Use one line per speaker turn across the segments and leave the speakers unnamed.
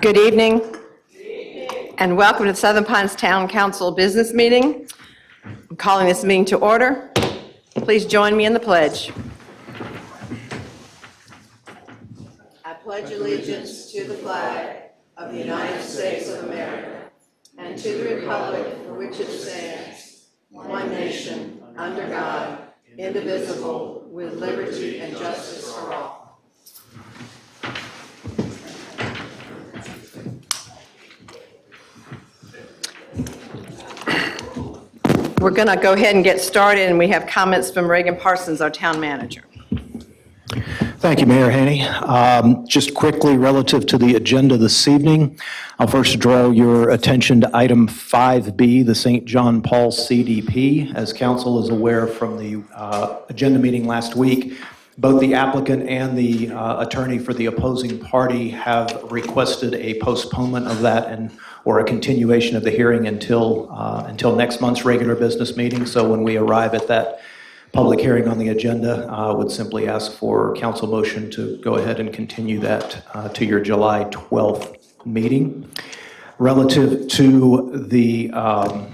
Good evening. And welcome to the Southern Pines Town Council Business Meeting. I'm calling this meeting to order. Please join me in the pledge. I pledge allegiance to the flag of the United States of America and to the republic for which it stands, one nation, under God, indivisible, with liberty and justice for all. We're going to go ahead and get started, and we have comments from Reagan Parsons, our town manager.
Thank you, Mayor Haney. Um, Just quickly, relative to the agenda this evening, I'll first draw your attention to item 5B, the St. John Paul CDP. As council is aware from the uh, agenda meeting last week, both the applicant and the uh, attorney for the opposing party have requested a postponement of that and, or a continuation of the hearing until, uh, until next month's regular business meeting. So when we arrive at that public hearing on the agenda, uh, would simply ask for council motion to go ahead and continue that uh, to your July 12th meeting. Relative to the, um,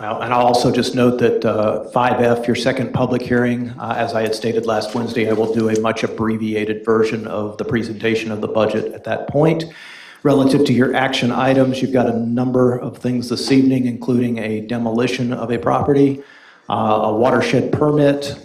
and I'll also just note that uh, 5F, your second public hearing, uh, as I had stated last Wednesday, I will do a much abbreviated version of the presentation of the budget at that point. Relative to your action items, you've got a number of things this evening, including a demolition of a property, uh, a watershed permit,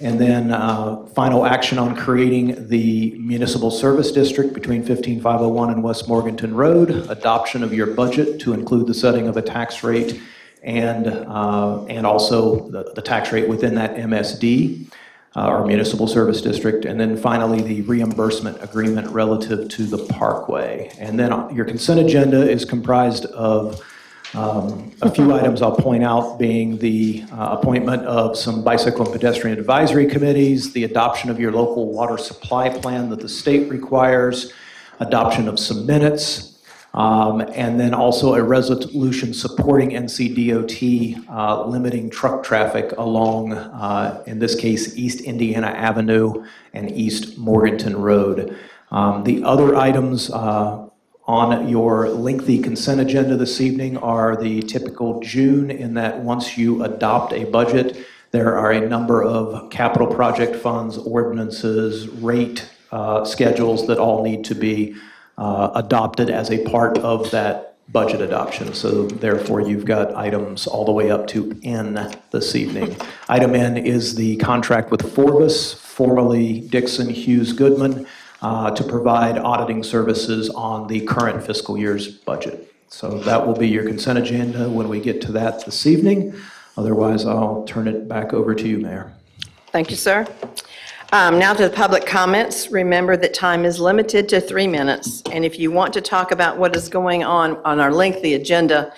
and then uh, final action on creating the municipal service district between 15501 and West Morganton Road, adoption of your budget to include the setting of a tax rate and, uh, and also the, the tax rate within that MSD, uh, or municipal service district, and then finally the reimbursement agreement relative to the parkway. And then your consent agenda is comprised of um, A few items I'll point out being the uh, appointment of some bicycle and pedestrian advisory committees, the adoption of your local water supply plan that the state requires, adoption of some minutes, um, and then also a resolution supporting NCDOT uh, limiting truck traffic along, uh, in this case, East Indiana Avenue and East Morganton Road. Um, The other items uh, on your lengthy consent agenda this evening are the typical June, in that once you adopt a budget, there are a number of capital project funds, ordinances, rate uh, schedules that all need to be uh, adopted as a part of that budget adoption. So therefore, you've got items all the way up to N this evening. Item N is the contract with Forvis, formerly Dixon Hughes Goodman, uh, to provide auditing services on the current fiscal year's budget. So that will be your consent agenda when we get to that this evening. Otherwise, I'll turn it back over to you, Mayor.
Thank you, sir. Um, Now to the public comments. Remember that time is limited to three minutes, and if you want to talk about what is going on on our lengthy agenda,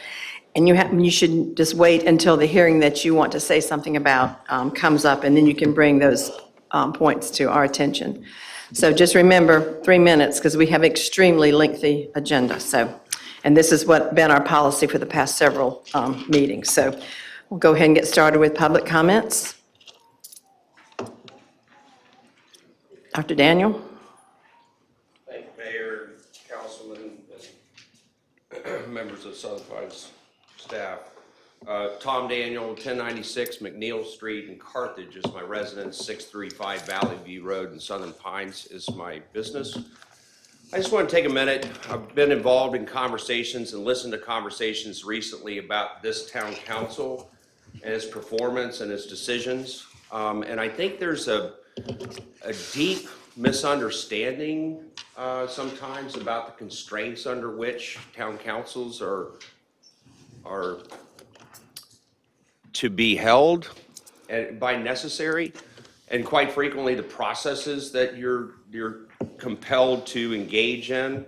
and you you should just wait until the hearing that you want to say something about um, comes up, and then you can bring those um, points to our attention. So just remember, three minutes, because we have extremely lengthy agenda, so, and this has what been our policy for the past several um, meetings. So we'll go ahead and get started with public comments. Dr. Daniel?
Thank you, Mayor, Councilman, and members of Southern Pines staff. Uh, Tom Daniel, 1096 McNeil Street in Carthage is my residence, 635 Valley View Road in Southern Pines is my business. I just want to take a minute. I've been involved in conversations and listened to conversations recently about this town council and its performance and its decisions. Um, And I think there's a, a deep misunderstanding uh, sometimes about the constraints under which town councils are, are to be held and by necessary, and quite frequently, the processes that you're, you're compelled to engage in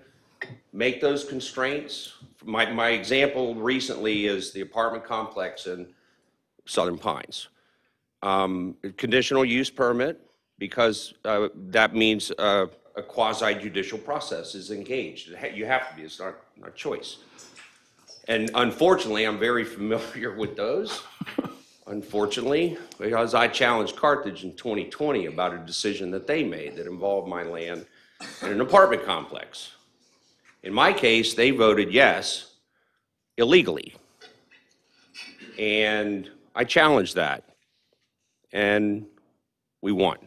make those constraints. My, my example recently is the apartment complex in Southern Pines. Um, Conditional use permit, because uh, that means uh, a quasi judicial process is engaged. You have to be, it's not, not choice. And unfortunately, I'm very familiar with those, unfortunately, because I challenged Carthage in 2020 about a decision that they made that involved my land in an apartment complex. In my case, they voted yes illegally. And I challenged that. And we won.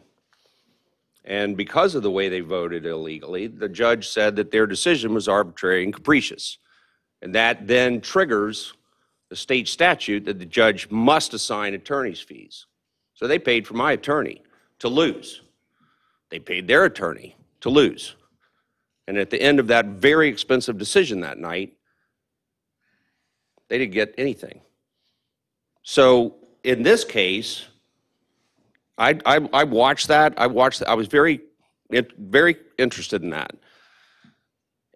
And because of the way they voted illegally, the judge said that their decision was arbitrary and capricious. And that then triggers the state statute that the judge must assign attorney's fees. So they paid for my attorney to lose. They paid their attorney to lose. And at the end of that very expensive decision that night, they didn't get anything. So in this case, I, I, I watched that. I watched, I was very, very interested in that.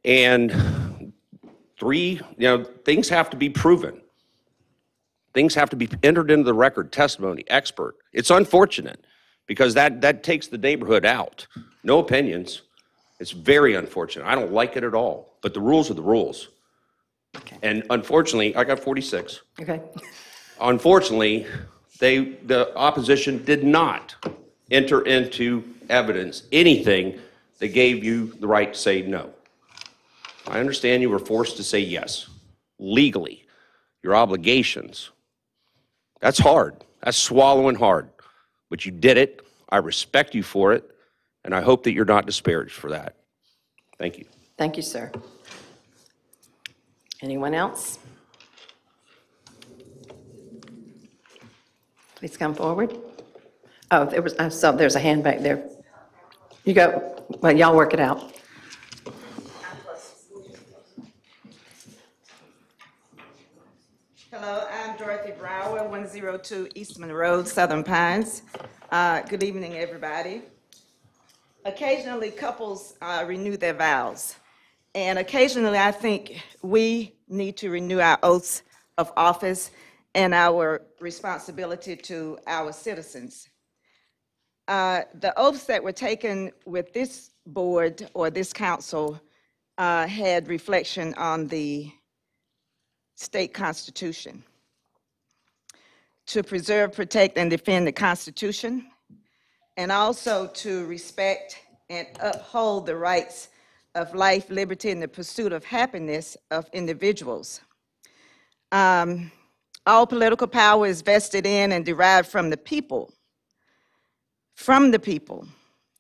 And three, you know, things have to be proven. Things have to be entered into the record, testimony, expert. It's unfortunate because that, that takes the neighborhood out. No opinions. It's very unfortunate. I don't like it at all, but the rules are the rules. Okay. And unfortunately, I got 46.
Okay.
Unfortunately, they, the opposition did not enter into evidence, anything that gave you the right to say no. I understand you were forced to say yes, legally, your obligations. That's hard. That's swallowing hard. But you did it. I respect you for it, and I hope that you're not disparaged for that. Thank you.
Thank you, sir. Anyone else? Please come forward. Oh, there was, I saw, there's a hand back there. You go, well, y'all work it out.
Hello, I'm Dorothy Brower, 102 Eastman Road, Southern Pines. Uh, Good evening, everybody. Occasionally, couples uh, renew their vows, and occasionally, I think we need to renew our oaths of office and our responsibility to our citizens. Uh, The oaths that were taken with this board or this council uh, had reflection on the state constitution. To preserve, protect, and defend the Constitution, and also to respect and uphold the rights of life, liberty, and the pursuit of happiness of individuals. Um, All political power is vested in and derived from the people, from the people,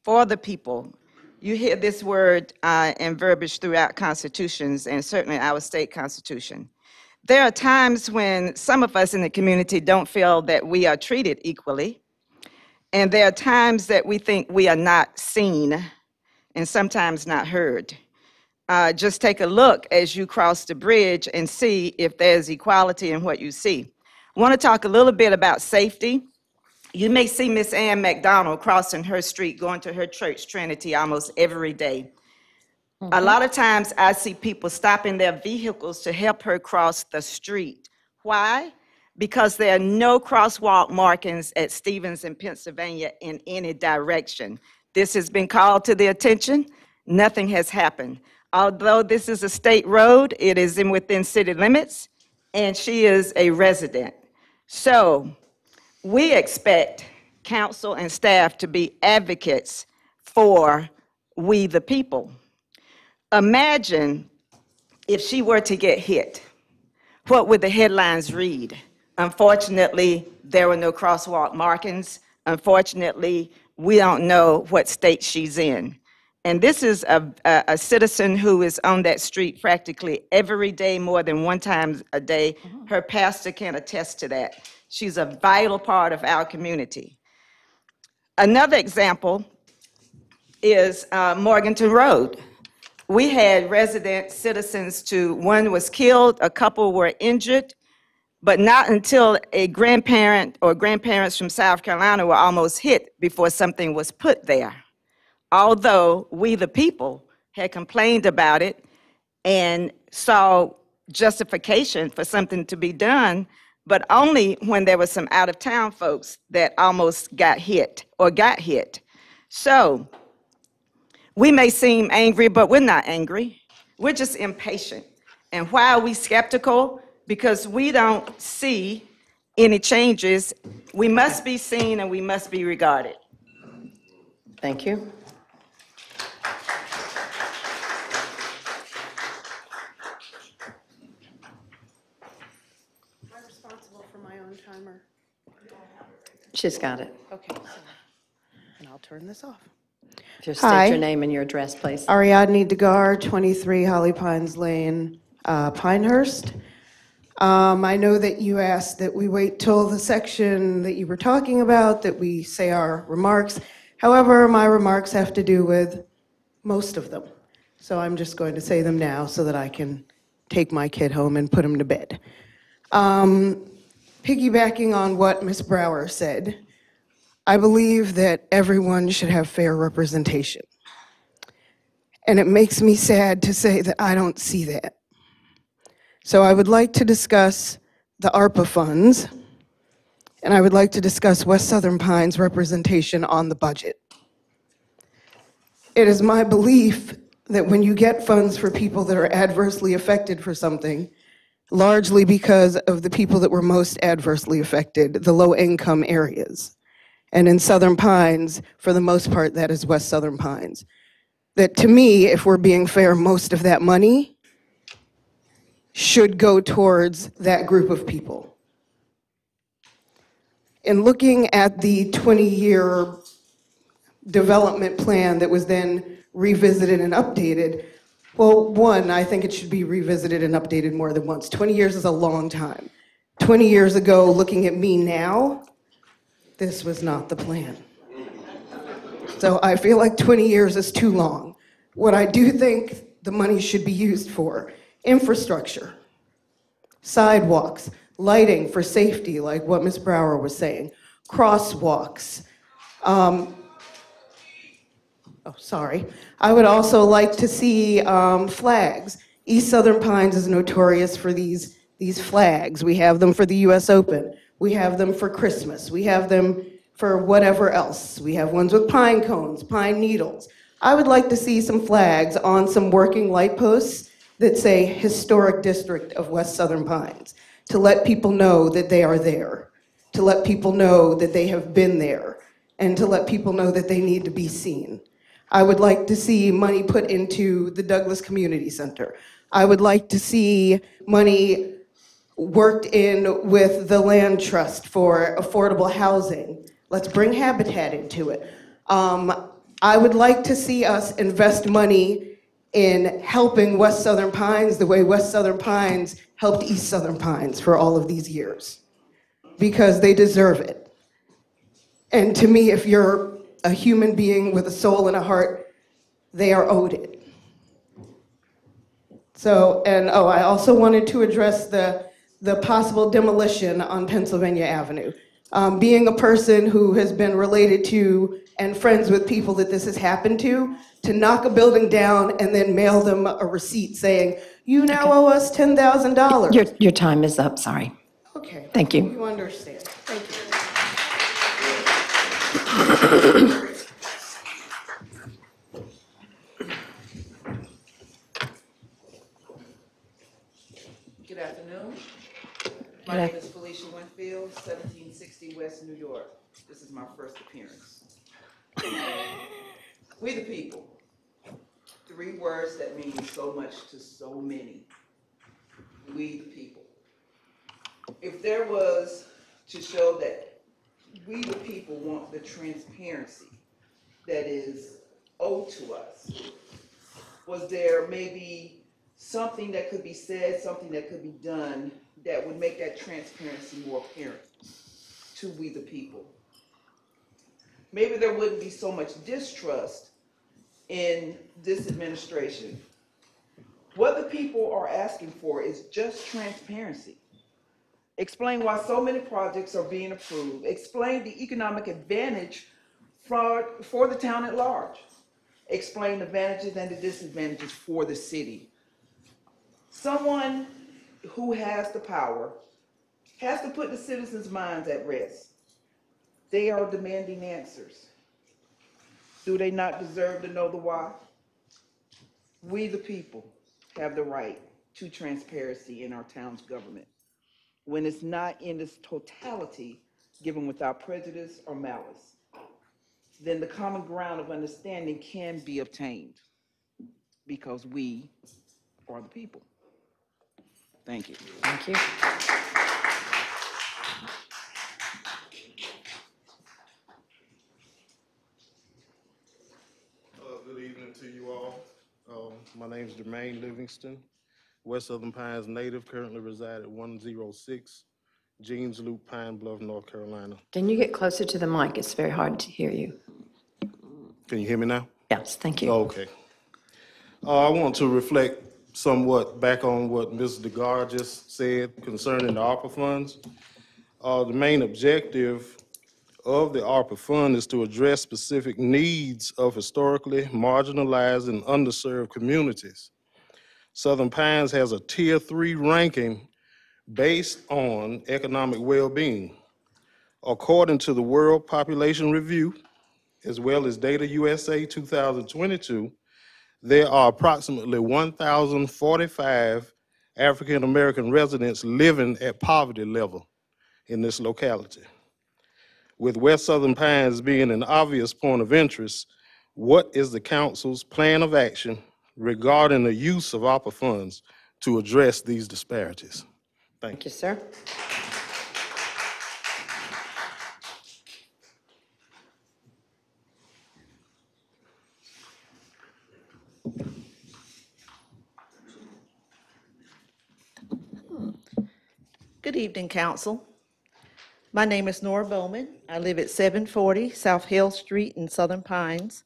for the people. You hear this word uh, and verbiage throughout constitutions, and certainly our state constitution. There are times when some of us in the community don't feel that we are treated equally. And there are times that we think we are not seen and sometimes not heard. Uh, just take a look as you cross the bridge and see if there's equality in what you see. I want to talk a little bit about safety. You may see Miss Ann McDonald crossing her street going to her church, Trinity, almost every day. A lot of times I see people stopping their vehicles to help her cross the street. Why? Because there are no crosswalk markings at Stevens in Pennsylvania in any direction. This has been called to the attention. Nothing has happened. Although this is a state road, it is in within city limits, and she is a resident. So we expect council and staff to be advocates for we the people. Imagine if she were to get hit, what would the headlines read? Unfortunately, there were no crosswalk markings. Unfortunately, we don't know what state she's in. And this is a, a, a citizen who is on that street practically every day, more than one time a day. Her pastor can attest to that. She's a vital part of our community. Another example is uh, Morganton Road. We had resident citizens to, one was killed, a couple were injured, but not until a grandparent or grandparents from South Carolina were almost hit before something was put there. Although we, the people, had complained about it and saw justification for something to be done, but only when there were some out of town folks that almost got hit or got hit. So we may seem angry, but we're not angry. We're just impatient. And why are we skeptical? Because we don't see any changes. We must be seen and we must be regarded.
Thank you. She's got it.
Okay, and I'll turn this off.
Just
Hi.
state your name and your address, please.
Ariadne Degar, 23 Holly Pines Lane, uh, Pinehurst. Um, I know that you asked that we wait till the section that you were talking about, that we say our remarks. However, my remarks have to do with most of them. So I'm just going to say them now so that I can take my kid home and put him to bed. Um, Piggybacking on what Ms. Brower said, I believe that everyone should have fair representation. And it makes me sad to say that I don't see that. So I would like to discuss the ARPA funds, and I would like to discuss West Southern Pines representation on the budget. It is my belief that when you get funds for people that are adversely affected for something, largely because of the people that were most adversely affected, the low-income areas, and in Southern Pines, for the most part, that is West Southern Pines. That to me, if we're being fair, most of that money should go towards that group of people. In looking at the 20-year development plan that was then revisited and updated, well, one, I think it should be revisited and updated more than once. 20 years is a long time. 20 years ago, looking at me now, this was not the plan. So I feel like 20 years is too long. What I do think the money should be used for, infrastructure, sidewalks, lighting for safety, like what Ms. Brower was saying, crosswalks. Um, oh, sorry. I would also like to see um, flags. East Southern Pines is notorious for these, these flags. We have them for the US Open. We have them for Christmas. We have them for whatever else. We have ones with pine cones, pine needles. I would like to see some flags on some working light posts that say Historic District of West Southern Pines to let people know that they are there, to let people know that they have been there, and to let people know that they need to be seen. I would like to see money put into the Douglas Community Center. I would like to see money worked in with the land trust for affordable housing. Let's bring Habitat into it. Um, I would like to see us invest money in helping West Southern Pines the way West Southern Pines helped East Southern Pines for all of these years, because they deserve it. And to me, if you're a human being with a soul and a heart, they are owed it. So, and oh, I also wanted to address the, the possible demolition on Pennsylvania Avenue. Um, being a person who has been related to and friends with people that this has happened to, to knock a building down and then mail them a receipt saying, you now owe us $10,000.
Your, your time is up, sorry.
Okay.
Thank you.
You understand. Thank you.
Good afternoon. My name is Felicia Winfield, seventeen sixty West New York. This is my first appearance. We the people. Three words that mean so much to so many. We the people. If there was to show that we the people want the transparency that is owed to us, was there maybe something that could be said, something that could be done that would make that transparency more apparent to we the people? Maybe there wouldn't be so much distrust in this administration. What the people are asking for is just transparency. Explain why so many projects are being approved. Explain the economic advantage for, for the town at large. Explain the advantages and the disadvantages for the city. Someone who has the power has to put the citizens' minds at rest. They are demanding answers. Do they not deserve to know the why? We, the people, have the right to transparency in our town's government when it's not in its totality given without prejudice or malice. Then the common ground of understanding can be obtained because we are the people. Thank you.
Thank you. Uh, good evening to you all.
Um, my name is Jermaine Livingston. West Southern Pines native, currently reside at 106 Jeans Loop, Pine Bluff, North Carolina.
Can you get closer to the mic? It's very hard to hear you.
Can you hear me now?
Yes, thank you.
Okay. Uh, I want to reflect somewhat back on what Ms. DeGar just said concerning the ARPA funds. Uh, The main objective of the ARPA fund is to address specific needs of historically marginalized and underserved communities. Southern Pines has a Tier 3 ranking based on economic well-being. According to the World Population Review, as well as Data USA 2022, there are approximately 1,045 African-American residents living at poverty level in this locality. With West Southern Pines being an obvious point of interest, what is the council's plan of action regarding the use of ARPA funds to address these disparities? Thank
Thank
you.
you, sir.
Good evening, council. My name is Nora Bowman. I live at 740 South Hill Street in Southern Pines.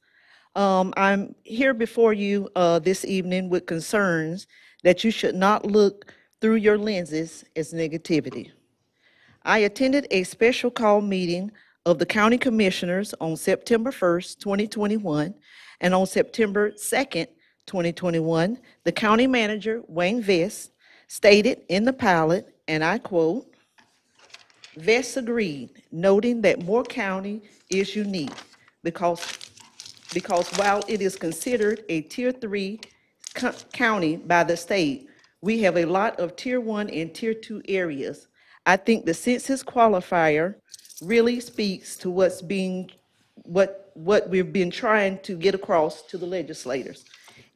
Um, I'm here before you uh, this evening with concerns that you should not look through your lenses as negativity. I attended a special call meeting of the county commissioners on September 1st, 2021, and on September 2nd, 2021, the county manager, Wayne Vest, stated in the pilot, and I quote, Vest agreed, noting that Moore County is unique because, because while it is considered a Tier 3 co- county by the state, we have a lot of Tier 1 and Tier 2 areas. I think the census qualifier really speaks to what's being, what, what we've been trying to get across to the legislators.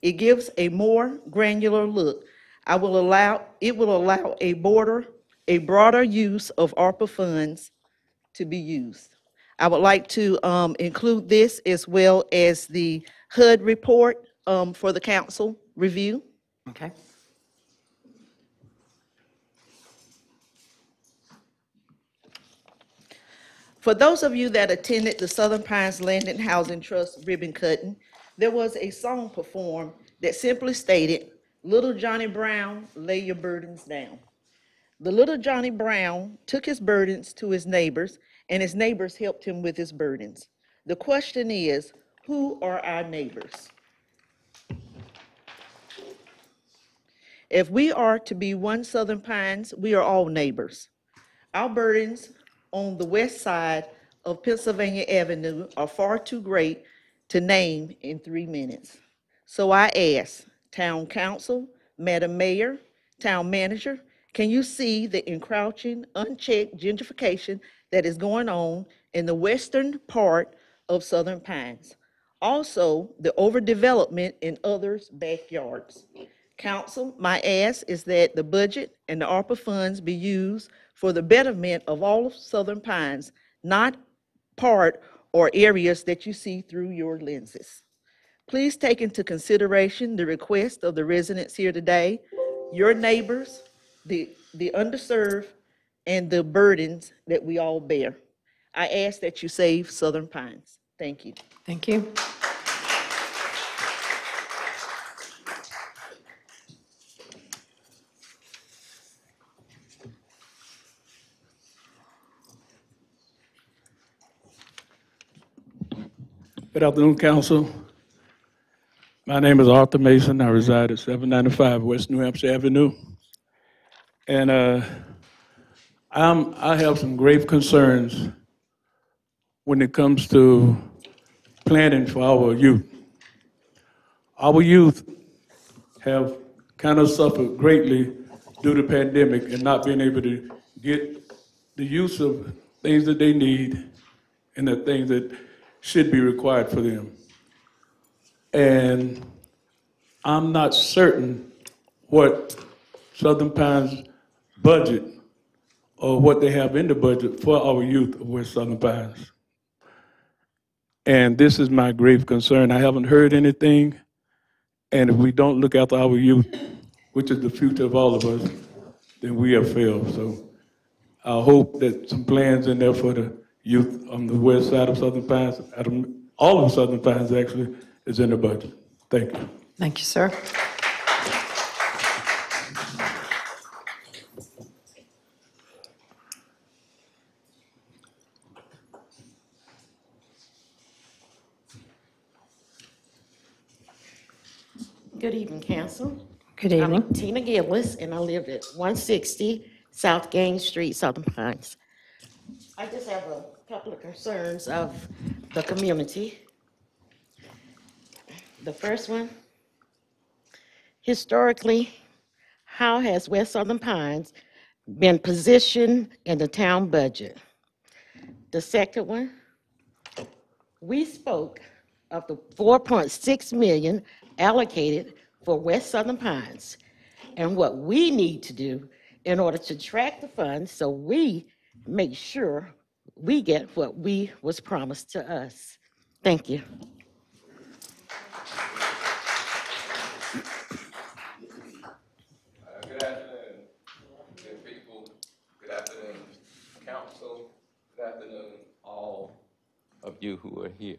It gives a more granular look. I will allow, it will allow a border, a broader use of ARPA funds to be used. I would like to um, include this as well as the HUD report um, for the council review.
Okay.
For those of you that attended the Southern Pines Land and Housing Trust ribbon cutting, there was a song performed that simply stated, "Little Johnny Brown, lay your burdens down." The little Johnny Brown took his burdens to his neighbors, and his neighbors helped him with his burdens. The question is, who are our neighbors? If we are to be one Southern Pines, we are all neighbors. Our burdens on the west side of Pennsylvania Avenue are far too great to name in three minutes. So I ask, Town Council, Madam Mayor, Town Manager, can you see the encroaching, unchecked gentrification that is going on in the western part of Southern Pines? Also, the overdevelopment in others' backyards. Council, my ask is that the budget and the ARPA funds be used for the betterment of all of Southern Pines, not part or areas that you see through your lenses. Please take into consideration the request of the residents here today, your neighbors, the, the underserved, and the burdens that we all bear. I ask that you save Southern Pines. Thank you.
Thank you.
Good afternoon, council. My name is Arthur Mason. I reside at 795 West New Hampshire Avenue. And uh, I'm, I have some grave concerns when it comes to planning for our youth. Our youth have kind of suffered greatly due to pandemic and not being able to get the use of things that they need and the things that should be required for them. And I'm not certain what Southern Pines budget or what they have in the budget for our youth of West Southern Pines. And this is my grave concern. I haven't heard anything, And if we don't look after our youth, which is the future of all of us, then we have failed. So I hope that some plans in there for the youth on the west side of Southern Pines, all of Southern Pines actually, is in the budget. Thank you.
Thank you, sir.
Good evening, council.
Good
I'm
evening.
Tina Gillis, and I live at 160 South Gaines Street, Southern Pines. I just have a couple of concerns of the community. The first one, historically, how has West Southern Pines been positioned in the town budget? The second one, we spoke of the 4.6 million allocated for West Southern Pines and what we need to do in order to track the funds so we make sure we get what we was promised to us. Thank you.
Uh, Good afternoon, good people, good afternoon, council, good afternoon, all of you who are here.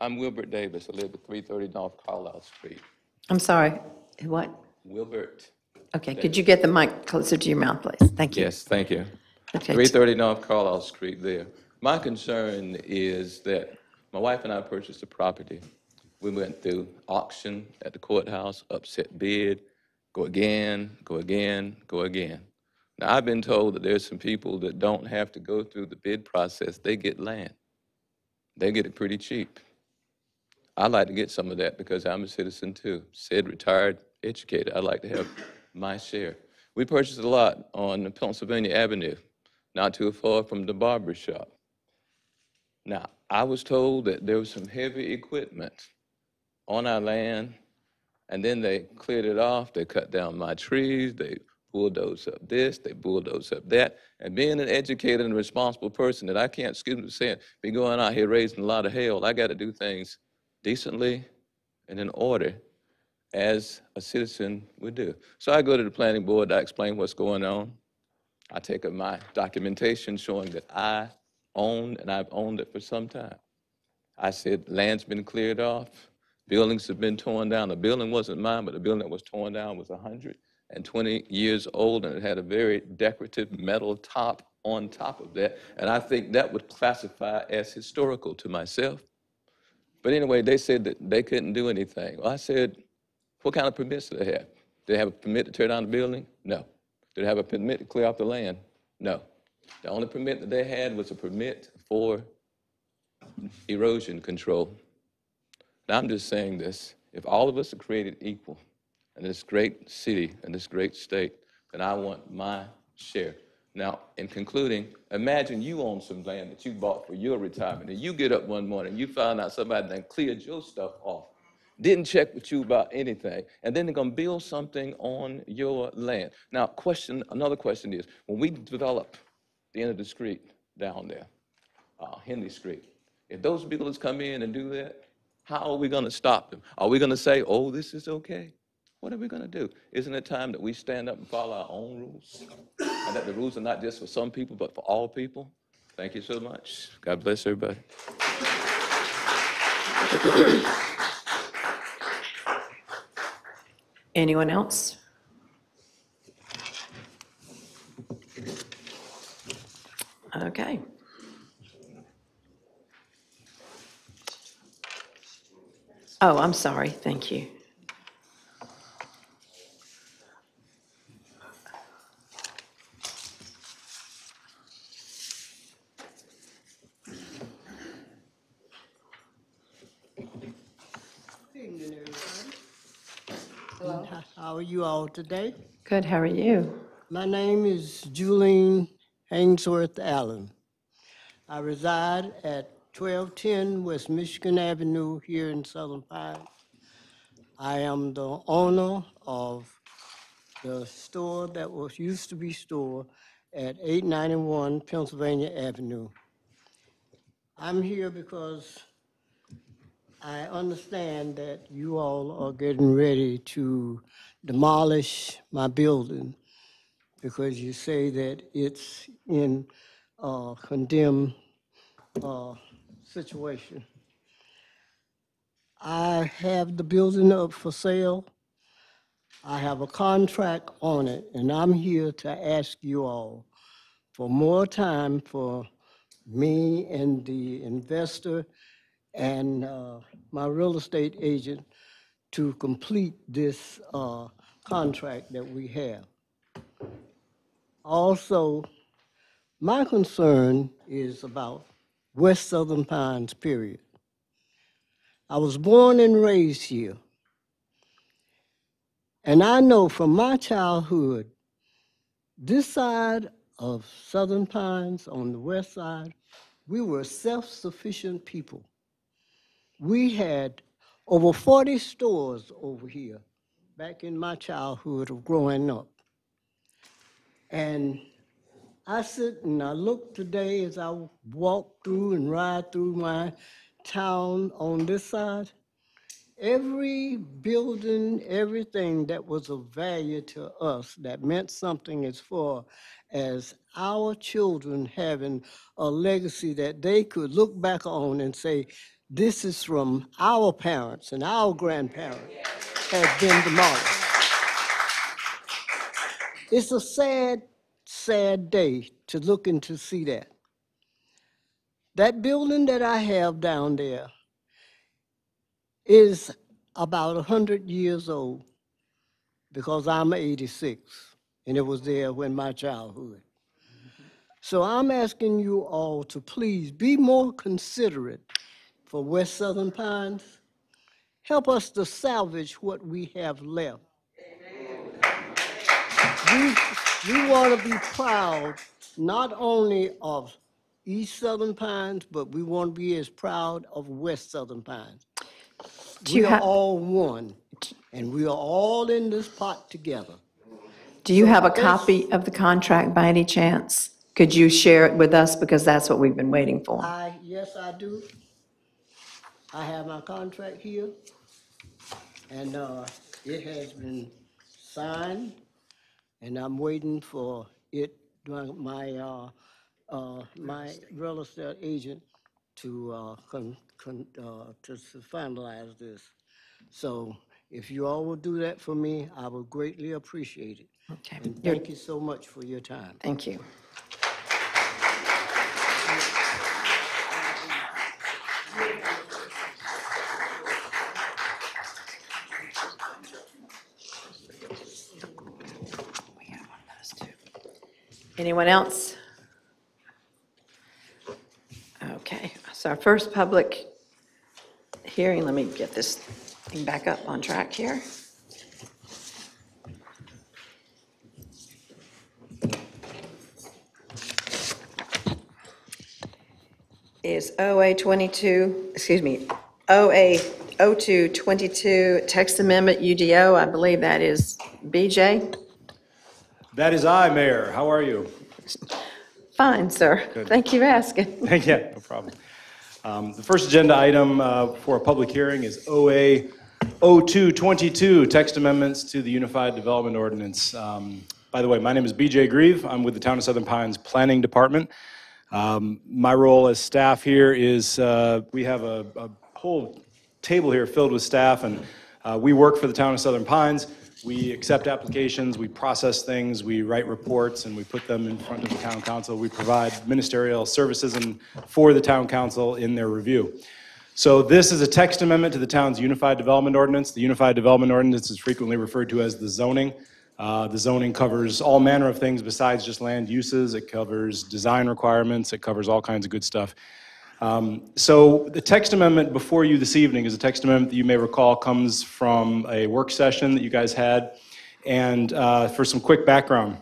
I'm Wilbert Davis, I live at 330 North Carlisle Street.
I'm sorry, what?
Wilbert,
Okay, could you get the mic closer to your mouth, please? Thank you.
yes, thank you.
Okay.
330 North Carlisle Street there. My concern is that my wife and I purchased a property. We went through auction at the courthouse, upset bid, go again, go again, go again. Now, I've been told that there's some people that don't have to go through the bid process, they get land. They get it pretty cheap. I'd like to get some of that because I'm a citizen too, said retired, educated. I'd like to have my share. We purchased a lot on Pennsylvania Avenue, not too far from the barber shop. Now, I was told that there was some heavy equipment on our land, and then they cleared it off. They cut down my trees. They bulldozed up this. They bulldozed up that. And being an educated and responsible person, that I can't, excuse me saying, be going out here raising a lot of hell. I got to do things decently and in order as a citizen would do. So I go to the planning board, I explain what's going on. I take up my documentation showing that I own, and I've owned it for some time. I said, land's been cleared off, buildings have been torn down. The building wasn't mine, but the building that was torn down was 120 years old, and it had a very decorative metal top on top of that. And I think that would classify as historical to myself. But anyway, they said that they couldn't do anything. Well, I said, what kind of permits do they have? Do they have a permit to tear down the building? No. Do they have a permit to clear off the land? No. The only permit that they had was a permit for erosion control. Now, I'm just saying this, if all of us are created equal in this great city and this great state, then I want my share. Now, in concluding, imagine you own some land that you bought for your retirement, and you get up one morning, you find out somebody done cleared your stuff off, didn't check with you about anything, and then they're gonna build something on your land. Now, question, another question is, when we develop the end of the street down there, uh, Henley Street, if those builders come in and do that, how are we gonna stop them? Are we gonna say, oh, this is okay? What are we gonna do? Isn't it time that we stand up and follow our own rules? And that the rules are not just for some people, but for all people? Thank you so much. God bless everybody.
Anyone else? Okay. Oh, I'm sorry, thank you.
Evening, everybody. How are you all today?
Good, how are you?
My name is Julie Ainsworth Allen. I reside at 1210 West Michigan Avenue here in Southern Pines. I am the owner of the store that was, used to be store at 891 Pennsylvania Avenue. I'm here because I understand that you all are getting ready to demolish my building because you say that it's in a condemned uh, situation. I have the building up for sale. I have a contract on it, and I'm here to ask you all for more time for me and the investor and uh, my real estate agent to complete this uh, contract that we have. Also, my concern is about West Southern Pines, period. I was born and raised here. And I know from my childhood, this side of Southern Pines on the west side, we were self-sufficient people. We had over 40 stores over here back in my childhood of growing up. And I sit and I look today as I walk through and ride through my town on this side. Every building, everything that was of value to us, that meant something as far as our children having a legacy that they could look back on and say, this is from our parents and our grandparents has been. It's a sad, sad day to look and to see that. That building that I have down there is about 100 years old because I'm 86 and it was there when my childhood. So I'm asking you all to please be more considerate for West Southern Pines. Help us to salvage what we have left. We, we want to be proud not only of East Southern Pines, but we want to be as proud of West Southern Pines.
Do
We are
have,
all one, and we are all in this pot together.
do you have a copy of the contract by any chance? Could you share it with us, because that's what we've been waiting for?
I, yes, I do. I have my contract here, and uh, it has been signed, and I'm waiting for it, my, uh, uh, my real estate agent to, uh, con, con, uh, to s- finalize this. So if you all will do that for me, I would greatly appreciate it.
Okay.
And thank you so much for your time.
Thank you. Anyone else? Okay, so our first public hearing, let me get this thing back up on track here. is OA 22, excuse me, OA 0222, text amendment UDO, I believe that is BJ?
That is I, Mayor. How are you?
Fine, sir.
Good.
Thank you for asking. Thank you.
Yeah, no problem. Um, The first agenda item uh, for a public hearing is OA 0222, text amendments to the Unified Development Ordinance. Um, By the way, my name is BJ Grieve. I'm with the Town of Southern Pines Planning Department. Um, My role as staff here is, uh, we have a a whole table here filled with staff, and uh, we work for the Town of Southern Pines. We accept applications, we process things, we write reports, and we put them in front of the town council. We provide ministerial services and for the town council in their review. So this is a text amendment to the town's Unified Development Ordinance. The Unified Development Ordinance is frequently referred to as the zoning. Uh, The zoning covers all manner of things besides just land uses. It covers design requirements, it covers all kinds of good stuff. Um, So the text amendment before you this evening is a text amendment that you may recall comes from a work session that you guys had. And uh, for some quick background,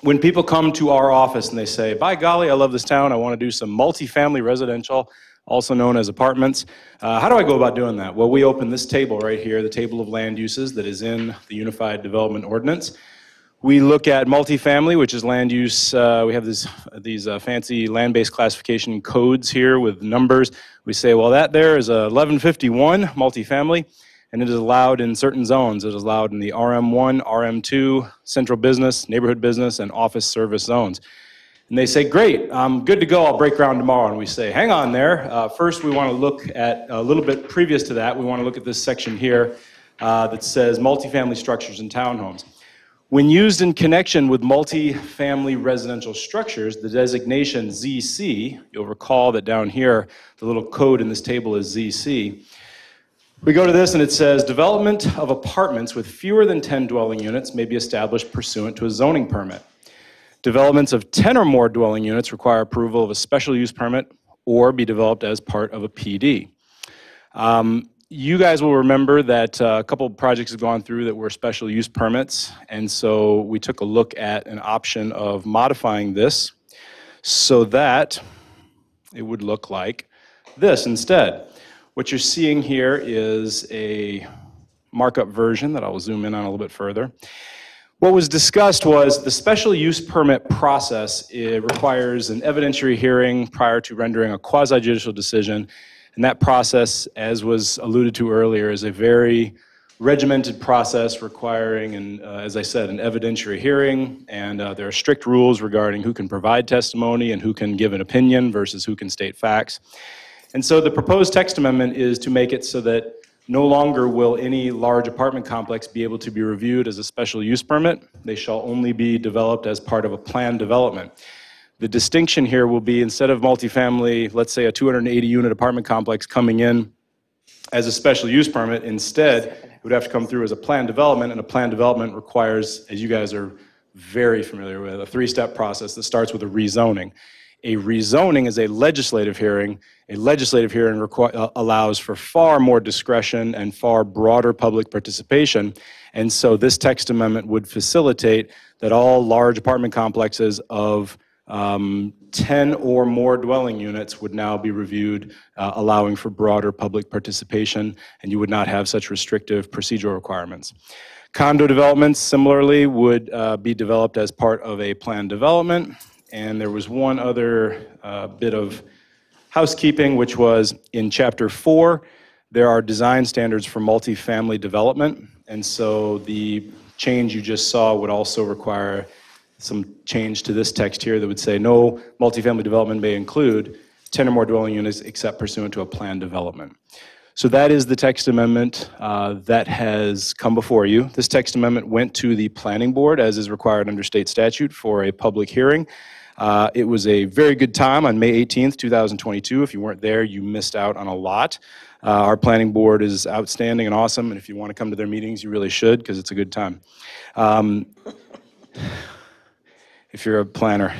when people come to our office and they say, by golly, I love this town, I want to do some multifamily residential, also known as apartments, uh, how do I go about doing that? Well, we open this table right here, the table of land uses that is in the Unified Development Ordinance. We look at multifamily, which is land use. Uh, we have this, these uh, fancy land-based classification codes here with numbers. We say, well, that there is a 1151 multifamily, and it is allowed in certain zones. It is allowed in the RM1, RM2, central business, neighborhood business, and office service zones. And they say, great, I'm good to go, I'll break ground tomorrow. And we say, hang on there. Uh, first, we want to look at a little bit previous to that. We want to look at this section here uh, that says multifamily structures and townhomes. When used in connection with multi-family residential structures, the designation ZC, you'll recall that down here, the little code in this table is ZC. We go to this and it says, development of apartments with fewer than 10 dwelling units may be established pursuant to a zoning permit. Developments of 10 or more dwelling units require approval of a special use permit or be developed as part of a PD. Um, you guys will remember that uh, a couple of projects have gone through that were special use permits, and so we took a look at an option of modifying this so that it would look like this instead. What you're seeing here is a markup version that I'll zoom in on a little bit further. What was discussed was the special use permit process. It requires an evidentiary hearing prior to rendering a quasi judicial decision. And that process, as was alluded to earlier, is a very regimented process requiring, uh, as I said, an evidentiary hearing. And uh, there are strict rules regarding who can provide testimony and who can give an opinion versus who can state facts. And so the proposed text amendment is to make it so that no longer will any large apartment complex be able to be reviewed as a special use permit. They shall only be developed as part of a planned development. The distinction here will be instead of multifamily, let's say a 280 unit apartment complex coming in as a special use permit, instead it would have to come through as a planned development, and a planned development requires, as you guys are very familiar with, a three step process that starts with a rezoning. A rezoning is a legislative hearing. A legislative hearing requ- uh, allows for far more discretion and far broader public participation. And so this text amendment would facilitate that all large apartment complexes of um, 10 or more dwelling units would now be reviewed, uh, allowing for broader public participation, and you would not have such restrictive procedural requirements. Condo developments, similarly, would uh, be developed as part of a planned development. And there was one other uh, bit of housekeeping, which was in chapter four, there are design standards for multifamily development. And so the change you just saw would also require some change to this text here that would say no multifamily development may include 10 or more dwelling units except pursuant to a planned development. So that is the text amendment uh, that has come before you. This text amendment went to the planning board as is required under state statute for a public hearing. Uh, it was a very good time on May 18th, 2022. If you weren't there, you missed out on a lot. Uh, our planning board is outstanding and awesome, and if you want to come to their meetings, you really should because it's a good time. Um, if you're a planner.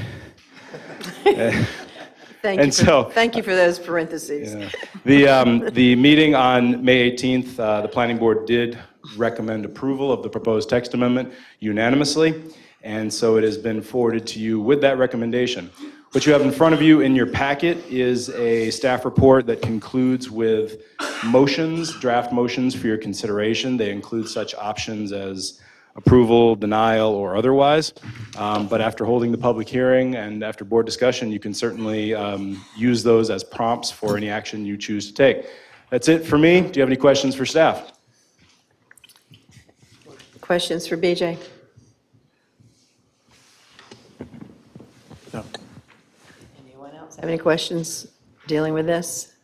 Thank
And
you, for-
so-
thank you for those parentheses.
The, um, the meeting on May 18th, uh, the planning board did recommend approval of the proposed text amendment unanimously, and so it has been forwarded to you with that recommendation. What you have in front of you in your packet is a staff report that concludes with motions, draft motions for your consideration. They include such options as approval, denial, or otherwise. Um, But after holding the public hearing and after board discussion, you can certainly um, use those as prompts for any action you choose to take. That's it for me. Do you have any questions for staff?
Questions for BJ? No. Anyone else have any questions dealing with this?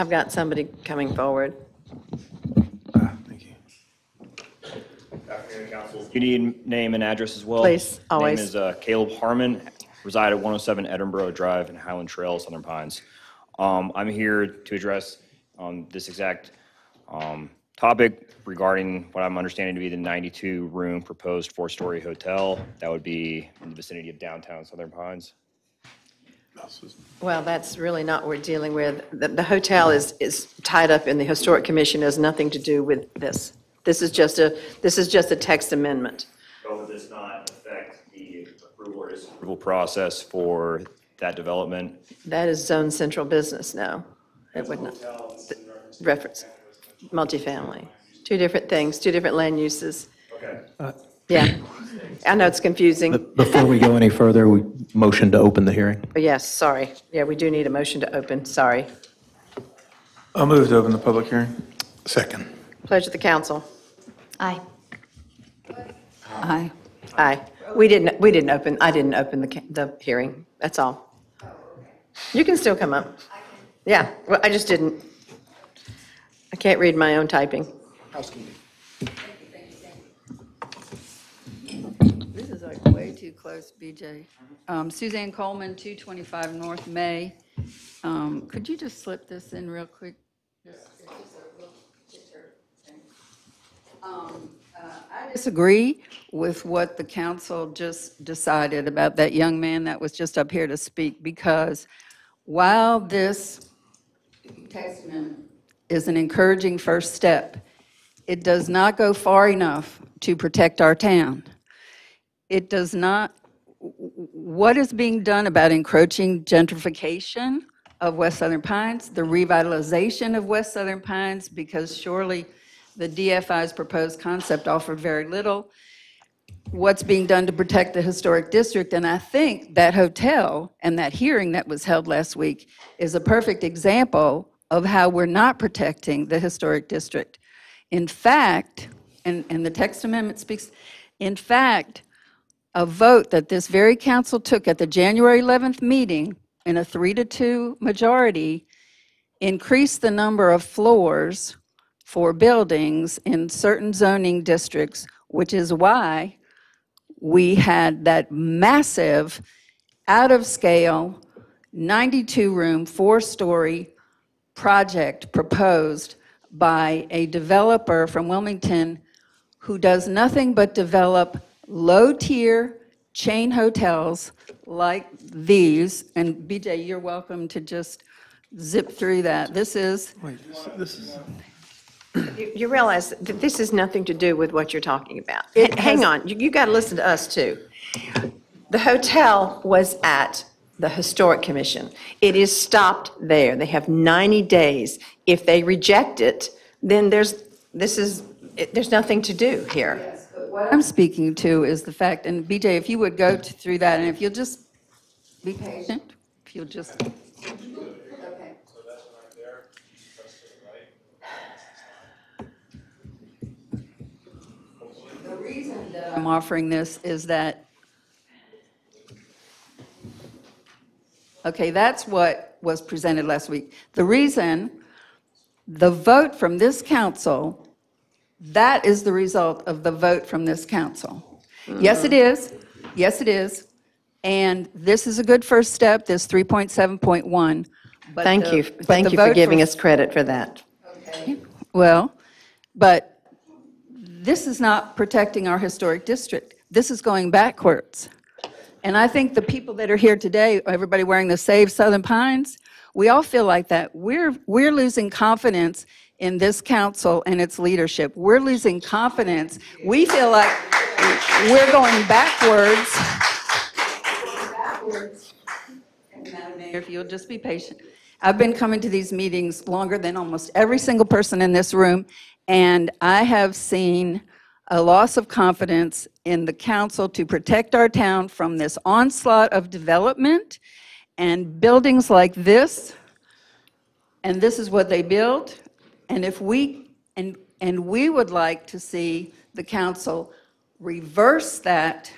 I've got somebody coming forward.
You need name and address as well?
Please, always.
Name is uh, Caleb Harmon, reside at 107 Edinburgh Drive in Highland Trail, Southern Pines. Um, I'm here to address um, this exact um, topic regarding what I'm understanding to be the 92-room proposed four-story hotel that would be in the vicinity of downtown Southern Pines.
Well, that's really not what we're dealing with. The, the hotel is, is tied up in the Historic Commission, has nothing to do with this. This is just a, this is just a text amendment.
So would this not affect the approval or disapproval process for that development?
That is zone central business, no. It would not. reference, multifamily. Two different things, two different land uses.
Okay.
Uh, yeah. I know it's confusing.
Before we go any further, we motion to open the hearing.
But yes, sorry. Yeah, we do need a motion to open, sorry.
I'll move to open the public hearing.
Second.
Pleasure of the council.
Aye.
Aye. Aye. We didn't, we didn't open, I didn't open the, ca- the hearing, that's all. You can still come up. Yeah, well, I just didn't. I can't read my own typing.
Housekeeping.
This is close, BJ. Um, Suzanne Coleman, 225 North May. Um, Could you just slip this in real quick? Um, uh, I disagree with what the council just decided about that young man that was just up here to speak, because while this testament is an encouraging first step, it does not go far enough to protect our town. It does not, what is being done about encroaching gentrification of West Southern Pines, the revitalization of West Southern Pines, because surely the DFI's proposed concept offered very little. What's being done to protect the historic district, and I think that hotel and that hearing that was held last week is a perfect example of how we're not protecting the historic district. In fact, and, and the text amendment speaks, in fact, a vote that this very council took at the January 11th meeting in a three to two majority increased the number of floors for buildings in certain zoning districts, which is why we had that massive, out-of-scale, 92-room, four-story project proposed by a developer from Wilmington who does nothing but develop low-tier chain hotels like these. And BJ, you're welcome to just zip through that. This is,
Wait, this is,
You you realize that this has nothing to do with what you're talking about.
It
Hang
has-
on, you got to listen to us too. The hotel was at the Historic Commission. It is stopped there. They have 90 days. If they reject it, then there's, this is, it- there's nothing to do here.
What I'm speaking to is the fact, and BJ, if you would go to- through that, and if you'll just be patient, if you'll just. Okay. The reason that I'm offering this is that, okay, that's what was presented last week. The reason, the vote from this council, that is the result of the vote from this council. Yes, it mm-hmm. is. Yes, it is. And this is a good first step, this 3.7.1. but
Thank
the-
you, thank you for giving us credit for that.
well, but this is not protecting our historic district. This is going backwards. And I think the people that are here today, everybody wearing the Save Southern Pines, we all feel like that. We're, we're losing confidence in this council and its leadership. We're losing confidence. We feel like we're going backwards. If you'll just be patient. I've been coming to these meetings longer than almost every single person in this room, and I have seen a loss of confidence in the council to protect our town from this onslaught of development and buildings like this. And this is what they build. And if we, and, and we would like to see the council reverse that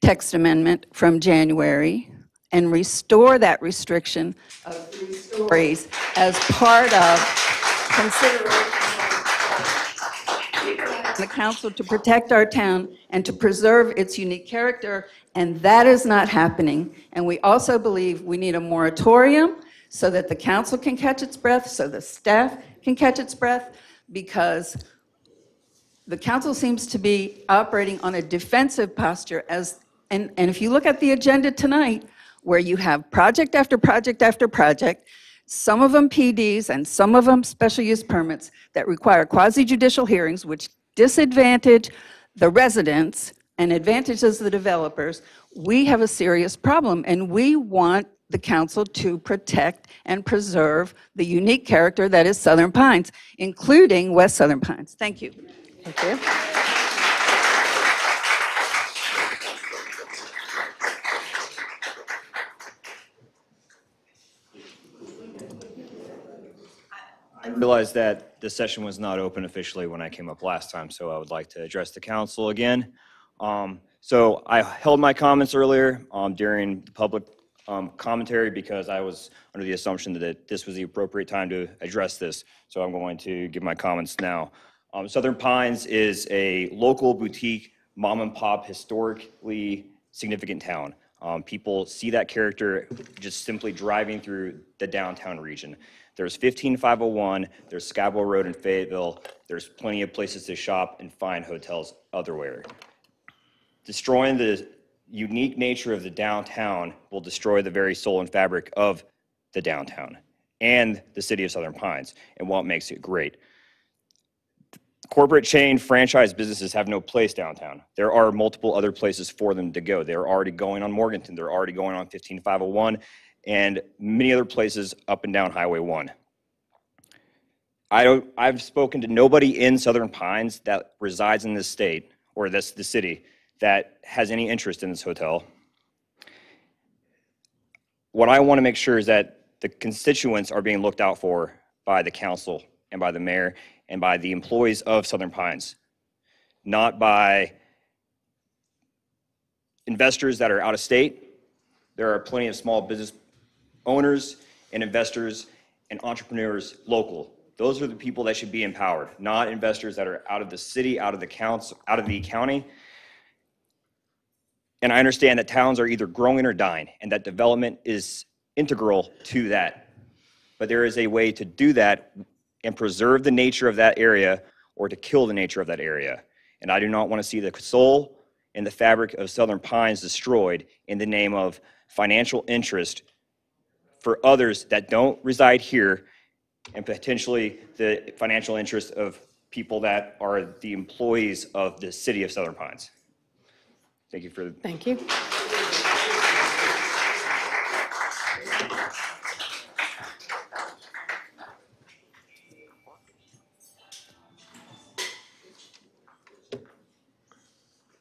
text amendment from January and restore that restriction of three stories as part of consideration the council to protect our town and to preserve its unique character, and that is not happening. And we also believe we need a moratorium so that the council can catch its breath, so the staff can catch its breath, because the council seems to be operating on a defensive posture as, and, and if you look at the agenda tonight, where you have project after project after project, some of them PDs and some of them special use permits that require quasi judicial hearings, which disadvantage the residents and advantages the developers, we have a serious problem. And we want the council to protect and preserve the unique character that is Southern Pines, including West Southern Pines. Thank you.
Thank you.
I realized that the session was not open officially when I came up last time, so I would like to address the council again. Um, So I held my comments earlier um, during the public um, commentary because I was under the assumption that this was the appropriate time to address this. So I'm going to give my comments now. Um, Southern Pines is a local boutique, mom and pop, historically significant town. Um, People see that character just simply driving through the downtown region. There's 15501, there's Scarborough Road in Fayetteville, there's plenty of places to shop and find hotels otherwhere. Destroying the unique nature of the downtown will destroy the very soul and fabric of the downtown and the city of Southern Pines and what makes it great. Corporate chain franchise businesses have no place downtown. There are multiple other places for them to go. They're already going on Morganton, they're already going on 15501, and many other places up and down Highway 1. I don't, I've spoken to nobody in Southern Pines that resides in this state or this, the city that has any interest in this hotel. What I want to make sure is that the constituents are being looked out for by the council and by the mayor and by the employees of Southern Pines, not by investors that are out of state. There are plenty of small business owners and investors and entrepreneurs local. Those are the people that should be empowered, not investors that are out of the city, out of the counts, out of the county. And I understand that towns are either growing or dying, and that development is integral to that. But there is a way to do that and preserve the nature of that area or to kill the nature of that area. And I do not want to see the soul and the fabric of Southern Pines destroyed in the name of financial interest for others that don't reside here and potentially the financial interest of people that are the employees of the city of Southern Pines. Thank you for. The.
Thank you.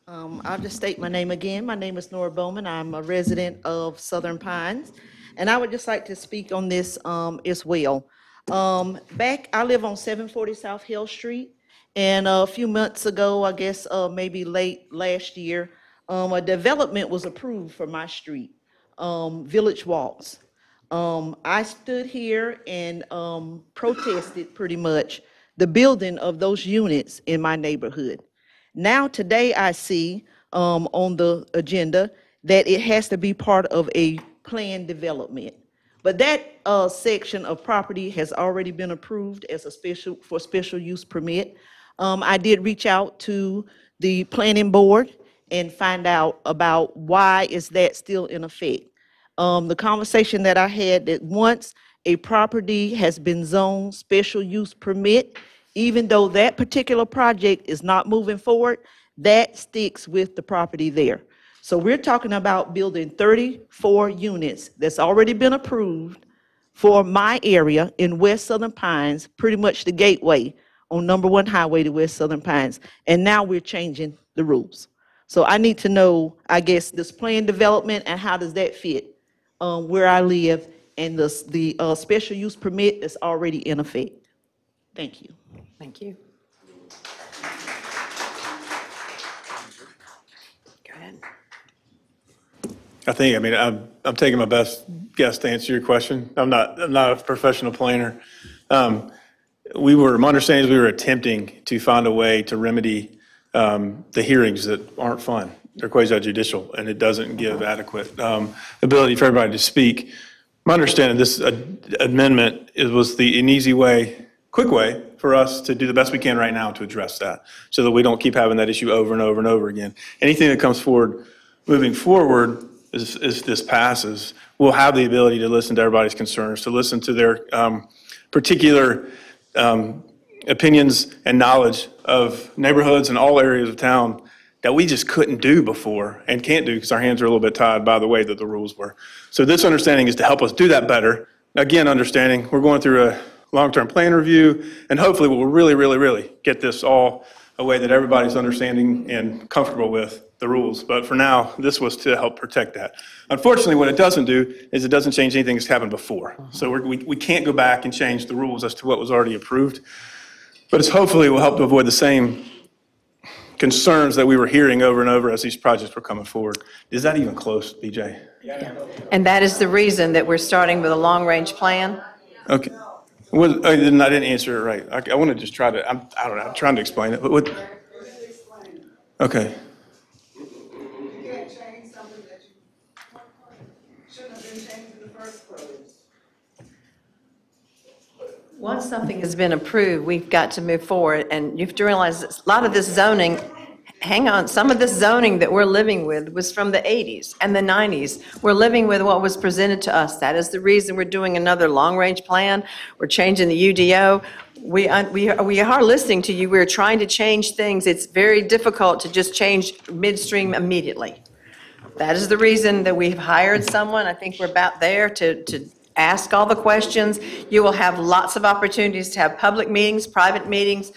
Um, I'll just state my name again. My name is Nora Bowman. I'm a resident of Southern Pines. And I would just like to speak on this um, as well. Um, Back, I live on 740 South Hill Street. And a few months ago, I guess uh, maybe late last year, um, a development was approved for my street, um, Village Walks. Um, I stood here and um, protested pretty much the building of those units in my neighborhood. Now, today, I see um, on the agenda that it has to be part of a planned development. But that uh, section of property has already been approved as a special, for special use permit. Um, I did reach out to the planning board and find out about why is that still in effect. Um, the conversation that I had that once a property has been zoned special use permit, even though that particular project is not moving forward, that sticks with the property there. So we're talking about building 34 units that's already been approved for my area in West Southern Pines, pretty much the gateway on number one highway to West Southern Pines. And now we're changing the rules. So I need to know, I guess, this plan development and how does that fit um, where I live and the, the uh, special use permit is already in effect. Thank you.
Thank you. Go ahead.
I think, I mean, I'm, I'm taking my best guess to answer your question. I'm not, I'm not a professional planner. Um, We were, my understanding is we were attempting to find a way to remedy um, the hearings that aren't fun. They're quasi judicial, and it doesn't give adequate um, ability for everybody to speak. My understanding, this amendment is, was the, an easy way, quick way for us to do the best we can right now to address that, so that we don't keep having that issue over and over and over again. Anything that comes forward, moving forward, as, as this passes, we'll have the ability to listen to everybody's concerns, to listen to their um, particular um, opinions and knowledge of neighborhoods and all areas of town that we just couldn't do before and can't do because our hands are a little bit tied by the way that the rules were. So this understanding is to help us do that better. Again, understanding we're going through a long-term plan review, and hopefully we'll really, really, really get this all a way that everybody's understanding and comfortable with the rules. But for now, this was to help protect that. Unfortunately, what it doesn't do is it doesn't change anything that's happened before. So we, we can't go back and change the rules as to what was already approved. But it's hopefully will help to avoid the same concerns that we were hearing over and over as these projects were coming forward. Is that even close, BJ? Yeah.
And that is the reason that we're starting with a long-range plan.
Okay. Well, I didn't, I didn't answer it right. I, I want to just try to, I'm, I don't know, I'm trying to explain it, but what? Okay.
You can't change something that you shouldn't have been changed in the first place.
Once something has been approved, we've got to move forward, and you have to realize a lot of this zoning, hang on, some of this zoning that we're living with was from the 80s and the 90s. We're living with what was presented to us. That is the reason we're doing another long-range plan. We're changing the UDO. We, we we are listening to you. We're trying to change things. It's very difficult to just change midstream immediately. That is the reason that we've hired someone. I think we're about there to, to ask all the questions. You will have lots of opportunities to have public meetings, private meetings,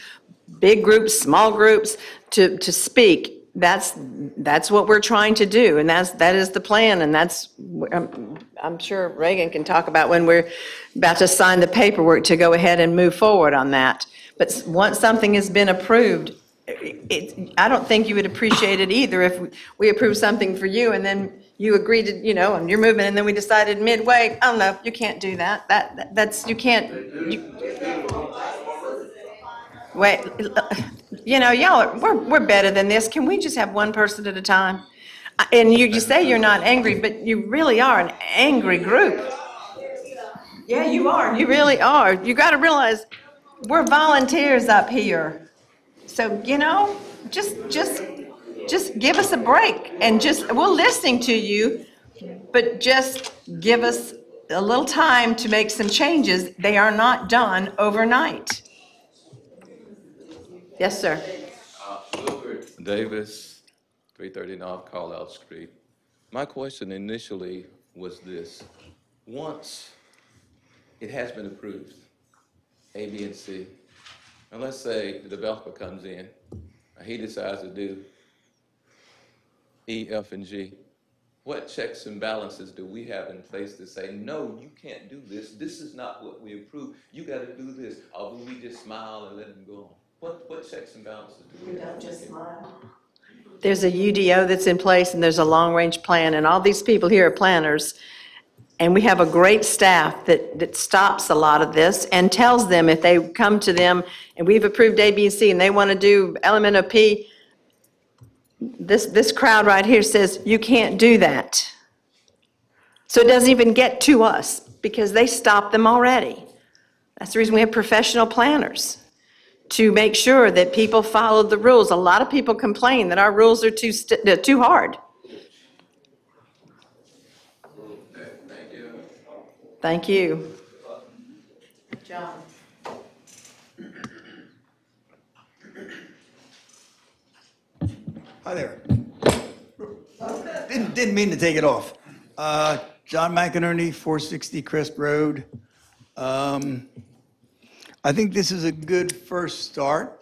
big groups, small groups, to, to speak. That's, that's what we're trying to do, and that's, that is the plan, and that's, I'm, I'm sure Reagan can talk about when we're about to sign the paperwork to go ahead and move forward on that. But once something has been approved, it, I don't think you would appreciate it either if we approve something for you and then you agreed to, you know, and you're moving, and then we decided midway, oh, no, you can't do that. That, that- that's, you can't, you. Wait, you know, y'all, we're, we're better than this. Can we just have one person at a time? And you, you say you're not angry, but you really are an angry group. Yeah, you are. You really are. You got to realize, we're volunteers up here. So, you know, just, just, just give us a break and just, we're listening to you, but just give us a little time to make some changes. They are not done overnight. Yes, sir.
Wilbert Davis, 330 North Carlisle Street. My question initially was this. Once it has been approved, A, B, and C, and let's say the developer comes in, he decides to do E, F, and G, what checks and balances do we have in place to say, no, you can't do this, this is not what we approve. you gotta do this, or will we just smile and let them go on? What, what checks and balances do we have?
just smile. There's a UDO that's in place, and there's a long-range plan, and all these people here are planners. And we have a great staff that, that stops a lot of this and tells them if they come to them, and we've approved A, B, and C, and they want to do element of P, this, this crowd right here says, you can't do that. So it doesn't even get to us, because they stop them already. That's the reason we have professional planners, to make sure that people follow the rules. A lot of people complain that our rules are too, st- too hard. Thank you. John.
Hi there. Didn't, didn't mean to take it off. Uh, John McInerney, 460 Crest Road. Um, I think this is a good first start.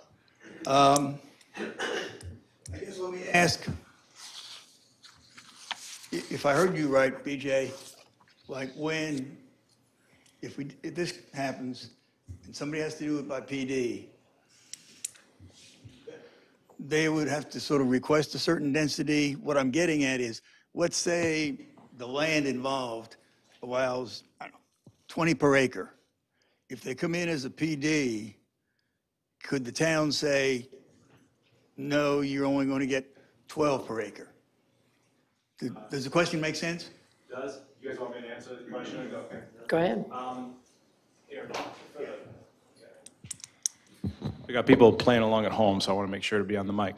Um, I guess let me ask, if I heard you right, BJ, like when, if we, if this happens and somebody has to do it by PD, they would have to sort of request a certain density. What I'm getting at is, let's say the land involved allows, I don't know, 20 per acre. If they come in as a PD, could the town say, no, you're only going to get 12 per acre? Does- Does the question make sense?
Does, you guys want me to answer the question? Okay.
Go ahead.
Um, here, We got people playing along at home, so I want to make sure to be on the mic.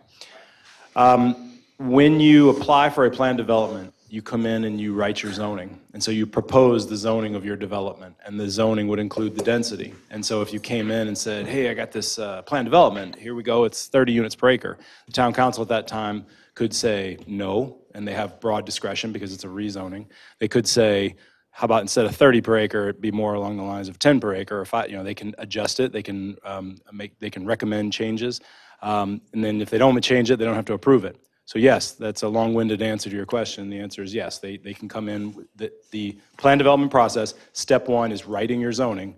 Um, When you apply for a plan development, you come in and you write your zoning. And so you propose the zoning of your development, and the zoning would include the density. And so if you came in and said, hey, I got this uh, planned development, here we go, it's 30 units per acre, the town council at that time could say no, and they have broad discretion because it's a rezoning. They could say, how about instead of 30 per acre, it be more along the lines of 10 per acre, or five, you know, they can adjust it, they can um, make, they can recommend changes. Um, And then if they don't change it, they don't have to approve it. So yes, that's a long-winded answer to your question. The answer is yes, they, they can come in, the, the plan development process, step one is writing your zoning,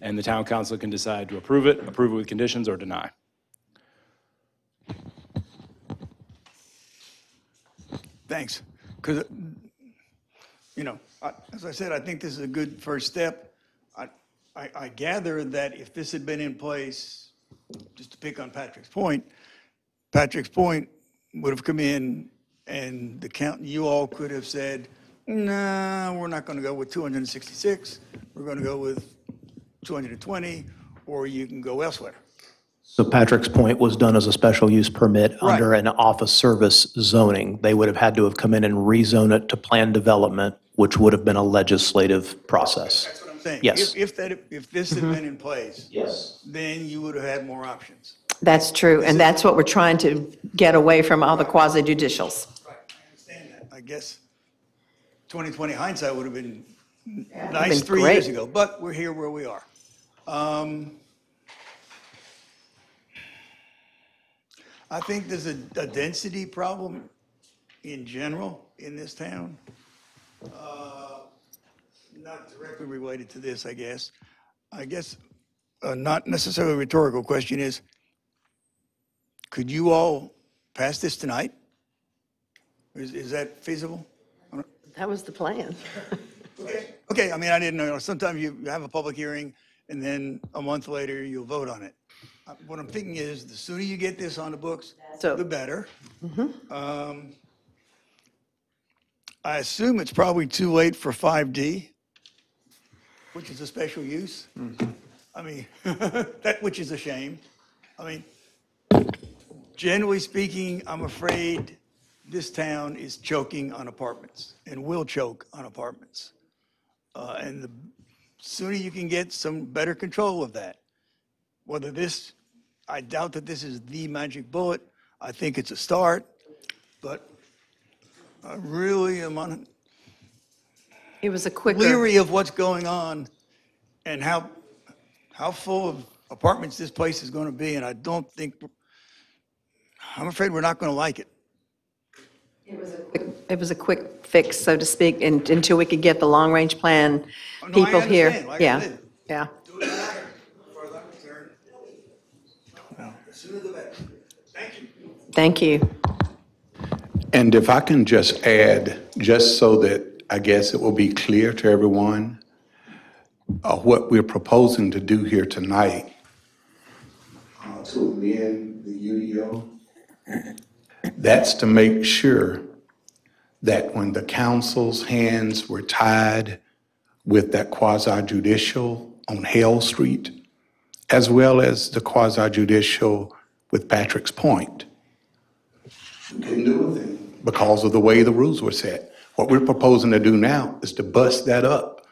and the town council can decide to approve it, approve it with conditions, or deny.
Thanks. Because, you know, I- as I said, I think this is a good first step. I, I, I gather that if this had been in place, just to pick on Patrick's point, Patrick's point would have come in and the count, you all could have said, nah, we're not going to go with 266. We're going to go with 220, or you can go elsewhere.
So Patrick's point was done as a special use permit under an office service zoning. They would have had to have come in and rezone it to plan development, which would have been a legislative process.
That's what I'm saying.
Yes.
If, if that, if this had been in place.
Yes.
Then you would have had more options.
That's true, and that's what we're trying to get away from all the quasi judicials.
Right, I understand that. I guess 2020 hindsight would have been
would've
nice
been
three years
great.
ago, but we're here where we are. Um, I think there's a, a density problem in general in this town. Uh, Not directly related to this, I guess. I guess, a not necessarily rhetorical question is, could you all pass this tonight? Is, is that feasible?
That was the plan.
Okay, Okay. I mean, I didn't know, sometimes you have a public hearing, and then a month later, you'll vote on it. Uh, What I'm thinking is, the sooner you get this on the books,
So-
the better. Um, I assume it's probably too late for 5D, which is a special use. I mean, that, which is a shame. I mean, generally speaking, I'm afraid this town is choking on apartments and will choke on apartments. Uh, And the sooner you can get some better control of that, whether this, I doubt that this is the magic bullet. I think it's a start, but I really am on,
It was a quicker,
leery of what's going on and how, how full of apartments this place is going to be, and I don't think, I'm afraid we're not going to like it.
it was a quick it was a quick fix, so to speak, un- until we could get the long-range plan
Oh, I
people here.
understand. Like I
Yeah,
said.
yeah.
Do it now, as far as I'm concerned. The sooner the better. Thank you.
And if I can just add, just so that I guess it will be clear to everyone, uh, what we're proposing to do here tonight, uh, to amend the UDO, that's to make sure that when the council's hands were tied with that quasi judicial on Hale Street, as well as the quasi judicial with Patrick's Point, we couldn't do anything because of the way the rules were set. What we're proposing to do now is to bust that up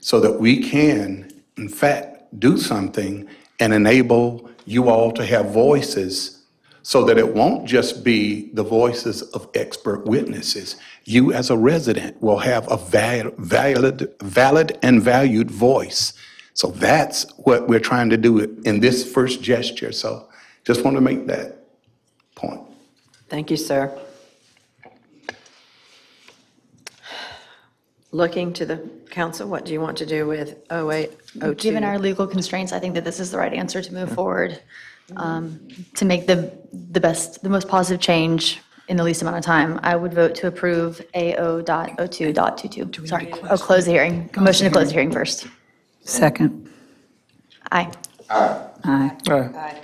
so that we can, in fact, do something and enable you all to have voices so that it won't just be the voices of expert witnesses. You, as a resident, will have a val- valid, valid and valued voice. So that's what we're trying to do in this first gesture. So just want to make that point.
Thank you, sir. Looking to the council, what do you want to do with 0802?
Given our legal constraints, I think that this is the right answer to move forward, um, to make the, the best, the most positive change in the least amount of time. I would vote to approve AO.02.22. Sorry, oh, close the hearing. Motion to close the hearing first.
Second.
Aye.
Aye.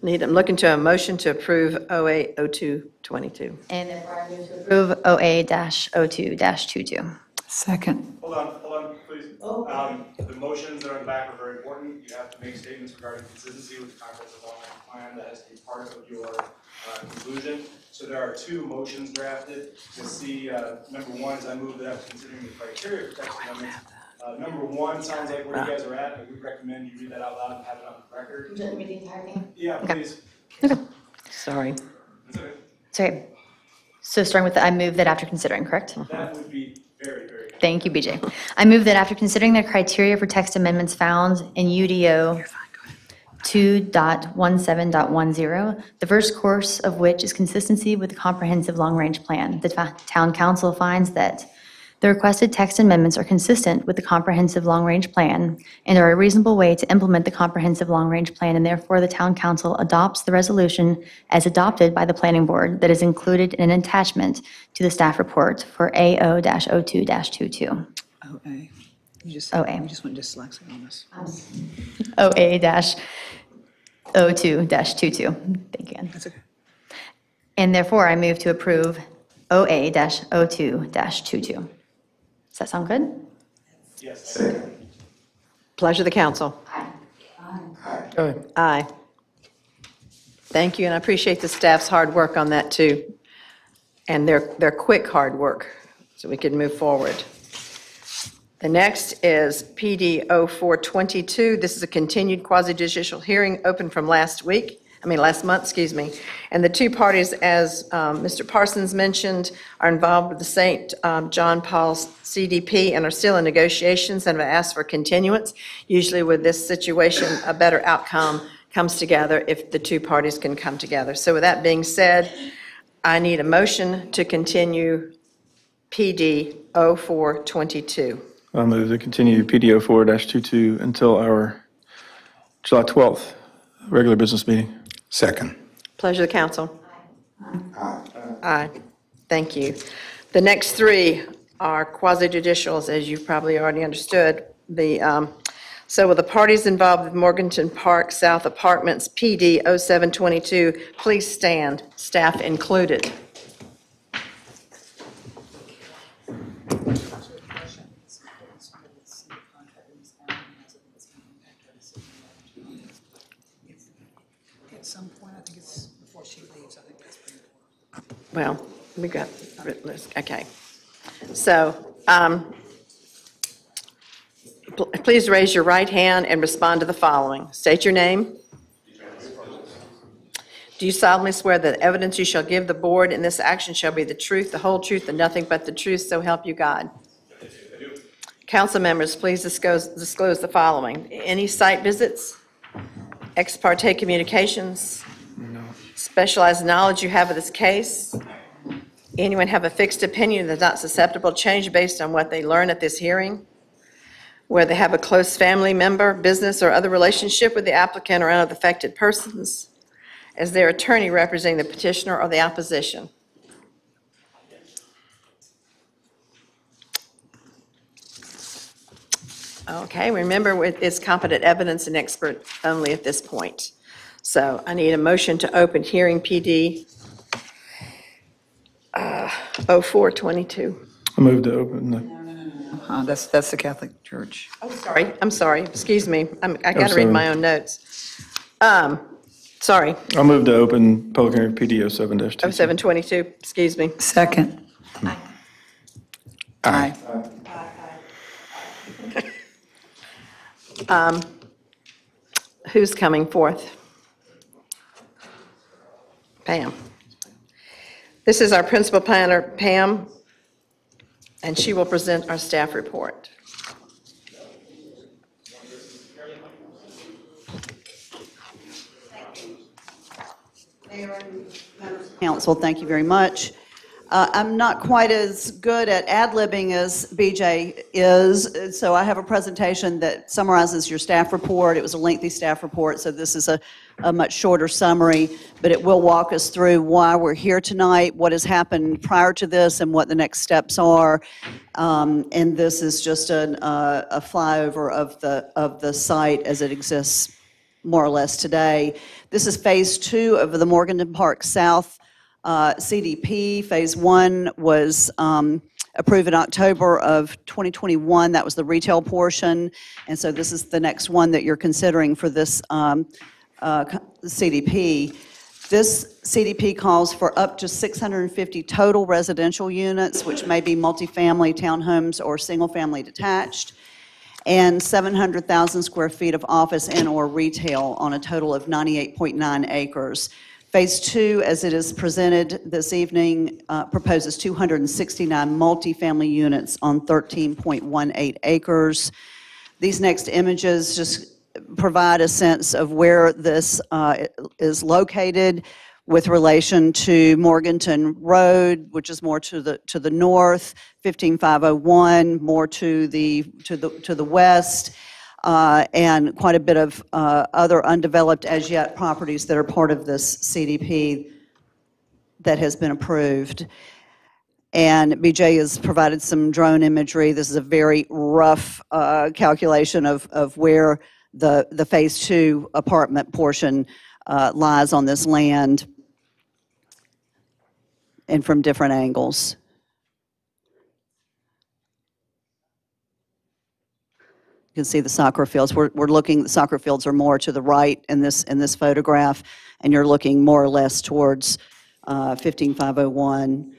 Need, I'm looking to a motion to approve 080222.
And therefore I move to approve OA-02-22.
Second.
Hold on, hold on, please. please. Um, The motions that are in the back are very important. You have to make statements regarding consistency with the comprehensive long-range plan. That has to be part of your uh, conclusion. So there are two motions drafted. To see, uh, number one is I move that after considering the criteria for text amendments. Uh, Number one sounds like where you guys are at. I would recommend you read that out loud and have it on the record.
Would you like me to read the entire thing?
Yeah,
Okay.
please.
Sorry.
Sorry. So starting with, the I move that after considering, correct?
That would be very, very
Thank you, BJ. I move that after considering the criteria for text amendments found in UDO 2.17.10, the first course of which is consistency with the comprehensive long-range plan, the ta- town council finds that the requested text amendments are consistent with the comprehensive long-range plan and are a reasonable way to implement the comprehensive long-range plan, and therefore the town council adopts the resolution as adopted by the planning board that is included in an attachment to the staff report for AO-02-22.
OA. You just,
OA.
you just went dyslexic on us.
OA-02-22. Thank you, Ann.
That's okay.
And therefore, I move to approve OA-02-22. Does that sound good?
Yes.
Pleasure of the council.
Aye.
Aye. Thank you, and I appreciate the staff's hard work on that, too, and their, their quick hard work, so we can move forward. The next is PD 0422. This is a continued quasi-judicial hearing open from last week, I mean, last month, excuse me. And the two parties, as um, Mr. Parsons mentioned, are involved with the St. um, John Paul CDP and are still in negotiations and have asked for continuance. Usually with this situation, a better outcome comes together if the two parties can come together. So with that being said, I need a motion to continue PD 0422.
I'll move to continue PDO 4-22 until our July 12th regular business meeting.
Second.
Pleasure of the council. Aye. Thank you. The next three are quasi-judicials, as you've probably already understood. The, um, so with the parties involved with Morganton Park South Apartments, PD 0722, please stand, staff included.
At some point, I think it's before she leaves, I think that's pretty important.
Well, we got, let's- okay. So, um, pl- please raise your right hand and respond to the following. State your name. Do you solemnly swear that the evidence you shall give the board in this action shall be the truth, the whole truth, and nothing but the truth, so help you God? Council members, please disclose, disclose the following. Any site visits? Ex parte communications? Specialized knowledge you have of this case? Anyone have a fixed opinion that's not susceptible to change based on what they learn at this hearing? Where they have a close family member, business, or other relationship with the applicant or other affected persons? As their attorney representing the petitioner or the opposition? Okay, remember, it's competent evidence and expert only at this point. So I need a motion to open hearing PD uh, 0422.
I move to open the,
Uh, That's, that's the Catholic Church.
Oh, sorry, I'm sorry, excuse me, I'm- I got to
Oh,
read my own notes. Um, Sorry,
I'll move to open public hearing PD 7-22.
0722, excuse me.
Second. Aye.
Um, Who's coming forth? Pam. This is our principal planner, Pam, and she will present our staff report.
Council, thank you very much. Uh, I'm not quite as good at ad-libbing as BJ is, so I have a presentation that summarizes your staff report. It was a lengthy staff report, so this is a, a much shorter summary, but it will walk us through why we're here tonight, what has happened prior to this, and what the next steps are. Um, And this is just an, uh, a flyover of the, of the site as it exists more or less today. This is Phase Two of the Morganton Park South uh, CDP. Phase One was um, approved in October of 2021. That was the retail portion. And so this is the next one that you're considering for this um, uh, CDP. This CDP calls for up to 650 total residential units, which may be multifamily, townhomes, or single-family detached, and 700,000 square feet of office and/or retail on a total of 98.9 acres. Phase two, as it is presented this evening, uh, proposes 269 multifamily units on 13.18 acres. These next images just provide a sense of where this uh, is located with relation to Morganton Road, which is more to the, to the north, 15501, more to the, to the, to the west, uh, and quite a bit of uh, other undeveloped as yet properties that are part of this CDP that has been approved. And BJ has provided some drone imagery. This is a very rough uh, calculation of, of where the, the Phase Two apartment portion uh, lies on this land and from different angles. Can see the soccer fields. We're, we're looking, the soccer fields are more to the right in this, in this photograph, and you're looking more or less towards uh, 15501.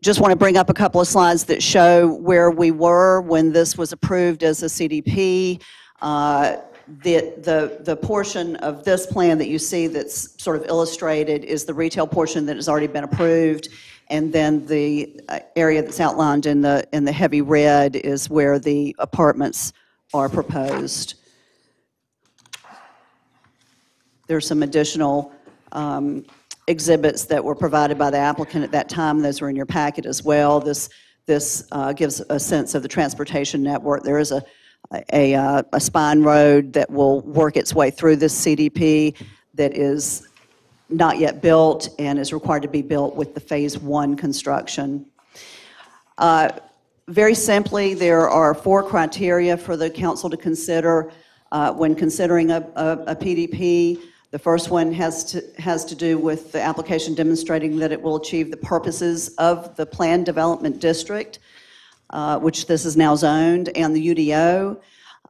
Just want to bring up a couple of slides that show where we were when this was approved as a CDP. Uh, The, the, the portion of this plan that you see that's sort of illustrated is the retail portion that has already been approved. And then the uh, area that's outlined in the, in the heavy red is where the apartments are proposed. There's some additional um, exhibits that were provided by the applicant at that time. Those were in your packet as well. This, this uh, gives a sense of the transportation network. There is a, a, uh, a spine road that will work its way through this CDP that is not yet built and is required to be built with the Phase One construction. Uh, Very simply, there are four criteria for the council to consider uh, when considering a, a, a PDP. The first one has to, has to do with the application demonstrating that it will achieve the purposes of the planned development district, uh, which this is now zoned, and the UDO.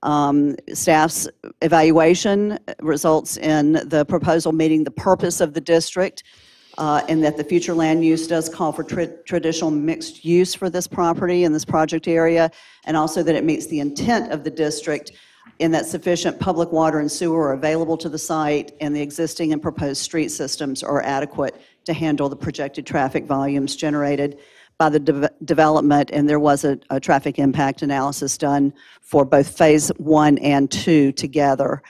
Um, Staff's evaluation results in the proposal meeting the purpose of the district, uh, and that the future land use does call for tra- traditional mixed use for this property in this project area, and also that it meets the intent of the district in that sufficient public water and sewer are available to the site, and the existing and proposed street systems are adequate to handle the projected traffic volumes generated by the de- development, and there was a, a traffic impact analysis done for both Phase One and Two together.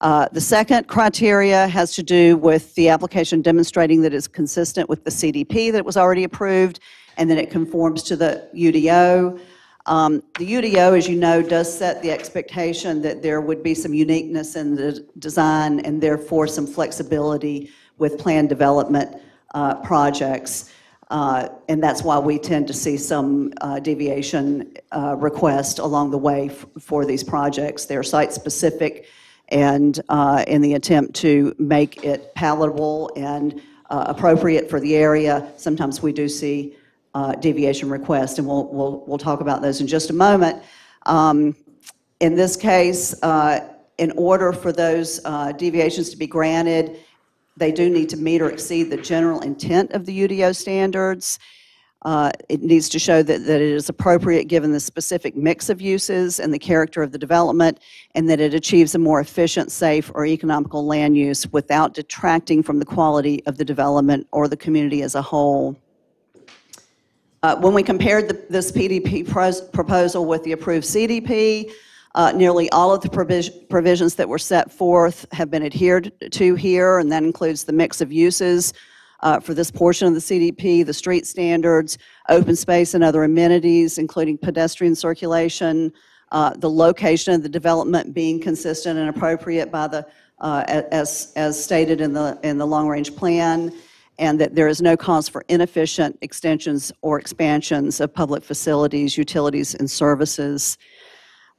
Uh, The second criteria has to do with the application demonstrating that it's consistent with the CDP that was already approved, and that it conforms to the UDO. Um, The UDO, as you know, does set the expectation that there would be some uniqueness in the design and therefore some flexibility with planned development uh, projects. Uh, And that's why we tend to see some uh, deviation uh, request along the way for these projects. They're site-specific and uh, in the attempt to make it palatable and uh, appropriate for the area, sometimes we do see uh, deviation requests, and we'll, we'll, we'll talk about those in just a moment. Um, In this case, in order for those deviations to be granted, they do need to meet or exceed the general intent of the UDO standards. Uh, It needs to show that, that it is appropriate given the specific mix of uses and the character of the development, and that it achieves a more efficient, safe, or economical land use without detracting from the quality of the development or the community as a whole. Uh, When we compared the- this PDP proposal with the approved CDP, uh, nearly all of the provis- provisions that were set forth have been adhered to here, and that includes the mix of uses uh, for this portion of the CDP, the street standards, open space and other amenities, including pedestrian circulation, uh, the location of the development being consistent and appropriate by the, uh, as, as stated in the, in the long-range plan, and that there is no cause for inefficient extensions or expansions of public facilities, utilities, and services.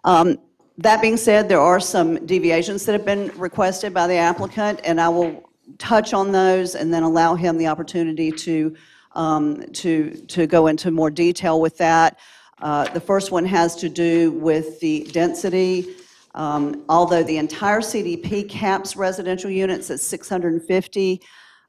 Um, That being said, there are some deviations that have been requested by the applicant, and I will touch on those and then allow him the opportunity to, um, to, to go into more detail with that. Uh, The first one has to do with the density. Um, Although the entire CDP caps residential units at 650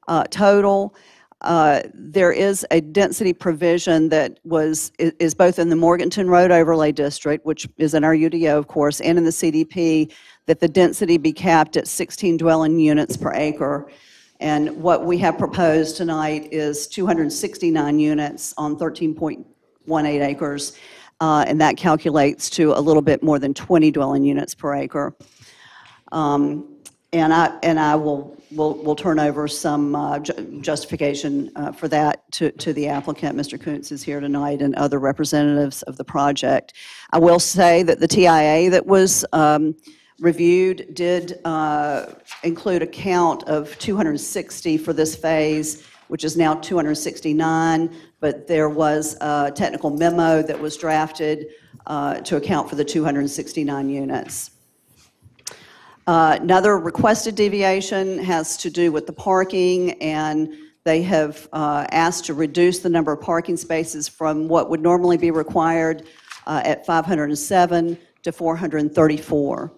uh, total, uh, there is a density provision that was, is both in the Morganton Road Overlay District, which is in our UDO, of course, and in the CDP, that the density be capped at 16 dwelling units per acre. And what we have proposed tonight is 269 units on 13.18 acres, uh, and that calculates to a little bit more than 20 dwelling units per acre. Um, And I, and I will, will, will turn over some uh, ju- justification uh, for that to, to the applicant. Mr. Kuntz is here tonight and other representatives of the project. I will say that the TIA that was um, reviewed did uh, include a count of 260 for this phase, which is now 269, but there was a technical memo that was drafted uh, to account for the 269 units. Uh, Another requested deviation has to do with the parking, and they have uh, asked to reduce the number of parking spaces from what would normally be required uh, at 507 to 434.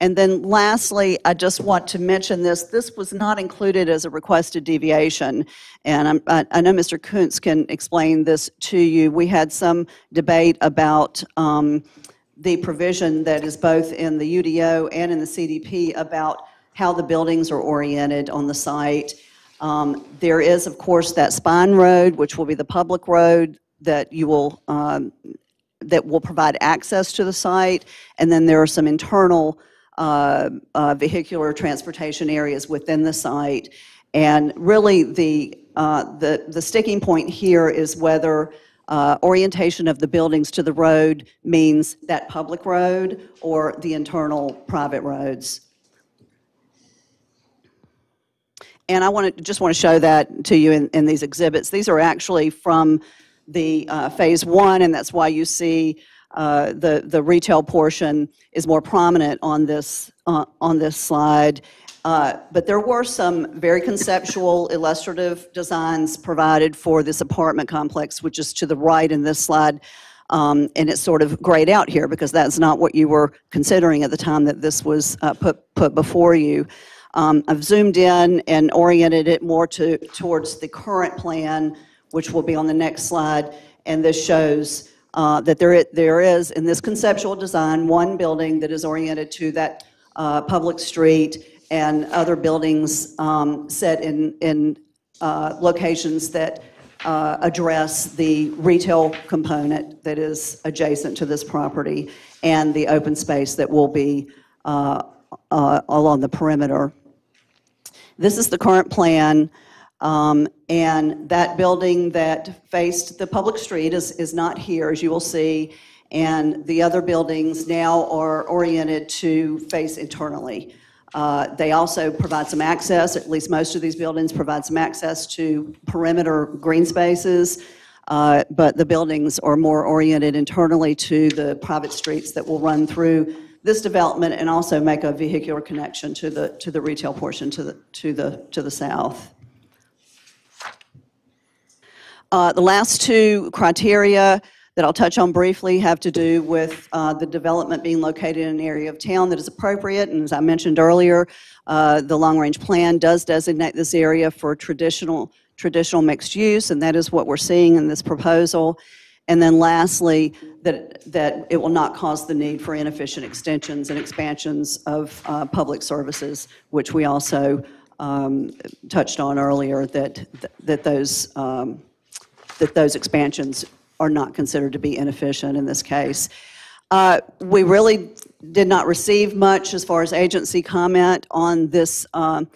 And then lastly, I just want to mention this, this was not included as a requested deviation. And I I know Mr. Kuntz can explain this to you. We had some debate about um, the provision that is both in the UDO and in the CDP about how the buildings are oriented on the site. Um, There is, of course, that spine road, which will be the public road that you will, um, that will provide access to the site. And then there are some internal uh, uh, vehicular transportation areas within the site. And really, the, uh, the, the sticking point here is whether uh, orientation of the buildings to the road means that public road or the internal private roads. And I want to, just want to show that to you in, in these exhibits. These are actually from the uh, Phase One, and that's why you see uh, the, the retail portion is more prominent on this, uh, on this slide. Uh, But there were some very conceptual illustrative designs provided for this apartment complex, which is to the right in this slide. Um, And it's sort of grayed out here because that's not what you were considering at the time that this was uh, put, put before you. Um, I've zoomed in and oriented it more to, towards the current plan, which will be on the next slide. And this shows uh, that there, there is, in this conceptual design, one building that is oriented to that uh, public street and other buildings um, set in, in uh, locations that uh, address the retail component that is adjacent to this property and the open space that will be uh, uh, along the perimeter. This is the current plan, um, and that building that faced the public street is, is not here, as you will see, and the other buildings now are oriented to face internally. Uh, They also provide some access, at least most of these buildings provide some access to perimeter green spaces, uh, but the buildings are more oriented internally to the private streets that will run through this development and also make a vehicular connection to the, to the retail portion to the, to the, to the south. Uh, The last two criteria that I'll touch on briefly have to do with uh, the development being located in an area of town that is appropriate. And as I mentioned earlier, uh, the long-range plan does designate this area for traditional, traditional mixed use, and that is what we're seeing in this proposal. And then lastly, that, that it will not cause the need for inefficient extensions and expansions of uh, public services, which we also um, touched on earlier, that, that those, um, that those expansions are not considered to be inefficient in this case. Uh, We really did not receive much as far as agency comment on this, um,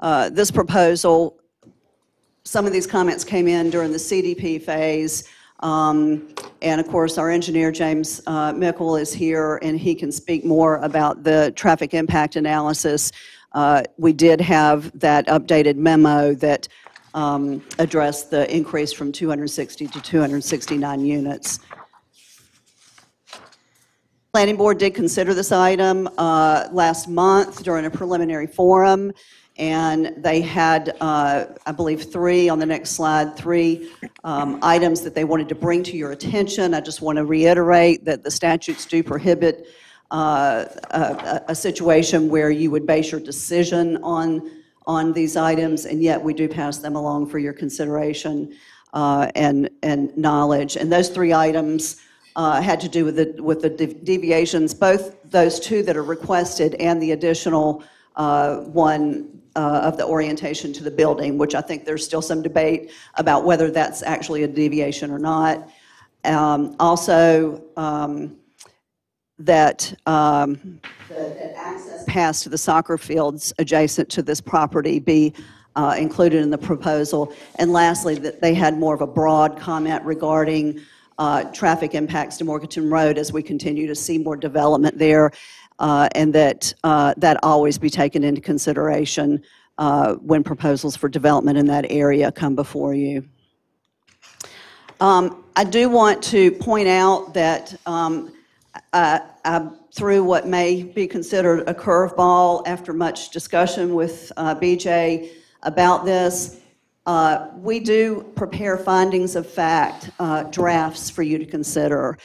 uh, this proposal. Some of these comments came in during the CDP phase. Um, And of course, our engineer, James uh, Mickle, is here, and he can speak more about the traffic impact analysis. Uh, We did have that updated memo that um, addressed the increase from 260 to 269 units. Planning Board did consider this item uh, last month during a preliminary forum, and they had, uh, I believe, three, on the next slide, three um, items that they wanted to bring to your attention. I just want to reiterate that the statutes do prohibit uh, a a situation where you would base your decision on, on these items, and yet we do pass them along for your consideration uh, and, and knowledge. And those three items uh, had to do with the, with the deviations, both those two that are requested and the additional uh, one uh, of the orientation to the building, which I think there's still some debate about whether that's actually a deviation or not. Um, Also, um, that um, that access pass to the soccer fields adjacent to this property be uh, included in the proposal. And lastly, that they had more of a broad comment regarding uh, traffic impacts to Morganton Road as we continue to see more development there, uh, and that uh, that always be taken into consideration uh, when proposals for development in that area come before you. Um, I do want to point out that um, I I threw what may be considered a curveball after much discussion with uh, BJ about this. Uh, We do prepare findings of fact, uh, drafts for you to consider.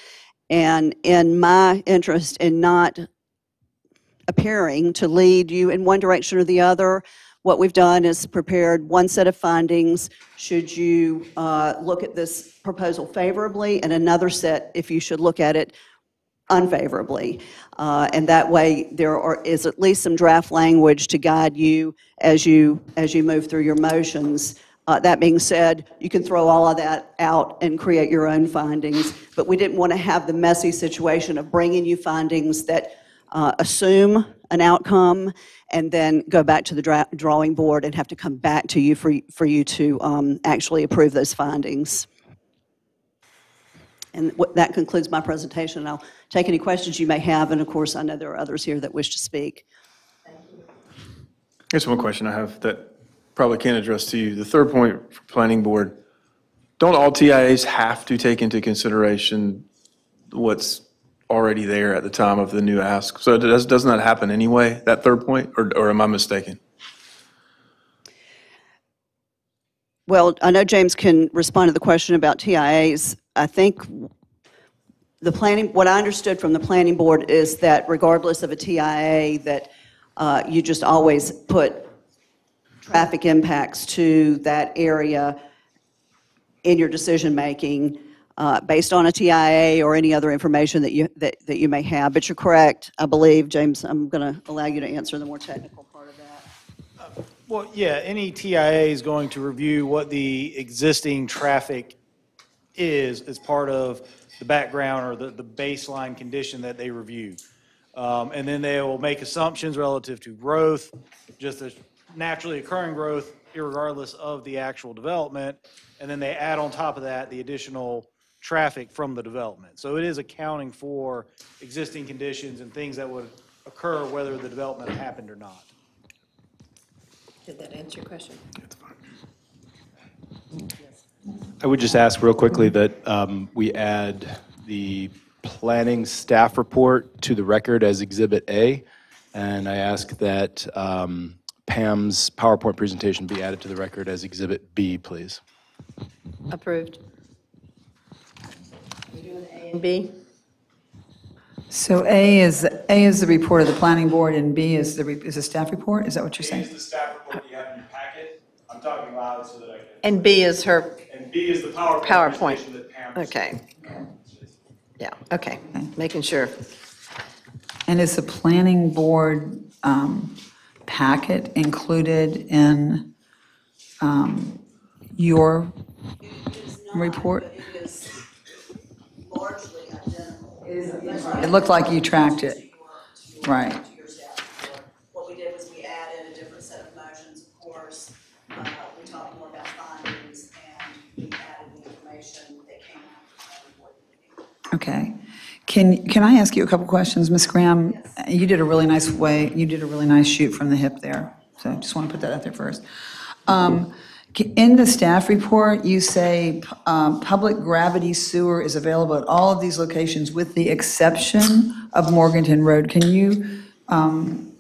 And in my interest in not appearing to lead you in one direction or the other, what we've done is prepared one set of findings, should you uh, look at this proposal favorably, and another set if you should look at it unfavorably. Uh, And that way, there are, is at least some draft language to guide you as you, as you move through your motions. Uh, That being said, you can throw all of that out and create your own findings, but we didn't want to have the messy situation of bringing you findings that uh, assume an outcome and then go back to the dra- drawing board and have to come back to you for, for you to um, actually approve those findings. And that concludes my presentation. I'll take any questions you may have, and of course, I know there are others here that wish to speak.
Here's one question I have that probably can't address to you. The third point for planning board, don't all TIAs have to take into consideration what's already there at the time of the new ask? So does, doesn't that happen anyway, that third point, or, or am I mistaken?
Well, I know James can respond to the question about TIAs. I think the planning, what I understood from the planning board is that regardless of a TIA, that uh, you just always put traffic impacts to that area in your decision-making uh, based on a TIA or any other information that you, that, that you may have. But you're correct, I believe, James, I'm going to allow you to answer the more technical part of that.
Well, yeah, any TIA is going to review what the existing traffic is as part of the background or the, the baseline condition that they review. Um, and then they will make assumptions relative to growth, just as naturally occurring growth, irregardless of the actual development. And then they add on top of that the additional traffic from the development. So it is accounting for existing conditions and things that would occur whether the development happened or not.
Did that answer your question?
I would just ask real quickly that um, we add the planning staff report to the record as Exhibit A, and I ask that um, Pam's PowerPoint presentation be added to the record as Exhibit B, please.
Approved. We're doing A and B?
So A is, A is the report of the planning board, and B is the, re- is the staff report? Is that what you're saying?
Is the staff report you have in your packet. I'm talking loud so that I can.
And B is her
And B is the PowerPoint
PowerPoint.
presentation that Pam.
Okay. Yeah, okay, making sure.
And is the planning board um, packet included in um, your report?
It is largely identical.
It looked like you tracked it. Right.
What we did was we added a different set of motions, of course. Uh, We talked more about findings and we added the information that came out of the planning board meeting.
Okay. Can, can I ask you a couple questions? Ms. Graham, you did a really nice way, you did a really nice shoot from the hip there. So I just want to put that out there first. Um, In the staff report, you say um, public gravity sewer is available at all of these locations with the exception of Morganton Road. Can you um,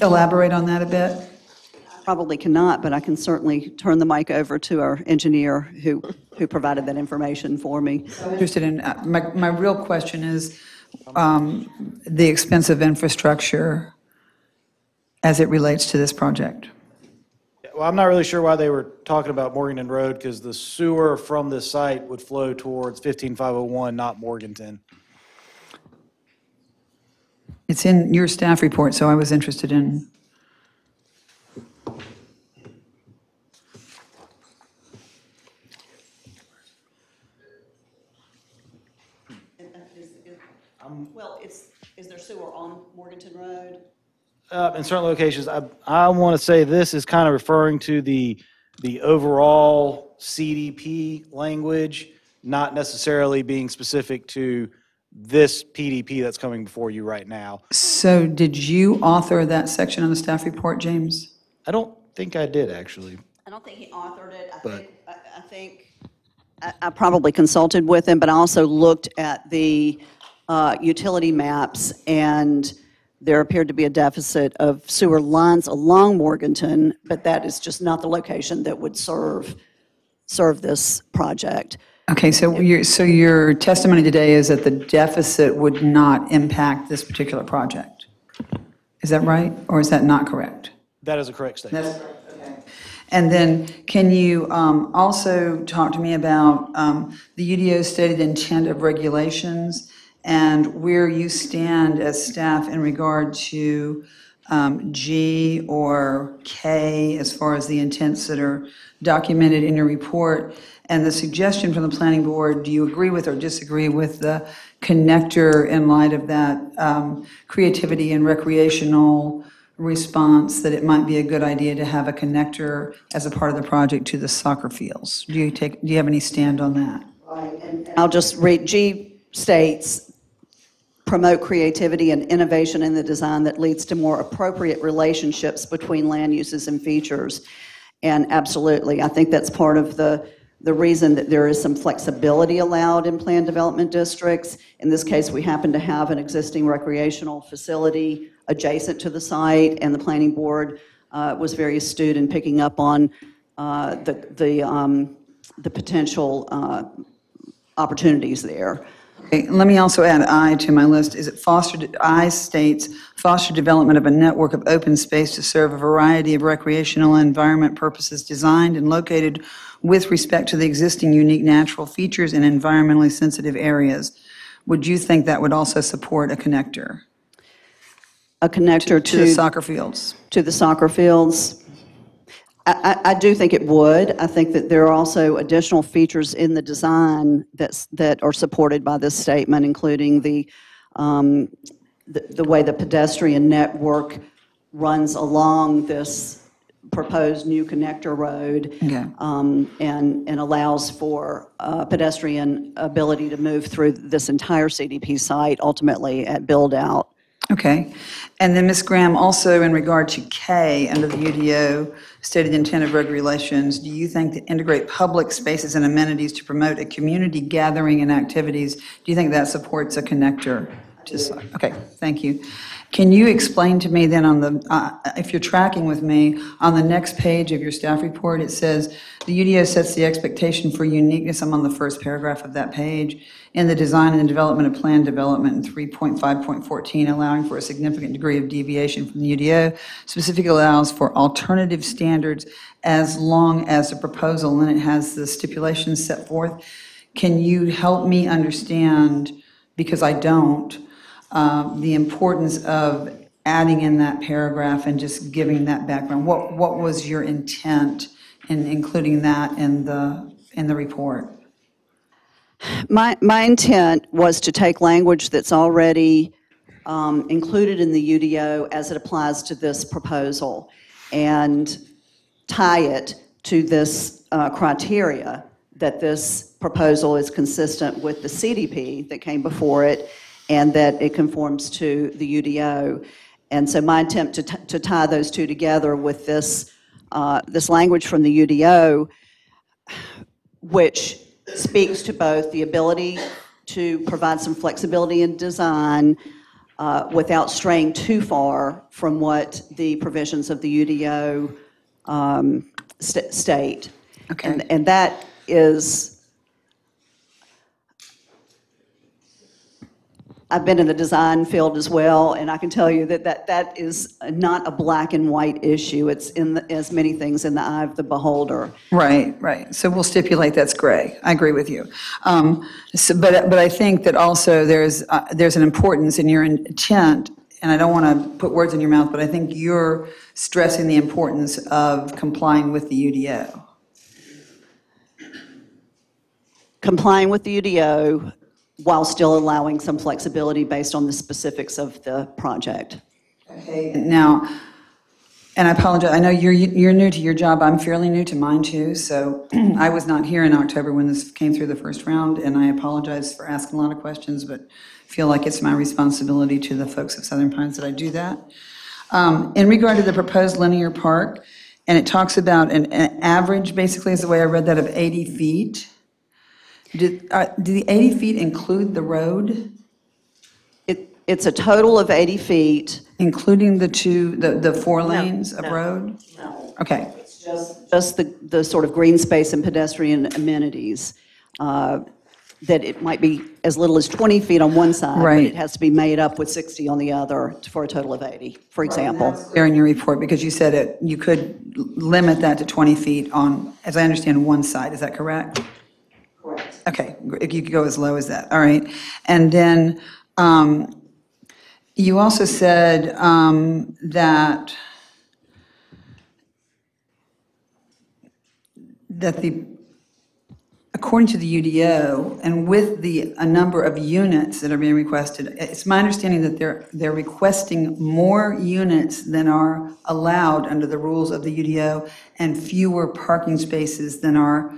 elaborate on that a bit?
Probably cannot, but I can certainly turn the mic over to our engineer who, who provided that information for me.
Interested in, uh, my, my real question is um, the of infrastructure as it relates to this project.
Well, I'm not really sure why they were talking about Morganton Road, because the sewer from this site would flow towards 15501, not Morganton.
It's in your staff report, so I was interested in,
Well, is, is there sewer on Morganton Road?
Uh, in certain locations, I, I want to say this is kind of referring to the, the overall CDP language, not necessarily being specific to this PDP that's coming before you right now.
so did you author that section on the staff report, James?
I don't think I did, actually.
I don't think he authored it. I
But-
think, I, I think, I, I probably consulted with him, but I also looked at the, uh, utility maps and there appeared to be a deficit of sewer lines along Morganton, but that is just not the location that would serve, serve this project.
Okay, so your, so your testimony today is that the deficit would not impact this particular project? Is that right, or is that not correct?
That is a correct statement.
That's And then, can you um, also talk to me about um, the UDO stated intent of regulations and where you stand as staff in regard to um, G or K as far as the intents that are documented in your report? And the suggestion from the planning board, do you agree with or disagree with the connector in light of that um, creativity and recreational response that it might be a good idea to have a connector as a part of the project to the soccer fields? Do you take, do you have any stand on that?
I'll just read, G states, promote creativity and innovation in the design that leads to more appropriate relationships between land uses and features. And absolutely, I think that's part of the, the reason that there is some flexibility allowed in planned development districts. In this case, we happen to have an existing recreational facility adjacent to the site, and the planning board uh, was very astute in picking up on uh, the, the, um, the potential uh, opportunities there.
Okay, let me also add I to my list. Is it foster, I states foster development of a network of open space to serve a variety of recreational and environment purposes designed and located with respect to the existing unique natural features in environmentally sensitive areas. Would you think that would also support a connector?
A connector
To the
to,
soccer fields?
to the soccer fields. I, I, do think it would. I think that there are also additional features in the design that's, that are supported by this statement, including the, um, the, the way the pedestrian network runs along this proposed new connector road.
Okay.
um, and, and allows for uh, pedestrian ability to move through this entire CDP site ultimately at build-out.
Okay. And then, Ms. Graham, also in regard to K, under the UDO stated intent of regulations, do you think that integrate public spaces and amenities to promote a community gathering and activities, do you think that supports a connector? Just, Okay, thank you. Can you explain to me then on the, uh, if you're tracking with me, on the next page of your staff report, it says, "The UDO sets the expectation for uniqueness," I'm on the first paragraph of that page, "in the design and the development of plan development in 3.5.14, allowing for a significant degree of deviation from the UDO, specifically allows for alternative standards as long as the proposal, and it has the stipulations set forth. Can you help me understand, because I don't, um, the importance of adding in that paragraph and just giving that background? What, what was your intent in including that in the, in the report?
My, my intent was to take language that's already um, included in the UDO as it applies to this proposal and tie it to this uh, criteria that this proposal is consistent with the CDP that came before it and that it conforms to the UDO. And so my attempt to, t- to tie those two together with this uh, this language from the UDO, which speaks to both the ability to provide some flexibility in design uh, without straying too far from what the provisions of the UDO um, st- state.
Okay.
And, and that is, I've been in the design field as well, and I can tell you that that, that is not a black and white issue. It's in, the- as many things in the eye of the beholder.
Right, right. So we'll stipulate that's gray. I agree with you. Um, so- But, but I think that also there's, uh, there's an importance in your intent, and I don't want to put words in your mouth, but I think you're stressing the importance of complying with the UDO.
Complying with the UDO while still allowing some flexibility based on the specifics of the project.
Okay, now, and I apologize, I know you're, you're new to your job, I'm fairly new to mine too, so I was not here in October when this came through the first round, and I apologize for asking a lot of questions, but feel like it's my responsibility to the folks of Southern Pines that I do that. Um, In regard to the proposed linear park, and it talks about an, an average, basically is the way I read that, of 80 feet. Did, uh, do the 80 feet include the road?
It, it's a total of 80 feet.
Including the two, the, the four lanes of road?
no.
road? Okay.
Just the, the sort of green space and pedestrian amenities. uh, That it might be as little as 20 feet on one side, but
Right.
it has to be made up with 60 on the other for a total of 80, for example.
There in your report, because you said it, you could limit that to 20 feet on, as I understand, one side, is that correct? Okay, you could go as low as that, all right. And then, um, you also said, um, that, that the, according to the UDO, and with the, a number of units that are being requested, it's my understanding that they're, they're requesting more units than are allowed under the rules of the UDO, and fewer parking spaces than are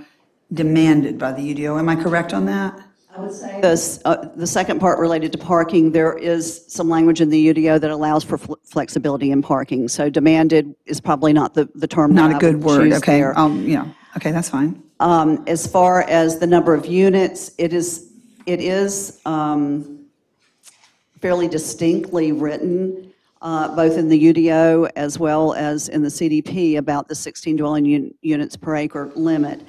demanded by the UDO. Am I correct on that?
I would say this, uh, the second part related to parking, there is some language in the UDO that allows for fl- flexibility in parking. So demanded is probably not the, the term that
Not
I
a good
would
word,
choose
okay,
there.
um, yeah, okay, that's fine.
Um, As far as the number of units, it is, it is um, fairly distinctly written, uh, both in the UDO as well as in the CDP, about the 16 dwelling un- units per acre limit.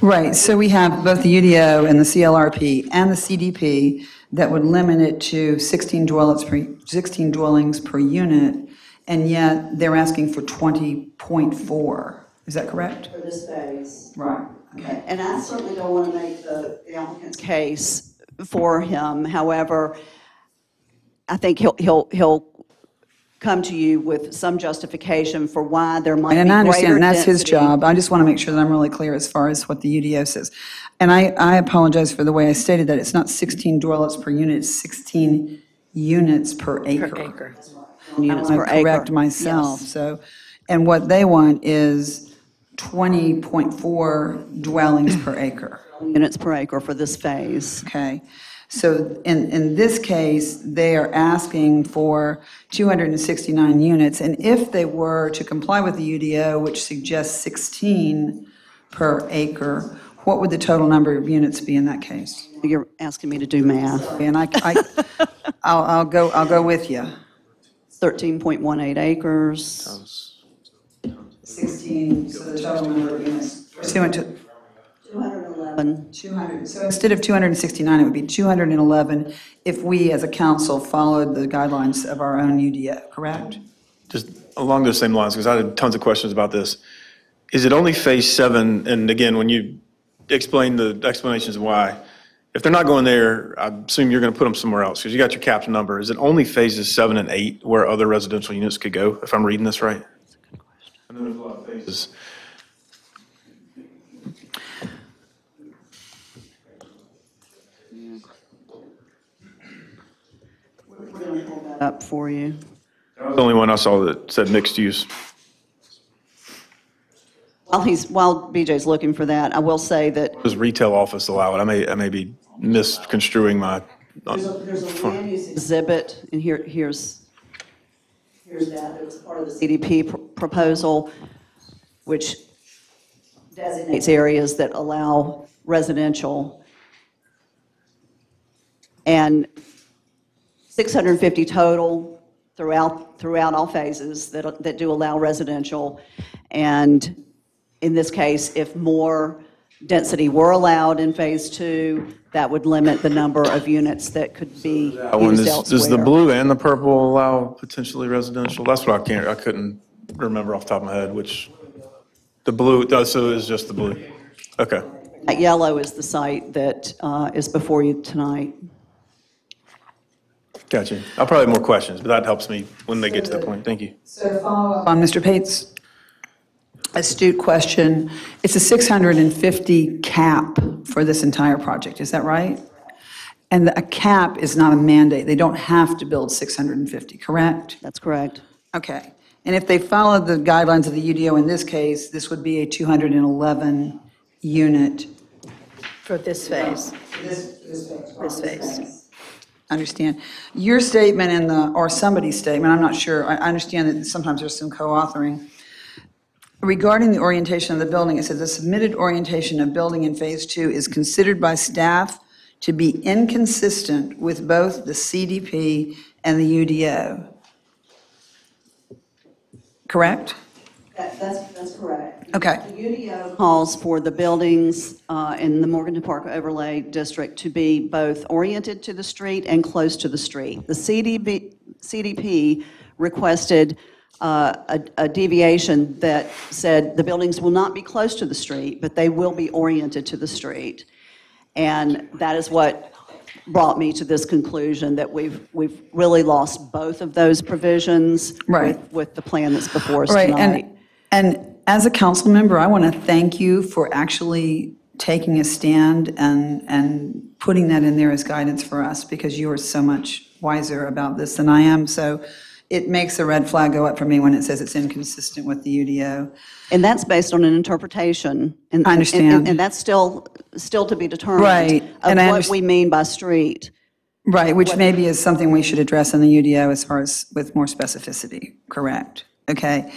Right, so we have both the UDO and the CLRP and the CDP that would limit it to 16 dwellings per, 16 dwellings per unit, and yet they're asking for 20.4. Is that correct?
For this phase.
Right. Okay.
And I certainly don't want to make the the applicant's case for him. However, I think he'll, he'll, he'll come to you with some justification for why there might be
And I understand, and that's his job. I just want to make sure that I'm really clear as far as what the UDO says. And I, I apologize for the way I stated that. It's not 16 dwellings per unit, it's 16 units per acre. Per acre.
Units
I
per
want to correct
acre.
myself,
Yes.
so, and what they want is 20.4 dwellings per acre.
Units per acre for this phase.
Okay, so in, in this case, they are asking for 269 units, and if they were to comply with the UDO, which suggests 16 per acre, what would the total number of units be in that case?
You're asking me to do math.
And I, I, I'll, I'll go, I'll go with you.
13.18 acres.
16, so the total number of units pursuant to.
211.
200, so instead of 269, it would be 211 if we, as a council, followed the guidelines of our own UDO, correct?
Just along those same lines, because I had tons of questions about this. Is it only phase seven, and again, when you explain the explanations of why, if they're not going there, I assume you're going to put them somewhere else, because you got your capped number. Is it only phases seven and eight where other residential units could go, if I'm reading this right? That's a good question. And then there's a lot of phases.
Up for you.
That was the only one I saw that said mixed use.
While he's, while BJ's looking for that, I will say that
Does retail office allow it? I may, I may be misconstruing my.
there's a, there's a land use exhibit, and here, here's, Here's that, it was part of the CDP pr- proposal, which designates areas that allow residential. And 650 total throughout, throughout all phases that, that do allow residential. And in this case, if more density were allowed in Phase Two, that would limit the number of units that could be
That one,
used
does, does the
elsewhere.
blue and the purple allow potentially residential? That's what I can't, I couldn't remember off the top of my head, which, the blue, oh, so it's just the blue? Okay.
That yellow is the site that uh, is before you tonight.
Gotcha. I'll probably have more questions, but that helps me when they get to the point. Thank you.
So follow up uh, on Mr. Pate's astute question, it's a 650 cap for this entire project, is that right? And a cap is not a mandate, they don't have to build 650, correct?
That's correct.
Okay, and if they followed the guidelines of the UDO in this case, this would be a 211 unit.
For this phase.
This
This phase.
Understand. Your statement in the, or somebody's statement, I'm not sure, I I understand that sometimes there's some co-authoring. Regarding the orientation of the building, it says the submitted orientation of building in Phase Two is considered by staff to be inconsistent with both the CDP and the UDO. Correct?
That- That's, that's correct.
Okay.
The UDO calls for the buildings uh, in the Morganton Park Overlay District to be both oriented to the street and close to the street. The CDB, CDP requested uh, a a deviation that said the buildings will not be close to the street, but they will be oriented to the street. And that is what brought me to this conclusion, that we've, we've really lost both of those provisions
Right.
with, with the plan that's before us
Right,
tonight.
and, and as a council member, I want to thank you for actually taking a stand and, and putting that in there as guidance for us, because you are so much wiser about this than I am. So it makes a red flag go up for me when it says it's inconsistent with the UDO.
And that's based on an interpretation. and-
I understand.
And, and that's still, still to be determined.
Right,
Of
and
what we mean by street.
Right, which maybe is something we should address in the UDO as far as with more specificity, correct? Okay.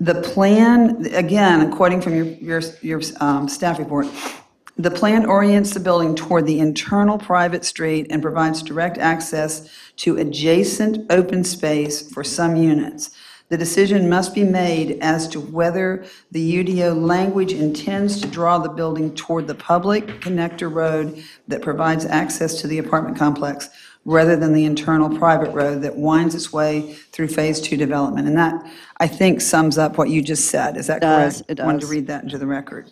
The plan, again, according from your, your, your um, staff report, the plan orients the building toward the internal private street and provides direct access to adjacent open space for some units. The decision must be made as to whether the UDO language intends to draw the building toward the public connector road that provides access to the apartment complex, rather than the internal private road that winds its way through Phase Two development. And that, I think, sums up what you just said. Is that
It does,
correct?
it
Wanted to
does.
read that into the record.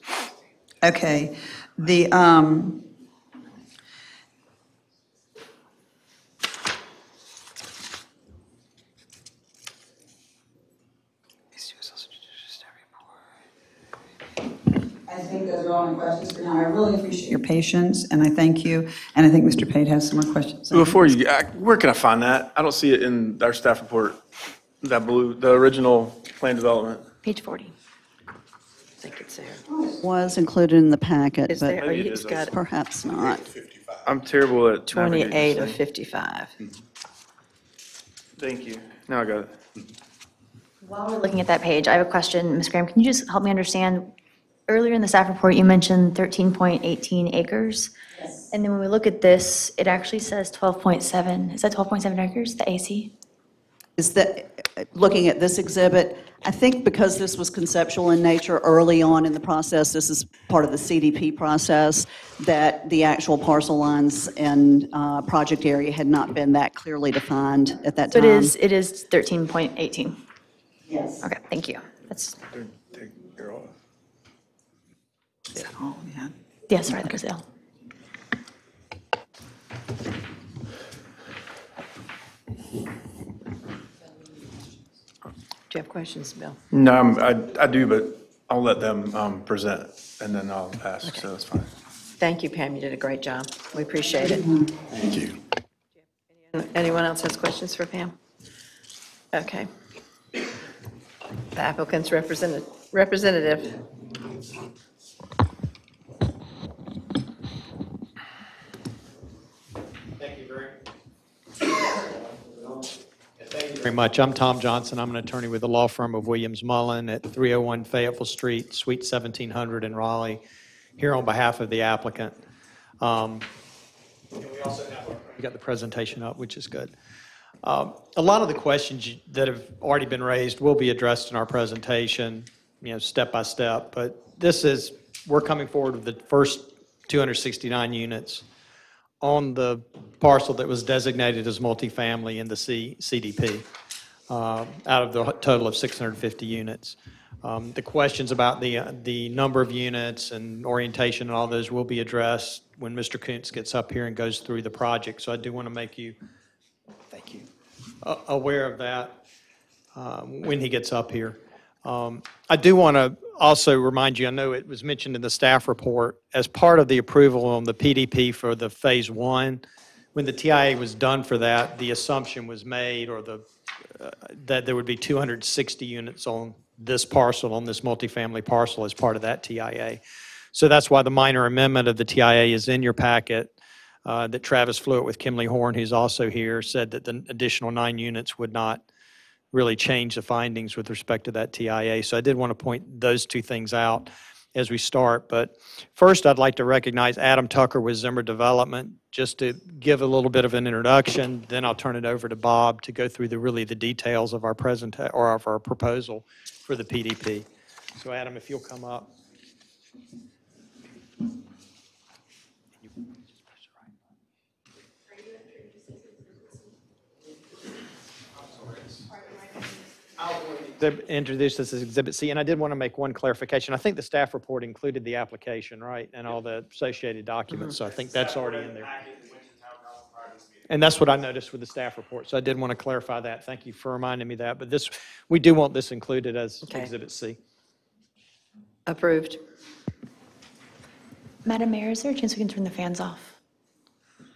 Okay. The, um, I think those are all my questions for now. I really appreciate your patience, and I thank you. And I think Mr. Pate has some more questions.
Before you, I- where can I find that? I don't see it in our staff report, that blue, the original plan development.
Page 40.
I think it's there.
Was included in the packet,
Is
but
there, or you- it's got
perhaps not.
I'm terrible at navigating
28
this
of
thing.
55.
Thank you. Now I got it.
While we're looking at that page, I have a question. Ms. Graham, can you just help me understand? Earlier in the staff report, you mentioned 13.18 acres. And then when we look at this, it actually says 12.7. Is that 12.7 acres, the AC?
Is that, uh, looking at this exhibit, I think because this was conceptual in nature early on in the process, this is part of the CDP process, that the actual parcel lines and uh, project area had not been that clearly defined at that
So
time.
it is, it is 13.18?
Yes.
Okay, thank you. That's,
Is that all we had?
yeah, sorry, that was L.
Do you have questions, Bill?
No, I'm- I, I do, but I'll let them um, present, and then I'll ask, so that's fine.
Thank you, Pam, you did a great job. We appreciate it.
Thank you.
Anyone else has questions for Pam? Okay. The applicant's representative, representative.
Thank you very, much. I'm Tom Johnson. I'm an attorney with the law firm of Williams Mullen at 301 Fayetteville Street, Suite 1700 in Raleigh, here on behalf of the applicant. Um, We also have, we got the presentation up, which is good. Um, A lot of the questions that have already been raised will be addressed in our presentation, you know, step by step. But this is, we're coming forward with the first 269 units on the parcel that was designated as multifamily in the C, CDP, uh, out of the total of 650 units. Um, The questions about the, the number of units and orientation and all those will be addressed when Mr. Kuntz gets up here and goes through the project. So I do want to make you, thank you, aware of that uh, when he gets up here. Um, I do want to also remind you, I know it was mentioned in the staff report, as part of the approval on the PDP for the Phase One, when the TIA was done for that, the assumption was made, or the, uh, that there would be 260 units on this parcel, on this multifamily parcel as part of that TIA. So that's why the minor amendment of the TIA is in your packet, uh, that Travis Fluitt with Kimley Horn, who's also here, said that the additional nine units would not really change the findings with respect to that TIA. So I did want to point those two things out as we start. But first, I'd like to recognize Adam Tucker with Zimmer Development, just to give a little bit of an introduction. Then I'll turn it over to Bob to go through the, really the details of our present, or of our proposal for the PDP. So Adam, if you'll come up. Introduce this as Exhibit C, and I did want to make one clarification. I think the staff report included the application, right, and all the associated documents, so I think that's already in there. And that's what I noticed with the staff report, so I did want to clarify that. Thank you for reminding me that, but this, we do want this included as
Okay.
Exhibit C.
Approved.
Madam Mayor, is there a chance we can turn the fans off?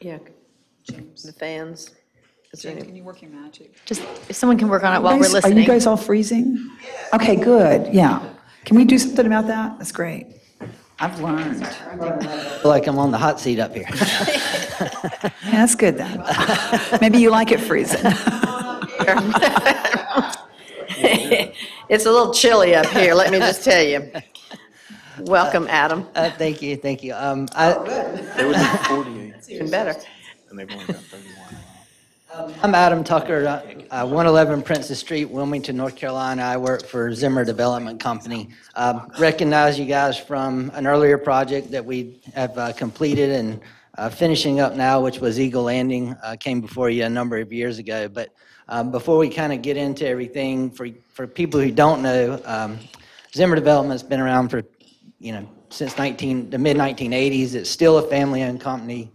Yeah. The fans. Is there
James,
any-
can you work your magic?
Just, if someone can work on it while
You
we're
guys-
listening.
Are you guys all freezing? Okay, good, yeah. Can we do something about that? That's great. I've learned.
feel like I'm on the hot seat up here.
Yeah, that's good then. Maybe you like it freezing.
It's a little chilly up here, let me just tell you. Welcome, Adam.
Uh, Thank you, thank you. Um, I-
They would be 48.
It's even better.
And they've only got 31.
I'm Adam Tucker, uh, uh, 111 Princess Street, Wilmington, North Carolina. I work for Zimmer Development Company. Um, Recognize you guys from an earlier project that we have uh, completed and uh, finishing up now, which was Eagle Landing, uh, came before you a number of years ago. But um, before we kind of get into everything, for for people who don't know, um, Zimmer Development's been around for, you know, since 19, the mid-1980s. It's still a family-owned company.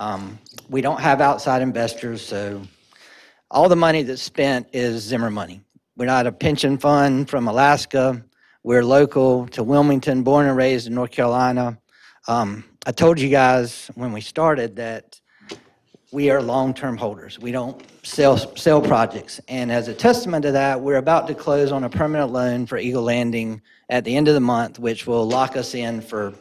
Um, We don't have outside investors, so all the money that's spent is Zimmer money. We're not a pension fund from Alaska. We're local to Wilmington, born and raised in North Carolina. Um, I told you guys when we started that we are long-term holders. We don't sell, sell projects. And as a testament to that, we're about to close on a permanent loan for Eagle Landing at the end of the month, which will lock us in for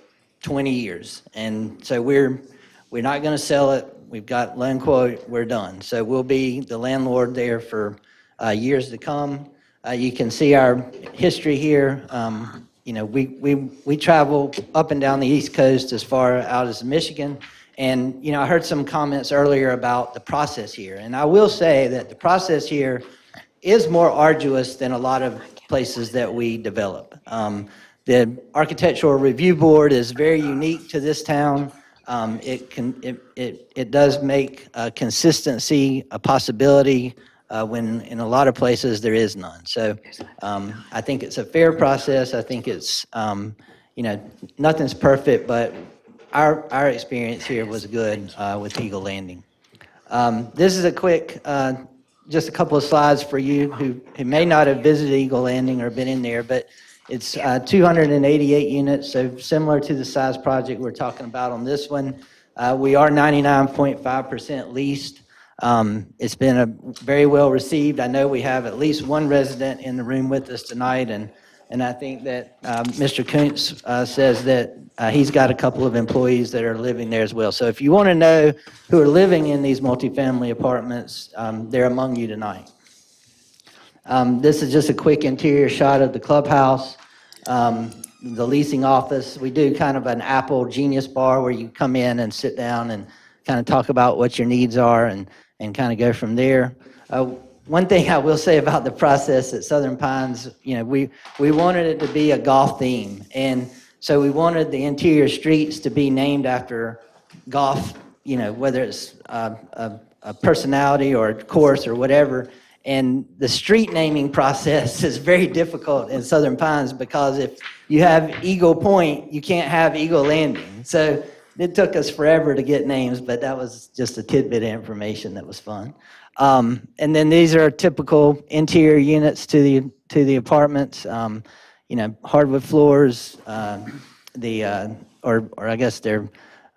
20 years. And so we're, we're not going to sell it. We've got loan quote, we're done. So we'll be the landlord there for uh, years to come. Uh, You can see our history here. Um, You know, we, we, we travel up and down the East Coast as far out as Michigan. And, you know, I heard some comments earlier about the process here. And I will say that the process here is more arduous than a lot of places that we develop. Um, The Architectural Review Board is very unique to this town. Um, It can, it, it, it does make uh, consistency a possibility uh, when in a lot of places there is none. So um, I think it's a fair process. I think it's, um, you know, nothing's perfect, but our, our experience here was good uh, with Eagle Landing. Um, This is a quick, uh, just a couple of slides for you who, who may not have visited Eagle Landing or been in there, but it's uh, 288 units, so similar to the size project we're talking about on this one. Uh, We are 99.5% leased. Um, It's been a very well received. I know we have at least one resident in the room with us tonight, and, and I think that um, Mr. Koontz uh, says that uh, he's got a couple of employees that are living there as well. So if you want to know who are living in these multifamily apartments, um, they're among you tonight. Um, This is just a quick interior shot of the clubhouse, um, the leasing office. We do kind of an Apple Genius Bar where you come in and sit down and kind of talk about what your needs are and, and kind of go from there. Uh, One thing I will say about the process at Southern Pines, you know, we, we wanted it to be a golf theme. And so we wanted the interior streets to be named after golf, you know, whether it's uh, a, a personality or a course or whatever. And the street naming process is very difficult in Southern Pines because if you have Eagle Point, you can't have Eagle Landing. So it took us forever to get names, but that was just a tidbit of information that was fun. Um, and then these are typical interior units to the to the apartments. Um, you know, hardwood floors, uh, the uh, or or I guess they're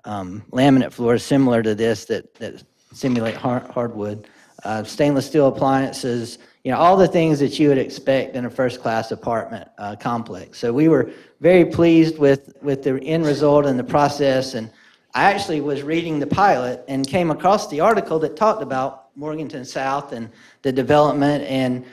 um, laminate floors similar to this that that simulate hard, hardwood. Uh, stainless steel appliances, you know, all the things that you would expect in a first-class apartment uh, complex. So we were very pleased with with the end result and the process. And I actually was reading the pilot and came across the article that talked about Morganton South and the development and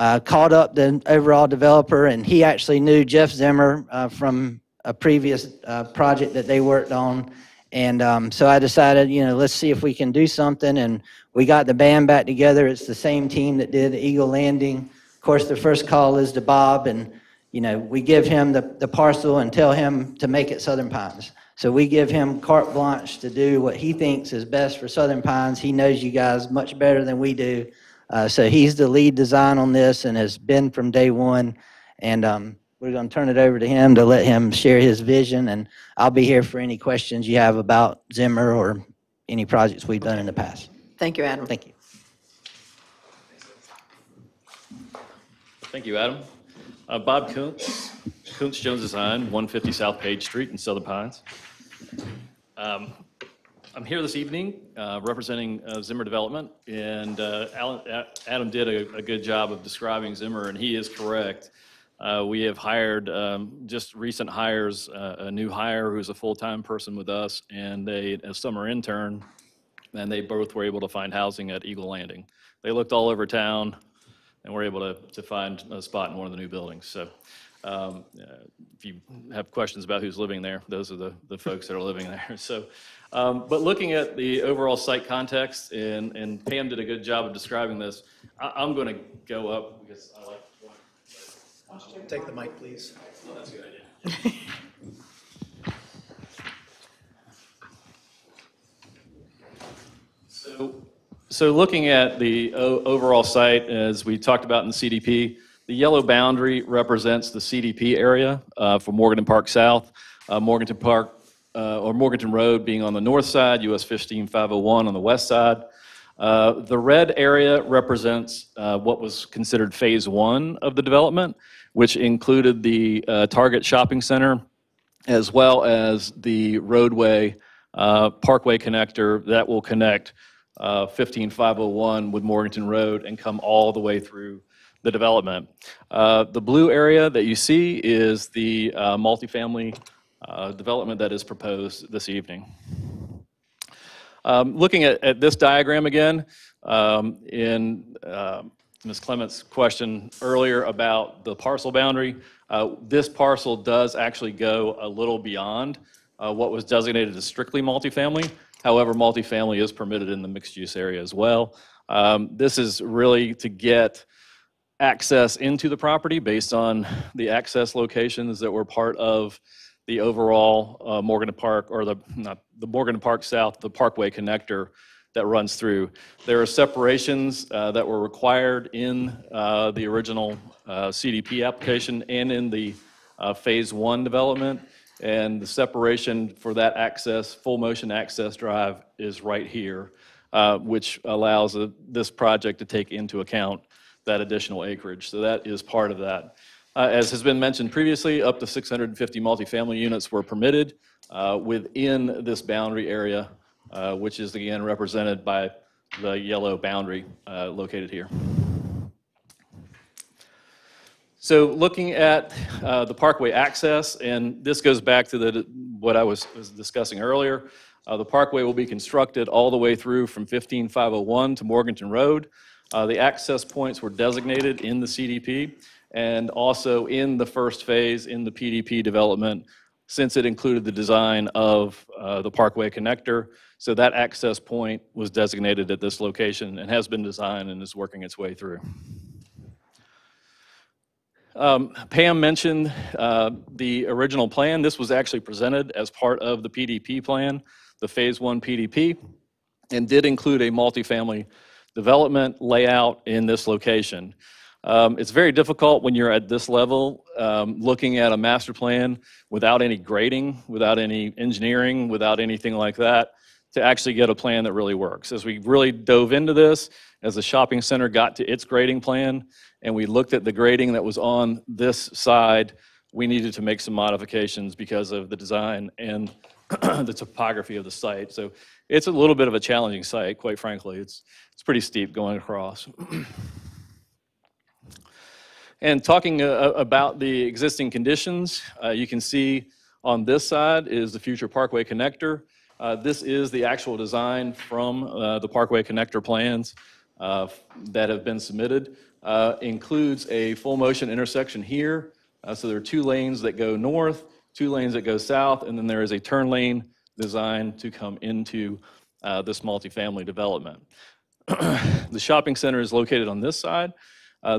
uh, up the overall developer, and he actually knew Jeff Zimmer uh, from a previous uh, project that they worked on. And um, so I decided, you know, let's see if we can do something. And we got the band back together. It's the same team that did Eagle Landing. Of course, the first call is to Bob, and, you know, we give him the, the parcel and tell him to make it Southern Pines. So we give him carte blanche to do what he thinks is best for Southern Pines. He knows you guys much better than we do. Uh, so he's the lead design on this and has been from day one. And um, we're going to turn it over to him to let him share his vision. And I'll be here for any questions you have about Zimmer or any projects we've done in the past.
Thank you, Adam.
Thank you.
Thank you, Adam. Uh, Bob Koontz, Koontz Jones Design, 150 South Page Street in Southern Pines. Um, I'm here this evening uh, representing uh, Zimmer Development, and uh, Alan, A- Adam did a, a good job of describing Zimmer, and he is correct. Uh, we have hired um, just recent hires, uh, a new hire who's a full-time person with us, and a, a summer intern, and they both were able to find housing at Eagle Landing. They looked all over town, and were able to, to find a spot in one of the new buildings. So um, uh, if you have questions about who's living there, those are the, the folks that are living there. So, um, but looking at the overall site context, and, and Pam did a good job of describing this, I, I'm going to go up because I like.
Take the mic, please.
That's a good idea. So, so looking at the overall site, as we talked about in the CDP, the yellow boundary represents the CDP area uh, for Morganton Park South, uh, Morganton Park, uh, or Morganton Road being on the north side, US 15501 on the west side. Uh, The red area represents uh, what was considered Phase One of the development, which included the uh, Target Shopping Center, as well as the roadway, uh, Parkway connector that will connect uh, 15501 with Morganton Road and come all the way through the development. Uh, The blue area that you see is the uh, multifamily uh, development that is proposed this evening. Um, Looking at, at this diagram again, um, in um, Ms. Clement's question earlier about the parcel boundary, uh, this parcel does actually go a little beyond uh, what was designated as strictly multifamily. However, multifamily is permitted in the mixed-use area as well. Um, This is really to get access into the property based on the access locations that were part of the overall uh, Morgan Park, or the, not, the Morgan Park South, the Parkway connector that runs through. There are separations uh, that were required in uh, the original uh, CDP application and in the uh, Phase One development. And the separation for that access, full motion access drive is right here, uh, which allows this project to take into account that additional acreage. So that is part of that. Uh, As has been mentioned previously, up to 650 multifamily units were permitted uh, within this boundary area, uh, which is again represented by the yellow boundary uh, located here. So looking at uh, the Parkway access, and this goes back to the, what I was was discussing earlier. Uh, The Parkway will be constructed all the way through from 15501 to Morganton Road. Uh, The access points were designated in the CDP and also in the first phase in the PDP development, since it included the design of uh, the Parkway connector. So that access point was designated at this location and has been designed and is working its way through. Um, Pam mentioned uh, the original plan. This was actually presented as part of the PDP plan, the Phase 1 PDP, and did include a multifamily development layout in this location. Um, It's very difficult when you're at this level, um, looking at a master plan without any grading, without any engineering, without anything like that, to actually get a plan that really works. As we really dove into this, as the shopping center got to its grading plan, and we looked at the grading that was on this side, we needed to make some modifications because of the design and the topography of the site. So it's a little bit of a challenging site, quite frankly. It's, it's pretty steep going across. And talking uh, about the existing conditions, uh, you can see on this side is the future Parkway connector. Uh, This is the actual design from uh, the Parkway connector plans uh, that have been submitted. Uh, Includes a full motion intersection here. Uh, So there are two lanes that go north, two lanes that go south, and then there is a turn lane designed to come into this multifamily development. The shopping center is located on this side.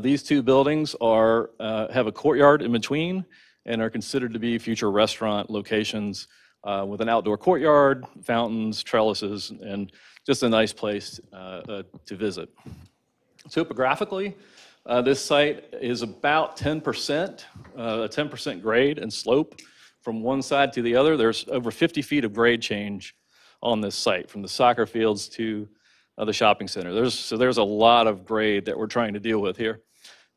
These two buildings are, have a courtyard in between and are considered to be future restaurant locations uh, with an outdoor courtyard, fountains, trellises, and just a nice place uh, uh, to visit. Topographically, uh, this site is about 10%, uh, a 10% grade and slope from one side to the other. There's over 50 feet of grade change on this site, from the soccer fields to the shopping center. There's, so there's a lot of grade that we're trying to deal with here,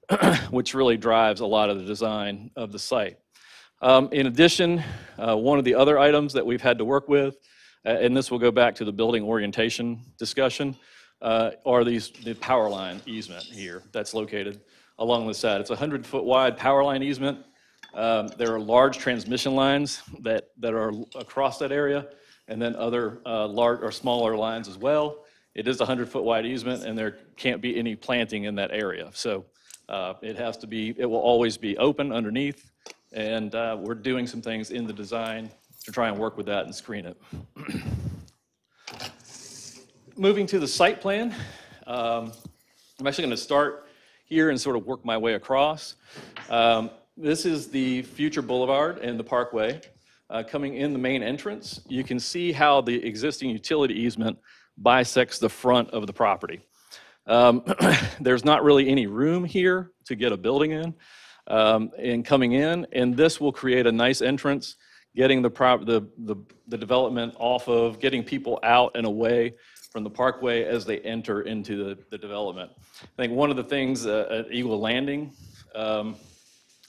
which really drives a lot of the design of the site. Um, In addition, uh, one of the other items that we've had to work with, uh, and this will go back to the building orientation discussion, uh, are these, the power line easement here that's located along the side. It's a 100-foot wide power line easement. Um, There are large transmission lines that, that are across that area, and then other uh, large or smaller lines as well. It is a 100-foot wide easement, and there can't be any planting in that area. So uh, it has to be, it will always be open underneath, and uh, we're doing some things in the design to try and work with that and screen it. Moving to the site plan, um, I'm actually going to start here and sort of work my way across. Um, This is the future boulevard and the parkway. Uh, Coming in the main entrance, you can see how the existing utility easement bisects the front of the property. Um, There's not really any room here to get a building in, um, in coming in, and this will create a nice entrance, getting the prop, the, the, the development off of, getting people out and away from the parkway as they enter into the, the development. I think one of the things uh, at Eagle Landing, um,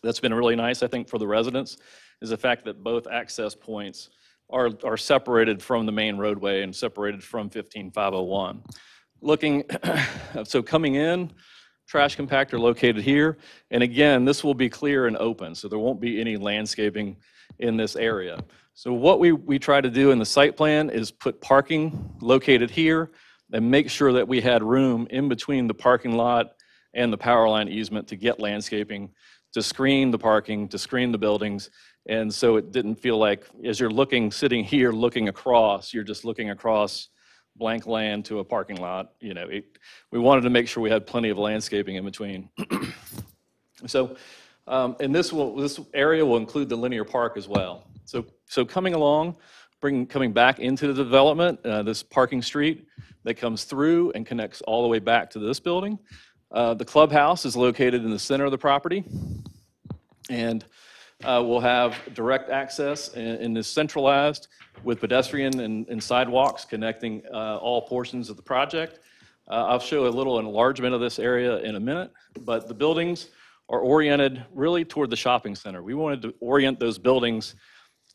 that's been really nice, I think, for the residents, is the fact that both access points are, are separated from the main roadway and separated from 15501. Looking, so coming in, trash compactor located here, and again, this will be clear and open, so there won't be any landscaping in this area. So what we, we try to do in the site plan is put parking located here and make sure that we had room in between the parking lot and the power line easement to get landscaping, to screen the parking, to screen the buildings. And so it didn't feel like, as you're looking, sitting here, looking across, you're just looking across blank land to a parking lot. You know, it, we wanted to make sure we had plenty of landscaping in between. So, um, and this will, this area will include the linear park as well. So, so coming along, bring, coming back into the development, uh, this parking street that comes through and connects all the way back to this building. Uh, the clubhouse is located in the center of the property. And uh, we'll have direct access in, in this centralized with pedestrian and, and sidewalks connecting uh, all portions of the project. Uh, I'll show a little enlargement of this area in a minute, but the buildings are oriented really toward the shopping center. We wanted to orient those buildings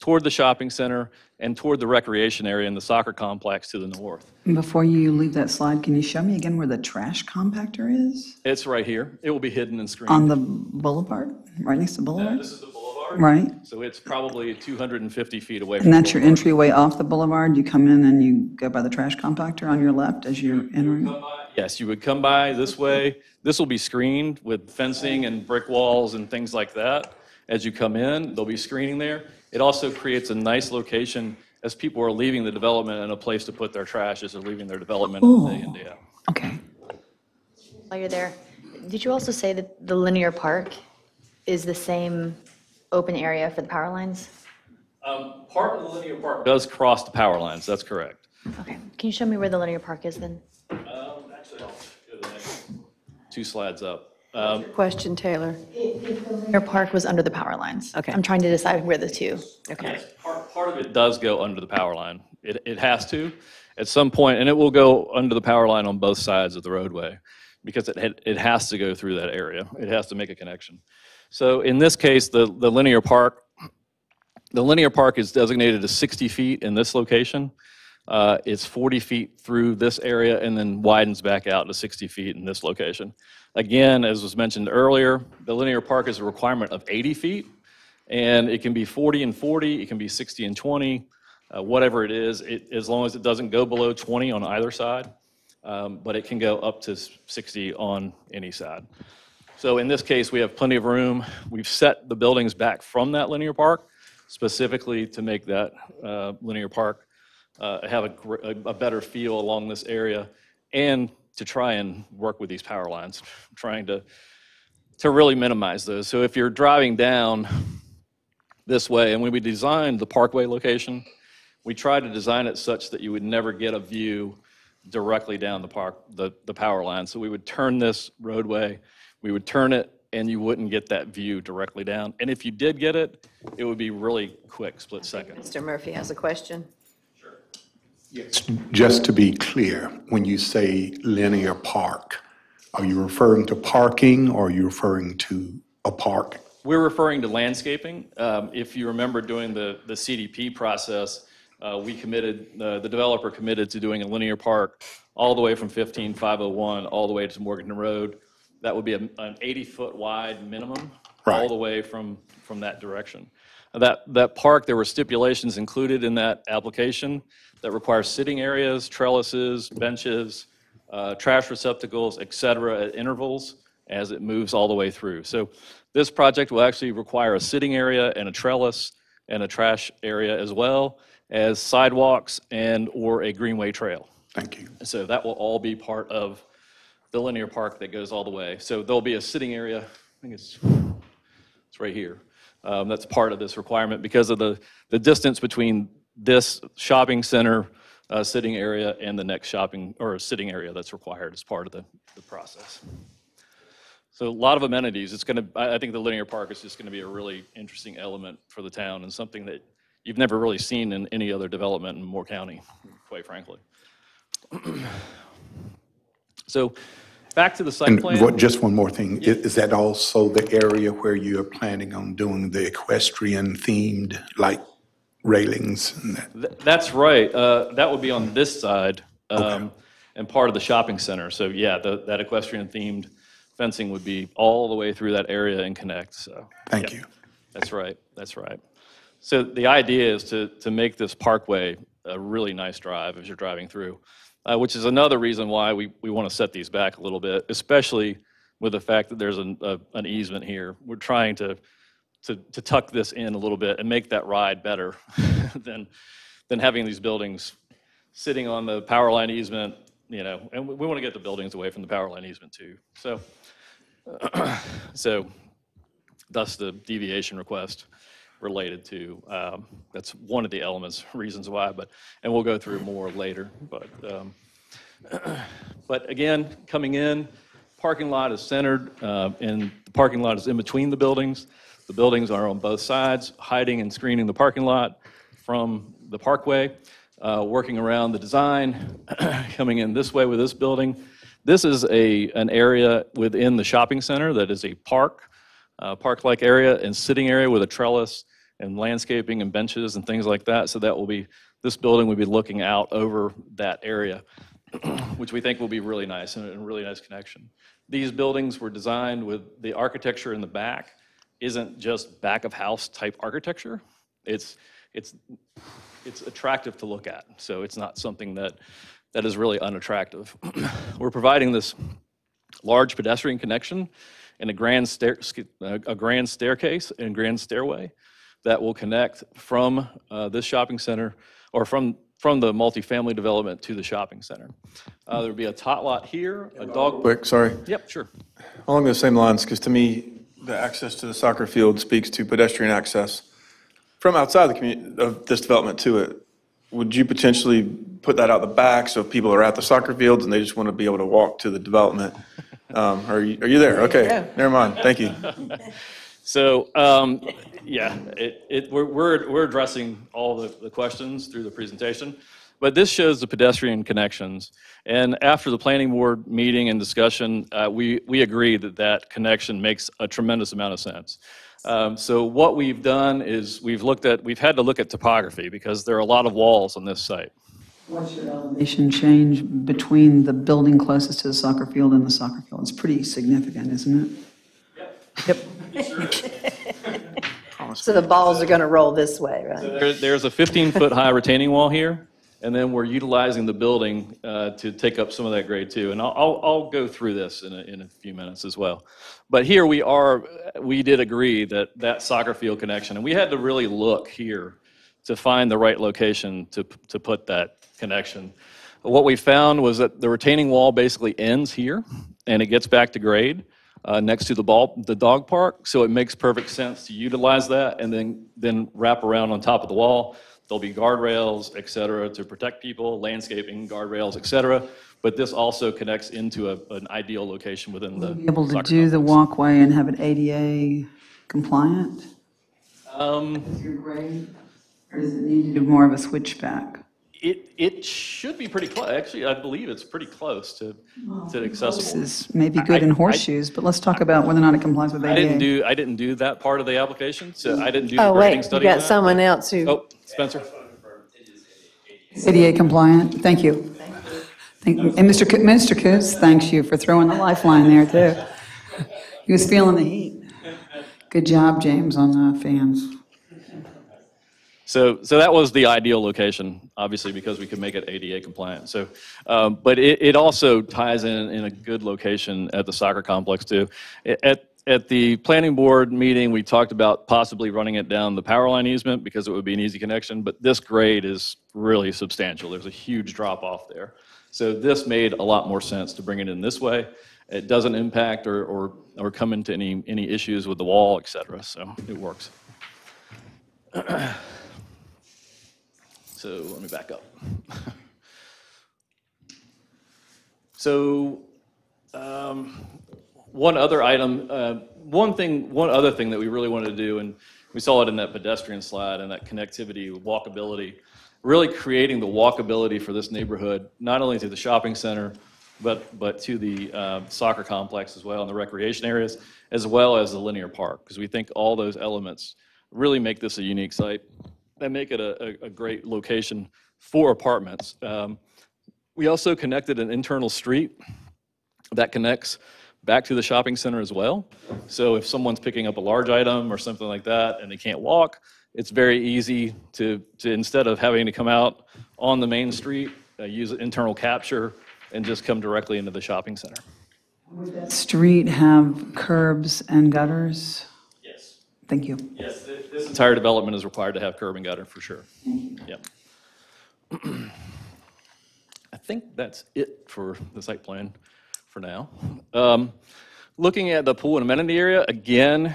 toward the shopping center and toward the recreation area and the soccer complex to the north.
Before you leave that slide, can you show me again where the trash compactor is?
It's right here. It will be hidden and screened.
On the boulevard, right next to the boulevard?
This is the boulevard.
Right.
So it's probably 250 feet away from
And
the
that's your entryway off the boulevard? You come in and you go by the trash compactor on your left as you're entering?
Come by, Yes, you would come by this way. This will be screened with fencing and brick walls and things like that. As you come in, there'll be screening there. It also creates a nice location as people are leaving the development and a place to put their trash as they're leaving their development day in, day out.
While you're there, did you also say that the linear park is the same open area for the power lines?
Um, Part of the linear park does cross the power lines, that's correct.
Okay, can you show me where the linear park is then?
Um, Actually, I'll go to the next two slides up. Um,
Question, Taylor.
Linear park was under the power lines. Okay. I'm trying to decide where the two. Okay.
Yes, part, part of it does go under the power line. It, it has to at some point, and it will go under the power line on both sides of the roadway because it, had- it has to go through that area. It has to make a connection. So in this case, the, the linear park, the linear park is designated as 60 feet in this location. Uh, It's 40 feet through this area and then widens back out to 60 feet in this location. Again, as was mentioned earlier, the linear park is a requirement of 80 feet, and it can be 40 and 40, it can be 60 and 20, uh, whatever it is, it- as long as it doesn't go below 20 on either side, Um, but it can go up to 60 on any side. So in this case, we have plenty of room. We've set the buildings back from that linear park specifically to make that uh, linear park uh, have a a better feel along this area and to try and work with these power lines, trying to, to really minimize those. So if you're driving down this way, and when we designed the parkway location, we tried to design it such that you would never get a view directly down the park, the, the power line. So we would turn this roadway, we would turn it, and you wouldn't get that view directly down. And if you did get it, it would be really quick, split second.
Mr. Murphy has a question. Sure.
Just to be clear, when you say linear park, are you referring to parking or are you referring to a park?
We're referring to landscaping. Um, If you remember doing the, the CDP process, uh, we committed, uh, the developer committed to doing a linear park all the way from 15501 all the way to Morganton Road. That would be a- an 80-foot wide minimum, all the way from, from that direction. That, that park, there were stipulations included in that application that require sitting areas, trellises, benches, uh, trash receptacles, et cetera, at intervals as it moves all the way through. So this project will actually require a sitting area and a trellis and a trash area as well as sidewalks and/or a greenway trail.
Thank you.
So that will all be part of the linear park that goes all the way. So there'll be a sitting area, I think it's, it's right here. Um, That's part of this requirement because of the, the distance between this shopping center uh, sitting area and the next shopping, or sitting area that's required as part of the, the process. So a lot of amenities. It's going to, I think the linear park is just going to be a really interesting element for the town and something that you've never really seen in any other development in Moore County, quite frankly. So back to the site
And
plan.
what, just one more thing, I- is that also the area where you're planning on doing the equestrian themed, like railings and that?
Th- That's right. Uh, That would be on this side um, and part of the shopping center. So yeah, the- that equestrian themed fencing would be all the way through that area and connect, so.
Thank
yep.
you.
That's right, that's right. So the idea is to, to make this parkway a really nice drive as you're driving through, uh, which is another reason why we, we want to set these back a little bit, especially with the fact that there's an, a- an easement here. We're trying to, to, to tuck this in a little bit and make that ride better than, than having these buildings sitting on the power line easement, you know, and we, we want to get the buildings away from the power line easement too. So, so thus the deviation request related to, um, that's one of the elements, reasons why, but, and we'll go through more later, but, um, but again, coming in, parking lot is centered, uh, and the parking lot is in between the buildings. The buildings are on both sides, hiding and screening the parking lot from the parkway, uh, working around the design, coming in this way with this building. This is a, an area within the shopping center that is a park, uh, park-like area and sitting area with a trellis and landscaping and benches and things like that. So that will be, this building will be looking out over that area, which we think will be really nice and a really nice connection. These buildings were designed with the architecture in the back isn't just back-of-house type architecture. It's, it's, it's attractive to look at. So it's not something that, that is really unattractive. We're providing this large pedestrian connection and a grand stair, a grand staircase and grand stairway that will connect from uh, this shopping center or from from the multifamily development to the shopping center. Uh, there'll be a tot lot here, a dog.
Quick, sorry.
Yep, sure.
Along those same lines, because to me, the access to the soccer field speaks to pedestrian access from outside the community, of this development to it. Would you potentially put that out the back so if people are at the soccer fields and they just want to be able to walk to the development? Um, Are you, are you there? Okay, never mind, thank you.
So, um, yeah, it, it, we're, we're, we're addressing all the, the questions through the presentation. But this shows the pedestrian connections. And after the planning board meeting and discussion, uh, we, we agree that that connection makes a tremendous amount of sense. Um, so what we've done is we've looked at, we've had to look at topography because there are a lot of walls on this site.
What's your elevation change between the building closest to the soccer field and the soccer field? It's pretty significant, isn't it?
So the balls are going to roll this way, right?
There, there's a 15-foot high retaining wall here, and then we're utilizing the building uh, to take up some of that grade too. And I'll, I'll, I'll go through this in a, in a few minutes as well. But here we are, we did agree that that soccer field connection, and we had to really look here to find the right location to, to put that connection. What we found was that the retaining wall basically ends here, and it gets back to grade uh, next to the ball, the dog park. So it makes perfect sense to utilize that and then, then wrap around on top of the wall. There'll be guardrails, et cetera, to protect people, landscaping, guardrails, et cetera. But this also connects into a, an ideal location within the
Be able to do the walkway and have it ADA compliant?
Um,
Is your grade, or does it need to do more of a switchback?
It, it should be pretty close. Actually, I believe it's pretty close to, to accessible.
This is maybe good in
I- I-
horseshoes, but let's talk about whether or not it complies with ADA.
I didn't do, I didn't do that part of the application, so I didn't do the
Oh,
grading
wait, you
study on
got
that.
someone else who,
Oh, Spencer?
ADA compliant, thank you. Thank And Mr. Co- Mr. Koontz thanks you for throwing the lifeline there, too. He was feeling the heat. Good job, James, on the fans.
So, so that was the ideal location, obviously, because we could make it ADA compliant. So, um, but it, it also ties in in a good location at the soccer complex too. At, at the planning board meeting, we talked about possibly running it down the power line easement because it would be an easy connection, but this grade is really substantial. There's a huge drop off there. So this made a lot more sense to bring it in this way. It doesn't impact or, or, or come into any, any issues with the wall, et cetera, so it works. So let me back up. So, um, one other item, uh, one thing, one other thing that we really wanted to do, and we saw it in that pedestrian slide and that connectivity, walkability, really creating the walkability for this neighborhood, not only to the shopping center, but, but to the uh, soccer complex as well and the recreation areas, as well as the linear park, because we think all those elements really make this a unique site and make it a, a, a great location for apartments. Um, we also connected an internal street that connects back to the shopping center as well. So if someone's picking up a large item or something like that and they can't walk, it's very easy to, to instead of having to come out on the main street, uh, use internal capture and just come directly into the shopping center.
Would that Street have curbs and gutters? Thank you.
Yes, this entire development is required to have curb and gutter for sure. Yep. I think that's it for the site plan for now. Um, Looking at the pool and amenity area, again,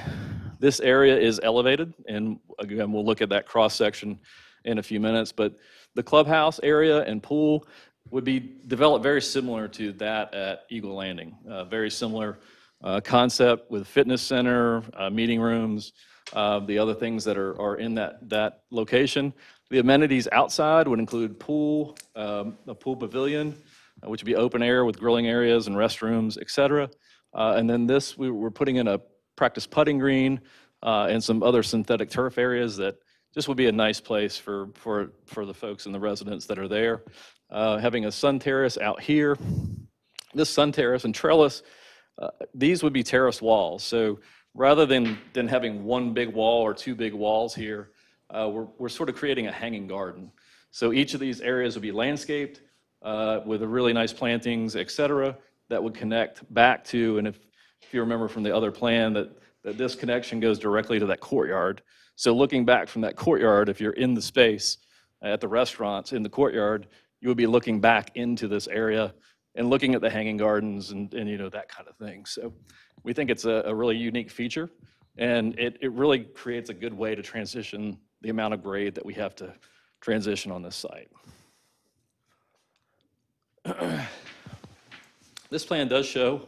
this area is elevated, and again, we'll look at that cross-section in a few minutes, but the clubhouse area and pool would be developed very similar to that at Eagle Landing. Uh, Very similar uh, concept with fitness center, uh, meeting rooms, uh, the other things that are, are in that, that location. The amenities outside would include pool, um, a pool pavilion, uh, which would be open air with grilling areas and restrooms, et cetera. Uh, And then this, we we're putting in a practice putting green uh, and some other synthetic turf areas that just would be a nice place for, for, for the folks and the residents that are there. Having a sun terrace out here, this sun terrace and trellis, uh, these would be terrace walls. So rather than, than having one big wall or two big walls here, uh, we're, we're sort of creating a hanging garden. So each of these areas would be landscaped. uh, with a really nice plantings, et cetera, that would connect back to, and if, if you remember from the other plan, that, that this connection goes directly to that courtyard. So looking back from that courtyard, if you're in the space at the restaurants in the courtyard, you would be looking back into this area and looking at the hanging gardens and, and you know, that kind of thing. So we think it's a, a really unique feature, and it, it really creates a good way to transition the amount of grade that we have to transition on this site. This plan does show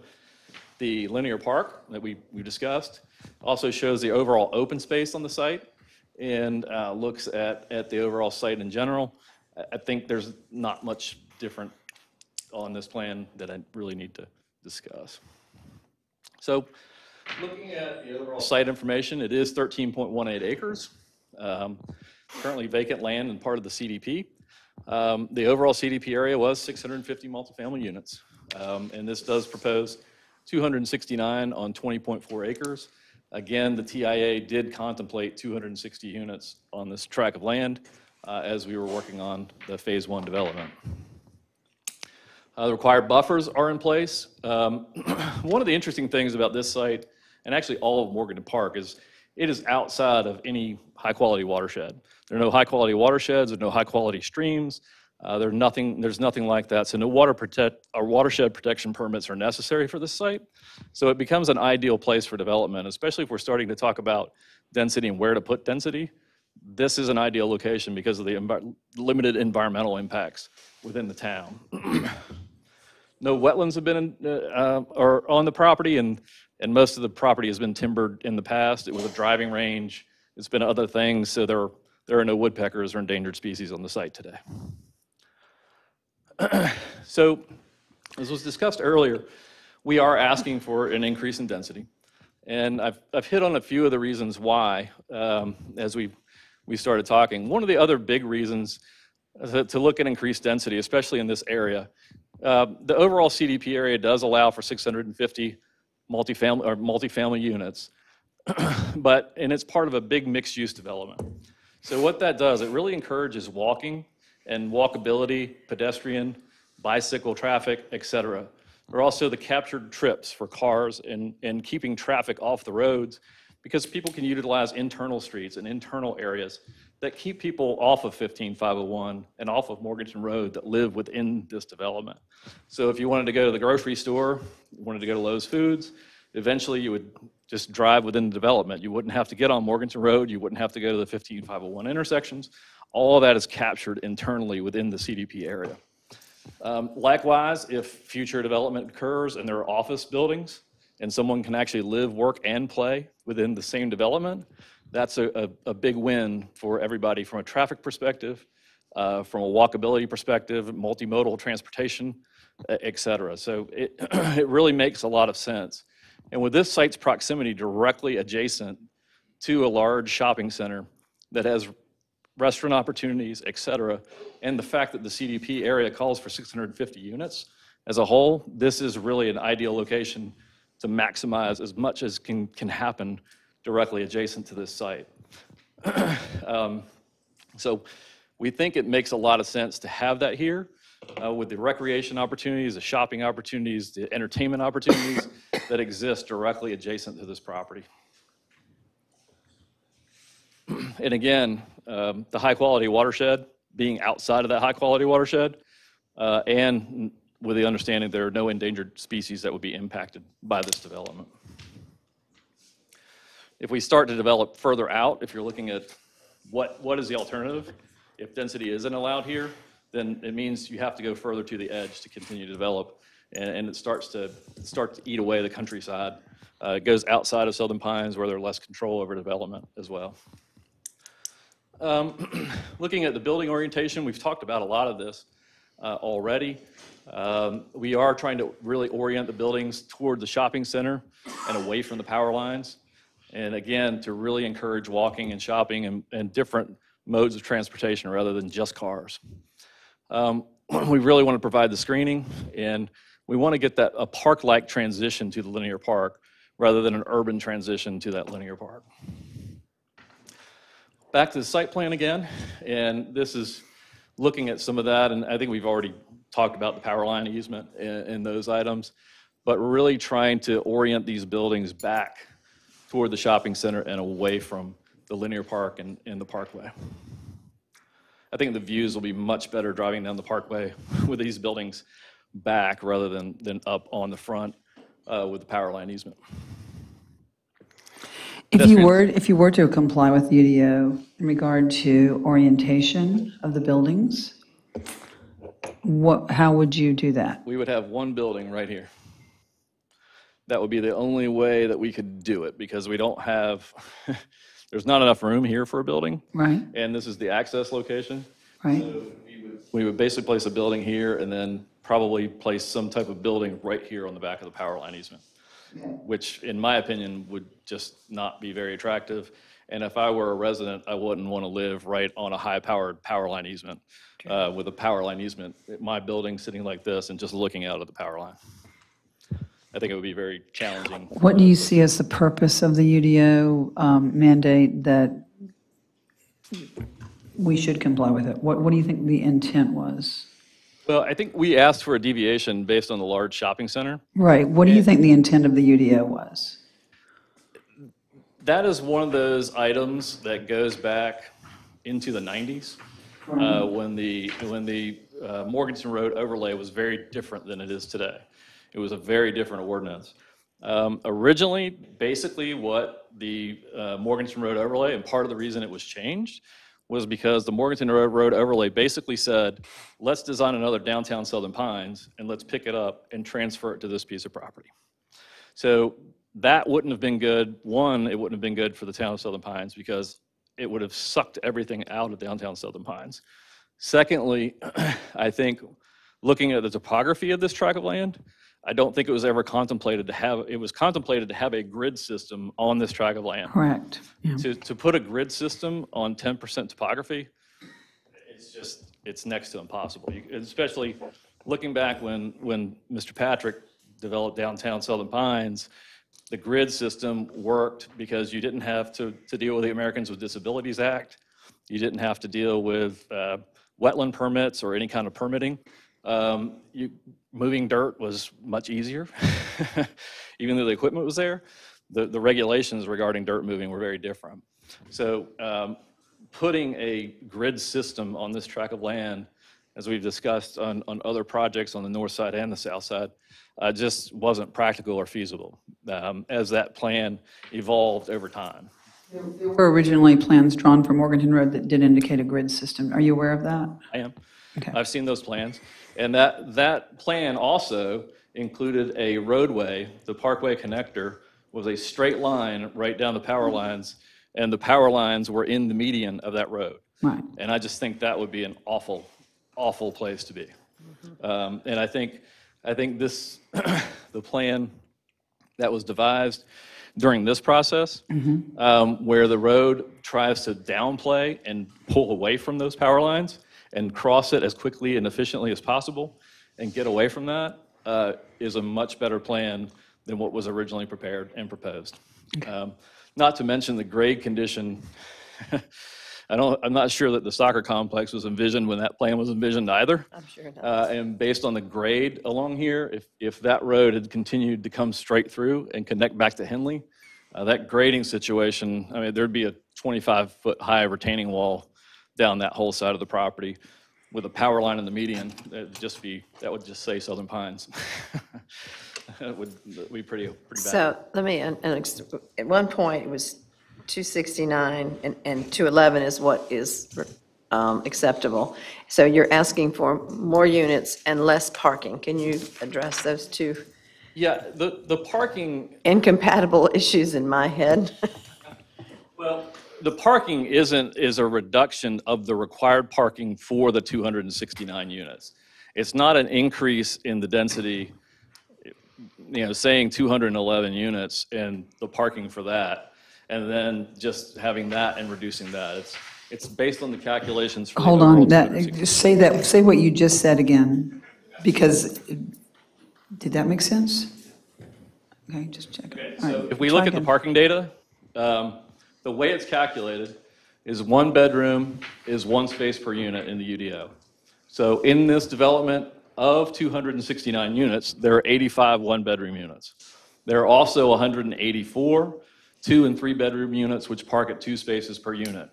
the linear park that we, we discussed. Also shows the overall open space on the site and uh, looks at, at the overall site in general. I- I think there's not much different on this plan that I really need to discuss. So looking at the overall site information, it is 13.18 acres. Um, Currently vacant land and part of the CDP. Um, The overall CDP area was 650 multifamily units. Um, And this does propose 269 on 20.4 acres. Again, the TIA did contemplate 260 units on this tract of land uh, as we were working on the Phase One development. Uh, The required buffers are in place. Um, One of the interesting things about this site, and actually all of Morganton Park, is it is outside of any high-quality watershed. There are no high-quality watersheds, there's no high-quality streams, uh, There's nothing, there's nothing like that. So no water protect, or watershed protection permits are necessary for this site. So it becomes an ideal place for development, especially if we're starting to talk about density and where to put density. This is an ideal location because of the limited environmental impacts within the town. No wetlands have been, in, uh, uh, are on the property, and, and most of the property has been timbered in the past. It was a driving range, it's been other things, so there, there are no woodpeckers or endangered species on the site today. So, as was discussed earlier, we are asking for an increase in density. And I've, I've hit on a few of the reasons why um, as we, we started talking. One of the other big reasons to, to look at increased density, especially in this area, uh, the overall CDP area does allow for 650 multifamily, or multifamily units, but, and it's part of a big mixed-use development. So what that does, it really encourages walking and walkability, pedestrian, bicycle traffic, et cetera. There are also the captured trips for cars and, and keeping traffic off the roads because people can utilize internal streets and internal areas that keep people off of 15501 and off of Morganton Road that live within this development. So if you wanted to go to the grocery store, you wanted to go to Lowe's Foods, eventually you would just drive within the development. You wouldn't have to get on Morganton Road, you wouldn't have to go to the 15501 intersections. All that is captured internally within the CDP area. Um, Likewise, if future development occurs and there are office buildings and someone can actually live, work, and play within the same development, that's a, a, a big win for everybody from a traffic perspective, uh, from a walkability perspective, multimodal transportation, et cetera. So it, it really makes a lot of sense. And with this site's proximity directly adjacent to a large shopping center that has restaurant opportunities, et cetera, and the fact that the CDP area calls for 650 units as a whole, this is really an ideal location to maximize as much as can, can happen directly adjacent to this site. Um, So we think it makes a lot of sense to have that here uh, with the recreation opportunities, the shopping opportunities, the entertainment opportunities that exist directly adjacent to this property. And again, um, the high-quality watershed, being outside of that high-quality watershed, uh, and with the understanding there are no endangered species that would be impacted by this development. If we start to develop further out, if you're looking at what, what is the alternative, if density isn't allowed here, then it means you have to go further to the edge to continue to develop, and, and it starts to, start to eat away the countryside. Uh, It goes outside of Southern Pines where there's less control over development as well. Um, Looking at the building orientation, we've talked about a lot of this uh, already. Um, We are trying to really orient the buildings toward the shopping center and away from the power lines. And again, to really encourage walking and shopping and, and different modes of transportation rather than just cars. Um, We really want to provide the screening, and we want to get that, a park-like transition to the linear park rather than an urban transition to that linear park. Back to the site plan again, and this is looking at some of that, and I think we've already talked about the power line easement in those items, but really trying to orient these buildings back toward the shopping center and away from the linear park and, and the parkway. I think the views will be much better driving down the parkway with these buildings back rather than, than up on the front uh, with the power line easement.
If you were, if you were to comply with UDO in regard to orientation of the buildings, what, how would you do that?
We would have one building right here. That would be the only way that we could do it because we don't have, there's not enough room here for a building.
Right.
And this is the access location.
Right.
We would basically place a building here and then probably place some type of building right here on the back of the power line easement, which in my opinion would just not be very attractive. And if I were a resident, I wouldn't want to live right on a high-powered power line easement uh, with a power line easement, my building sitting like this and just looking out at the power line. I think it would be very challenging.
What do you see as the purpose of the UDO um, mandate that we should comply with it? What, what do you think the intent was?
Well, I think we asked for a deviation based on the large shopping center.
Right, what do you think the intent of the UDO was?
That is one of those items that goes back into the 90s, uh, when the, when the uh, Morganton Road overlay was very different than it is today. It was a very different ordinance. Um, Originally, basically what the uh, Morganton Road overlay, and part of the reason it was changed, was because the Morganton Road overlay basically said, let's design another downtown Southern Pines, and let's pick it up and transfer it to this piece of property. So that wouldn't have been good. One, it wouldn't have been good for the town of Southern Pines because it would have sucked everything out of downtown Southern Pines. Secondly, I think looking at the topography of this tract of land, I don't think it was ever contemplated to have, it was contemplated to have a grid system on this tract of land.
Correct. Yeah.
To, to put a grid system on 10% topography, it's just, it's next to impossible. You- Especially looking back when, when Mr. Patrick developed downtown Southern Pines, the grid system worked because you didn't have to, to deal with the Americans with Disabilities Act. You didn't have to deal with uh, wetland permits or any kind of permitting. Um, You, moving dirt was much easier, even though the equipment was there. The, the regulations regarding dirt moving were very different. So um, putting a grid system on this tract of land, as we've discussed on, on other projects on the north side and the south side, uh, just wasn't practical or feasible um, as that plan evolved over time.
There were originally plans drawn for Morganton Road that did indicate a grid system. Are you aware of that?
I am. I've seen those plans. And that, that plan also included a roadway, the Parkway Connector was a straight line right down the power lines, and the power lines were in the median of that road.
Right.
And I just think that would be an awful, awful place to be. Um, And I think, I think this, the plan that was devised during this process, um, where the road tries to downplay and pull away from those power lines and cross it as quickly and efficiently as possible and get away from that, uh, is a much better plan than what was originally prepared and proposed. Um, Not to mention the grade condition. I don't, I'm not sure that the soccer complex was envisioned when that plan was envisioned either.
I'm sure not.
Uh, And based on the grade along here, if, if that road had continued to come straight through and connect back to Henley, uh, that grading situation, I mean, there'd be a 25-foot high retaining wall down that whole side of the property with a power line in the median. That'd just be, that would just say Southern Pines. That would that'd be pretty, pretty bad.
So let me, and- and ex- at one point, it was 269 and, and 211 is what is um, acceptable. So you're asking for more units and less parking. Can you address those two
Yeah, the, the parking
incompatible issues in my head?
Well, the parking isn't, is a reduction of the required parking for the 269 units. It's not an increase in the density, you know, saying 211 units and the parking for that, and then just having that and reducing that. It's, it's based on the calculations for
Hold
overall
on, that, just say that, say what you just said again, because, did that make sense? Okay, just check. All right,
If we
try
look at the parking data, um, the way it's calculated is one bedroom is one space per unit in the UDO. So in this development, of 269 units, there are 85 one-bedroom units. There are also 184 two and three-bedroom units which park at two spaces per unit.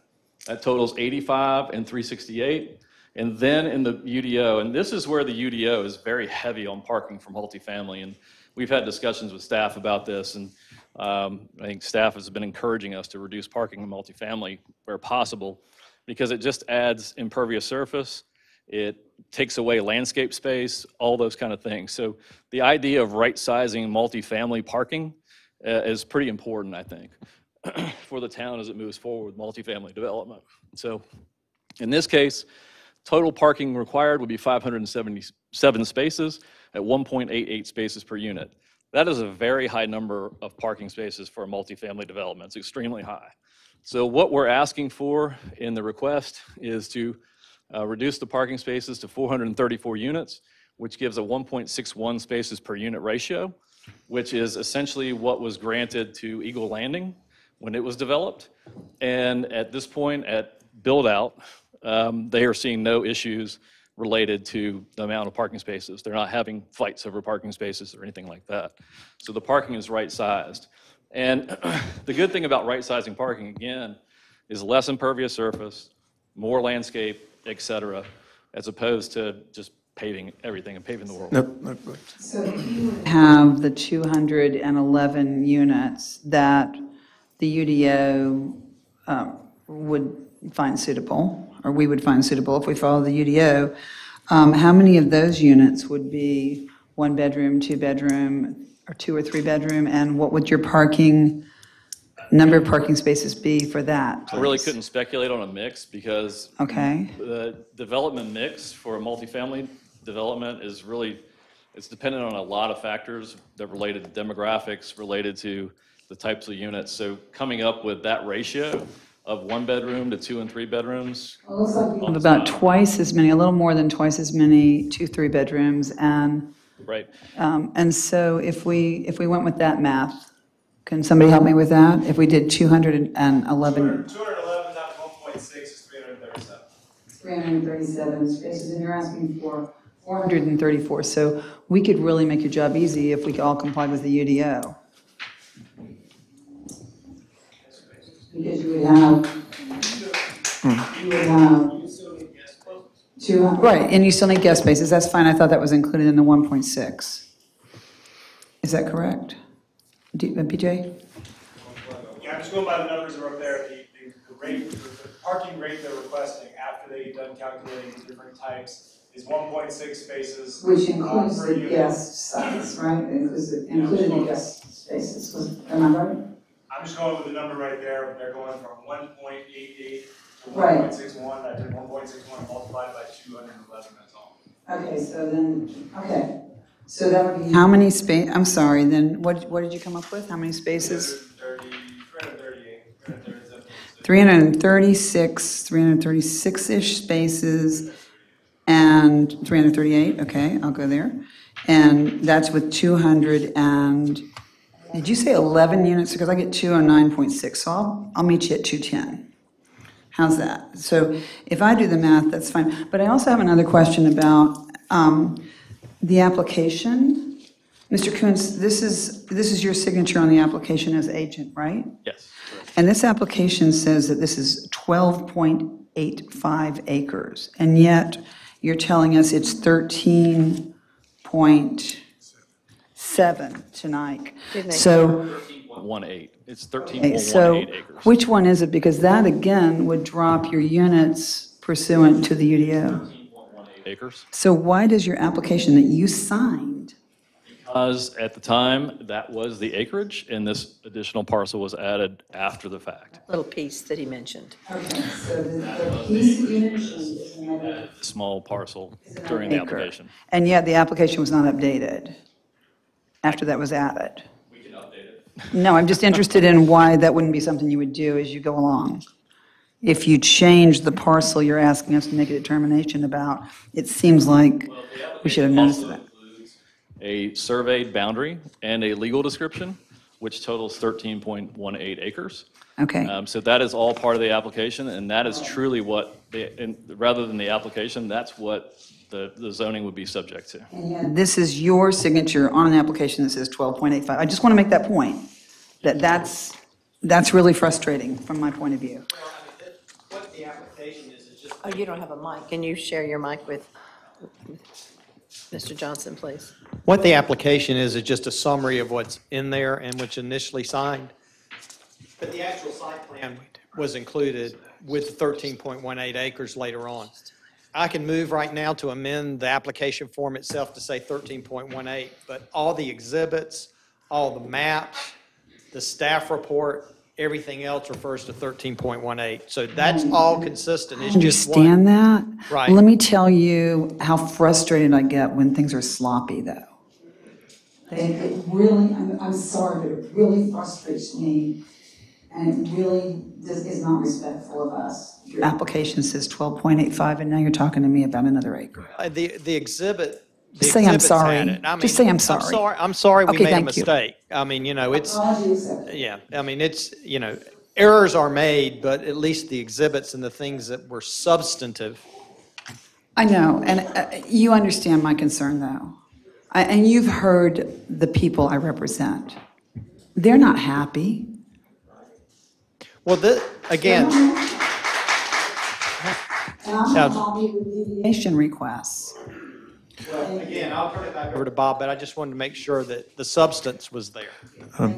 That totals 85 and 368. And then in the UDO, and this is where the UDO is very heavy on parking for multifamily, and we've had discussions with staff about this, and um, I think staff has been encouraging us to reduce parking in multifamily where possible, because it just adds impervious surface, it takes away landscape space, all those kind of things. So the idea of right-sizing multifamily parking uh, is pretty important, I think, for the town as it moves forward with multifamily development. So in this case, total parking required would be 577 spaces at 1.88 spaces per unit. That is a very high number of parking spaces for a multifamily development. It's extremely high. So what we're asking for in the request is to uh, reduce the parking spaces to 434 units, which gives a 1.61 spaces per unit ratio, which is essentially what was granted to Eagle Landing when it was developed. And at this point, at build-out, um, they are seeing no issues related to the amount of parking spaces. They're not having fights over parking spaces or anything like that. So the parking is right-sized. And the good thing about right-sizing parking, again, is less impervious surface, more landscape, et cetera, as opposed to just paving everything and paving the world.
Nope, nope, nope.
So have the 211 units that the UDO um, would find suitable, or we would find suitable if we follow the UDO. Um, How many of those units would be one bedroom, two bedroom, or two or three bedroom? And what would your parking, number of parking spaces be for that?
I really couldn't speculate on a mix because
Okay.
the development mix for a multifamily development is really, it's dependent on a lot of factors that related to demographics, related to the types of units. So coming up with that ratio of one bedroom to two and three bedrooms.
Of About twice as many, a little more than twice as many, two, three bedrooms, and,
Right.
um, and so if we, if we went with that math, can somebody help me with that? If we did 211.
211 times 1.6 is 337.
337 spaces, and you're asking for 434, so we could really make your job easy if we all complied with the UDO. Because you would have, you would have two, right, and you still need guest spaces, that's fine, I thought that was included in the 1.6. Is that correct? D- uh, BJ?
Yeah, I'm just going by the numbers that are up there, the, the- the rate, the parking rate they're requesting after they've done calculating the different types is one point six spaces.
Which
uh,
includes
per
the
unit.
guest size, right, includes, the- including the guest spaces, was, am I right?
I'm just going with the number right there, they're going from one point eight eight to
Right.
one point six one, I did one point six one multiplied by two hundred and eleven, that's all.
Okay, so then, okay, so that would be. How many space, I'm sorry, then, what, what did you come up with? How many spaces?
Thirty, three hundred thirty-eight, three hundred thirty-seven.
336, 336-ish spaces, and 338, okay, I'll go there. And that's with 200 and, did you say 11 units? Because I get 209.6, so I'll, I'll meet you at 210. How's that? So if I do the math, that's fine. But I also have another question about um, the application. Mr. Koontz, this is, this is your signature on the application as agent, right?
Yes.
And this application says that this is 12.85 acres, and yet you're telling us it's 13.7 tonight. So,
One eight. It's
okay,
13.18
so
acres.
which one is it? Because that, again, would drop your units pursuant to the UDO.
Acres.
So why does your application that you signed,
Because at the time, that was the acreage, and this additional parcel was added after the fact.
Little piece that he mentioned.
so the the piece you mentioned is another
Small parcel during the
acre.
application.
And yet the application was not updated after that was added?
We can update it.
No, I'm just interested in why that wouldn't be something you would do as you go along. If you change the parcel you're asking us to make a determination about, it seems like we should have noticed that.
A surveyed boundary and a legal description, which totals 13.18 acres.
Okay.
Um, So that is all part of the application, and that is truly what, the- and rather than the application, that's what the the zoning would be subject to.
This is your signature on an application that says 12.85. I just want to make that point, that that's, that's really frustrating from my point of view.
What the application is, is just.
Oh, you don't have a mic. Can you share your mic with Mr. Johnson, please?
What the application is, is just a summary of what's in there and which initially signed. But the actual site plan was included with the 13.18 acres later on. I can move right now to amend the application form itself to say 13.18, but all the exhibits, all the maps, the staff report, everything else refers to 13.18. So that's all consistent. It's just one.
understand that.
Right.
Let me tell you how frustrated I get when things are sloppy, though. And it really, I'm, I'm sorry, but it really frustrates me, and it really is is not respectful of us. Your application says 12.85, and now you're talking to me about another acre.
Uh, The, the exhibit, the
Just say I'm
exhibits had
sorry.
it. I
Just
mean,
say I'm sorry.
I'm sorry, I'm sorry we
Okay,
made a
thank you.
mistake. I mean, you know, it's,
Apology
yeah, I mean, it's, you know, errors are made, but at least the exhibits and the things that were substantive.
I know, and uh, you understand my concern, though. I- And you've heard the people I represent. They're not happy.
Well, the, again,
And I'm
Now-
not happy with deviation requests.
again, I'll turn it back over to Bob, but I just wanted to make sure that the substance was there.
I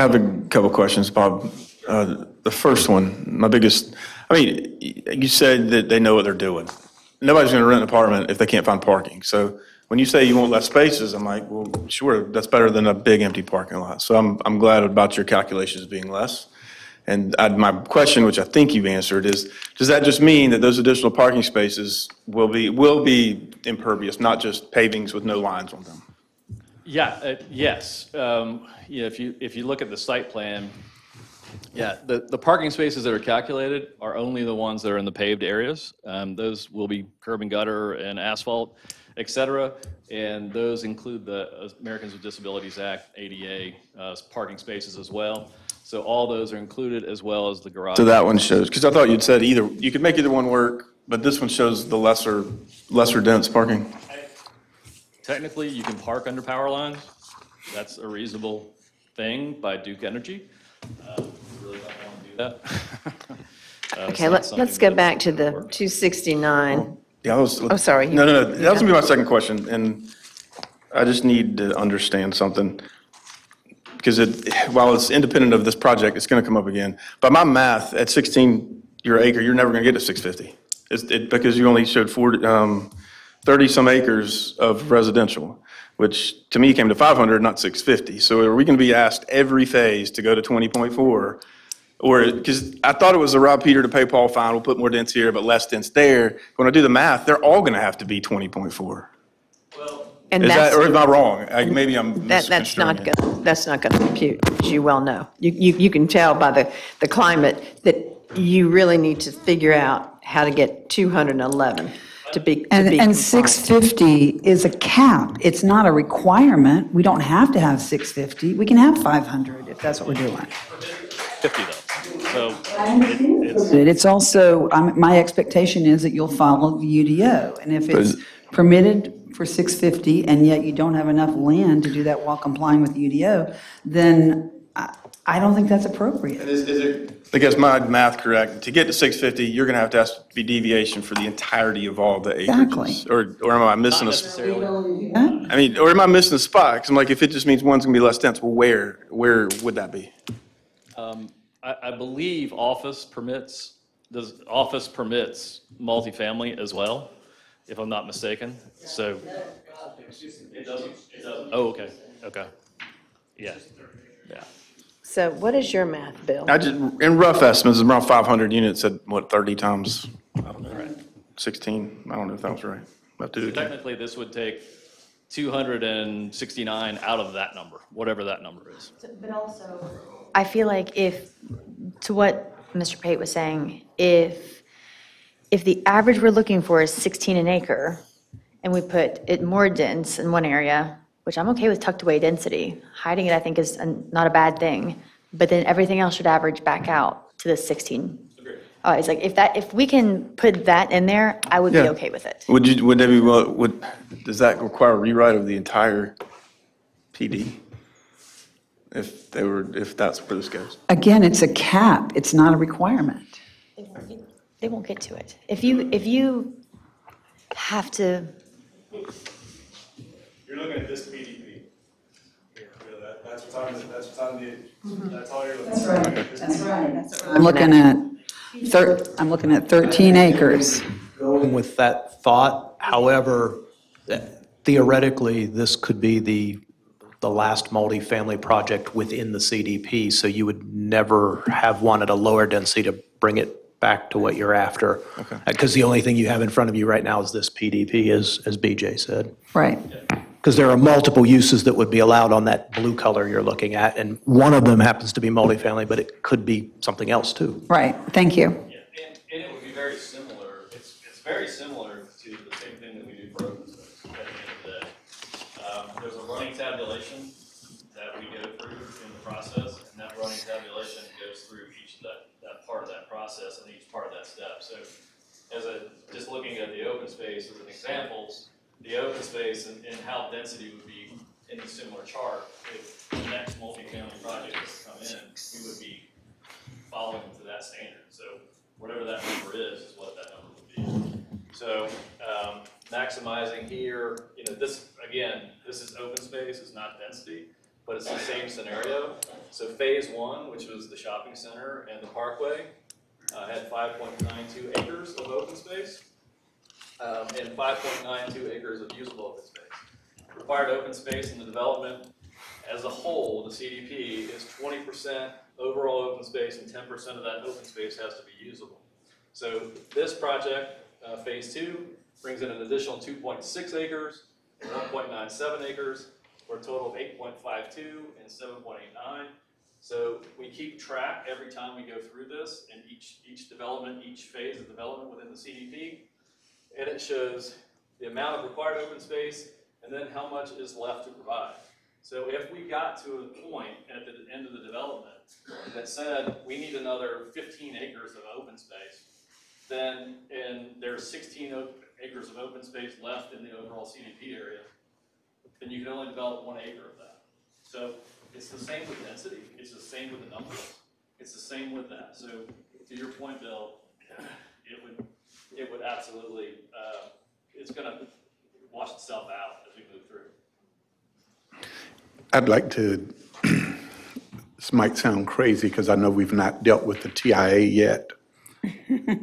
have a couple questions, Bob. Uh, The first one, my biggest, I mean, y- you said that they know what they're doing. Nobody's going to rent an apartment if they can't find parking. So when you say you want less spaces, I'm like, well, sure, that's better than a big empty parking lot. So I'm, I'm glad about your calculations being less. And I- my question, which I think you've answered, is, does that just mean that those additional parking spaces will be, will be impervious, not just pavings with no lines on them?
Yeah, uh, yes. Um, Yeah, if you, if you look at the site plan, yeah, the, the parking spaces that are calculated are only the ones that are in the paved areas. Um, Those will be curb and gutter and asphalt, et cetera. And those include the Americans with Disabilities Act, ADA, uh, parking spaces as well. So all those are included as well as the garage.
So that one shows, because I thought you'd said either, you could make either one work, but this one shows the lesser, lesser dense parking.
Technically, you can park under power lines. That's a reasonable thing by Duke Energy. Uh, we Really don't want to do that. Uh, it's
Okay,
not
let's, let's
something
go back to the 269.
Yeah, I was.
Oh, sorry.
No, no, no, that was gonna be my second question, and I just need to understand something. Because it, while it's independent of this project, it's gonna come up again. By my math, at 16 your acre, you're never gonna get to 650. It's, it, because you only showed 40, um, 30-some acres of residential, which to me came to 500, not 650. So are we gonna be asked every phase to go to 20.4? Or, because I thought it was a Rob Peter to pay Paul fine, we'll put more dense here, but less dense there. When I do the math, they're all gonna have to be 20.4.
And
Is that, or am I wrong? I- Maybe I'm
that, that's not
misconstruing it.
going, that's not going to compute, as you well know. You, you, you can tell by the, the climate that you really need to figure out how to get 211 to be, to
And,
be
and
compliant.
650 is a cap. It's not a requirement. We don't have to have 650. We can have 500 if that's what we're doing.
50 though. So it- it's,
It's also, um, my expectation is that you'll follow the UDO. And if it's permitted for 650 and yet you don't have enough land to do that while complying with the UDO, then I, I don't think that's appropriate.
And is, is it, I guess my math correct, to get to 650, you're gonna have to ask to be deviation for the entirety of all the
Exactly.
acreages? Or, or am I missing
not
a?
necessarily.
I mean, or am I missing a spot? Because I'm like, if it just means one's gonna be less dense, well, where, where would that be?
Um, I, I believe office permits, does, office permits multifamily as well, if I'm not mistaken. So. It doesn't, it doesn't. Oh, okay, okay. Yeah, yeah.
So what is your math, Bill?
I just, in rough estimates, around 500 units at, what, 30 times, I don't know, 16? I don't know if that was right. I have to do
So
it again.
technically, this would take 269 out of that number, whatever that number is.
But also, I feel like if, to what Mr. Pate was saying, if, if the average we're looking for is 16 an acre, and we put it more dense in one area, which I'm okay with tucked away density, hiding it, I think, is a- not a bad thing, but then everything else should average back out to the 16. Oh, it's like, if that, if we can put that in there, I would be
Yeah.
okay with it.
Would you, would that be, well, would, does that require a rewrite of the entire PD? If they were, if that's where this goes?
Again, it's a cap, it's not a requirement.
They won't get to it. If you, if you have to,
You're looking at this PDP. Here, that- That's what's on, the- that's what's on the, mm-hmm. that's all you're looking at.
That's right, that's right. I'm looking at, thir- I'm looking at 13 acres.
Going with that thought, however, eh, theoretically, this could be the, the last multifamily project within the CDP, so you would never have one at a lower density to bring it back to what you're after. Okay. Uh, because the only thing you have in front of you right now is this PDP, as, as BJ said.
Right.
Because there are multiple uses that would be allowed on that blue color you're looking at, and one of them happens to be multifamily, but it could be something else too.
Right, thank you.
And, and it would be very similar, it's, it's very similar to the same thing that we do for open space at the end of the day. Um, there's a running tabulation that we go through in the process, and that running tabulation goes through each of that, that part of that process and each part of that step. So as a, just looking at the open space as an example, the open space and, and how density would be in the similar chart, if the next multifamily project was to come in, we would be following to that standard. So whatever that number is, is what that number would be. So, um, maximizing here, you know, this, again, this is open space, it's not density, but it's the same scenario. So phase one, which was the shopping center and the parkway, uh, had five point nine two acres of open space, um, and five point nine two acres of usable open space. Required open space in the development as a whole, the CDP, is twenty percent overall open space, and ten percent of that open space has to be usable. So this project, uh, phase two, brings in an additional two point six acres, one point nine seven acres, for a total of eight point five two and seven point eight nine. So we keep track every time we go through this, and each, each development, each phase of development within the CDP, and it shows the amount of required open space, and then how much is left to provide. So if we got to a point at the end of the development that said, we need another fifteen acres of open space, then, and there's 16 acres of open space left in the overall CDP area, then you can only develop one acre of that. So it's the same with density, it's the same with the numbers, it's the same with that. So to your point, Bill, it would, it would absolutely, uh, it's gonna wash itself out as we move through.
I'd like to, this might sound crazy because I know we've not dealt with the TIA yet.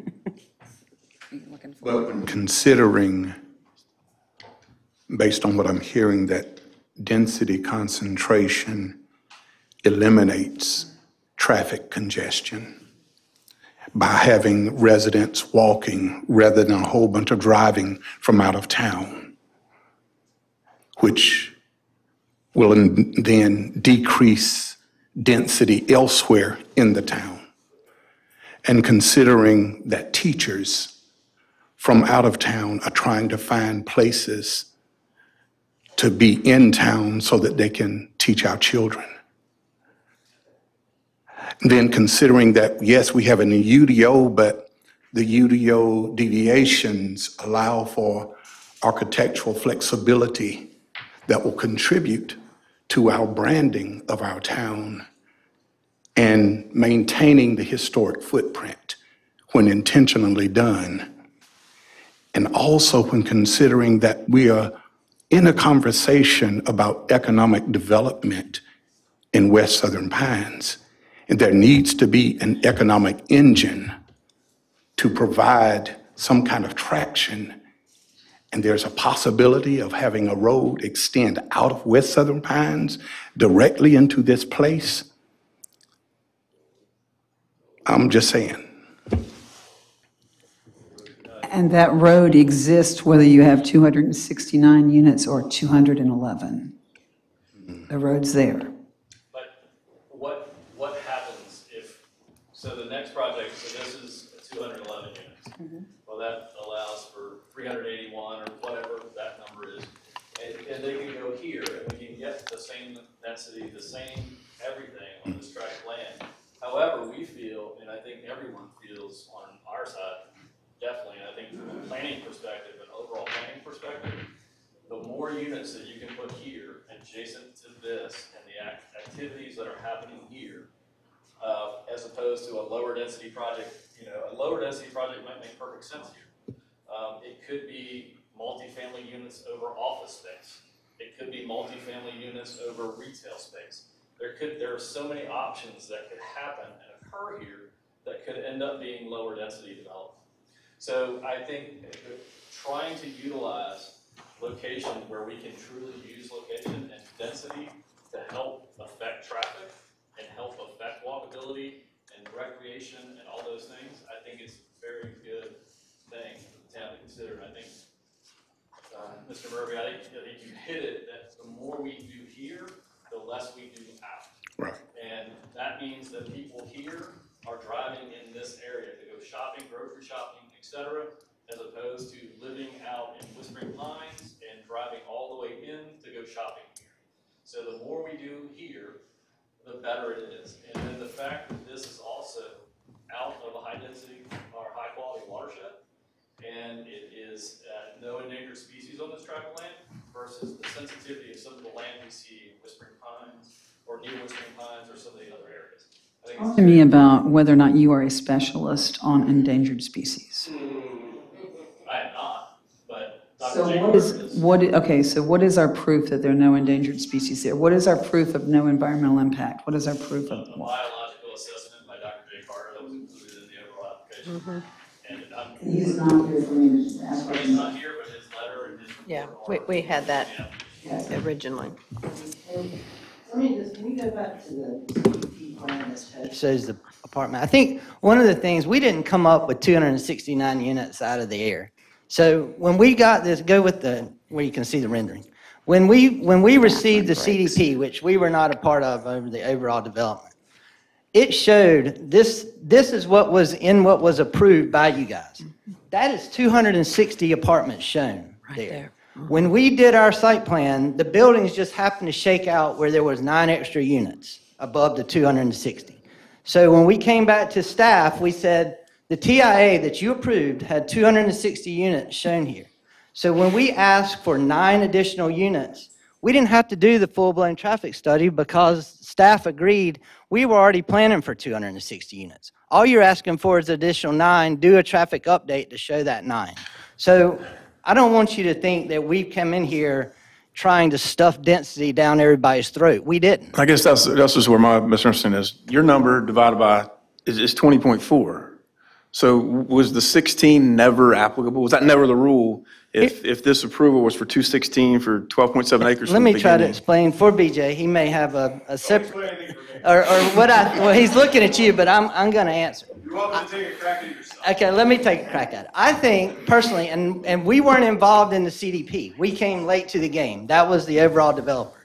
But when considering, based on what I'm hearing, that density concentration eliminates traffic congestion by having residents walking rather than a whole bunch of driving from out of town, which will then decrease density elsewhere in the town. And considering that teachers from out of town are trying to find places to be in town so that they can teach our children. Then considering that, yes, we have an UDO, but the UDO deviations allow for architectural flexibility that will contribute to our branding of our town and maintaining the historic footprint when intentionally done. And also when considering that we are in a conversation about economic development in West Southern Pines, and there needs to be an economic engine to provide some kind of traction and there's a possibility of having a road extend out of West Southern Pines directly into this place, I'm just saying.
And that road exists whether you have 269 units or 211. The road's there.
381 or whatever that number is, and, and they can go here, and we can get the same density, the same everything on this tract of land. However, we feel, and I think everyone feels on our side, definitely, and I think from a planning perspective, an overall planning perspective, the more units that you can put here adjacent to this and the act activities that are happening here, uh, as opposed to a lower density project, you know, a lower density project might make perfect sense here. Um, it could be multifamily units over office space. It could be multifamily units over retail space. There could, there are so many options that could happen and occur here that could end up being lower density development. So I think trying to utilize location where we can truly use location and density to help affect traffic and help affect walkability and recreation and all those things, I think it's a very good thing the to consider. I think, uh, Mr. Murphy, I think, I think you hit it, that the more we do here, the less we do out.
Right.
And that means that people here are driving in this area to go shopping, grocery shopping, etc., as opposed to living out in Whispering Pines and driving all the way in to go shopping here. So the more we do here, the better it is. And then the fact that this is also out of a high-density or high-quality watershed, and it is uh, no endangered species on this tract of land versus the sensitivity of some of the land we see in Whispering Pines or near Whispering Pines or some of the other areas. I think
Talk to me about whether or not you are a specialist on endangered species.
I am not, but Dr.
So
Jake
what
Carter
is,
is.
what, i- okay, so what is our proof that there are no endangered species there? What is our proof of no environmental impact? What is our proof of?
The biological assessment by Dr. Jake Carter that was included in the overall application. And I'm.
He's not here for me to ask
He's not here, but his letter and his.
Yeah, we, we had that originally.
Let me just, can we go back to the plan that shows the apartment? I think one of the things, we didn't come up with 269 units out of the air. So when we got this, go with the, where you can see the rendering. When we, when we received the CDP, which we were not a part of over the overall development, it showed this, this is what was in what was approved by you guys. That is 260 apartments shown right there. Mm-hmm. When we did our site plan, the buildings just happened to shake out where there was nine extra units above the 260. So when we came back to staff, we said, the TIA that you approved had 260 units shown here. So when we asked for nine additional units, we didn't have to do the full-blown traffic study because staff agreed we were already planning for 260 units. All you're asking for is additional nine, do a traffic update to show that nine. So I don't want you to think that we've come in here trying to stuff density down everybody's throat. We didn't.
I guess that's, that's just where my misunderstanding is. Your number divided by, is, is 20.4. So was the 16 never applicable? Was that never the rule? If, if this approval was for 216 for 12.7 acres
Let
from the
me try to
beginning?
explain for BJ. He may have a, a separate, or, or what I, well, he's looking at you, but I'm, I'm going to answer.
You're welcome to take a crack at it yourself.
Okay, let me take a crack at it. I think personally, and, and we weren't involved in the CDP. We came late to the game. That was the overall developer.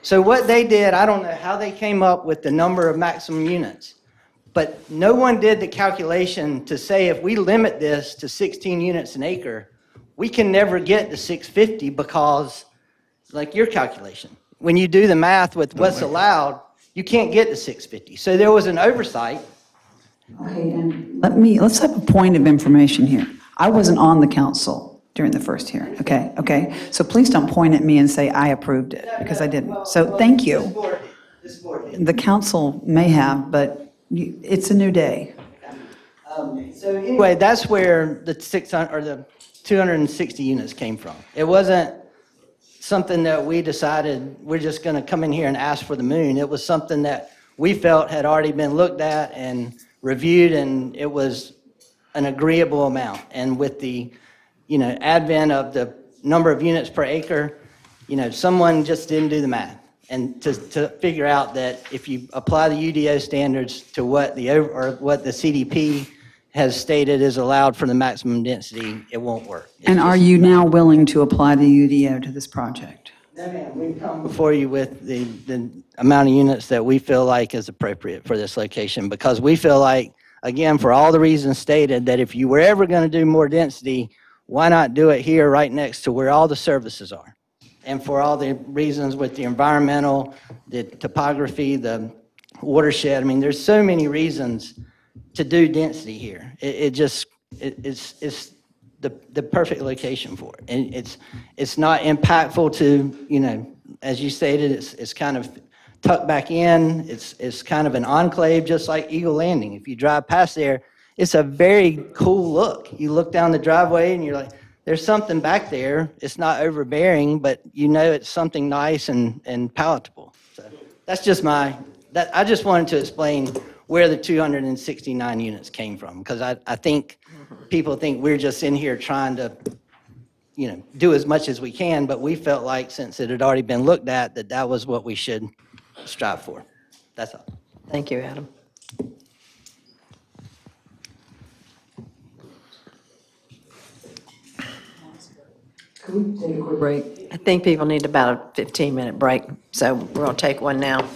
So what they did, I don't know how they came up with the number of maximum units. But no one did the calculation to say if we limit this to 16 units an acre, we can never get to 650 because, like your calculation, when you do the math with what's allowed, you can't get to 650. So there was an oversight.
Okay, and let me, let's have a point of information here. I wasn't on the council during the first hearing, okay? Okay? So please don't point at me and say I approved it, because I didn't. So thank you. The council may have, but it's a new day.
Um, So anyway, that's where the 600, or the 260 units came from. It wasn't something that we decided, we're just going to come in here and ask for the moon. It was something that we felt had already been looked at and reviewed, and it was an agreeable amount. And with the, you know, advent of the number of units per acre, you know, someone just didn't do the math. And to, to figure out that if you apply the UDO standards to what the, over- or what the CDP has stated is allowed for the maximum density, it won't work.
And are you now willing to apply the UDO to this project?
No, ma'am, we come before you with the, the amount of units that we feel like is appropriate for this location, because we feel like, again, for all the reasons stated, that if you were ever going to do more density, why not do it here right next to where all the services are? And for all the reasons with the environmental, the topography, the watershed, I mean, there's so many reasons to do density here. It, it just, it, it's, it's the, the perfect location for it. And it's, it's not impactful to, you know, as you stated, it's, it's kind of tucked back in. It's, it's kind of an enclave, just like Eagle Landing. If you drive past there, it's a very cool look. You look down the driveway and you're like, there's something back there. It's not overbearing, but you know it's something nice and, and palatable. So that's just my, that, I just wanted to explain where the 269 units came from, because I, I think people think we're just in here trying to, you know, do as much as we can, but we felt like since it had already been looked at, that that was what we should strive for. That's all.
Thank you, Adam.
Break.
I think people need about a 15-minute break, so we're going to take one now.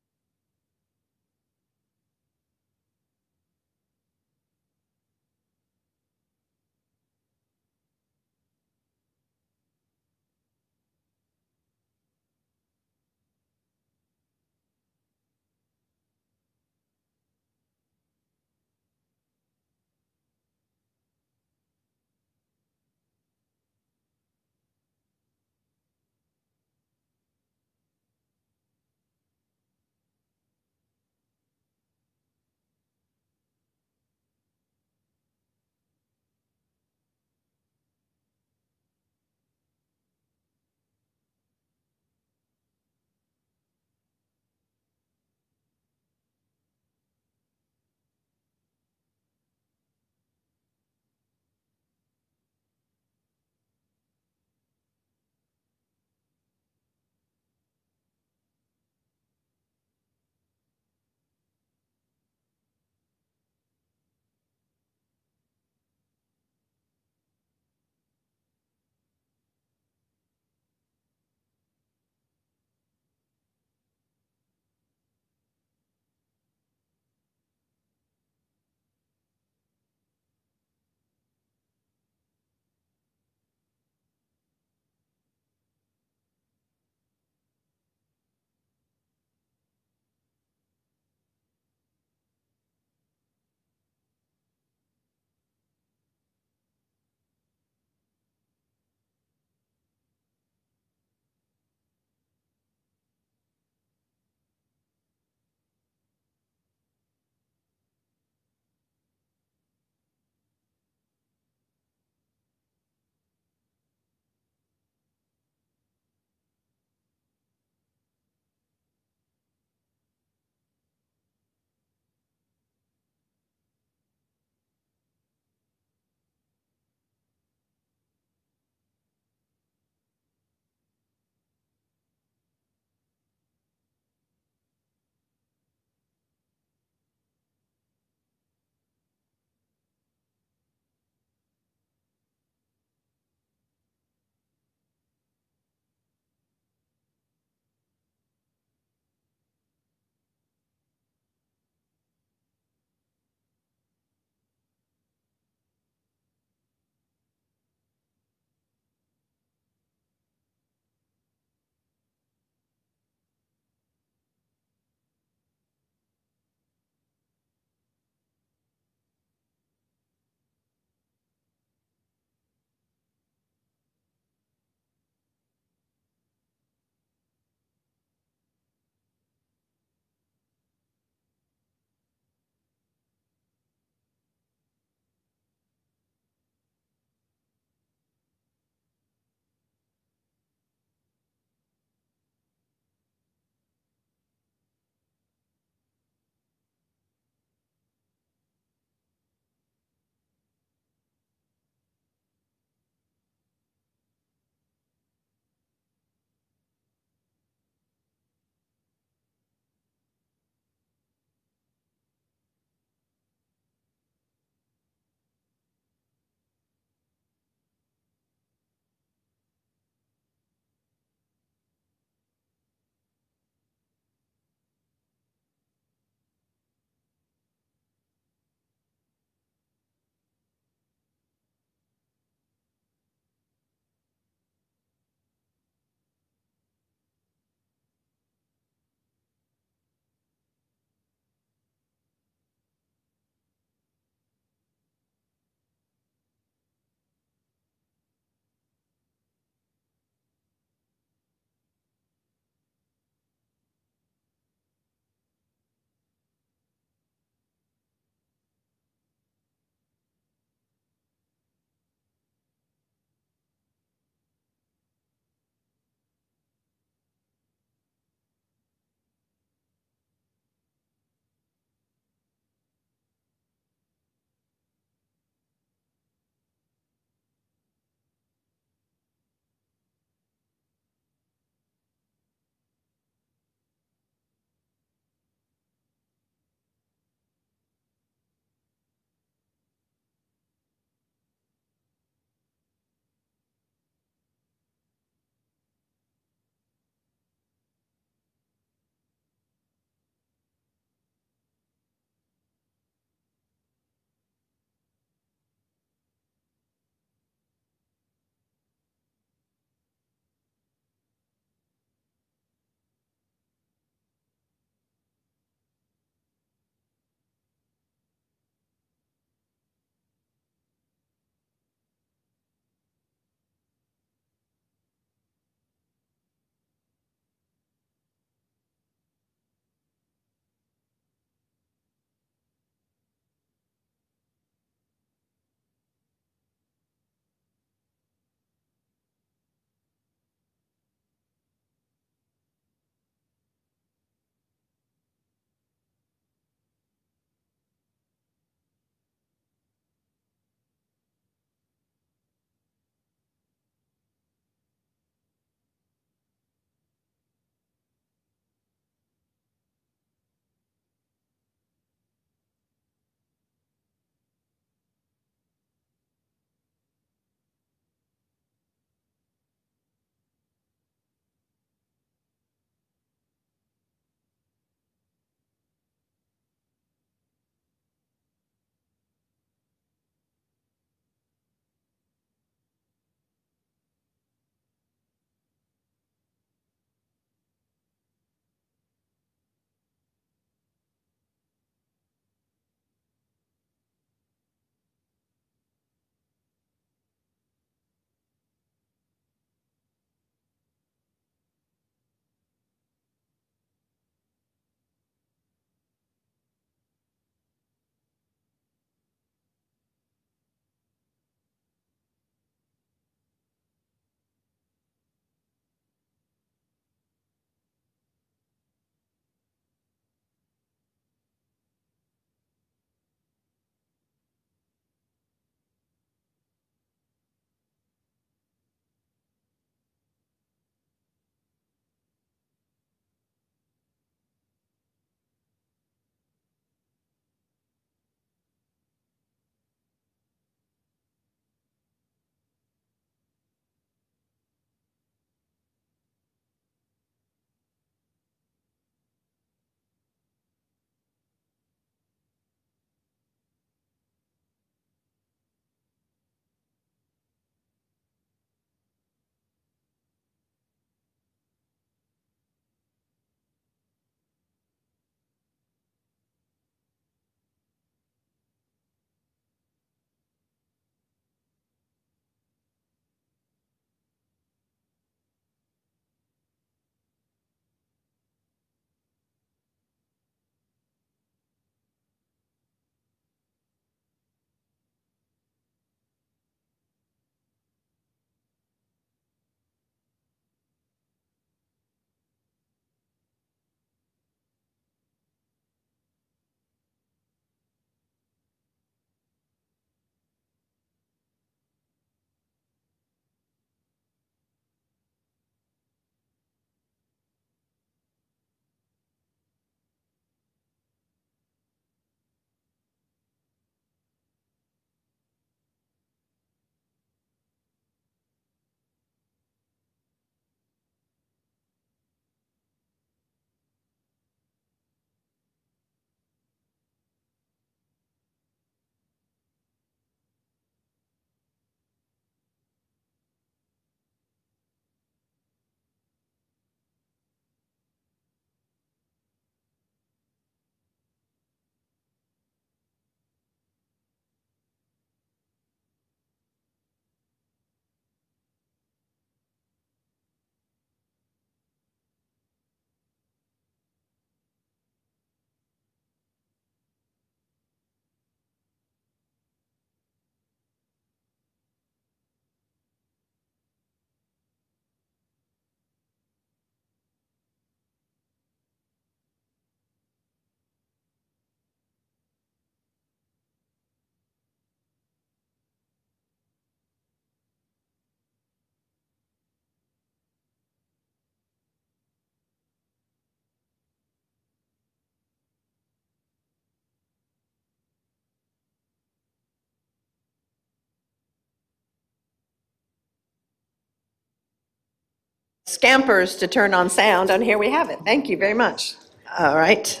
Scampers to turn on sound, and here we have it. Thank you very much. All right.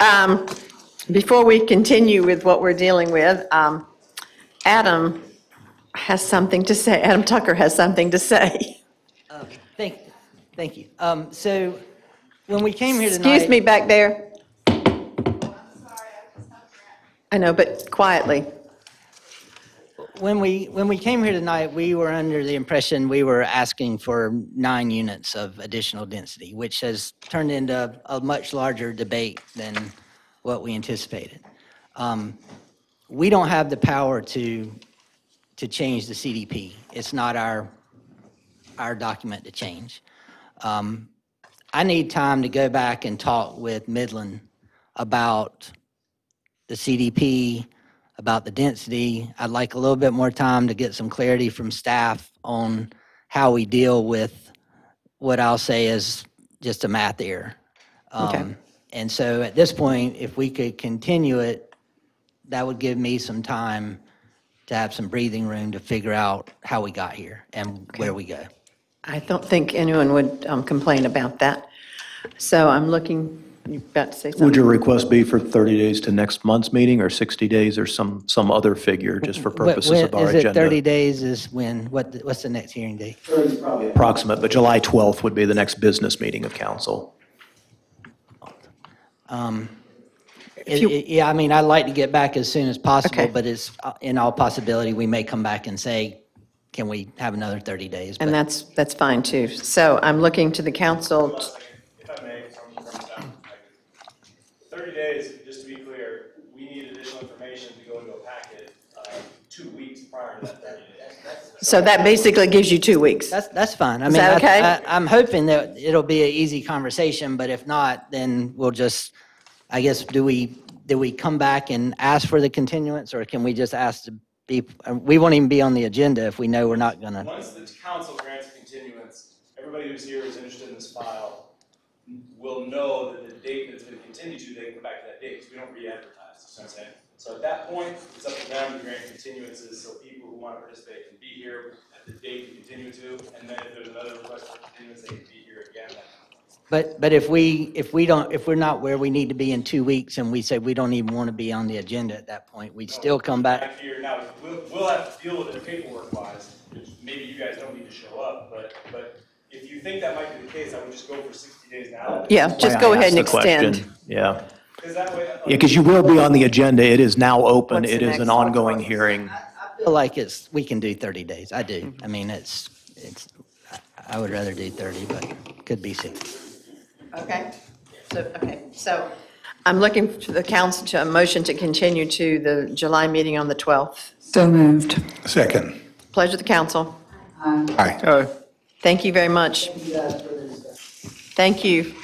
Um, Before we continue with what we're dealing with, um, Adam has something to say. Adam Tucker has something to say.
Thank, thank you. Um, So when we came here tonight.
Excuse me back there. I know, but quietly.
When we, when we came here tonight, we were under the impression we were asking for nine units of additional density, which has turned into a much larger debate than what we anticipated. Um, We don't have the power to, to change the CDP. It's not our, our document to change. Um, I need time to go back and talk with Midland about the CDP, about the density. I'd like a little bit more time to get some clarity from staff on how we deal with what I'll say is just a math error.
Okay.
Um, And so at this point, if we could continue it, that would give me some time to have some breathing room to figure out how we got here and where we go.
I don't think anyone would um, complain about that. So I'm looking, you about to say something?
Would your request be for 30 days to next month's meeting, or 60 days, or some, some other figure, just for
Wh-
purposes
when-
of our
Is it 30
agenda?
days is when, what, what's the next hearing date?
Approximate, but July 12th would be the next business meeting of council.
Um, it- it- Yeah, I mean, I'd like to get back as soon as possible,
Okay.
but it's, uh, in all possibility, we may come back and say, can we have another 30 days?
And that's, that's fine too. So I'm looking to the council.
If I may, from, from staff perspective. Thirty days, just to be clear, we need additional information to go into a packet, uh, two weeks prior to that thirty days.
So that basically gives you two weeks.
That's, that's fine. I
Is
mean,
that
I-
okay?
I- I'm hoping that it'll be an easy conversation, but if not, then we'll just, I guess, do we, do we come back and ask for the continuance, or can we just ask to be, uh, we won't even be on the agenda if we know we're not gonna.
Once the council grants a continuance, everybody who's here who's interested in this file will know that the date that's been continued to, they can go back to that date, because we don't re-advertise, you know what I'm saying? So at that point, it's up to them to grant continuances, so people who want to participate can be here at the date to continue to, and then if there's another request for continuance, they can be here again.
But, but if we, if we don't, if we're not where we need to be in two weeks and we say we don't even want to be on the agenda at that point, we'd still come back.
Back here, now, we'll, we'll have to deal with it paperwork wise, maybe you guys don't need to show up, but, but if you think that might be the case, I would just go for sixty days now.
Yeah, just go ahead and
asked the question.
extend.
Yeah.
Because that way.
Yeah, because you will be on the agenda. It is now open.
What's
It
the
is
next
an
one?
ongoing hearing.
I feel like it's, we can do 30 days. I do. I mean, it's, it's, I- I would rather do 30, but could be 60.
Okay, so, okay, so I'm looking to the council to a motion to continue to the July meeting on the 12th.
So moved.
Second.
Pleasure of the council.
Aye.
Thank you very much. Thank you.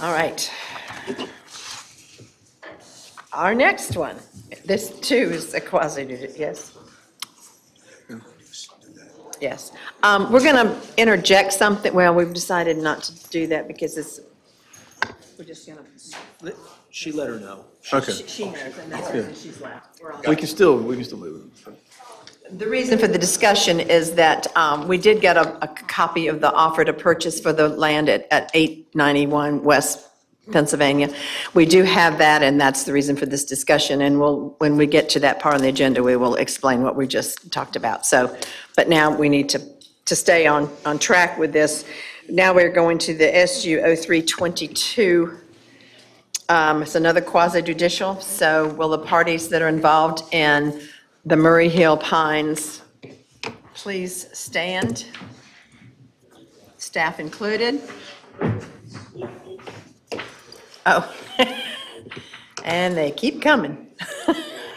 All right. Our next one, this too is a quasi, yes? Yes. Um, We're going to interject something, well, we've decided not to do that because it's, we're just going to.
She let her know.
Okay.
She knows, and that's the reason she's left. We're on-
We can still, we can still move it.
The reason for the discussion is that um, we did get a, a copy of the offer to purchase for the land at, at 891 West Pennsylvania. We do have that, and that's the reason for this discussion, and we'll, when we get to that part of the agenda, we will explain what we just talked about. So, but now we need to, to stay on, on track with this. Now we're going to the SU 0322. Um, It's another quasi judicial, so will the parties that are involved in the Murray Hill Pines please stand? Staff included. Oh. And they keep coming.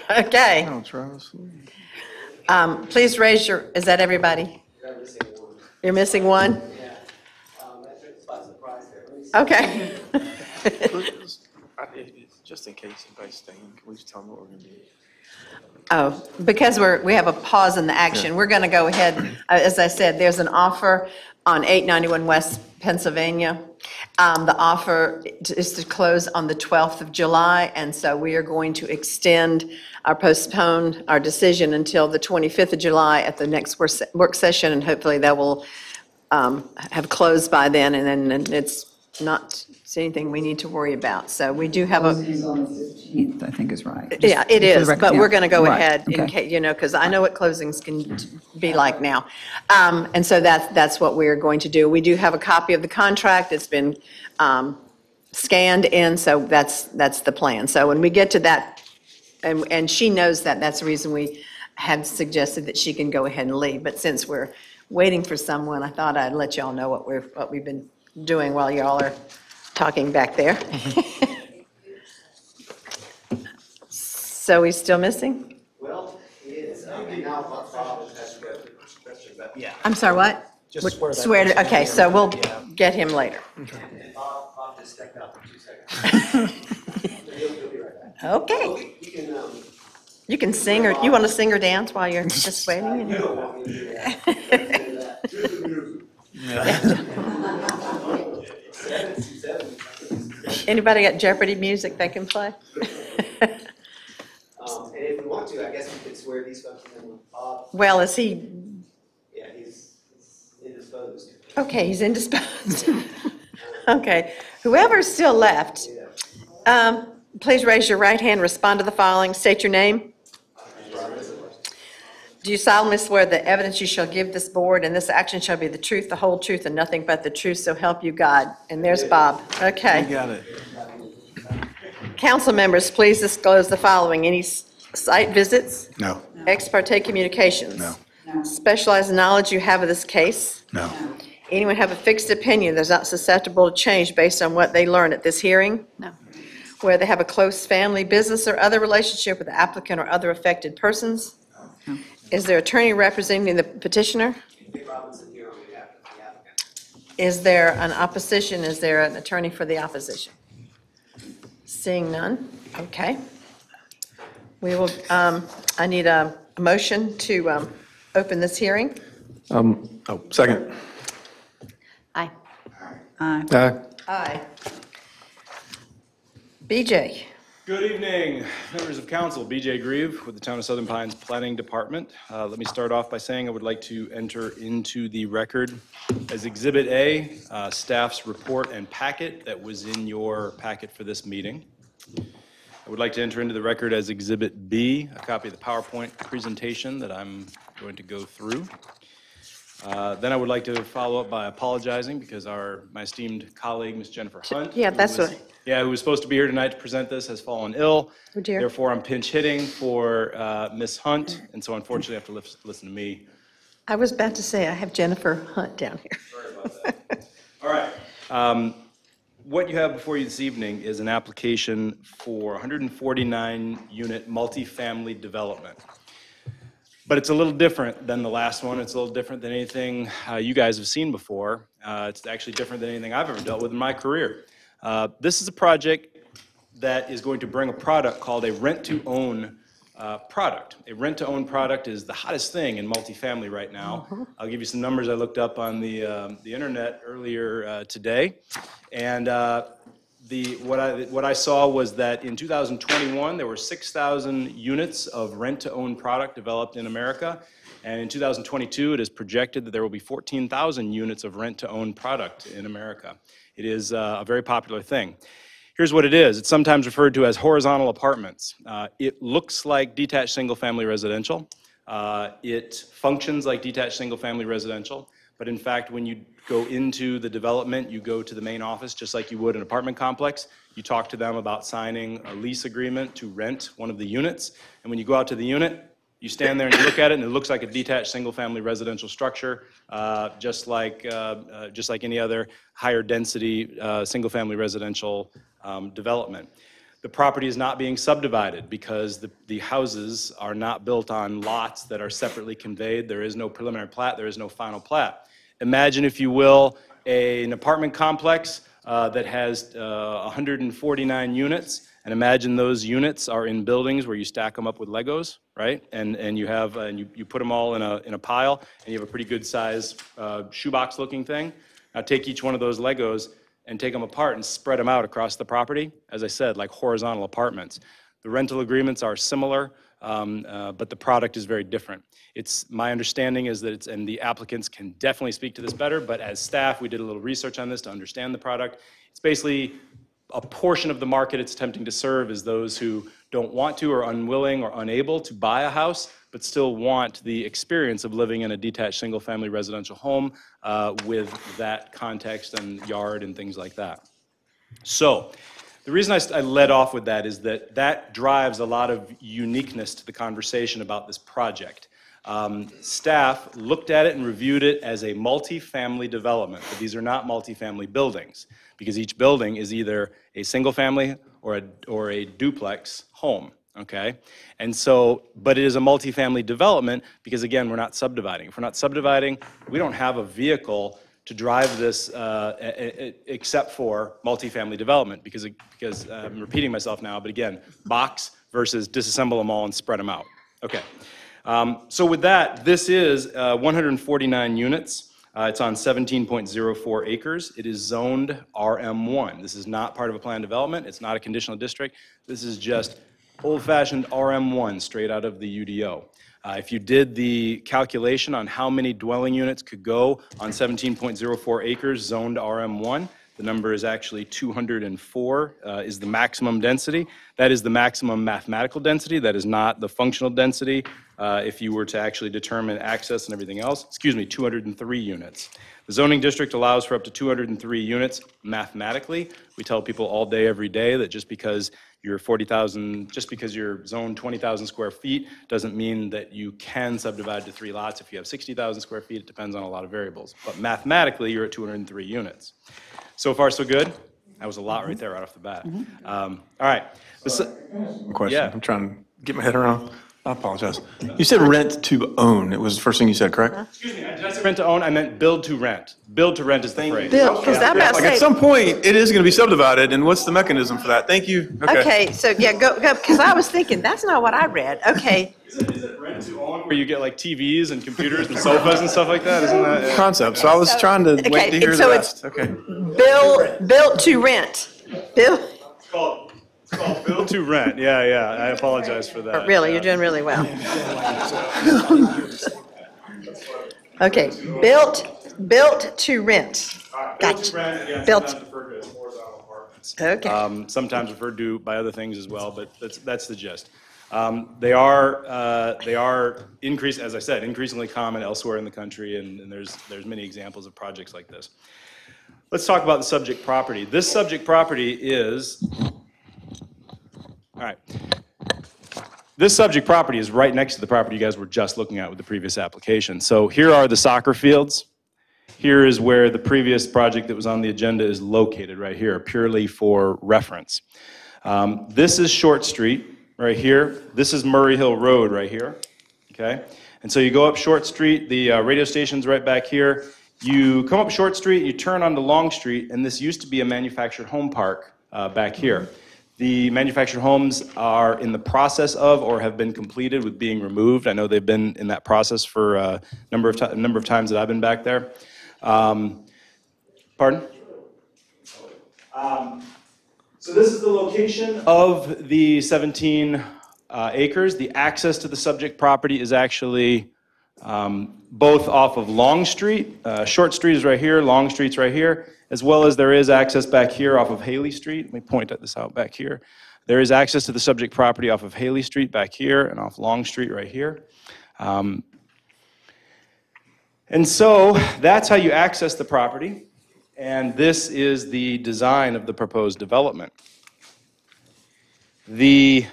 Okay. Um, Please raise your, is that everybody? You're missing one? Okay.
Just in case anybody's staying, can we just tell them what we're gonna do?
Oh, because we're, we have a pause in the action, we're going to go ahead, uh, as I said, there's an offer on 891 West Pennsylvania. Um, The offer is to close on the 12th of July, and so we are going to extend or postpone our decision until the 25th of July at the next work se- work session, and hopefully that will um, have closed by then, and then it's not anything we need to worry about. So we do have a,
I think is right. Just
yeah, it
the
is,
record,
but
yeah.
we're going to go
Right,
ahead in
okay.
case, you know, because I know what closings can be like now. Um, And so that's, that's what we're going to do. We do have a copy of the contract. It's been um, scanned in, so that's, that's the plan. So when we get to that, and, and she knows that, that's the reason we had suggested that she can go ahead and leave. But since we're waiting for someone, I thought I'd let y'all know what we're, what we've been doing while y'all are talking back there. So we still missing?
Well, it's, I mean, now Bob has to go through the question, but yeah.
I'm sorry, what?
Just swear that
Swear to,
person
okay,
in.
so we'll
Yeah.
get him later.
Bob, Bob just stepped out for two seconds. He'll, he'll be right back.
Okay.
You can, um.
You can sing or, you want to sing or dance while you're just waiting?
You don't want me to do that. Do the music.
Anybody got Jeopardy music they can play?
Um, and if we want to, I guess we could swear these folks in with Bob.
Well, is he,
Yeah, he's, he's indisposed.
okay, he's indisposed. Okay, whoever's still left, um, please raise your right hand, respond to the following, state your name. Do you solemnly swear that evidence you shall give this board and this action shall be the truth, the whole truth, and nothing but the truth, so help you God? And there's Bob. Okay.
You got it.
Council members, please disclose the following. Any s- site visits?
No.
Ex parte communications? No. Specialized knowledge you have of this case?
No.
Anyone have a fixed opinion that's not susceptible to change based on what they learn at this hearing?
No.
Where they have a close family, business, or other relationship with the applicant or other affected persons? Is there an attorney representing the petitioner?
Dick Robinson here on behalf of the applicant.
Is there an opposition? Is there an attorney for the opposition? Seeing none, okay. We will, um, I need a a motion to um, open this hearing.
Um, oh, second.
Aye.
Aye.
Aye.
Aye. BJ,
Good evening, members of council. BJ Grieve with the Town of Southern Pines Planning Department. Uh, Let me start off by saying I would like to enter into the record as Exhibit A, uh, staff's report and packet that was in your packet for this meeting. I would like to enter into the record as Exhibit B, a copy of the PowerPoint presentation that I'm going to go through. Uh, Then I would like to follow up by apologizing because our, my esteemed colleague, Ms. Jennifer Hunt.
Yeah,
who
that's
was-
what-
Yeah, who was supposed to be here tonight to present this, has fallen ill.
Oh, dear.
Therefore, I'm pinch hitting for uh, Ms. Hunt, and so unfortunately I have to lis- listen to me.
I was about to say, I have Jennifer Hunt down here. Sorry about that.
All right. Um, What you have before you this evening is an application for 149-unit multifamily development. But it's a little different than the last one. It's a little different than anything uh, you guys have seen before. Uh, It's actually different than anything I've ever dealt with in my career. Uh, This is a project that is going to bring a product called a rent-to-own uh, product. A rent-to-own product is the hottest thing in multifamily right now. I'll give you some numbers I looked up on the, um, the internet earlier uh, today. And uh, the, what I, what I saw was that in 2021, there were 6,000 units of rent-to-own product developed in America. And in 2022, it is projected that there will be 14,000 units of rent-to-own product in America. It is uh, a very popular thing. Here's what it is. It's sometimes referred to as horizontal apartments. Uh, It looks like detached single-family residential. Uh, It functions like detached single-family residential. But in fact, when you go into the development, you go to the main office, just like you would an apartment complex. You talk to them about signing a lease agreement to rent one of the units. And when you go out to the unit, you stand there and you look at it, and it looks like a detached, single-family residential structure, uh, just like, uh, uh, just like any other higher-density, uh, single-family residential um, development. The property is not being subdivided because the, the houses are not built on lots that are separately conveyed. There is no preliminary plat, there is no final plat. Imagine, if you will, a- an apartment complex uh, that has uh, 149 units, and imagine those units are in buildings where you stack them up with Legos, right? And, and you have, uh, and you, you put them all in a, in a pile, and you have a pretty good size uh, shoebox-looking thing. Now take each one of those Legos and take them apart and spread them out across the property, as I said, like horizontal apartments. The rental agreements are similar, um, uh, but the product is very different. It's, my understanding is that it's, and the applicants can definitely speak to this better, but as staff, we did a little research on this to understand the product. It's basically a portion of the market it's attempting to serve is those who don't want to or unwilling or unable to buy a house, but still want the experience of living in a detached single-family residential home uh, with that context and yard and things like that. So, the reason I, I led off with that is that that drives a lot of uniqueness to the conversation about this project. Um, staff looked at it and reviewed it as a multi-family development, but these are not multi-family buildings because each building is either a single family or a, or a duplex home, okay? And so, but it is a multi-family development because again, we're not subdividing. If we're not subdividing, we don't have a vehicle to drive this uh, except for multifamily development because, because uh, I'm repeating myself now, but again, box versus disassemble them all and spread them out. Okay. Um, So with that, this is uh, 149 units. Uh, It's on 17.04 acres. It is zoned RM1. This is not part of a planned development. It's not a conditional district. This is just old-fashioned RM1, straight out of the UDO. Uh, If you did the calculation on how many dwelling units could go on 17.04 acres zoned RM1, the number is actually 204 uh, is the maximum density. That is the maximum mathematical density. That is not the functional density uh, if you were to actually determine access and everything else. Excuse me, 203 units. The zoning district allows for up to 203 units mathematically. We tell people all day, every day, that just because you're 40,000, just because you're zoned 20,000 square feet, doesn't mean that you can subdivide to three lots. If you have 60,000 square feet, it depends on a lot of variables. But mathematically, you're at 203 units. So far, so good? That was a lot right there right off the bat. Um, All right. Besi-
Question.
Yeah.
I'm trying to get my head around. I apologize. You said rent to own. It was the first thing you said, correct?
Excuse me, did I say rent to own? I meant build to rent. Build to rent is the phrase.
Bill, 'cause I'm about to
Like
say-
at some point, it is going to be subdivided, and what's the mechanism for that? Thank you.
Okay, so yeah, go, go, because I was thinking, that's not what I read. Okay.
Isn't, isn't rent to own where you get like TVs and computers and sofas and stuff like that, isn't that?
Concept. So I was trying to
Okay,
wait to hear the
so it's-
rest. Okay.
Bill, built to rent. Bill,
Build to rent, yeah, yeah, I apologize for that.
really, you're doing really well. Okay, built, built to rent.
Built to rent, again,
Built-
sometimes referred to as horizontal apartments.
Okay.
Um, Sometimes referred to by other things as well, but that's, that's the gist. Um, They are, uh, they are increase, as I said, increasingly common elsewhere in the country, and and there's, there's many examples of projects like this. Let's talk about the subject property. This subject property is, all right. This subject property is right next to the property you guys were just looking at with the previous application. So here are the soccer fields. Here is where the previous project that was on the agenda is located, right here, purely for reference. Um, This is Short Street, right here. This is Murray Hill Road, right here, okay? And so you go up Short Street, the uh, radio station's right back here. You come up Short Street, you turn onto Long Street, and this used to be a manufactured home park uh, back here. The manufactured homes are in the process of or have been completed with being removed. I know they've been in that process for a number of, number of times that I've been back there. Um, Pardon? Um, So this is the location of the 17 uh, acres. The access to the subject property is actually um, both off of Long Street. Uh, Short Street is right here, Long Street's right here, as well as there is access back here off of Haley Street. Let me point at this out back here. There is access to the subject property off of Haley Street back here and off Long Street right here. Um, And so that's how you access the property. And this is the design of the proposed development. The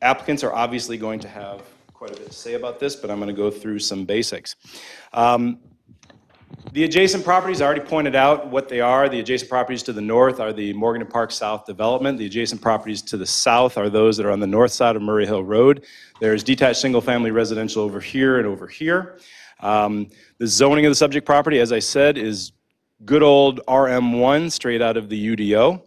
applicants are obviously going to have quite a bit to say about this, but I'm going to go through some basics. Um, The adjacent properties, I already pointed out what they are. The adjacent properties to the north are the Morgan Park South development. The adjacent properties to the south are those that are on the north side of Murray Hill Road. There's detached single-family residential over here and over here. Um, The zoning of the subject property, as I said, is good old RM1, straight out of the UDO.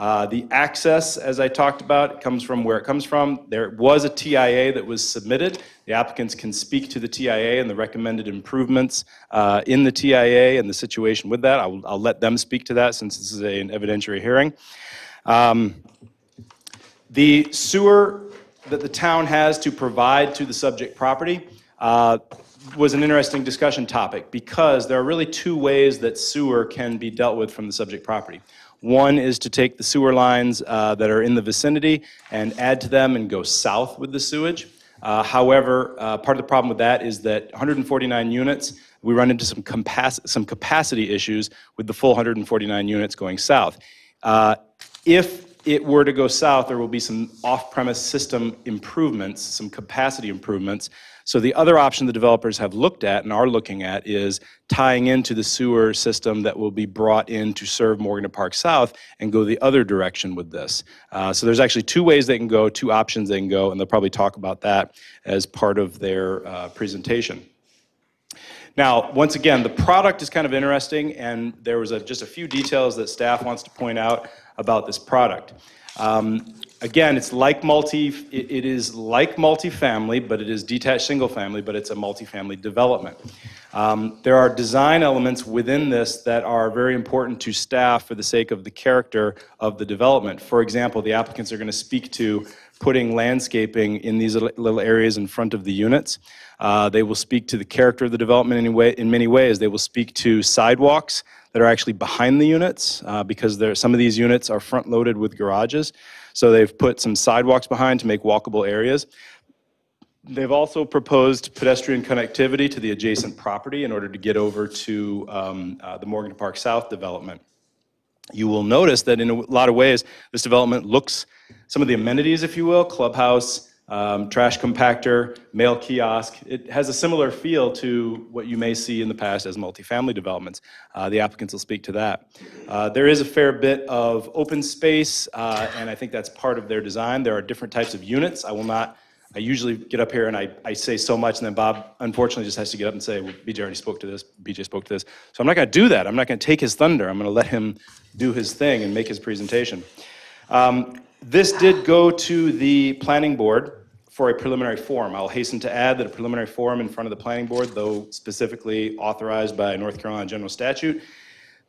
Uh, The access, as I talked about, comes from where it comes from. There was a TIA that was submitted. The applicants can speak to the TIA and the recommended improvements uh, in the TIA and the situation with that. I'll I'll let them speak to that since this is a- an evidentiary hearing. Um, The sewer that the town has to provide to the subject property uh, was an interesting discussion topic because there are really two ways that sewer can be dealt with from the subject property. One is to take the sewer lines uh, that are in the vicinity and add to them and go south with the sewage. Uh, However, uh, part of the problem with that is that 149 units, we run into some some capacity issues with the full 149 units going south. Uh, If it were to go south, there will be some off-premise system improvements, some capacity improvements. So the other option the developers have looked at and are looking at is tying into the sewer system that will be brought in to serve Morgan Park South and go the other direction with this. Uh, So there's actually two ways they can go, two options they can go, and they'll probably talk about that as part of their uh, presentation. Now, once again, the product is kind of interesting, and there was a, just a few details that staff wants to point out about this product. Um, again, it's like multi, it, is like multifamily, but it is detached single family, but it's a multifamily development. Um, there are design elements within this that are very important to staff for the sake of the character of the development. For example, the applicants are going to speak to putting landscaping in these little- areas in front of the units. Uh, They will speak to the character of the development in, way, in many ways. They will speak to sidewalks that are actually behind the units uh, because there, some of these units are front-loaded with garages. So they've put some sidewalks behind to make walkable areas. They've also proposed pedestrian connectivity to the adjacent property in order to get over to um, uh, the Morgan Park South development. You will notice that in a lot of ways, this development looks, some of the amenities, if you will, clubhouse, um, trash compactor, mail kiosk, it has a similar feel to what you may see in the past as multifamily developments. Uh, The applicants will speak to that. Uh, There is a fair bit of open space, uh, and I think that's part of their design. There are different types of units. I will not I usually get up here and I, I say so much, and then Bob unfortunately just has to get up and say, well, BJ already spoke to this, BJ spoke to this. So I'm not going to do that. I'm not going to take his thunder. I'm going to let him do his thing and make his presentation. Um, This did go to the planning board for a preliminary forum. I'll hasten to add that a preliminary forum in front of the planning board, though specifically authorized by North Carolina general statute,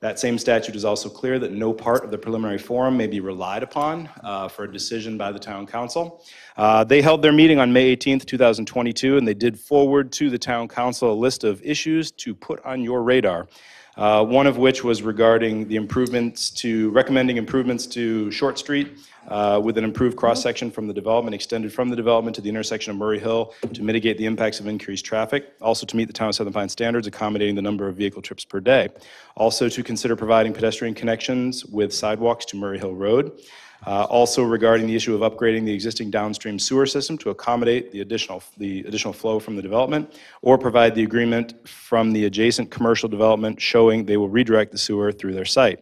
that same statute is also clear that no part of the preliminary forum may be relied upon uh, for a decision by the town council. Uh, They held their meeting on May 18th, 2022, and they did forward to the town council a list of issues to put on your radar. Uh, One of which was regarding the improvements to, recommending improvements to Short Street uh, with an improved cross-section from the development, extended from the development to the intersection of Murray Hill to mitigate the impacts of increased traffic. Also to meet the town of Southern Pines standards, accommodating the number of vehicle trips per day. Also to consider providing pedestrian connections with sidewalks to Murray Hill Road. Uh, Also regarding the issue of upgrading the existing downstream sewer system to accommodate the additional, the additional flow from the development, or provide the agreement from the adjacent commercial development showing they will redirect the sewer through their site.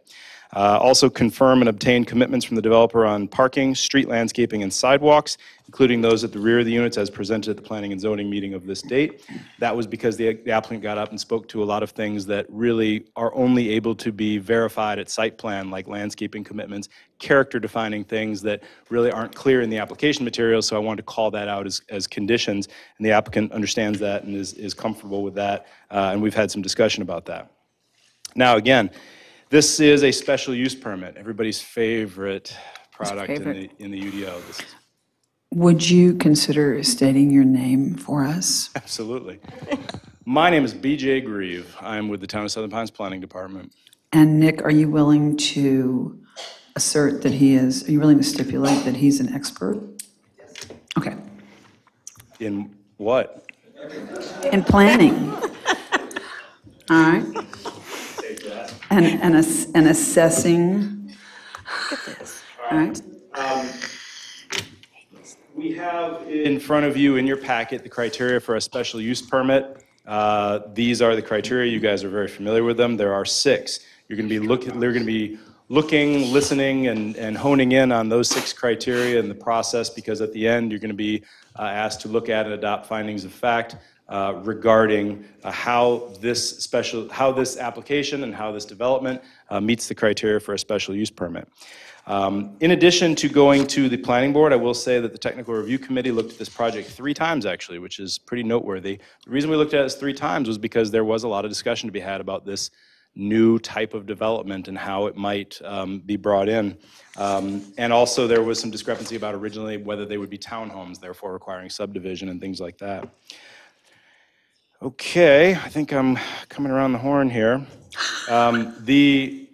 Uh, Also confirm and obtain commitments from the developer on parking, street landscaping, and sidewalks, including those at the rear of the units as presented at the planning and zoning meeting of this date. That was because the the applicant got up and spoke to a lot of things that really are only able to be verified at site plan, like landscaping commitments, character-defining things that really aren't clear in the application materials, so I wanted to call that out as, as conditions, and the applicant understands that and is, is comfortable with that, uh, and we've had some discussion about that. Now, again, this is a special use permit, everybody's favorite product in the,
favorite.
in the UDO. This is
Would you consider stating your name for us?
Absolutely. My name is BJ Grieve. I'm with the Town of Southern Pines Planning Department.
And Nick, are you willing to assert that he is, are you willing to stipulate that he's an expert? Okay.
In what?
In planning? All right. And, and ass- and assessing? All right.
We have in front of you in your packet the criteria for a special use permit. Uh, These are the criteria. You guys are very familiar with them. There are six. You're going to be looking, they're going to be looking, listening, and and honing in on those six criteria in the process because at the end, you're going to be uh, asked to look at and adopt findings of fact uh, regarding uh, how this special, how this application and how this development uh, meets the criteria for a special use permit. Um, In addition to going to the planning board, I will say that the technical review committee looked at this project three times, actually, which is pretty noteworthy. The reason we looked at it three times was because there was a lot of discussion to be had about this new type of development and how it might um, be brought in. Um, And also, there was some discrepancy about originally whether they would be townhomes, therefore requiring subdivision and things like that. Okay, I think I'm coming around the horn here. Um, The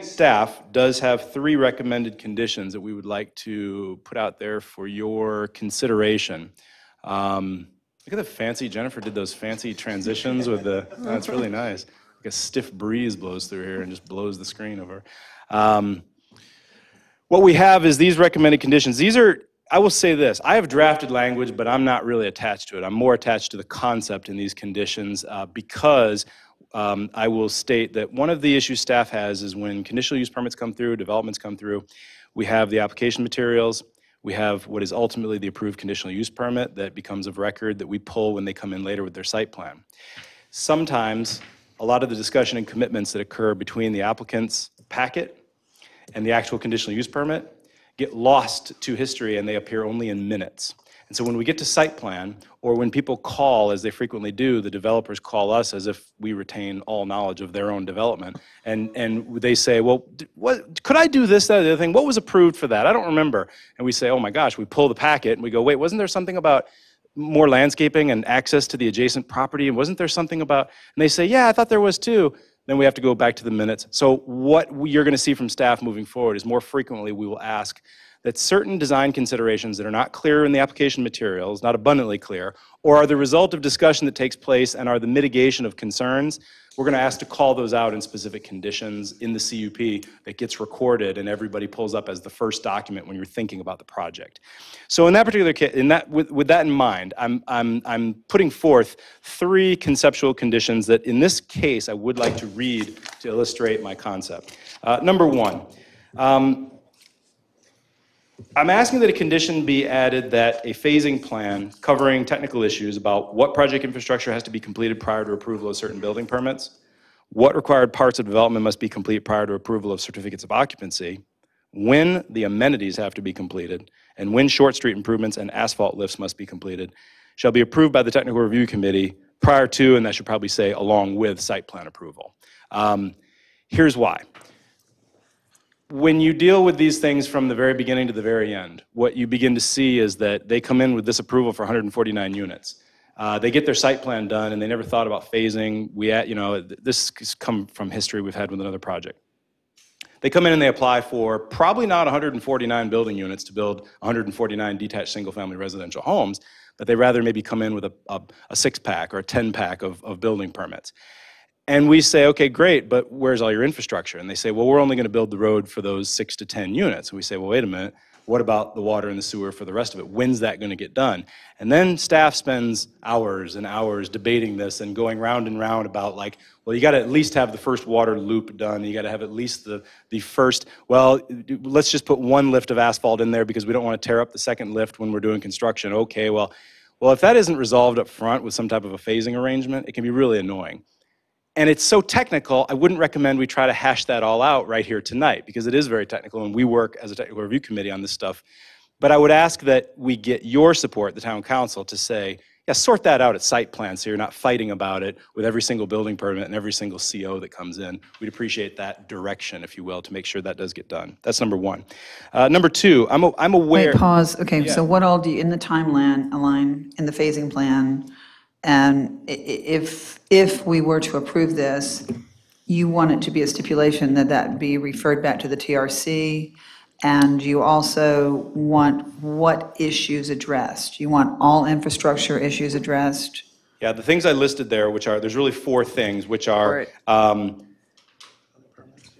staff does have three recommended conditions that we would like to put out there for your consideration. Um, Look at the fancy, Jennifer did those fancy transitions with the, that's really nice. Like a stiff breeze blows through here and just blows the screen over. Um, What we have is these recommended conditions. These are, I will say this, I have drafted language, but I'm not really attached to it. I'm more attached to the concept in these conditions uh, because um, I will state that one of the issues staff has is when conditional use permits come through, developments come through, we have the application materials, we have what is ultimately the approved conditional use permit that becomes of record that we pull when they come in later with their site plan. Sometimes, a lot of the discussion and commitments that occur between the applicant's packet and the actual conditional use permit get lost to history and they appear only in minutes. And so when we get to site plan, or when people call, as they frequently do, the developers call us as if we retain all knowledge of their own development. And, and they say, well, what, could I do this, that, the other thing? What was approved for that? I don't remember. And we say, oh my gosh, we pull the packet and we go, wait, wasn't there something about more landscaping and access to the adjacent property? And wasn't there something about, and they say, yeah, I thought there was too. Then we have to go back to the minutes. So what you're going to see from staff moving forward is more frequently we will ask that certain design considerations that are not clear in the application materials, not abundantly clear, or are the result of discussion that takes place and are the mitigation of concerns, we're going to ask to call those out in specific conditions in the CUP that gets recorded and everybody pulls up as the first document when you're thinking about the project. So in that particular case, in that, with, with that in mind, I'm, I'm, I'm putting forth three conceptual conditions that in this case I would like to read to illustrate my concept. Uh, number one, um, I'm asking that a condition be added that a phasing plan covering technical issues about what project infrastructure has to be completed prior to approval of certain building permits, what required parts of development must be complete prior to approval of certificates of occupancy, when the amenities have to be completed, and when short street improvements and asphalt lifts must be completed, shall be approved by the technical review committee prior to, and that should probably say along with, site plan approval. Um, Here's why when you deal with these things from the very beginning to the very end, what you begin to see is that they come in with this approval for 149 units. Uh, they get their site plan done, and they never thought about phasing. We, at- you know, this has come from history we've had with another project. They come in and they apply for probably not 149 building units to build 149 detached single-family residential homes, but they rather maybe come in with a, a, a six-pack or a 10-pack of, of building permits. And we say, okay, great, but where's all your infrastructure? And they say, well, we're only going to build the road for those six to 10 units. And we say, well, wait a minute, what about the water and the sewer for the rest of it? When's that going to get done? And then staff spends hours and hours debating this and going round and round about like, well, you got to at least have the first water loop done. You got to have at least the, the first, well, let's just put one lift of asphalt in there because we don't want to tear up the second lift when we're doing construction. Okay, well, well, if that isn't resolved up front with some type of a phasing arrangement, it can be really annoying. And it's so technical, I wouldn't recommend we try to hash that all out right here tonight because it is very technical and we work as a technical review committee on this stuff. But I would ask that we get your support, the town council, to say, yeah, sort that out at site plan so you're not fighting about it with every single building permit and every single CO that comes in. We'd appreciate that direction, if you will, to make sure that does get done. That's number one. Uh, number two, I'm, a- I'm aware.
Wait, pause. Okay,
Yeah.
so what all do you, in the timeline, align, in the phasing plan, and i- i- if, if we were to approve this, you want it to be a stipulation that that be referred back to the TRC, and you also want what issues addressed? You want all infrastructure issues addressed?
Yeah, the things I listed there, which are, there's really four things, which are, um,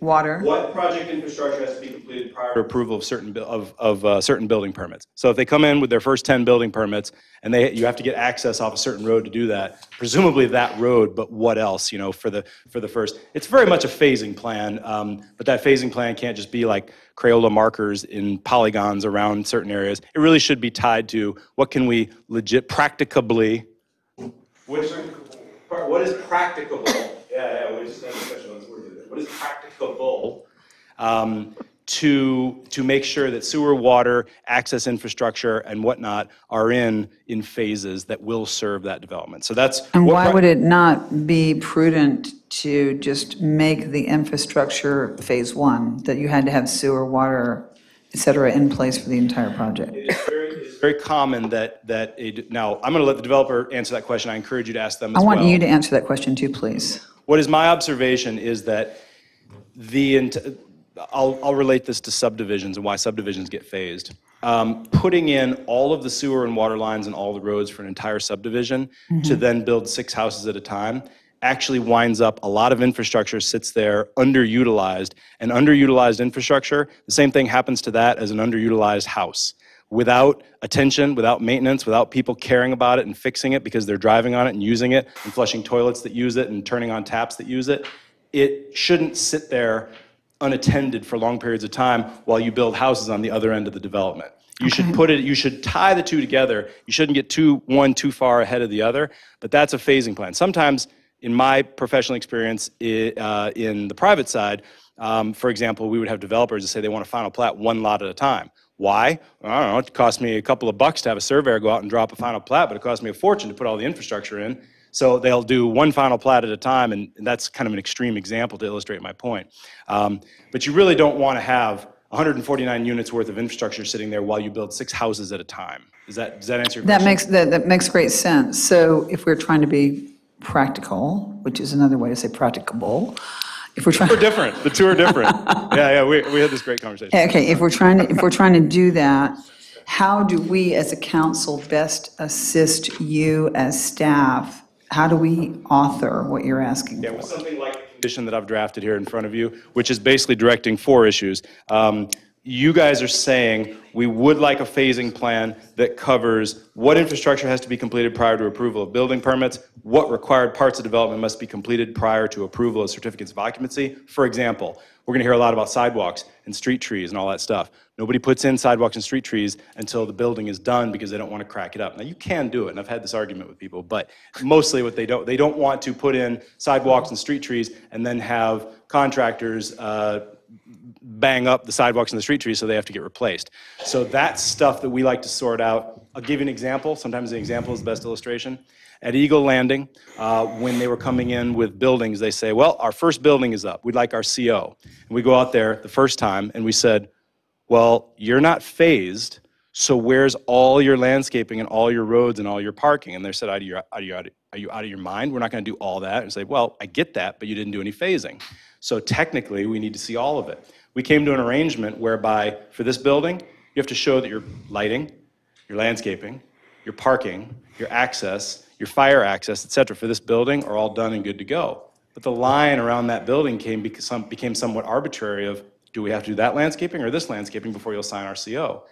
Water?
What project infrastructure has to be completed prior to approval of certain, of, of uh, certain building permits? So if they come in with their first 10 building permits, and they, you have to get access off a certain road to do that, presumably that road, but what else, you know, for the, for the first? It's very much a phasing plan, um, but that phasing plan can't just be like Crayola markers in polygons around certain areas. It really should be tied to what can we legit, practicably, which, what is practicable? Yeah, yeah, we just had a discussion What is practicable um, to, to make sure that sewer, water, access infrastructure, and whatnot are in, in phases that will serve that development? So that's.
And why would it not be prudent to just make the infrastructure phase one, that you had to have sewer, water, et cetera, in place for the entire project?
It's very common that, that, it- now, I'm going to let the developer answer that question. I encourage you to ask them
I
as well.
want you to answer that question too, please.
What is my observation is that the, I'll, I'll relate this to subdivisions and why subdivisions get phased. Um, Putting in all of the sewer and water lines and all the roads for an entire subdivision to
Mhm.
then build six houses at a time actually winds up, a lot of infrastructure sits there underutilized. And underutilized infrastructure, the same thing happens to that as an underutilized house. Without attention, without maintenance, without people caring about it and fixing it because they're driving on it and using it and flushing toilets that use it and turning on taps that use it, it shouldn't sit there unattended for long periods of time while you build houses on the other end of the development. You should put it, you should tie the two together. You shouldn't get too, one too far ahead of the other, but that's a phasing plan. Sometimes, in my professional experience i- uh, in the private side, um, for example, we would have developers that say they want a final plat one lot at a time. Why? I don't know, it cost me a couple of bucks to have a surveyor go out and drop a final plat, but it cost me a fortune to put all the infrastructure in. So they'll do one final plat at a time, and that's kind of an extreme example to illustrate my point. Um, But you really don't want to have 149 units worth of infrastructure sitting there while you build six houses at a time. Does that, does that answer your
That
question?
makes, that, that makes great sense. So if we're trying to be practical, which is another way to say practicable, if we're trying.
We're different. The two are different. Yeah, yeah, we, we had this great conversation.
Okay, if we're trying to, if we're trying to do that, how do we as a council best assist you as staff? How do we author what you're asking
Yeah,
for?
with something like the condition that I've drafted here in front of you, which is basically directing four issues. Um, You guys are saying, we would like a phasing plan that covers what infrastructure has to be completed prior to approval of building permits, what required parts of development must be completed prior to approval of certificates of occupancy. For example, we're going to hear a lot about sidewalks and street trees and all that stuff. Nobody puts in sidewalks and street trees until the building is done because they don't want to crack it up. Now, you can do it, and I've had this argument with people, but mostly what they don't, they don't want to put in sidewalks and street trees and then have contractors uh, bang up the sidewalks and the street trees so they have to get replaced. So that's stuff that we like to sort out. I'll give you an example. Sometimes the example is the best illustration. At Eagle Landing, uh, when they were coming in with buildings, they say, well, our first building is up. We'd like our CO. And we go out there the first time and we said, well, you're not phased, so where's all your landscaping and all your roads and all your parking? And they said, are you, out of your mind? We're not going to do all that. And say, well, I get that, but you didn't do any phasing. So technically, we need to see all of it. We came to an arrangement whereby for this building, you have to show that your lighting, your landscaping, your parking, your access, your fire access, et cetera, for this building are all done and good to go. But the line around that building came, become, became somewhat arbitrary of, do we have to do that landscaping or this landscaping before you'll sign our CO?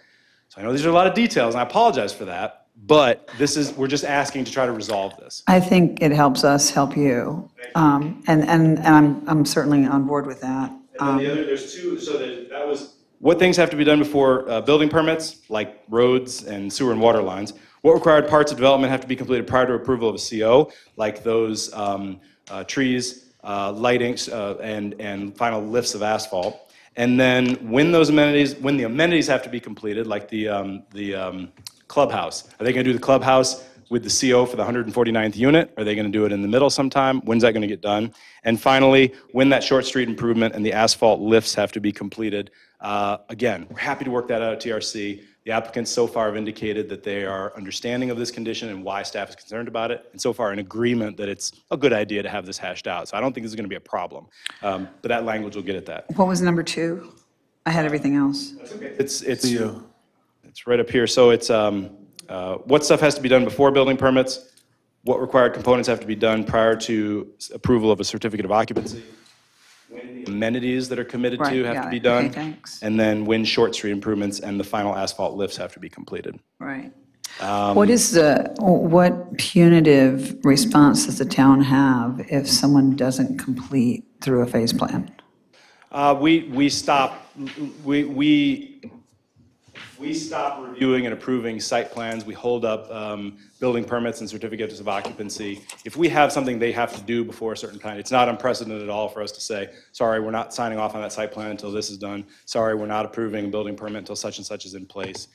So I know these are a lot of details, and I apologize for that, but this is, we're just asking to try to resolve this.
I think it helps us help you. Um, And, and, and I'm, I'm certainly on board with that.
And then the other, there's two, so that, that was. What things have to be done before uh, building permits, like roads and sewer and water lines? What required parts of development have to be completed prior to approval of a CO, like those um, uh, trees, uh, lightings, uh, and, and final lifts of asphalt? And then when those amenities, when the amenities have to be completed, like the, um, the um, clubhouse, are they going to do the clubhouse with the CO for the 149th unit? Are they going to do it in the middle sometime? When's that going to get done? And finally, when that short street improvement and the asphalt lifts have to be completed, uh, again, we're happy to work that out at TRC. The applicants so far have indicated that they are understanding of this condition and why staff is concerned about it, and so far in agreement that it's a good idea to have this hashed out. So I don't think this is going to be a problem, um, but that language will get at that.
What was number two? I had everything else.
It's, it's, it's right up here. So it's, um, uh, what stuff has to be done before building permits? What required components have to be done prior to approval of a certificate of occupancy? Amenities that are committed
Right,
to have
got
to be
it. Okay,
done.
thanks.
And then when Short Street improvements and the final asphalt lifts have to be completed.
Right.
Um,
What is the, what punitive response does the town have if someone doesn't complete through a phase plan?
Uh, we, we stop, we, we, we stop reviewing and approving site plans. We hold up um, building permits and certificates of occupancy. If we have something they have to do before a certain time, it's not unprecedented at all for us to say, sorry, we're not signing off on that site plan until this is done. Sorry, we're not approving a building permit until such and such is in place.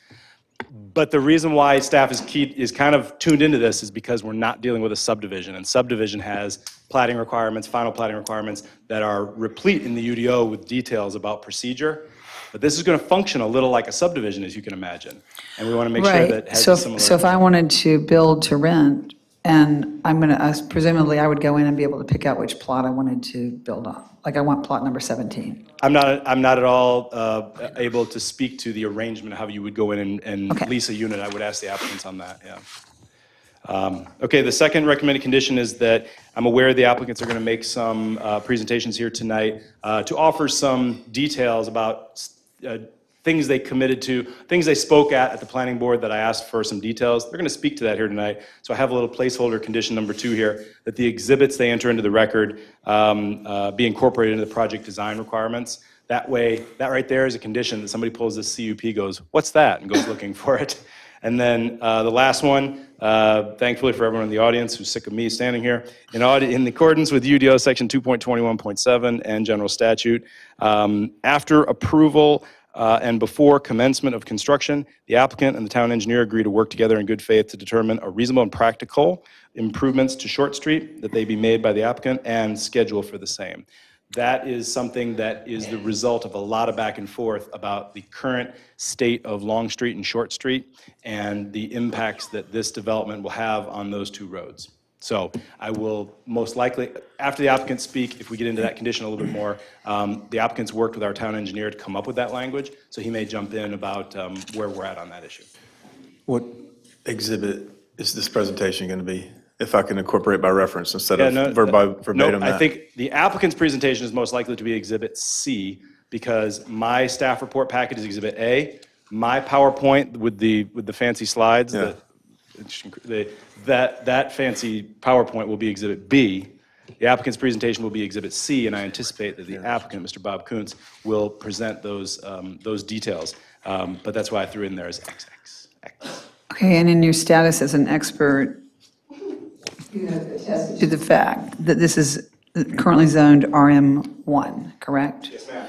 But the reason why staff is key, is kind of tuned into this is because we're not dealing with a subdivision. And subdivision has plating requirements, final plating requirements that are replete in the UDO with details about procedure. But this is going to function a little like a subdivision, as you can imagine. And we want to make sure that
Right,
has
so,
a
if- so if I wanted to build to rent, and I'm going to, presumably I would go in and be able to pick out which plot I wanted to build on. Like I want plot number 17.
I'm not, I'm not at all uh, able to speak to the arrangement of how you would go in and, and lease a unit. I would ask the applicants on that, yeah. Um, Okay, the second recommended condition is that I'm aware the applicants are going to make some uh, presentations here tonight uh, to offer some details about uh, things they committed to, things they spoke at at the planning board that I asked for some details. They're going to speak to that here tonight. So I have a little placeholder condition number two here, that the exhibits they enter into the record um, uh, be incorporated into the project design requirements. That way, that right there is a condition that somebody pulls this CUP, goes, what's that? And goes looking for it. And then uh, the last one, uh, thankfully for everyone in the audience who's sick of me standing here, in in accordance with UDO Section 2.21.7 and general statute, um, after approval uh, and before commencement of construction, the applicant and the town engineer agree to work together in good faith to determine a reasonable and practical improvements to Short Street, that they be made by the applicant, and schedule for the same. That is something that is the result of a lot of back and forth about the current state of Long Street and Short Street and the impacts that this development will have on those two roads. So I will most likely, after the applicants speak, if we get into that condition a little bit more, um, the applicants worked with our town engineer to come up with that language, so he may jump in about um, where we're at on that issue.
What exhibit is this presentation going to be? If I can incorporate by reference instead
Yeah,
of
no,
verbi-
no,
verbatim
I
that.
think the applicant's presentation is most likely to be Exhibit C, because my staff report packet is Exhibit A. My PowerPoint with the, with the fancy slides, the- the- that, that fancy PowerPoint will be Exhibit B. The applicant's presentation will be Exhibit C, and I anticipate that the applicant, Mr. Bob Koontz, will present those, um, those details. Um, But that's why I threw in there as XX.
Okay, and in your status as an expert, you have attested to the fact that this is currently zoned RM1, correct? Yes, ma'am.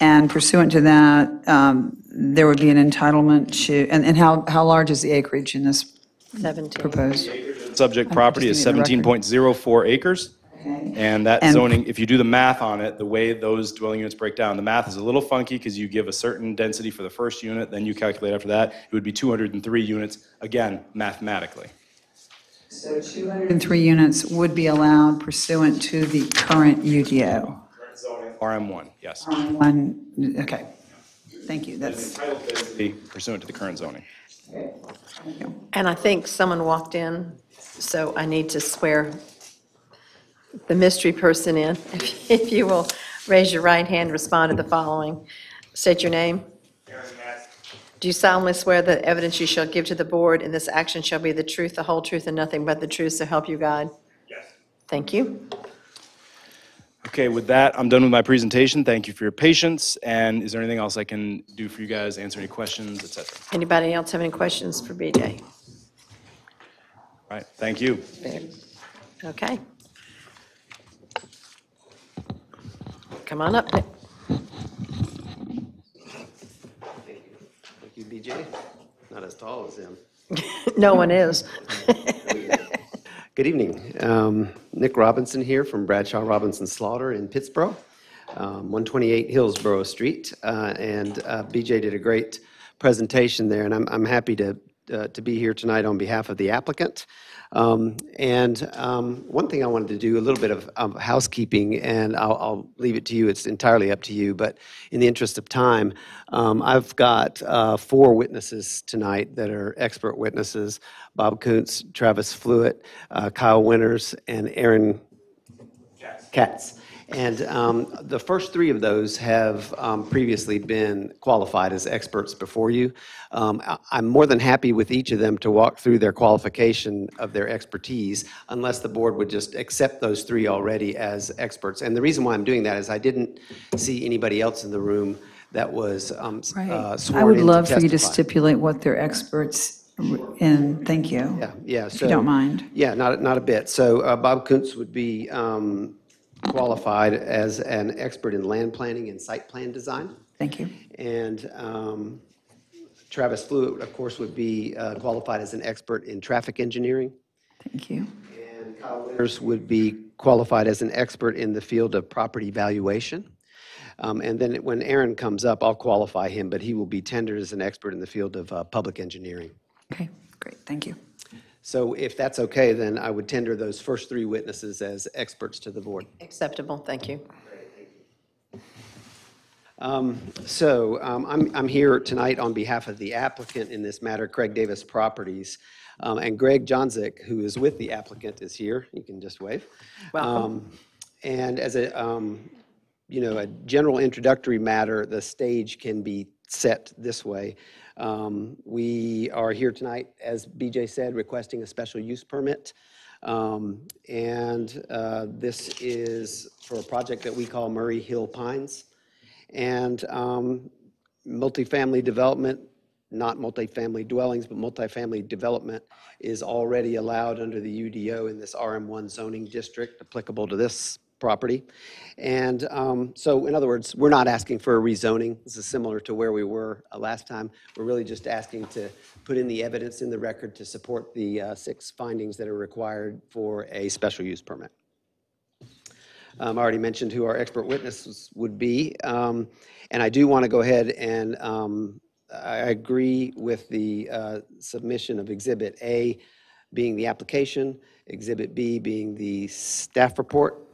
And pursuant to that, um, there would be an entitlement to, and, and how, how large is the acreage in this
17.
proposed?
Subject property is
Just need the
17.04 acres. And that
And-
zoning, if you do the math on it, the way those dwelling units break down, the math is a little funky because you give a certain density for the first unit, then you calculate after that, it would be 203 units, again, mathematically.
So 203 units would be allowed pursuant to the current UDO?
RM1, yes.
RM one, okay, thank you, that's,
Density Pursuant to the current zoning.
And I think someone walked in, so I need to swear the mystery person in. If if you will raise your right hand, respond to the following. State your name. Do you solemnly swear that evidence you shall give to the board in this action shall be the truth, the whole truth, and nothing but the truth, so help you God? Yes. Thank you.
Okay, with that, I'm done with my presentation. Thank you for your patience. And is there anything else I can do for you guys, answer any questions, et cetera?
Anybody else have any questions for BJ?
All right, thank you.
Okay. Come on up, Nick.
Thank you, BJ. Not as tall as him.
No one is.
Good evening. Um, Nick Robinson here from Bradshaw Robinson Slaughter in Pittsboro, um, 128 Hillsborough Street. Uh, And uh, BJ did a great presentation there, and I'm I'm happy to uh, to be here tonight on behalf of the applicant. Um, And um, one thing I wanted to do, a little bit of of housekeeping, and I'll I'll leave it to you, it's entirely up to you, but in the interest of time, um, I've got uh, four witnesses tonight that are expert witnesses, Bob Koontz, Travis Fluitt, uh, Kyle Winters, and Aaron Katz. And um, the first three of those have um, previously been qualified as experts before you. Um, I- I'm more than happy with each of them to walk through their qualification of their expertise, unless the board would just accept those three already as experts. And the reason why I'm doing that is I didn't see anybody else in the room that was um, s- uh,
Right.
sworn
I would
in to
love for you to
testify.
stipulate what they're experts in. Thank you.
Yeah, yeah.
If you don't mind.
Yeah, not, not a bit. So uh, Bob Koontz would be um, qualified as an expert in land planning and site plan design.
Thank you.
And um, Travis Fluitt, of course, would be uh, qualified as an expert in traffic engineering.
Thank you.
And Kyle Winters would be qualified as an expert in the field of property valuation. Um, And then when Aaron comes up, I'll qualify him, but he will be tendered as an expert in the field of uh, public engineering.
Okay, great, thank you.
So if that's okay, then I would tender those first three witnesses as experts to the board.
Acceptable, thank you.
Um, So um, I'm, I'm here tonight on behalf of the applicant in this matter, Craig Davis Properties. Um, And Greg Johnzik, who is with the applicant, is here. You can just wave.
Welcome.
Um, And as a, um, you know, a general introductory matter, the stage can be set this way. Um, We are here tonight, as BJ said, requesting a special use permit. Um, And uh, this is for a project that we call Murray Hill Pines. And um, multifamily development, not multifamily dwellings, but multifamily development is already allowed under the UDO in this RM1 zoning district applicable to this property. And um, so, in other words, we're not asking for a rezoning. This is similar to where we were uh, last time. We're really just asking to put in the evidence in the record to support the uh, six findings that are required for a special use permit. Um, I already mentioned who our expert witnesses would be. Um, And I do want to go ahead and um, I agree with the uh, submission of Exhibit A being the application, Exhibit B being the staff report.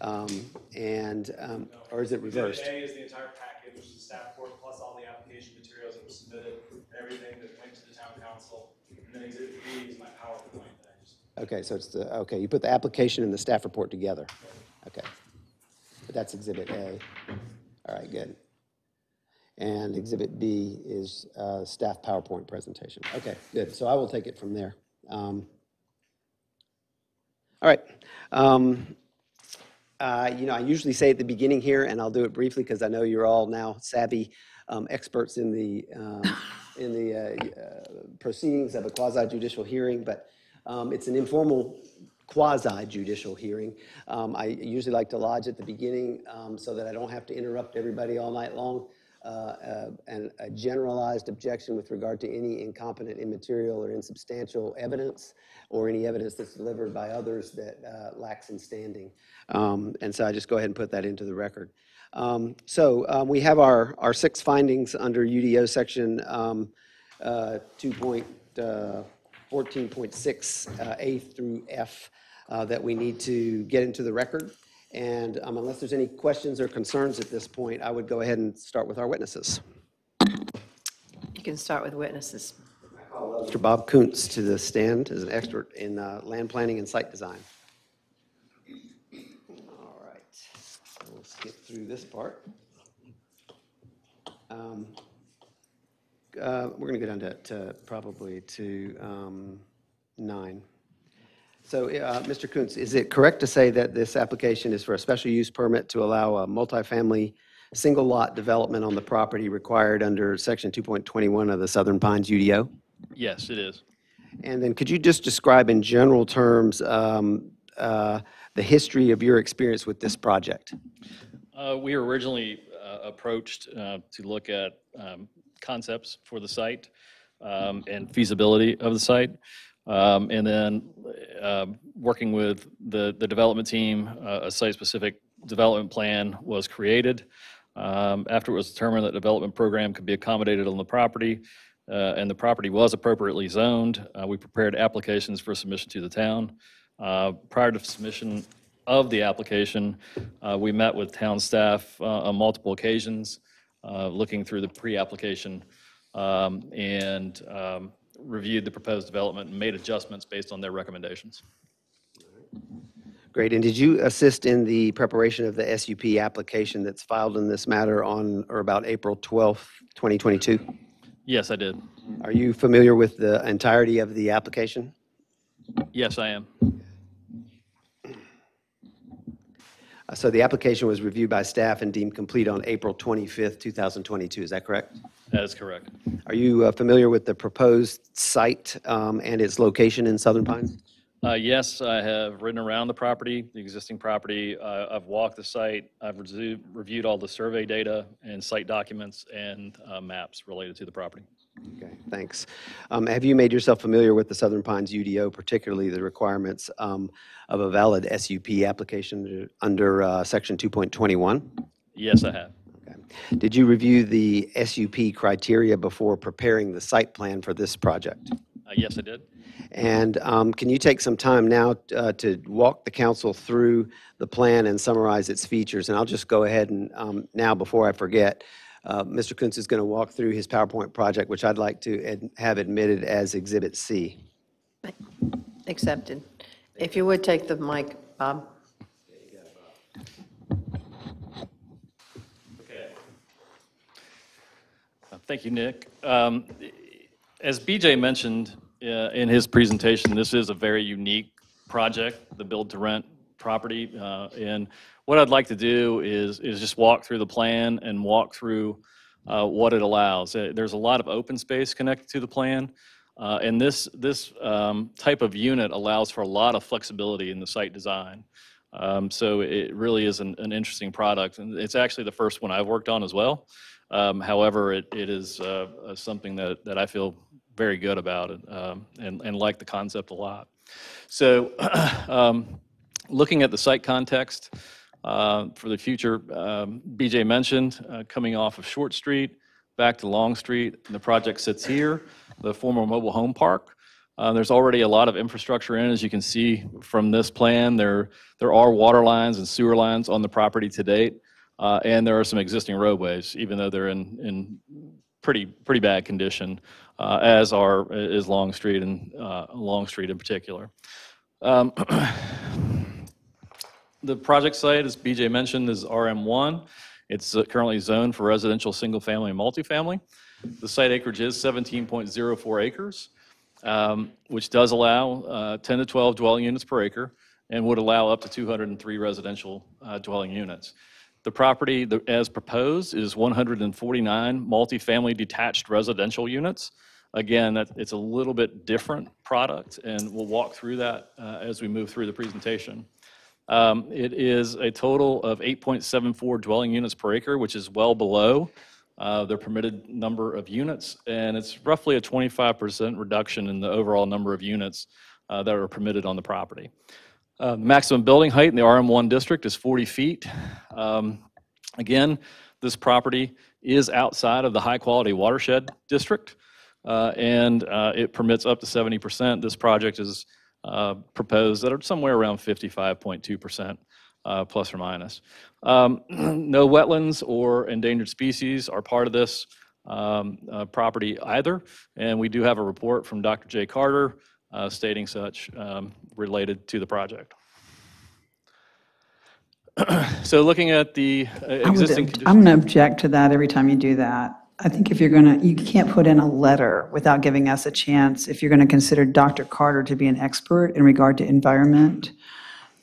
Um, And, um, or is it reversed?
Exhibit A is the entire package, which is the staff report plus all the application materials that were submitted, everything that went to the town council. And then exhibit B is my PowerPoint that I just
Okay, so it's the, okay, you put the application and the staff report together. Okay. But that's Exhibit A. All right, good. And Exhibit B is uh, staff PowerPoint presentation. Okay, good. So I will take it from there. Um, All right. Um, uh, You know, I usually say at the beginning here, and I'll do it briefly because I know you're all now savvy um, experts in the, um, in the uh, uh, proceedings of a quasi judicial hearing, but um, it's an informal quasi judicial hearing. Um, I usually like to lodge at the beginning um, so that I don't have to interrupt everybody all night long. Uh, uh, And a generalized objection with regard to any incompetent, immaterial, or insubstantial evidence, or any evidence that's delivered by others that uh, lacks in standing. Um, And so I just go ahead and put that into the record. Um, So um, we have our, our six findings under UDO section um, uh, 2.14.6 uh, A through F uh, that we need to get into the record. And um, unless there's any questions or concerns at this point, I would go ahead and start with our witnesses.
You can start with witnesses.
Mr. Bob Koontz to the stand as an expert in uh, land planning and site design. All right, so we'll skip through this part. Um, uh, We're going to go down to- to, probably to um, nine. So, uh, Mr. Koontz, is it correct to say that this application is for a special use permit to allow a multifamily, single-lot development on the property required under Section 2.21 of the Southern Pines UDO?
Yes, it is.
And then could you just describe in general terms um, uh, the history of your experience with this project?
Uh, We were originally uh, approached uh, to look at um, concepts for the site um, and feasibility of the site. Um, And then um, working with the, the development team, uh, a site-specific development plan was created. Um, After it was determined that the development program could be accommodated on the property, uh, and the property was appropriately zoned, uh, we prepared applications for submission to the town. Uh, Prior to submission of the application, uh, we met with town staff uh, on multiple occasions, uh, looking through the pre-application, um, and um, reviewed the proposed development and made adjustments based on their recommendations.
Great. And did you assist in the preparation of the SUP application that's filed in this matter on or about April 12th, 2022?
Yes, I did.
Are you familiar with the entirety of the application?
Yes, I am.
Uh, So the application was reviewed by staff and deemed complete on April 25th, 2022. Is that correct?
That is correct.
Are you uh, familiar with the proposed site um, and its location in Southern Pines?
Uh, Yes, I have ridden around the property, the existing property. Uh, I've walked the site. I've resu- reviewed all the survey data and site documents and uh, maps related to the property.
Okay, thanks. Um, Have you made yourself familiar with the Southern Pines UDO, particularly the requirements um, of a valid SUP application under uh, Section 2.21?
Yes, I have. Okay.
Did you review the SUP criteria before preparing the site plan for this project?
Uh, Yes, I did.
And um, can you take some time now uh, to walk the council through the plan and summarize its features? And I'll just go ahead and um, now, before I forget, uh, Mr. Koontz is going to walk through his PowerPoint project, which I'd like to ad- have admitted as Exhibit C.
Accepted. If you would take the mic, Bob.
Uh, Thank you, Nick. Um, As BJ mentioned uh, in his presentation, this is a very unique project, the build-to-rent property. uh, And what I'd like to do is, is just walk through the plan and walk through uh, what it allows. Uh, There's a lot of open space connected to the plan. uh, And this, this um, type of unit allows for a lot of flexibility in the site design. Um, So it really is an, an interesting product. And it's actually the first one I've worked on as well. Um, However, it, it is uh, uh, something that, that I feel very good about and, um, and, and like the concept a lot. So um, looking at the site context uh, for the future, um, BJ mentioned uh, coming off of Short Street back to Long Street, and the project sits here, the former mobile home park. Uh, There's already a lot of infrastructure in, as you can see from this plan. There, there are water lines and sewer lines on the property to date. Uh, And there are some existing roadways, even though they're in, in pretty, pretty bad condition, uh, as are, is Long Street and, uh, Long Street in particular. Um, The project site, as BJ mentioned, is RM1. It's uh, currently zoned for residential, single-family, and multifamily. The site acreage is 17.04 acres, um, which does allow uh, 10 to 12 dwelling units per acre and would allow up to 203 residential uh, dwelling units. The property, as proposed, is 149 multifamily detached residential units. Again, that, it's a little bit different product, and we'll walk through that uh, as we move through the presentation. Um, It is a total of 8.74 dwelling units per acre, which is well below uh, their permitted number of units, and it's roughly a 25% reduction in the overall number of units uh, that are permitted on the property. Uh, Maximum building height in the RM1 district is 40 feet. Um, Again, this property is outside of the high-quality watershed district, uh, and uh, it permits up to 70%. This project is uh, proposed that are somewhere around 55.2%, uh, plus or minus. Um, No wetlands or endangered species are part of this um, uh, property either, and we do have a report from Dr. Jay Carter uh, stating such um, related to the project. So looking at the uh, existing.
I'm going to object to that every time you do that. I think if you're going to, you can't put in a letter without giving us a chance, if you're going to consider Dr. Carter to be an expert in regard to environment,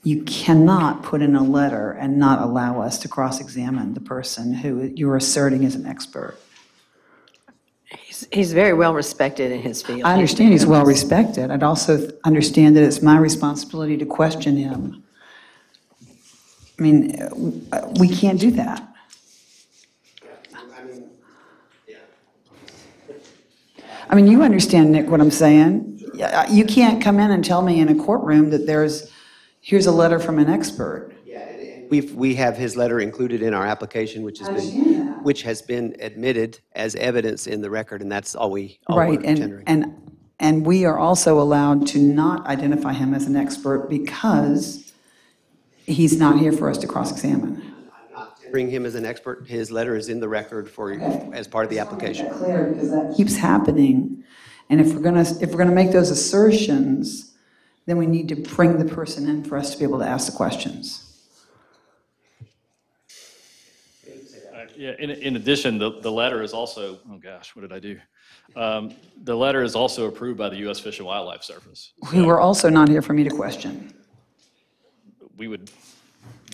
you cannot put in a letter and not allow us to cross-examine the person who you're asserting is an expert.
He's- He's very well respected in his field.
I understand he's well-respected. I'd also understand that it's my responsibility to question him. I mean, we can't do that. I mean, you understand, Nick, what I'm saying? You can't come in and tell me in a courtroom that there's, here's a letter from an expert.
We've, we have his letter included in our application, which has been, which has been admitted as evidence in the record, and that's all we, all we're
Right, and,
tendering.
and, and we are also allowed to not identify him as an expert because he's not here for us to cross-examine.
Bring him as an expert. His letter is in the record for, as part of the application.
Clear, because that keeps happening. And if we're gonna, if we're gonna make those assertions, then we need to bring the person in for us to be able to ask the questions.
Uh, Yeah, in, in addition, the, the letter is also, oh gosh, what did I do? Um, The letter is also approved by the U.S. Fish and Wildlife Service.
Who were also not here for me to question.
We would,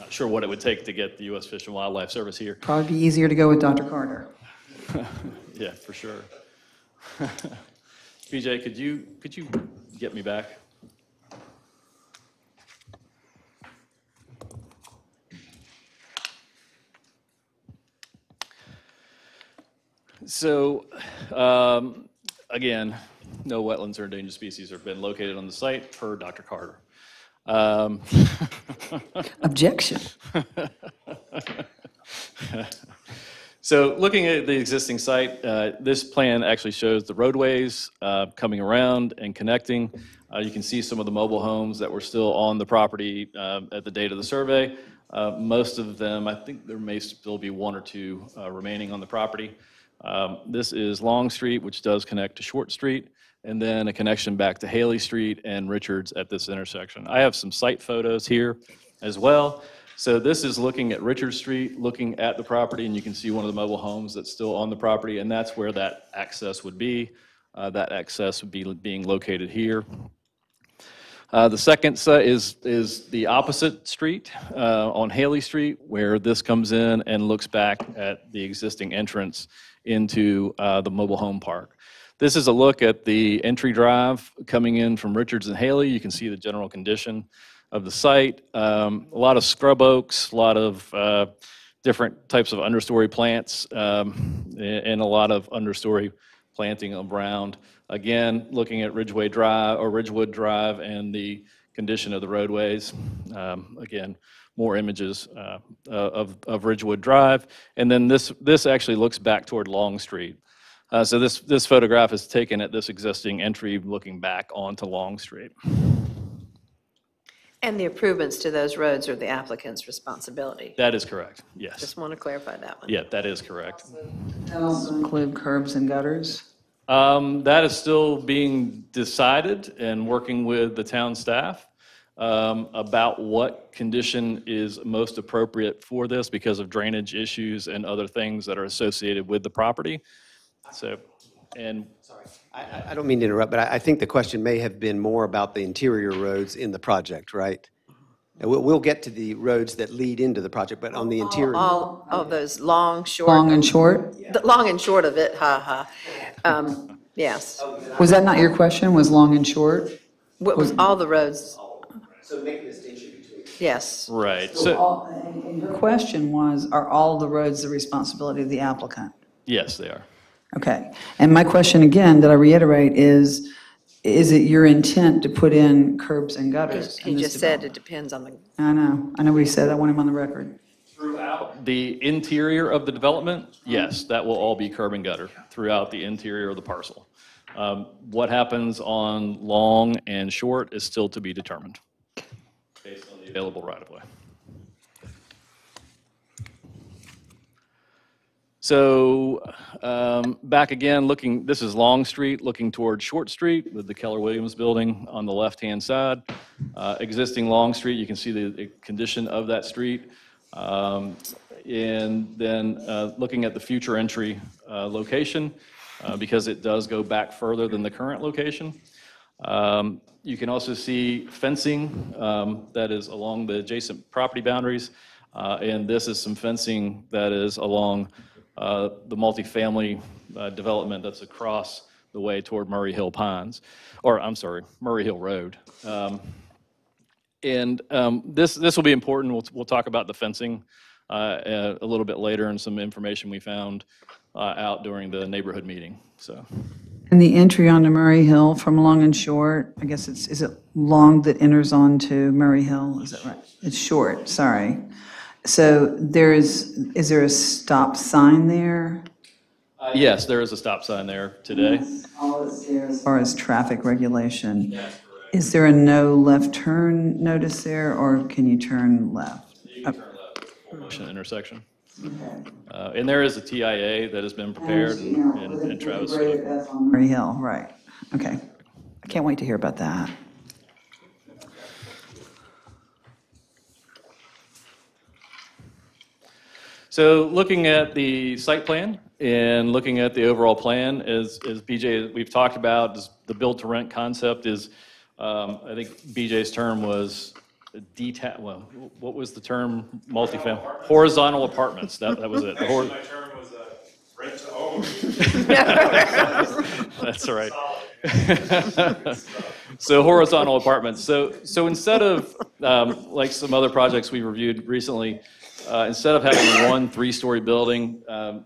not sure what it would take to get the U.S. Fish and Wildlife Service here.
Probably be easier to go with Dr. Carter.
Yeah, for sure. BJ, could you, could you get me back? So, um, again, no wetlands or endangered species have been located on the site per Dr. Carter. Um,
Objection.
So looking at the existing site, uh, this plan actually shows the roadways uh, coming around and connecting. Uh, You can see some of the mobile homes that were still on the property uh, at the date of the survey. Uh, Most of them, I think there may still be one or two uh, remaining on the property. Um, This is Long Street, which does connect to Short Street, and then a connection back to Haley Street and Richards at this intersection. I have some site photos here as well. So this is looking at Richard Street, looking at the property, and you can see one of the mobile homes that's still on the property, and that's where that access would be. Uh, That access would be being located here. Uh, The second is, is the opposite street uh, on Haley Street, where this comes in and looks back at the existing entrance into uh, the mobile home park. This is a look at the entry drive coming in from Richards and Haley. You can see the general condition of the site. Um, A lot of scrub oaks, a lot of uh, different types of understory plants, um, and a lot of understory planting around. Again, looking at Ridgeway Drive, or Ridgewood Drive, and the condition of the roadways. Um, Again, more images uh, of of Ridgewood Drive. And then this, this actually looks back toward Long Street. Uh, So this, this photograph is taken at this existing entry, looking back onto Long Street.
And the improvements to those roads are the applicant's responsibility.
That is correct, yes.
Just want to clarify that one.
Yeah, that is correct.
That also include curbs and gutters?
Um, That is still being decided and working with the town staff um, about what condition is most appropriate for this because of drainage issues and other things that are associated with the property. So, and
I I don't mean to interrupt, but I I think the question may have been more about the interior roads in the project, right? And we'll, we'll get to the roads that lead into the project, but on the interior.
All, all those long, short.
Long and short?
The long and short of it, ha ha. Um, Yes.
Was that not your question, was long and short?
What was, all the roads,
So make a distinction between.
yes.
Right,
So
so,
all- and Your question was, are all the roads the responsibility of the applicant?
yes, they are.
Okay. And my question again, that I reiterate, is, is it your intent to put in curbs and gutters?
He
in this
just said
development?
it depends on the,
I know, I know what he said, I want him on the record.
Throughout the interior of the development, yes, that will all be curb and gutter throughout the interior of the parcel. Um, What happens on long and short is still to be determined based on the available right-of-way. So um, back again, looking, this is Long Street, looking toward Short Street with the Keller Williams Building on the left-hand side. Uh, Existing Long Street, you can see the the condition of that street. Um, And then uh, looking at the future entry uh, location, uh, because it does go back further than the current location. Um, You can also see fencing um, that is along the adjacent property boundaries. Uh, And this is some fencing that is along uh, the multifamily uh, development that's across the way toward Murray Hill Pines, or I'm sorry, Murray Hill Road. Um, And um, this, this will be important. We'll, we'll talk about the fencing uh, a a little bit later and some information we found uh, out during the neighborhood meeting, so.
And the entry onto Murray Hill from Long and Short, I guess it's, is it Long that enters onto Murray Hill? Is that right? It's short, sorry. So there is, is there a stop sign there?
Uh, Yes, there is a stop sign there today.
As far as traffic regulation? Is there a no left turn notice there, or can you turn left?
Ocean intersection. Uh, And there is a TIA that has been prepared and and- and Travis.
Murray Hill, right, okay. I can't wait to hear about that.
So looking at the site plan and looking at the overall plan, as, as BJ, we've talked about, is the build-to-rent concept is, um, I think BJ's term was detached, well, what was the term? Multifamily, horizontal apartments, that, that was it. Hor-
term was rent to own.
That's all right. So horizontal apartments. So, so instead of, um, like some other projects we reviewed recently, uh, instead of having one three-story building, um,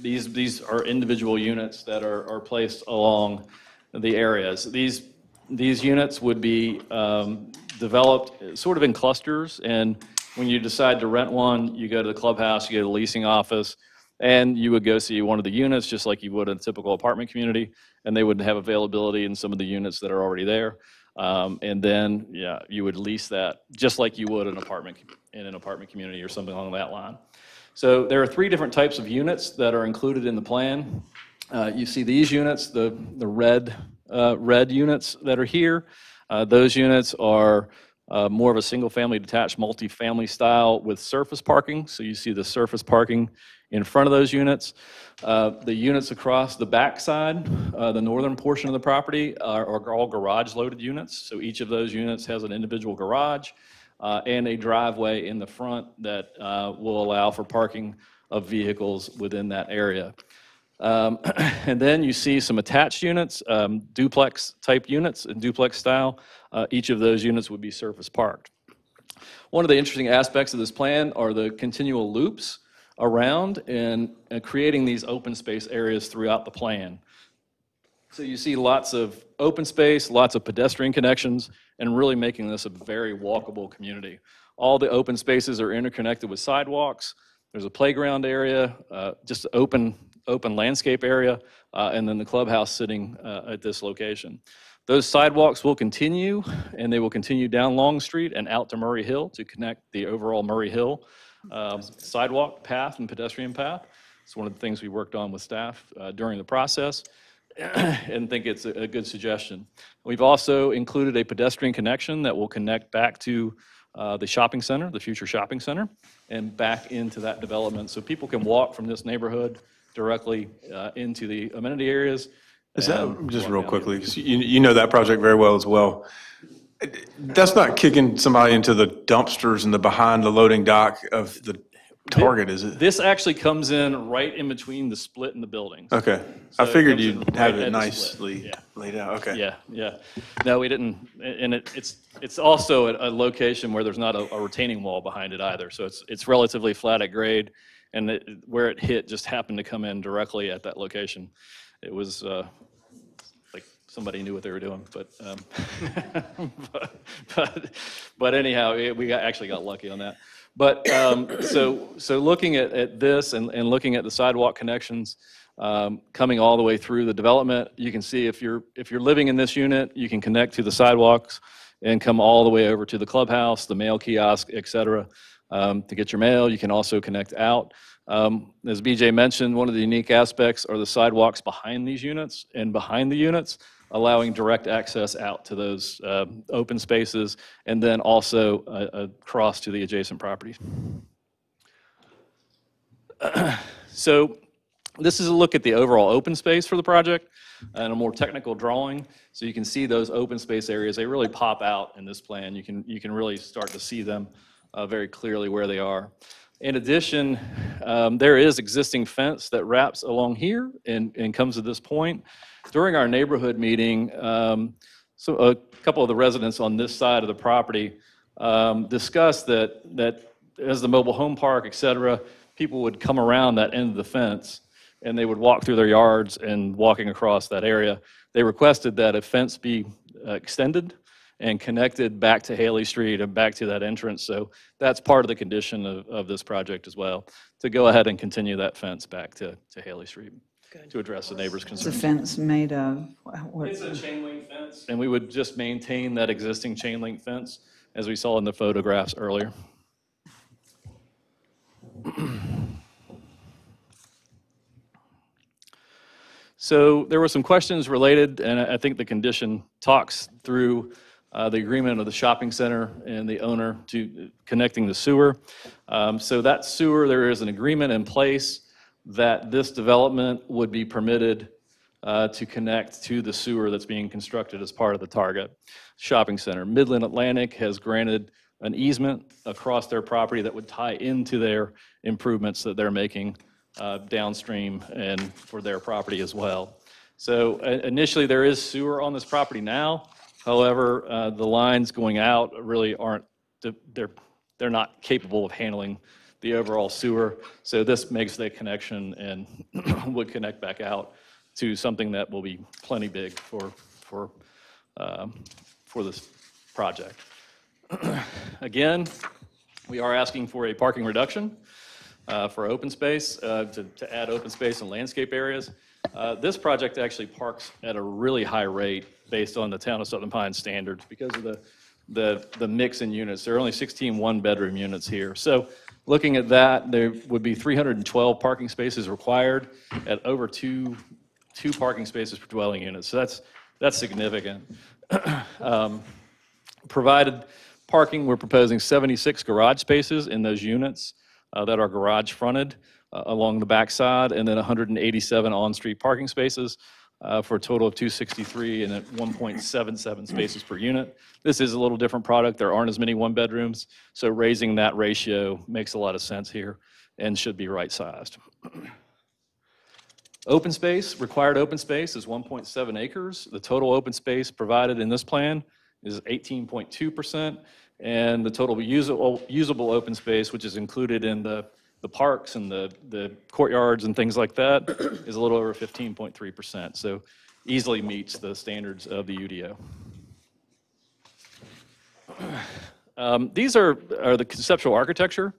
these, these are individual units that are, are placed along the areas. These, these units would be um, developed sort of in clusters, and when you decide to rent one, you go to the clubhouse, you go to the leasing office, and you would go see one of the units, just like you would in a typical apartment community, and they would have availability in some of the units that are already there. Um, And then, yeah, you would lease that, just like you would an apartment, in an apartment community or something along that line. So there are three different types of units that are included in the plan. Uh, You see these units, the, the red, uh, red units that are here. Uh, Those units are uh, more of a single-family detached multifamily style with surface parking. So you see the surface parking in front of those units. Uh, The units across the backside, uh, the northern portion of the property, are are all garage-loaded units. So each of those units has an individual garage uh, and a driveway in the front that uh, will allow for parking of vehicles within that area. Um, And then you see some attached units, um, duplex-type units in duplex style. Uh, Each of those units would be surface parked. One of the interesting aspects of this plan are the continual loops around and creating these open space areas throughout the plan. So you see lots of open space, lots of pedestrian connections, and really making this a very walkable community. All the open spaces are interconnected with sidewalks. There's a playground area, uh, just open, open landscape area, uh, and then the clubhouse sitting uh, at this location. Those sidewalks will continue, and they will continue down Long Street and out to Murray Hill to connect the overall Murray Hill um, sidewalk path and pedestrian path. It's one of the things we worked on with staff uh, during the process and think it's a good suggestion. We've also included a pedestrian connection that will connect back to uh, the shopping center, the future shopping center, and back into that development. So people can walk from this neighborhood directly uh, into the amenity areas.
Is that, just real
quickly?
quickly, 'cause you, you know that project very well as well. That's not kicking somebody into the dumpsters and the behind the loading dock of the Target, is it?
This actually comes in right in between the split in the buildings.
Okay.
So
I figured you'd have
right
it
at the split.
nicely
Yeah.
laid out, okay.
Yeah, yeah. No, we didn't, and it, it's, it's also at a location where there's not a, a retaining wall behind it either. So it's, it's relatively flat at grade, and it, where it hit just happened to come in directly at that location. It was, uh, like, somebody knew what they were doing, but, um, but- but, but anyhow, it- we got, actually got lucky on that. But, um, so, so looking at, at this and, and looking at the sidewalk connections, um, coming all the way through the development, you can see if you're, if you're living in this unit, you can connect to the sidewalks and come all the way over to the clubhouse, the mail kiosk, et cetera, um, to get your mail. You can also connect out. Um, As BJ mentioned, one of the unique aspects are the sidewalks behind these units and behind the units, allowing direct access out to those uh, open spaces and then also uh, across to the adjacent properties. So this is a look at the overall open space for the project and a more technical drawing. So you can see those open space areas, they really pop out in this plan. You can, you can really start to see them uh, very clearly where they are. In addition, um, there is existing fence that wraps along here and, and comes to this point. During our neighborhood meeting, um, so a couple of the residents on this side of the property um, discussed that, that as the mobile home park, et cetera, people would come around that end of the fence and they would walk through their yards and walking across that area. They requested that a fence be uh, extended and connected back to Haley Street and back to that entrance. So that's part of the condition of, of this project as well, to go ahead and continue that fence back to, to Haley Street to address the neighbors'
What's the
concerns.
fence made of? What-
It's a chain link fence. And we would just maintain that existing chain link fence, as we saw in the photographs earlier. So there were some questions related, and I I think the condition talks through uh, the agreement of the shopping center and the owner to connecting the sewer. Um, So that sewer, there is an agreement in place that this development would be permitted uh, to connect to the sewer that's being constructed as part of the Target Shopping Center. Midland Atlantic has granted an easement across their property that would tie into their improvements that they're making uh, downstream and for their property as well. So uh, initially, there is sewer on this property now. However, uh, the lines going out really aren't, they're, they're not capable of handling the overall sewer. So this makes the connection and would connect back out to something that will be plenty big for, for, um, for this project. Again, we are asking for a parking reduction uh, for open space, uh, to, to add open space and landscape areas. Uh, This project actually parks at a really high rate based on the town of Southern Pine standards because of the, the, the mix in units. There are only 16 one-bedroom units here. So looking at that, there would be 312 parking spaces required at over two, two parking spaces per dwelling unit. So that's, that's significant. Um, Provided parking, we're proposing 76 garage spaces in those units uh, that are garage fronted uh, along the backside, and then 187 on-street parking spaces uh, for a total of 263 and at 1.77 spaces per unit. This is a little different product. There aren't as many one-bedrooms, so raising that ratio makes a lot of sense here and should be right-sized. Open space, required open space is 1.7 acres. The total open space provided in this plan is 18.2%, and the total usable, usable open space, which is included in the, the parks and the, the courtyards and things like that, is a little over 15.3%. So easily meets the standards of the UDO. Um, These are, are the conceptual architecture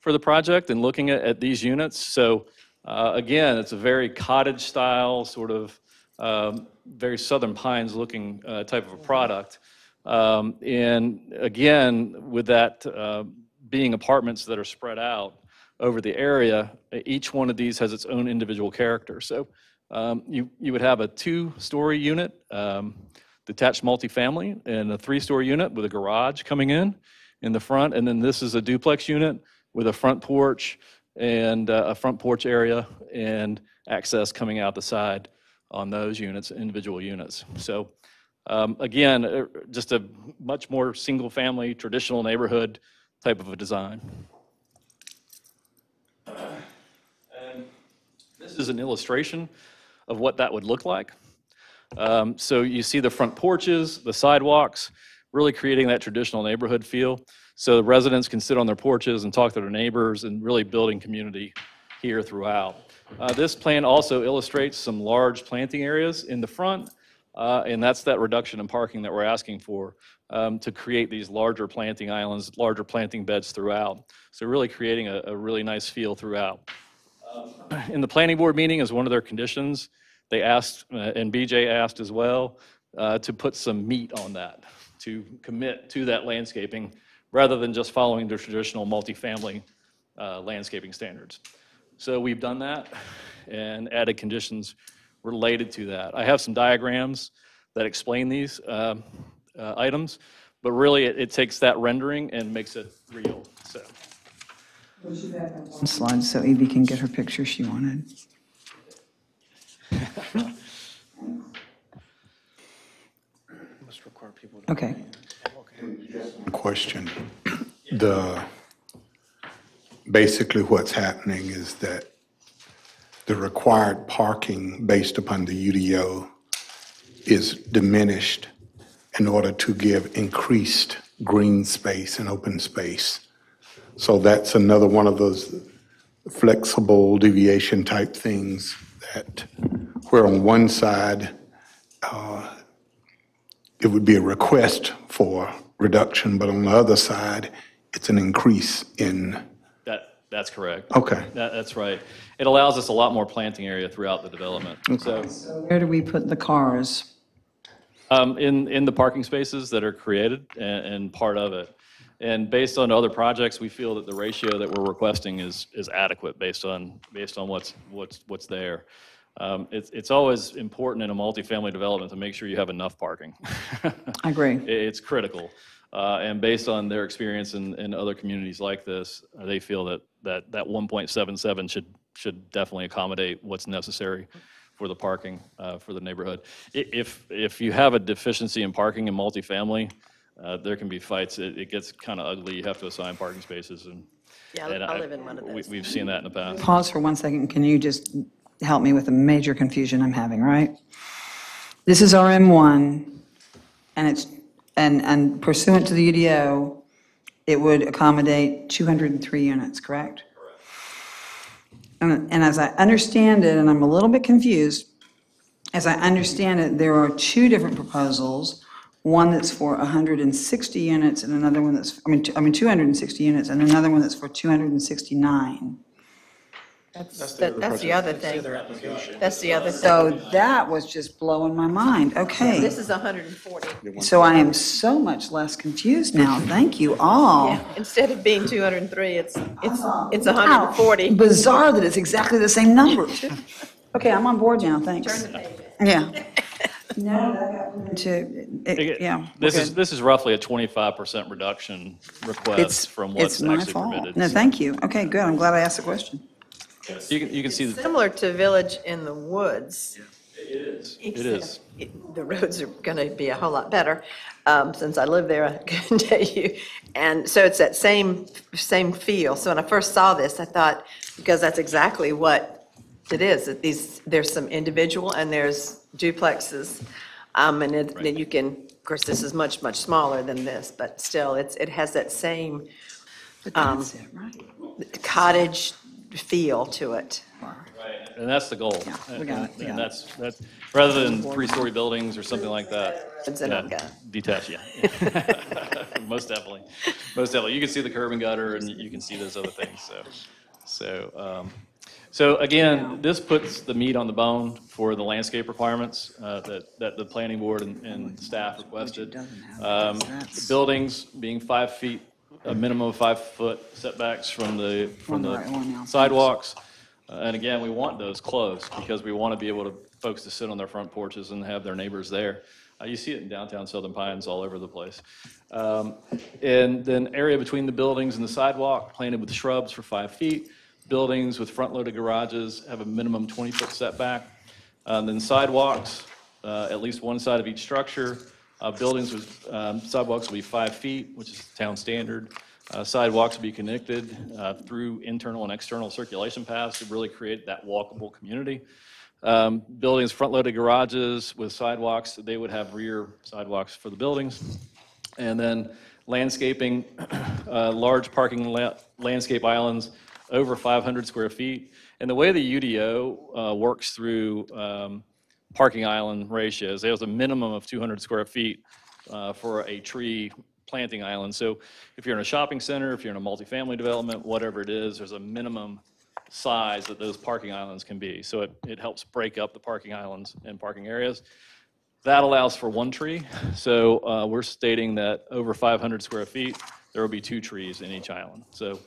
for the project and looking at, at these units. So uh, again, it's a very cottage style, sort of um, very Southern Pines looking uh, type of a product. Um, And again, with that uh, being apartments that are spread out over the area, each one of these has its own individual character. So um, you, you would have a two-story unit, um, detached multifamily, and a three-story unit with a garage coming in in the front. And then this is a duplex unit with a front porch and uh, a front porch area and access coming out the side on those units, individual units. So um, Again, uh, just a much more single-family, traditional neighborhood type of a design. This is an illustration of what that would look like. Um, So you see the front porches, the sidewalks, really creating that traditional neighborhood feel. So the residents can sit on their porches and talk to their neighbors and really building community here throughout. Uh, This plan also illustrates some large planting areas in the front uh, And that's that reduction in parking that we're asking for, um, to create these larger planting islands, larger planting beds throughout. So really creating a, a really nice feel throughout. Um, In the planning board meeting, as one of their conditions, they asked, uh, and BJ asked as well, uh, to put some meat on that, to commit to that landscaping, rather than just following the traditional multifamily uh, landscaping standards. So we've done that and added conditions related to that. I have some diagrams that explain these um, uh, items, but really it, it takes that rendering and makes it real,
slide so Evie can get her picture she wanted. Okay.
Question. The, basically what's happening is that the required parking based upon the UDO is diminished in order to give increased green space and open space. So that's another one of those flexible deviation type things that where on one side, uh, it would be a request for reduction, but on the other side, it's an increase in,
That, that's correct.
Okay.
That, that's right. It allows us a lot more planting area throughout the development. So,
Where do we put the cars?
um, in, in the parking spaces that are created and, and part of it. And based on other projects, we feel that the ratio that we're requesting is, is adequate based on, based on what's, what's, what's there. Um, It's, it's always important in a multifamily development to make sure you have enough parking.
I agree.
It- It's critical. Uh, And based on their experience in, in other communities like this, uh, they feel that, that, that 1.77 should, should definitely accommodate what's necessary for the parking uh, for the neighborhood. If, if you have a deficiency in parking in multifamily, uh, there can be fights. It, it gets kind of ugly. You have to assign parking spaces and.
Yeah,
and
I
I-
live in one of
we-
those.
We've seen that in the past.
Pause for one second. Can you just help me with the major confusion I'm having, right? This is RM1, and it's, and and pursuant to the UDO, it would accommodate 203 units, correct? And and as I understand it, and I'm a little bit confused, as I understand it, there are two different proposals, one that's for 160 units and another one that's, I mean, two- I mean, 260 units, and another one that's for 269.
That's, that- that's the other thing. That's the other thing.
So that was just blowing my mind, okay.
This is 140.
So I am so much less confused now, thank you all.
Yeah, instead of being 203, it's, it's, oh, it's 140.
Bizarre that it's exactly the same number. Okay, I'm on board now, thanks.
Turn the page.
Yeah. No, that got into, it- yeah.
This
we're
is,
good.
this is roughly a 25% reduction
It's,
request from what's
it's my
actually
fault.
permitted.
No, thank you. Okay, good, I'm glad I asked the question.
You can, you can see, the-
Similar to Village in the Woods.
it is, it
except
is.
it- The roads are going to be a whole lot better. Um, Since I live there, I can tell you. And so it's that same, same feel. So when I first saw this, I thought, because that's exactly what it is, that these, there's some individual and there's duplexes. Um, And it- then you can, of course, this is much, much smaller than this, but still, it's, it has that same um,
That's it, right?
cottage feel to it. Right.
And that's the goal.
Yeah, we got it, we got
And
it.
that's, that's, rather than three-story buildings or something like that.
It's an
yeah,
okay.
Detached, yeah. Most definitely, most definitely. You can see the curb and gutter and you can see those other things, so. So, um, so again, this puts the meat on the bone for the landscape requirements uh, that, that the planning board and, and staff requested. Um, Buildings being five feet, a minimum of five-foot setbacks from the, from
the right one now.
the sidewalks. Uh, And again, we want those close because we want to be able to, folks to sit on their front porches and have their neighbors there. Uh, You see it in downtown Southern Pines all over the place. Um, And then area between the buildings and the sidewalk planted with shrubs for five feet. Buildings with front-loaded garages have a minimum 20-foot setback. Uh, Then sidewalks, uh, at least one side of each structure. Uh, Buildings with um, sidewalks will be five feet, which is town standard. Uh, Sidewalks will be connected uh, through internal and external circulation paths to really create that walkable community. Um, Buildings, front-loaded garages with sidewalks, they would have rear sidewalks for the buildings. And then landscaping, uh, large parking la- landscape islands over 500 square feet. And the way the UDO uh, works through um, parking island ratios, there's a minimum of 200 square feet uh, for a tree planting island. So if you're in a shopping center, if you're in a multifamily development, whatever it is, there's a minimum size that those parking islands can be. So it, it helps break up the parking islands and parking areas. That allows for one tree. So uh, we're stating that over 500 square feet, there will be two trees in each island. So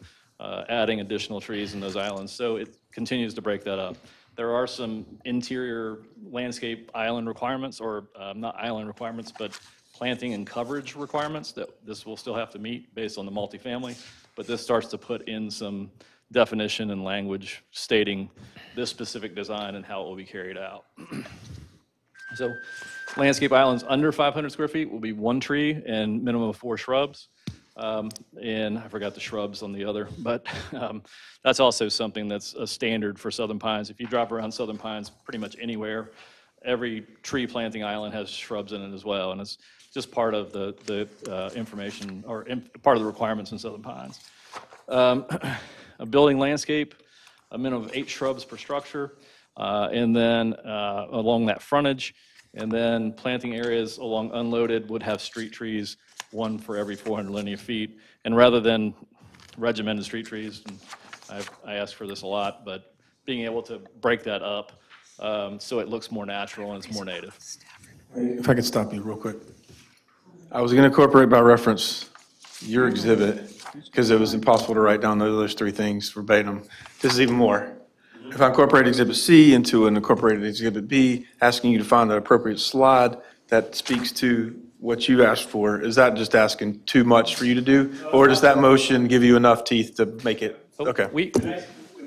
uh, adding additional trees in those islands. So it continues to break that up. There are some interior landscape island requirements, or um, not island requirements, but planting and coverage requirements that this will still have to meet based on the multifamily. But this starts to put in some definition and language stating this specific design and how it will be carried out. So landscape islands under 500 square feet will be one tree and minimum of four shrubs. Um, And I forgot the shrubs on the other, but um, that's also something that's a standard for Southern Pines. If you drop around Southern Pines, pretty much anywhere, every tree planting island has shrubs in it as well. And it's just part of the, the uh, information, or im- part of the requirements in Southern Pines. Um, A building landscape, a minimum of eight shrubs per structure, uh, and then uh, along that frontage, and then planting areas along unloaded would have street trees, one for every 400 linear feet. And rather than regimented street trees, and I've, I ask for this a lot, but being able to break that up um, so it looks more natural and it's more native.
If I could stop you real quick. I was going to incorporate by reference your exhibit because it was impossible to write down those three things verbatim. This is even more. if I incorporate Exhibit C into an incorporated Exhibit B, asking you to find the appropriate slide that speaks to what you asked for, is that just asking too much for you to do? Or does that motion give you enough teeth to make it, oh, okay?
We,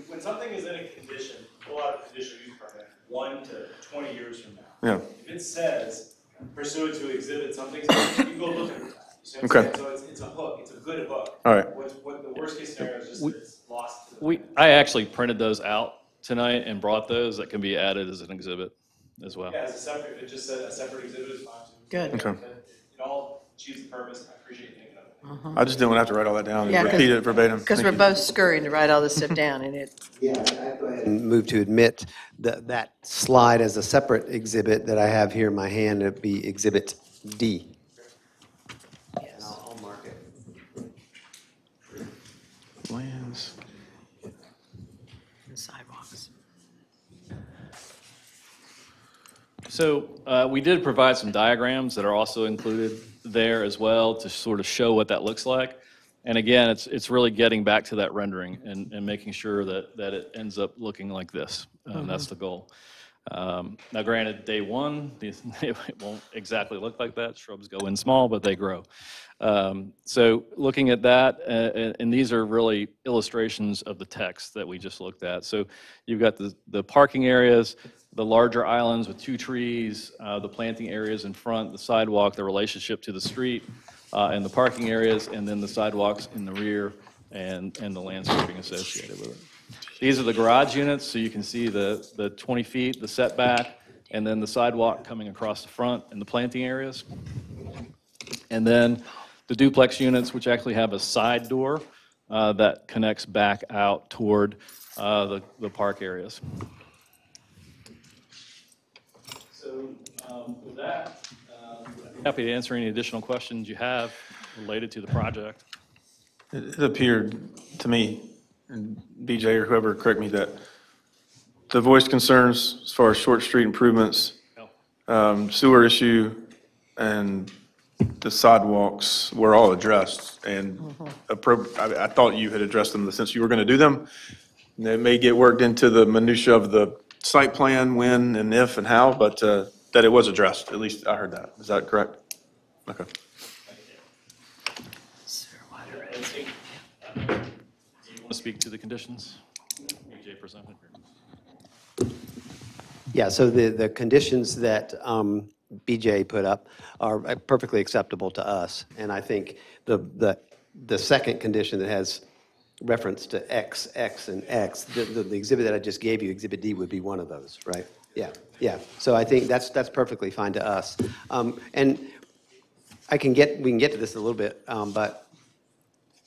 When something is in a condition, pull out a conditional use permit, one to twenty years from now.
Yeah.
If it says pursuant to exhibit something, you can go look at that. You see what I'm
Okay.
saying? So it's, it's a hook, it's a good hook.
All right.
What's, what, the worst case scenario is just that it's lost. to the-
we, I actually printed those out tonight and brought those that can be added as an exhibit as well.
Yeah, as a separate, if it just said a separate exhibit is fine too.
Good.
Okay.
It all achieves the purpose, I appreciate you thinking of it.
I just didn't want to have to write all that down
Yeah,
and
'cause-
repeat it verbatim.
Because
Thank
we're
you.
both scurrying to write all this stuff down, and it, yeah
And move to admit that, that slide as a separate exhibit that I have here in my hand, it'd be Exhibit D. I'll mark it.
Plans.
sidewalks.
So uh, we did provide some diagrams that are also included there as well to sort of show what that looks like. And again, it's, it's really getting back to that rendering and, and making sure that, that it ends up looking like this. Um, That's
Mhm.
the goal. Um, Now granted, day one, it won't exactly look like that. Shrubs go in small, but they grow. Um, So looking at that, uh, and and these are really illustrations of the text that we just looked at. So you've got the, the parking areas, the larger islands with two trees, uh, the planting areas in front, the sidewalk, the relationship to the street, uh, and the parking areas, and then the sidewalks in the rear and, and the landscaping associated with it. These are the garage units, so you can see the, the 20 feet, the setback, and then the sidewalk coming across the front and the planting areas. And then the duplex units, which actually have a side door uh, that connects back out toward uh, the, the park areas. So um, with that, um, happy to answer any additional questions you have related to the project.
It it appeared to me, and BJ or whoever, correct me, that the voiced concerns as far as short street improvements, um, sewer issue, and the sidewalks were all addressed. And appro- I I thought you had addressed them in the sense you were going to do them. And It may get worked into the minutia of the site plan, when and if and how, but uh, that it was addressed, at least I heard that. Is that correct? Okay.
Do you want to speak to the conditions? BJ presented.
Yeah, so the, the conditions that um, BJ put up are perfectly acceptable to us. And I think the, the, the second condition that has reference to X, X, and X, the, the the exhibit that I just gave you, Exhibit D, would be one of those, right? Yeah, yeah. So I think that's, that's perfectly fine to us. Um, And I can get, we can get to this a little bit, um, but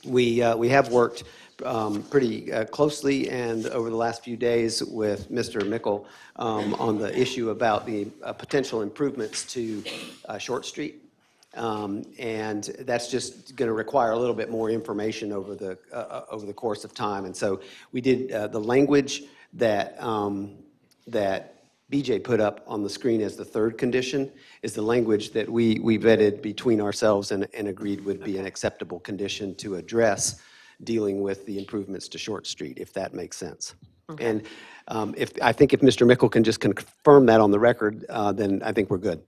we, uh, we have worked um, pretty uh, closely and over the last few days with Mr. Mickle um, on the issue about the uh, potential improvements to uh, Short Street. Um, And that's just going to require a little bit more information over the, uh, uh, over the course of time. And so we did, uh, the language that, um, that BJ put up on the screen as the third condition is the language that we, we vetted between ourselves and, and agreed would be an acceptable condition to address dealing with the improvements to Short Street, if that makes sense. And um, if, I think if Mr. Mickle can just confirm that on the record, uh, then I think we're good.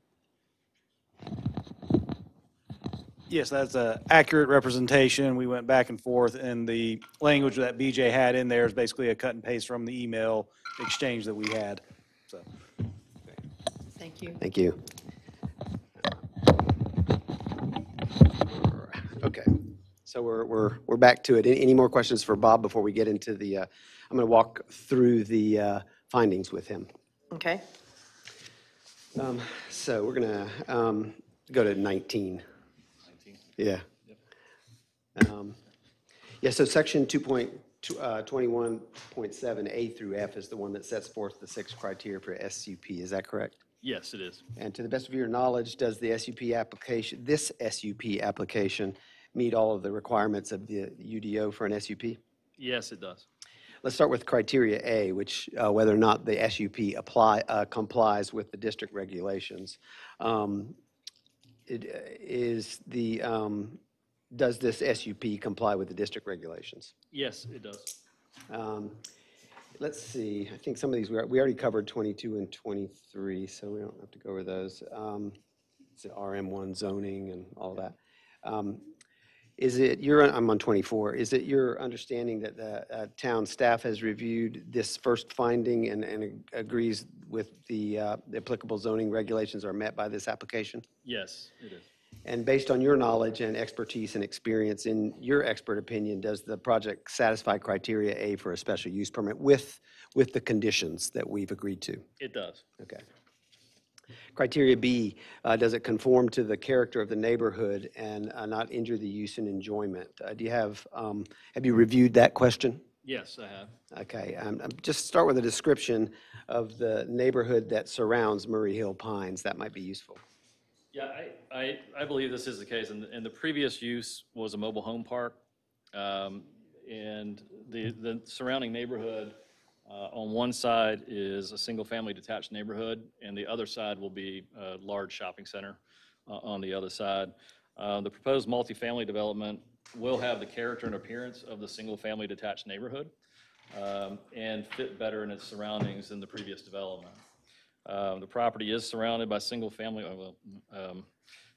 Yes, that's an accurate representation. We went back and forth, and the language that BJ had in there is basically a cut and paste from the email exchange that we had, so.
Thank you.
Thank you. Okay, so we're, we're, we're back to it. Any, any more questions for Bob before we get into the, uh, I'm going to walk through the uh, findings with him.
Okay.
Um, So we're going to go to 19. Yeah. Um, Yeah, so section 2.21.7A through F is the one that sets forth the six criteria for SUP. Is that correct?
Yes, it is.
And to the best of your knowledge, does the SUP application, this SUP application meet all of the requirements of the UDO for an SUP?
Yes, it does.
Let's start with criteria A, which, uh, whether or not the SUP apply, uh, complies with the district regulations. Um, It uh, the, um, does this SUP comply with the district regulations?
Yes, it does.
Um, let's see, I think some of these, we we already covered 22 and 23, so we don't have to go over those. Um, It's the RM1 zoning and all that. Um, Is it, you're, I'm on 24, is it your understanding that the uh, town staff has reviewed this first finding and, and agrees with the uh, the applicable zoning regulations are met by this application?
Yes, it is.
And based on your knowledge and expertise and experience, in your expert opinion, does the project satisfy criteria A for a special use permit with, with the conditions that we've agreed to?
It does.
Okay. Criteria B, uh, does it conform to the character of the neighborhood and uh, not injure the use and enjoyment? Uh, Do you have, um, have you reviewed that question?
Yes, I have.
Okay, um, um, just start with a description of the neighborhood that surrounds Murray Hill Pines. That might be useful.
Yeah, I, I, I believe this is the case, and, and the previous use was a mobile home park. Um, and the, the surrounding neighborhood, uh, on one side is a single-family detached neighborhood, and the other side will be a large shopping center, uh, on the other side. Uh, the proposed multifamily development will have the character and appearance of the single-family detached neighborhood, um, and fit better in its surroundings than the previous development. Um, The property is surrounded by single-family, oh, well, um,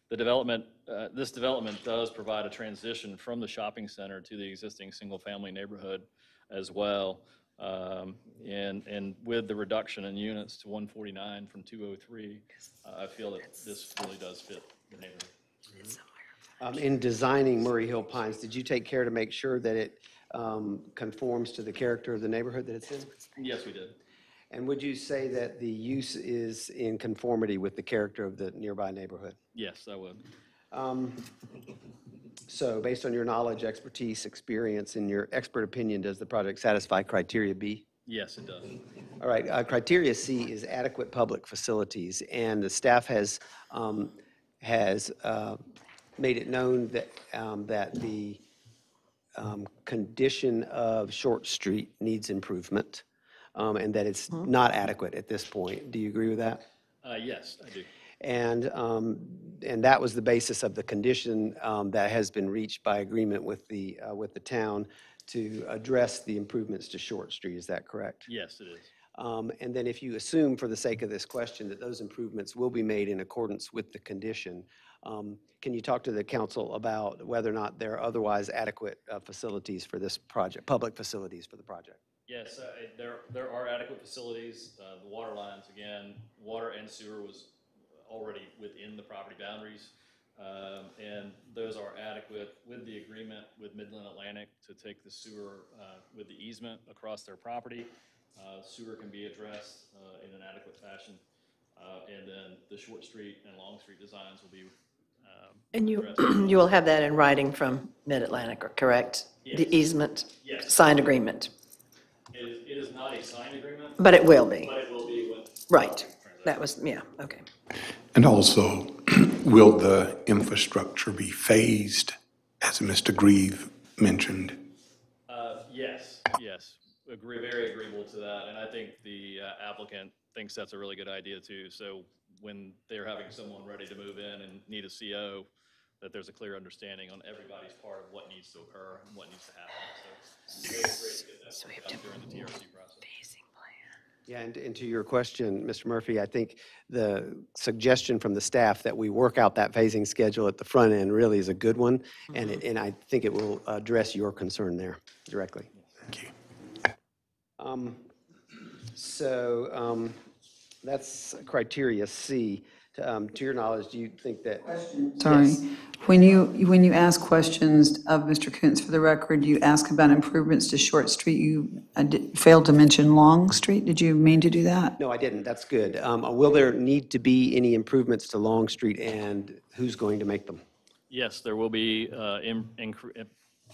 the development, uh, this development does provide a transition from the shopping center to the existing single-family neighborhood as well. Um, And, and with the reduction in units to 149 from 203, uh, I feel that this really does fit the neighborhood.
Um, In designing Murray Hill Pines, did you take care to make sure that it um, conforms to the character of the neighborhood that it's in?
Yes, we did.
And would you say that the use is in conformity with the character of the nearby neighborhood?
Yes, I would.
Um, So based on your knowledge, expertise, experience, and your expert opinion, does the project satisfy criteria B?
Yes, it does.
All right, uh, criteria C is adequate public facilities, and the staff has, um, has uh, made it known that, um, that the um, condition of Short Street needs improvement, um, and that it's not adequate at this point. Do you agree with that?
Uh, Yes, I do.
And, um, and that was the basis of the condition um, that has been reached by agreement with the, uh, with the town to address the improvements to Short Street. Is that correct?
Yes, it is.
Um, And then if you assume, for the sake of this question, that those improvements will be made in accordance with the condition, um, can you talk to the council about whether or not there are otherwise adequate uh, facilities for this project, public facilities for the project?
Yes, uh, there, there are adequate facilities. Uh, The water lines, again, water and sewer was already within the property boundaries. Um, And those are adequate with the agreement with Midland Atlantic to take the sewer uh, with the easement across their property. Uh, Sewer can be addressed uh, in an adequate fashion. Uh, And then the Short Street and Long Street designs will be um,
And you, you will have that in writing from Mid-Atlantic, correct? The easement?
Yes.
Signed agreement?
It is, it is not a signed agreement.
But it will be.
But it will be
Right. That was, yeah, okay.
And also, will the infrastructure be phased, as Mr. Grieve mentioned?
Uh, Yes, yes, agree, very agreeable to that, and I think the uh, applicant thinks that's a really good idea too. So when they're having someone ready to move in and need a CO, that there's a clear understanding on everybody's part of what needs to occur and what needs to happen. So it's great to get that worked out during the TRC process.
Yeah, and, and to your question, Mr. Murphy, I think the suggestion from the staff that we work out that phasing schedule at the front end really is a good one, and it, and I think it will address your concern there directly.
Thank you.
Um, So um, that's criteria C. To um, to your knowledge, do you think that?
Sorry.
Yes.
When you, when you ask questions of Mr. Koontz for the record, you ask about improvements to Short Street, you uh, di- failed to mention Long Street. Did you mean to do that?
No, I didn't. That's good. Um, Will there need to be any improvements to Long Street, and who's going to make them?
Yes, there will be uh, in- incre- uh,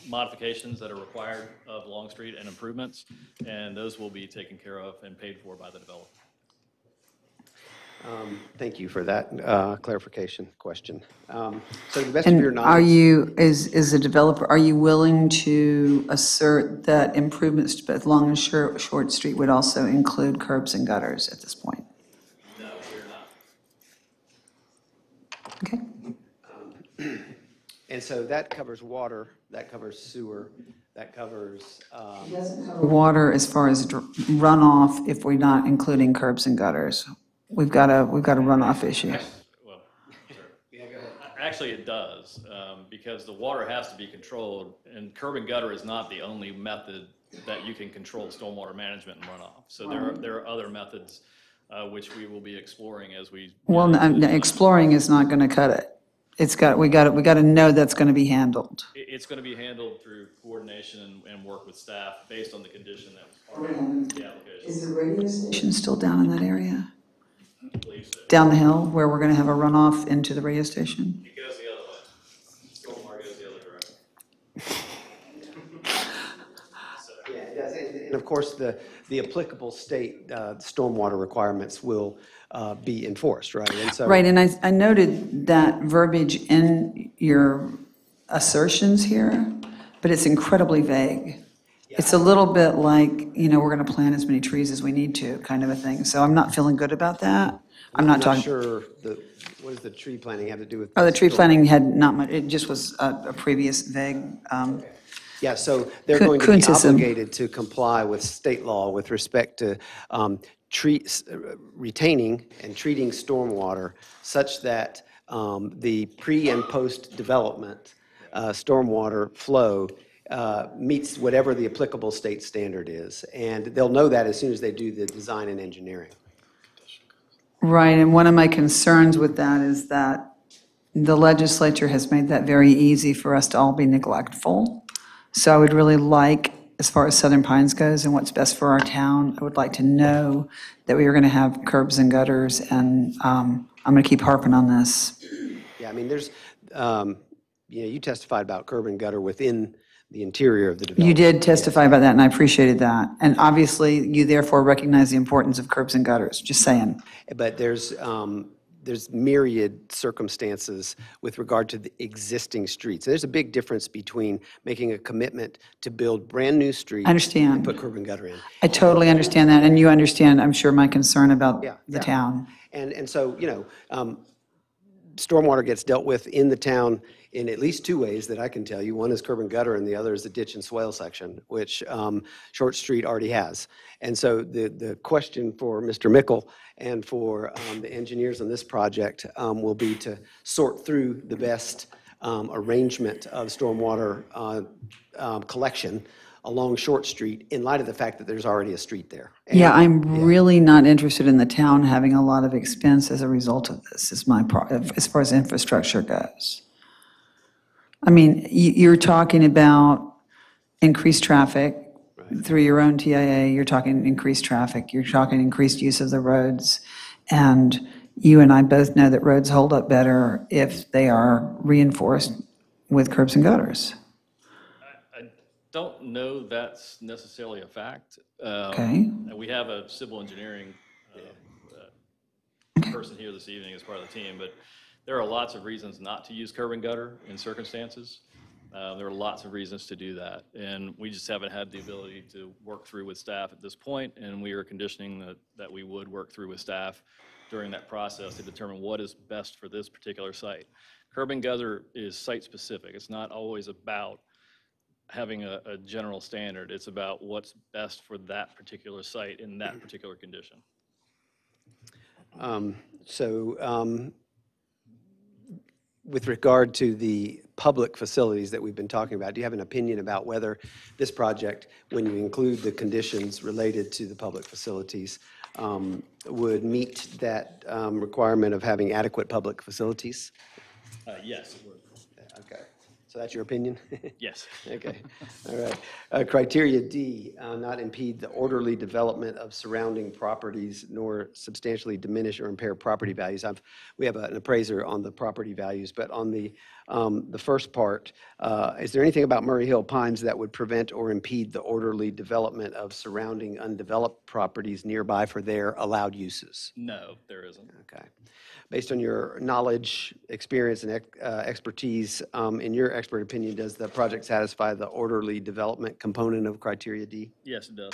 modifications that are required of Long Street and improvements, and those will be taken care of and paid for by the developer.
Um, Thank you for that uh, clarification question. Um, So to the best of your
And
knowledge.
are you, is, is the developer, are you willing to assert that improvements to both Long and Short, Short Street would also include curbs and gutters at this point?
No, we're not.
Okay.
And so that covers water, that covers sewer, that covers, um,
Water as far as dr- runoff, if we're not including curbs and gutters. We've got a, we've got a runoff issue.
Well, Actually, it does, um, because the water has to be controlled, and curb and gutter is not the only method that you can control stormwater management and runoff. So there are, there are other methods, uh, which we will be exploring as we.
Well, n- n- exploring is not going to cut it. It's got, we got, to we got to know that's going to be handled.
It, it's gonna be handled through coordination and, and work with staff based on the condition that was part of the application.
Is the radio station still down in that area? Down the hill where we're going to have a runoff into the radio station?
It goes the other way. Stormwater goes the other direction.
Yeah, it does. And and of course, the, the applicable state uh, stormwater requirements will uh, be enforced, right? And so.
Right, and I, I noted that verbiage in your assertions here, but it's incredibly vague. It's a little bit like, you know, we're going to plant as many trees as we need to, kind of a thing. So I'm not feeling good about that. I'm not talking.
sure, the, what does the tree planting have to do with?
Oh, the tree planting had not much, it just was a, a previous vague, um,
Yeah, so they're going to be obligated to comply with state law with respect to um, treat, s- uh, retaining and treating stormwater such that um, the pre and post-development uh, stormwater flow uh, meets whatever the applicable state standard is. And they'll know that as soon as they do the design and engineering.
Right, and one of my concerns with that is that the legislature has made that very easy for us to all be neglectful. So I would really like, as far as Southern Pines goes and what's best for our town, I would like to know that we are going to have curbs and gutters, and um, I'm going to keep harping on this.
Yeah, I mean, there's, um, you know, you testified about curb and gutter within the interior of the development.
You did testify about that, and I appreciated that. And obviously, you therefore recognize the importance of curbs and gutters, just saying.
But there's, um, there's myriad circumstances with regard to the existing streets. There's a big difference between making a commitment to build brand-new streets.
I understand.
And put curb and gutter in.
I totally understand that, and you understand, I'm sure, my concern about
Yeah,
the
yeah.
town.
And, and so, you know, um, stormwater gets dealt with in the town in at least two ways that I can tell you. One is curb and gutter, and the other is the ditch and swale section, which um, Short Street already has. And so the, the question for Mr. Mickle and for um, the engineers on this project um, will be to sort through the best um, arrangement of stormwater uh, um, collection along Short Street in light of the fact that there's already a street there.
Yeah, I'm really not interested in the town having a lot of expense as a result of this, is my, pro- as far as infrastructure goes. I mean, you, you're talking about increased traffic through your own TIA, you're talking increased traffic, you're talking increased use of the roads. And you and I both know that roads hold up better if they are reinforced with curbs and gutters.
I don't know that's necessarily a fact. Um,
Okay.
and We have a civil engineering uh, uh, person here this evening as part of the team, but there are lots of reasons not to use curb and gutter in circumstances. Uh, There are lots of reasons to do that, and we just haven't had the ability to work through with staff at this point, and we are conditioning that, that we would work through with staff during that process to determine what is best for this particular site. Curb and gutter is site-specific. It's not always about having a, a general standard. It's about what's best for that particular site in that particular condition.
Um, So um, with regard to the public facilities that we've been talking about, do you have an opinion about whether this project, when you include the conditions related to the public facilities, um, would meet that um, requirement of having adequate public facilities?
Uh, Yes, it would.
Okay, so that's your opinion?
Yes.
Okay, all right. Uh, Criteria D, uh, not impede the orderly development of surrounding properties nor substantially diminish or impair property values. I've, we have a- an appraiser on the property values, but on the, um, the first part, uh, is there anything about Murray Hill Pines that would prevent or impede the orderly development of surrounding undeveloped properties nearby for their allowed uses?
No, there isn't.
Okay. Based on your knowledge, experience, and uh, expertise, um, in your expert opinion, does the project satisfy the orderly development component of criteria D?
Yes, it does.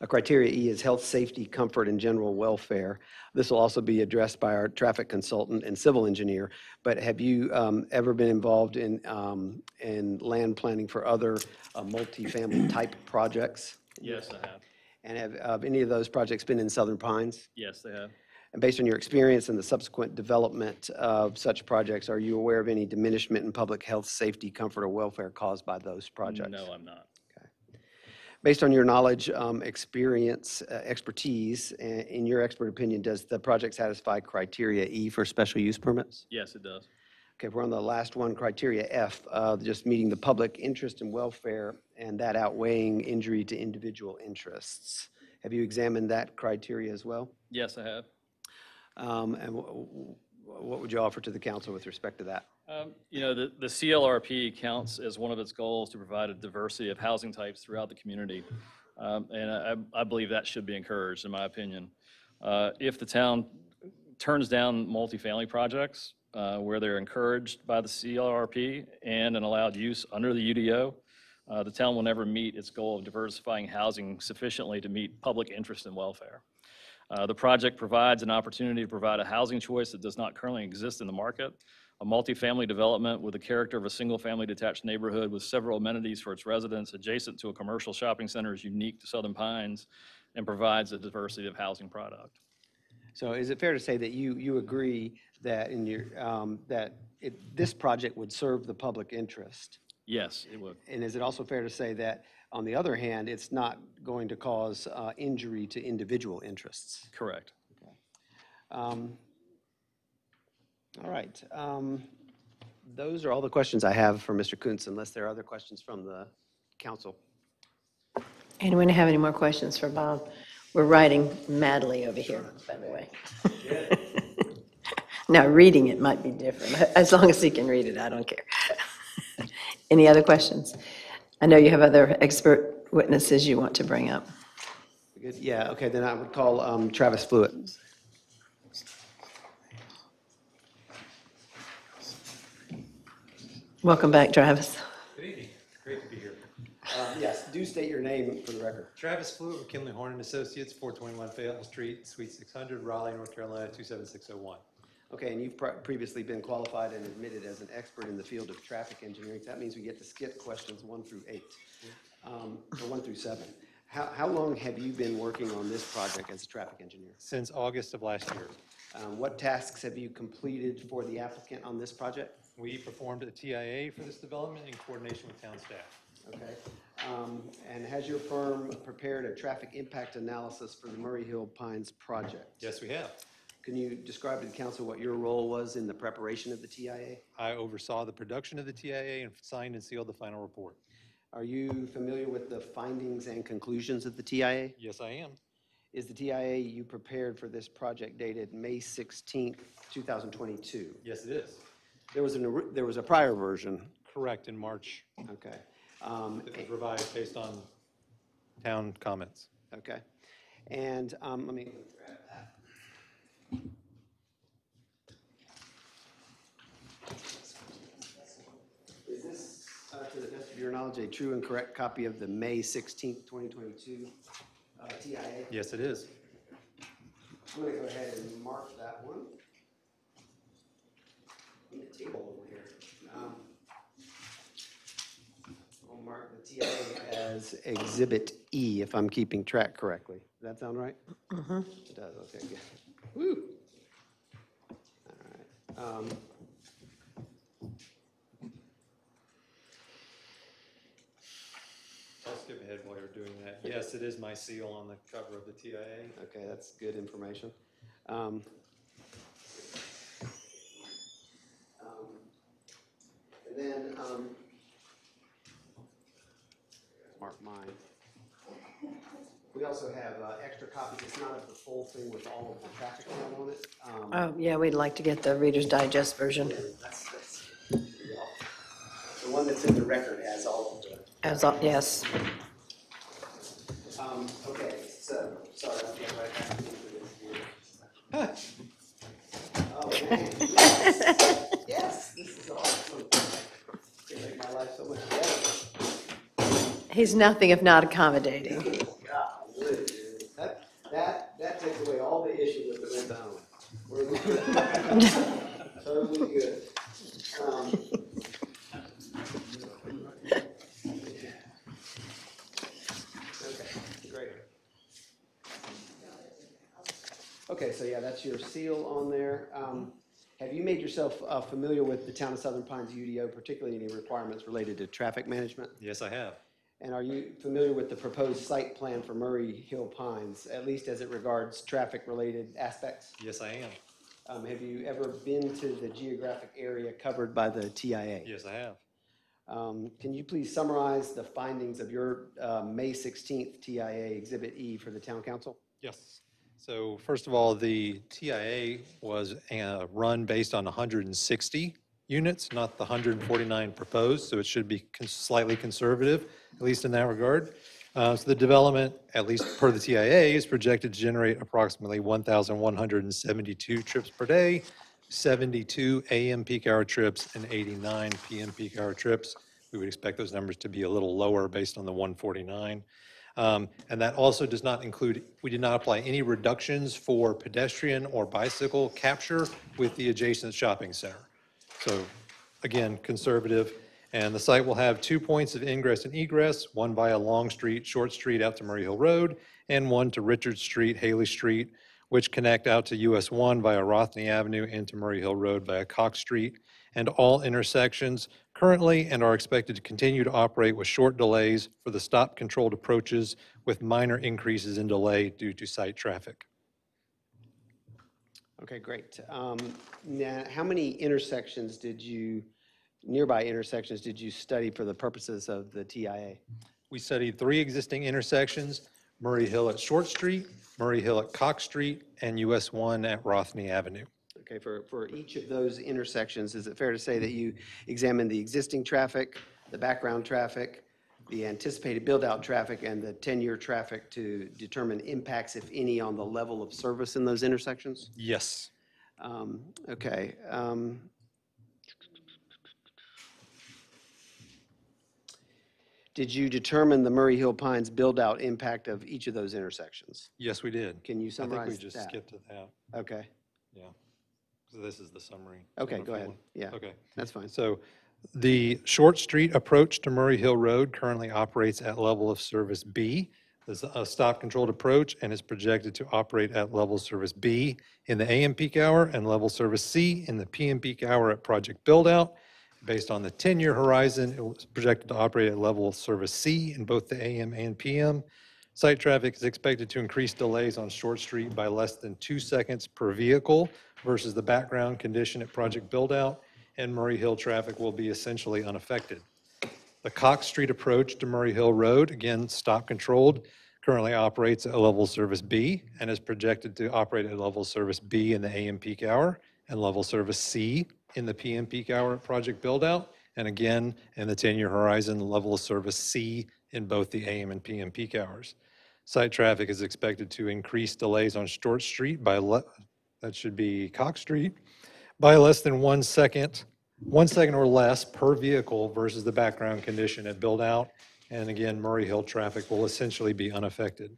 Uh, Criteria E is health, safety, comfort, and general welfare. This will also be addressed by our traffic consultant and civil engineer. But have you um, ever been involved in, um, in land planning for other uh, multifamily type projects?
Yes, I have.
And have, have any of those projects been in Southern Pines?
Yes, they have.
And based on your experience and the subsequent development of such projects, are you aware of any diminishment in public health, safety, comfort, or welfare caused by those projects?
No, I'm not.
Based on your knowledge, um, experience, uh, expertise, uh, in your expert opinion, does the project satisfy criteria E for special use permits?
Yes, it does.
Okay, we're on the last one, criteria F, uh, just meeting the public interest and welfare and that outweighing injury to individual interests. Have you examined that criteria as well?
Yes, I have.
Um, And wh- wh- what would you offer to the council with respect to that?
Um, You know, the, the CLRP counts as one of its goals to provide a diversity of housing types throughout the community. Um, And I, I believe that should be encouraged, in my opinion. Uh, If the town turns down multifamily projects uh, where they're encouraged by the CLRP and an allowed use under the UDO, uh, the town will never meet its goal of diversifying housing sufficiently to meet public interest and welfare. Uh, The project provides an opportunity to provide a housing choice that does not currently exist in the market, a multifamily development with the character of a single-family detached neighborhood with several amenities for its residents adjacent to a commercial shopping center is unique to Southern Pines and provides a diversity of housing product.
So is it fair to say that you, you agree that in your, um, that it, this project would serve the public interest?
Yes, it would.
And is it also fair to say that, on the other hand, it's not going to cause uh, injury to individual interests?
Correct.
Um, All right. um, Those are all the questions I have for Mr. Koontz, unless there are other questions from the council.
Anyone have any more questions for Bob? We're writing madly over here, by the way. Now, reading it might be different. As long as he can read it, I don't care. Any other questions? I know you have other expert witnesses you want to bring up.
Good, yeah, okay, then I would call um, Travis Fluitt.
Welcome back, Travis.
Good evening. Great to be here.
Uh, Yes, do state your name for the record.
Travis Fluitt with Kimley-Horn and Associates, 421 Fayetteville Street, Suite 600, Raleigh, North Carolina, 27601.
Okay, and you've pre- previously been qualified and admitted as an expert in the field of traffic engineering. That means we get to skip questions one through eight, um, or one through seven. How, how long have you been working on this project as a traffic engineer?
Since August of last year.
Um, What tasks have you completed for the applicant on this project?
We performed a TIA for this development in coordination with town staff.
Okay. Um, And has your firm prepared a traffic impact analysis for the Murray Hill Pines project?
Yes, we have.
Can you describe to the council what your role was in the preparation of the TIA?
I oversaw the production of the TIA and signed and sealed the final report.
Are you familiar with the findings and conclusions of the TIA?
Yes, I am.
Is the TIA you prepared for this project dated May 16th, 2022?
Yes, it is.
There was an, there was a prior version.
Correct, in March.
Okay. Um,
It was revised based on town comments.
Okay. And um, let me, is this, uh, to the best of your knowledge, a true and correct copy of the May 16th, 2022 uh, TIA?
Yes, it is.
I'm going to go ahead and mark that one. On the table over here. Um, I'll mark the TIA as Exhibit E, if I'm keeping track correctly. Does that sound right?
Mhm.
It does, okay, good. Woo! All right. um,
I'll skip ahead while you're doing that. Yes, it is my seal on the cover of the TIA.
Okay, that's good information. Um, And then, um, mark mine. We also have uh, extra copies, it's not of the full thing with all of the traffic count on it. Um,
Oh, yeah, we'd like to get the Reader's Digest version.
That's, that's, the one that's in the record has all of the.
As, of- yes.
Um, okay, so, sorry, I'll get right back into this here. He's nothing if not accommodating. That, that, that takes away all
the issues with the rent
to Totally good. Um, Okay, so yeah, that's your seal on there. Um, Have you made yourself uh, familiar with the Town of Southern Pines UDO, particularly any requirements related to traffic management?
Yes, I have.
And are you familiar with the proposed site plan for Murray Hill Pines, at least as it regards traffic-related aspects?
Yes, I am.
Um, Have you ever been to the geographic area covered by the TIA?
Yes, I have.
Um, Can you please summarize the findings of your uh, May 16th TIA Exhibit E for the town council?
Yes. So first of all, the TIA was uh, run based on 160 units, not the 149 proposed, so it should be slightly conservative, at least in that regard. Uh, So the development, at least per the TIA, is projected to generate approximately 1,172 trips per day, 72 AM peak hour trips, and 89 PM peak hour trips. We would expect those numbers to be a little lower based on the 149. Um, And that also does not include, we did not apply any reductions for pedestrian or bicycle capture with the adjacent shopping center. So again, conservative. And the site will have two points of ingress and egress, one via Long Street, Short Street out to Murray Hill Road, and one to Richard Street, Haley Street, which connect out to US 1 via Rothney Avenue and to Murray Hill Road via Cox Street. And all intersections currently and are expected to continue to operate with short delays for the stop-controlled approaches with minor increases in delay due to site traffic.
Okay, great. Um, Now, how many intersections did you, nearby intersections did you study for the purposes of the TIA?
We studied three existing intersections, Murray Hill at Short Street, Murray Hill at Cox Street, and US 1 at Rothney Avenue.
Okay, for, for each of those intersections, is it fair to say that you examined the existing traffic, the background traffic, the anticipated build-out traffic, and the 10-year traffic to determine impacts, if any, on the level of service in those intersections?
Yes.
Um, Okay. um, Did you determine the Murray Hill Pines build-out impact of each of those intersections?
Yes, we did.
Can you
I
summarize
think we just
that?
skipped to that.
Okay.
Yeah. So this is the summary.
Okay,
If
go
you
ahead.
want.
Yeah,
Okay.
that's fine.
So the Short Street approach to Murray Hill Road currently operates at level of service B. There's a stop-controlled approach and is projected to operate at level service B in the AM peak hour and level service C in the PM peak hour at project build-out. Based on the 10-year horizon, it was projected to operate at level of service C in both the AM and PM. Site traffic is expected to increase delays on Short Street by less than two seconds per vehicle versus the background condition at project build-out, and Murray Hill traffic will be essentially unaffected. The Cox Street approach to Murray Hill Road, again, stop-controlled, currently operates at level service B and is projected to operate at level service B in the AM peak hour and level service C in the PM peak hour at project build-out, and again, in the 10-year horizon, level service C in both the AM and PM peak hours. Site traffic is expected to increase delays on Short Street by, that should be Cox Street, by less than one second, one second or less per vehicle versus the background condition at build-out. And again, Murray Hill traffic will essentially be unaffected.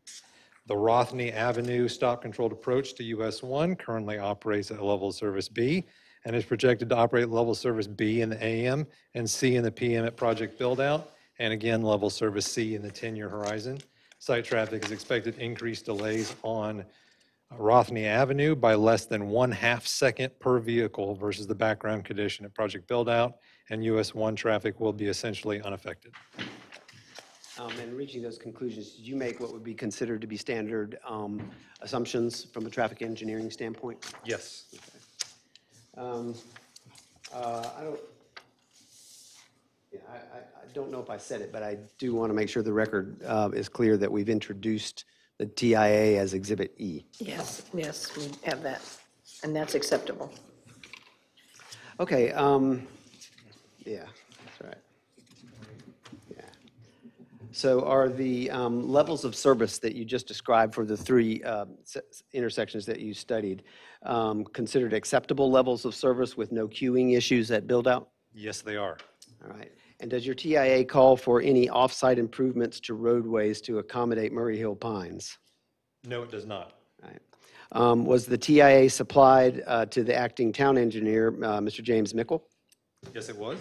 The Rothney Avenue stop-controlled approach to US 1 currently operates at level service B and is projected to operate level service B in the AM and C in the PM at project build-out, and again, level service C in the 10-year horizon. Site traffic is expected to increase delays on Rothney Avenue by less than one half second per vehicle versus the background condition at project build-out, and US 1 traffic will be essentially unaffected.
Um, And reaching those conclusions, did you make what would be considered to be standard um, assumptions from a traffic engineering standpoint?
Yes.
Um, uh, I don't, yeah, I, I, I don't know if I said it, but I do want to make sure the record uh, is clear that we've introduced the TIA as Exhibit E.
Yes, yes, we have that, and that's acceptable.
Okay, um, yeah, that's right. Yeah. So are the um, levels of service that you just described for the three um, se- intersections that you studied um, considered acceptable levels of service with no queuing issues at build-out?
Yes, they are.
All right. And does your TIA call for any off-site improvements to roadways to accommodate Murray Hill Pines?
No, it does not.
Right. Um, Was the TIA supplied uh, to the acting town engineer, uh, Mr. James Mickle?
Yes, it was.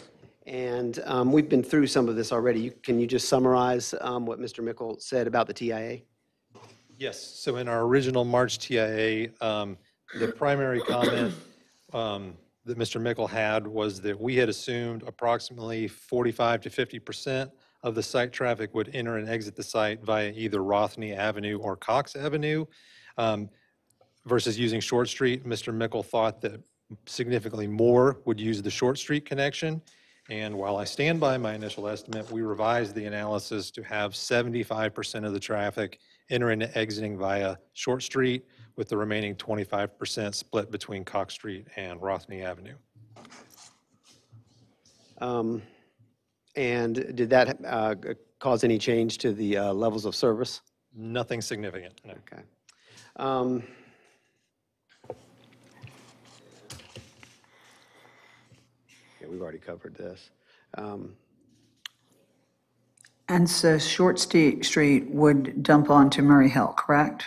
And um, we've been through some of this already. You- Can you just summarize um, what Mr. Mickle said about the TIA?
Yes, so in our original March TIA, um, the primary comment um, that Mr. Mickle had was that we had assumed approximately 45 to 50% of the site traffic would enter and exit the site via either Rothney Avenue or Cox Avenue. Um, Versus using Short Street, Mr. Mickle thought that significantly more would use the Short Street connection. And while I stand by my initial estimate, we revised the analysis to have 75% of the traffic entering and exiting via Short Street, with the remaining 25% split between Cox Street and Rothney Avenue.
Um, And did that uh, g- cause any change to the uh, levels of service?
Nothing significant, no.
Okay. Um, Yeah, we've already covered this. Um,
And so Short Street, Street would dump onto Murray Hill, correct?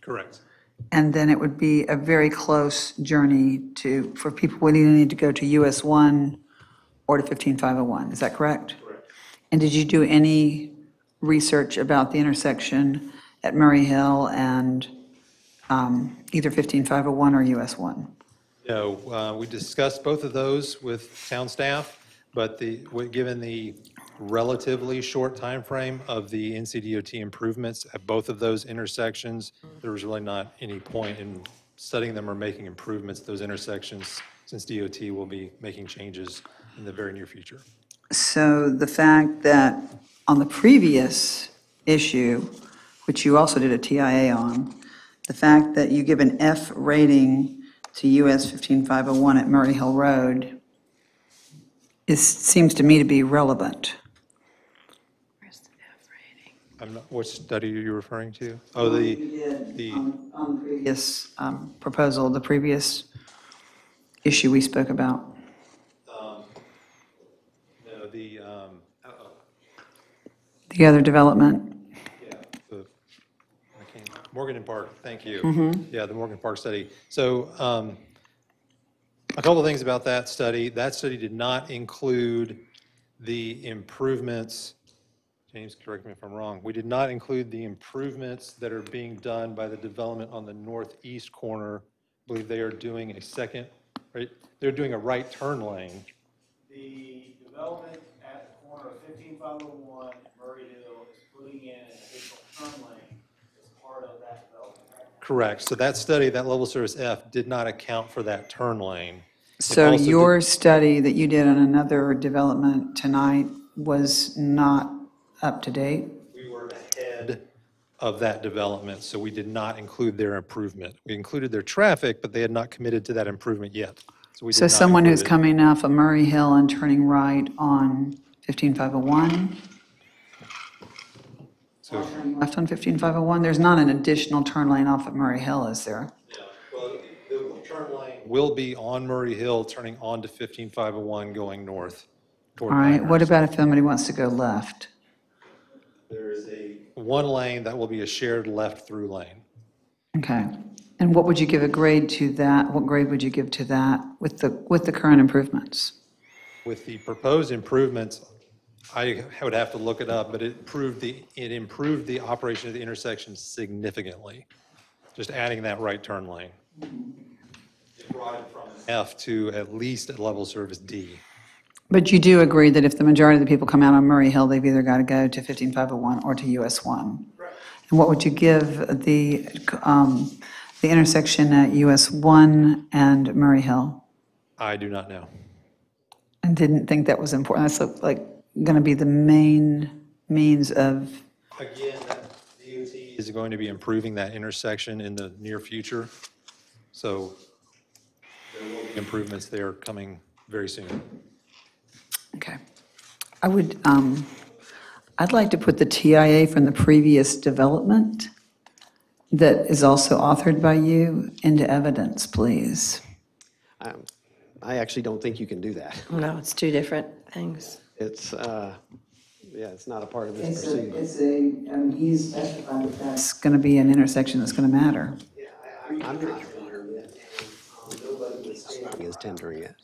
Correct.
And then it would be a very close journey to, for people would either need to go to US 1 or to 15501, is that correct? Correct. And did you do any research about the intersection at Murray Hill and um, either 15501 or US 1?
No, uh, we discussed both of those with town staff, but the, given the relatively short time frame of the NCDOT improvements at both of those intersections, there was really not any point in studying them or making improvements at those intersections, since DOT will be making changes in the very near future.
So the fact that on the previous issue, which you also did a TIA on, the fact that you give an F rating to US 15501 at Murray Hill Road is, seems to me to be relevant.
I'm not, what study are you referring to? Oh, the, the,
On the previous um, proposal, the previous issue we spoke about.
no, the, um,
The other development,
the, I can't, Morgan and Park, thank you.
Mhm.
Yeah, the Morgan Park study. So um, a couple of things about that study. That study did not include the improvements, James, correct me if I'm wrong, we did not include the improvements that are being done by the development on the northeast corner. I believe they are doing a second, right, they're doing a right turn lane.
The development at the corner of 15501 Murray Hill is putting in an additional turn lane as part of that development.
Correct. So that study, that level service F, did not account for that turn lane.
So your study that you did on another development tonight was not up to date?
We were ahead of that development, so we did not include their improvement. We included their traffic, but they had not committed to that improvement yet. we did
So
not
someone who's
include it.
coming off of Murray Hill and turning right on 15501?
So-
Left on 15501, there's not an additional turn lane off of Murray Hill, is there?
Well, The turn lane will be on Murray Hill, turning onto 15501, going north
All right, what about if somebody wants to go left?
There is a. One lane that will be a shared left-through lane.
Okay. And what would you give a grade to that? What grade would you give to that with the, with the current improvements?
With the proposed improvements, I would have to look it up, but it improved the, it improved the operation of the intersection significantly. Just adding that right turn lane. It brought it from F to at least at level service D.
But you do agree that if the majority of the people come out on Murray Hill, they've either got to go to 15501 or to US 1? And what would you give the, um, the intersection at US 1 and Murray Hill?
I do not know.
And didn't think that was important. That's like going to be the main means of,
Again, DOT is going to be improving that intersection in the near future. So there will be improvements there coming very soon.
Okay. I would, um, I'd like to put the TIA from the previous development that is also authored by you into evidence, please.
Um, I actually don't think you can do that.
No, it's two different things.
It's, uh, yeah, it's not a part of this
It's a,
proceeding.
it's a, I mean, he's specified that that's going to be an intersection that's going to matter.
I'm not tendering it, and nobody is is tendering it.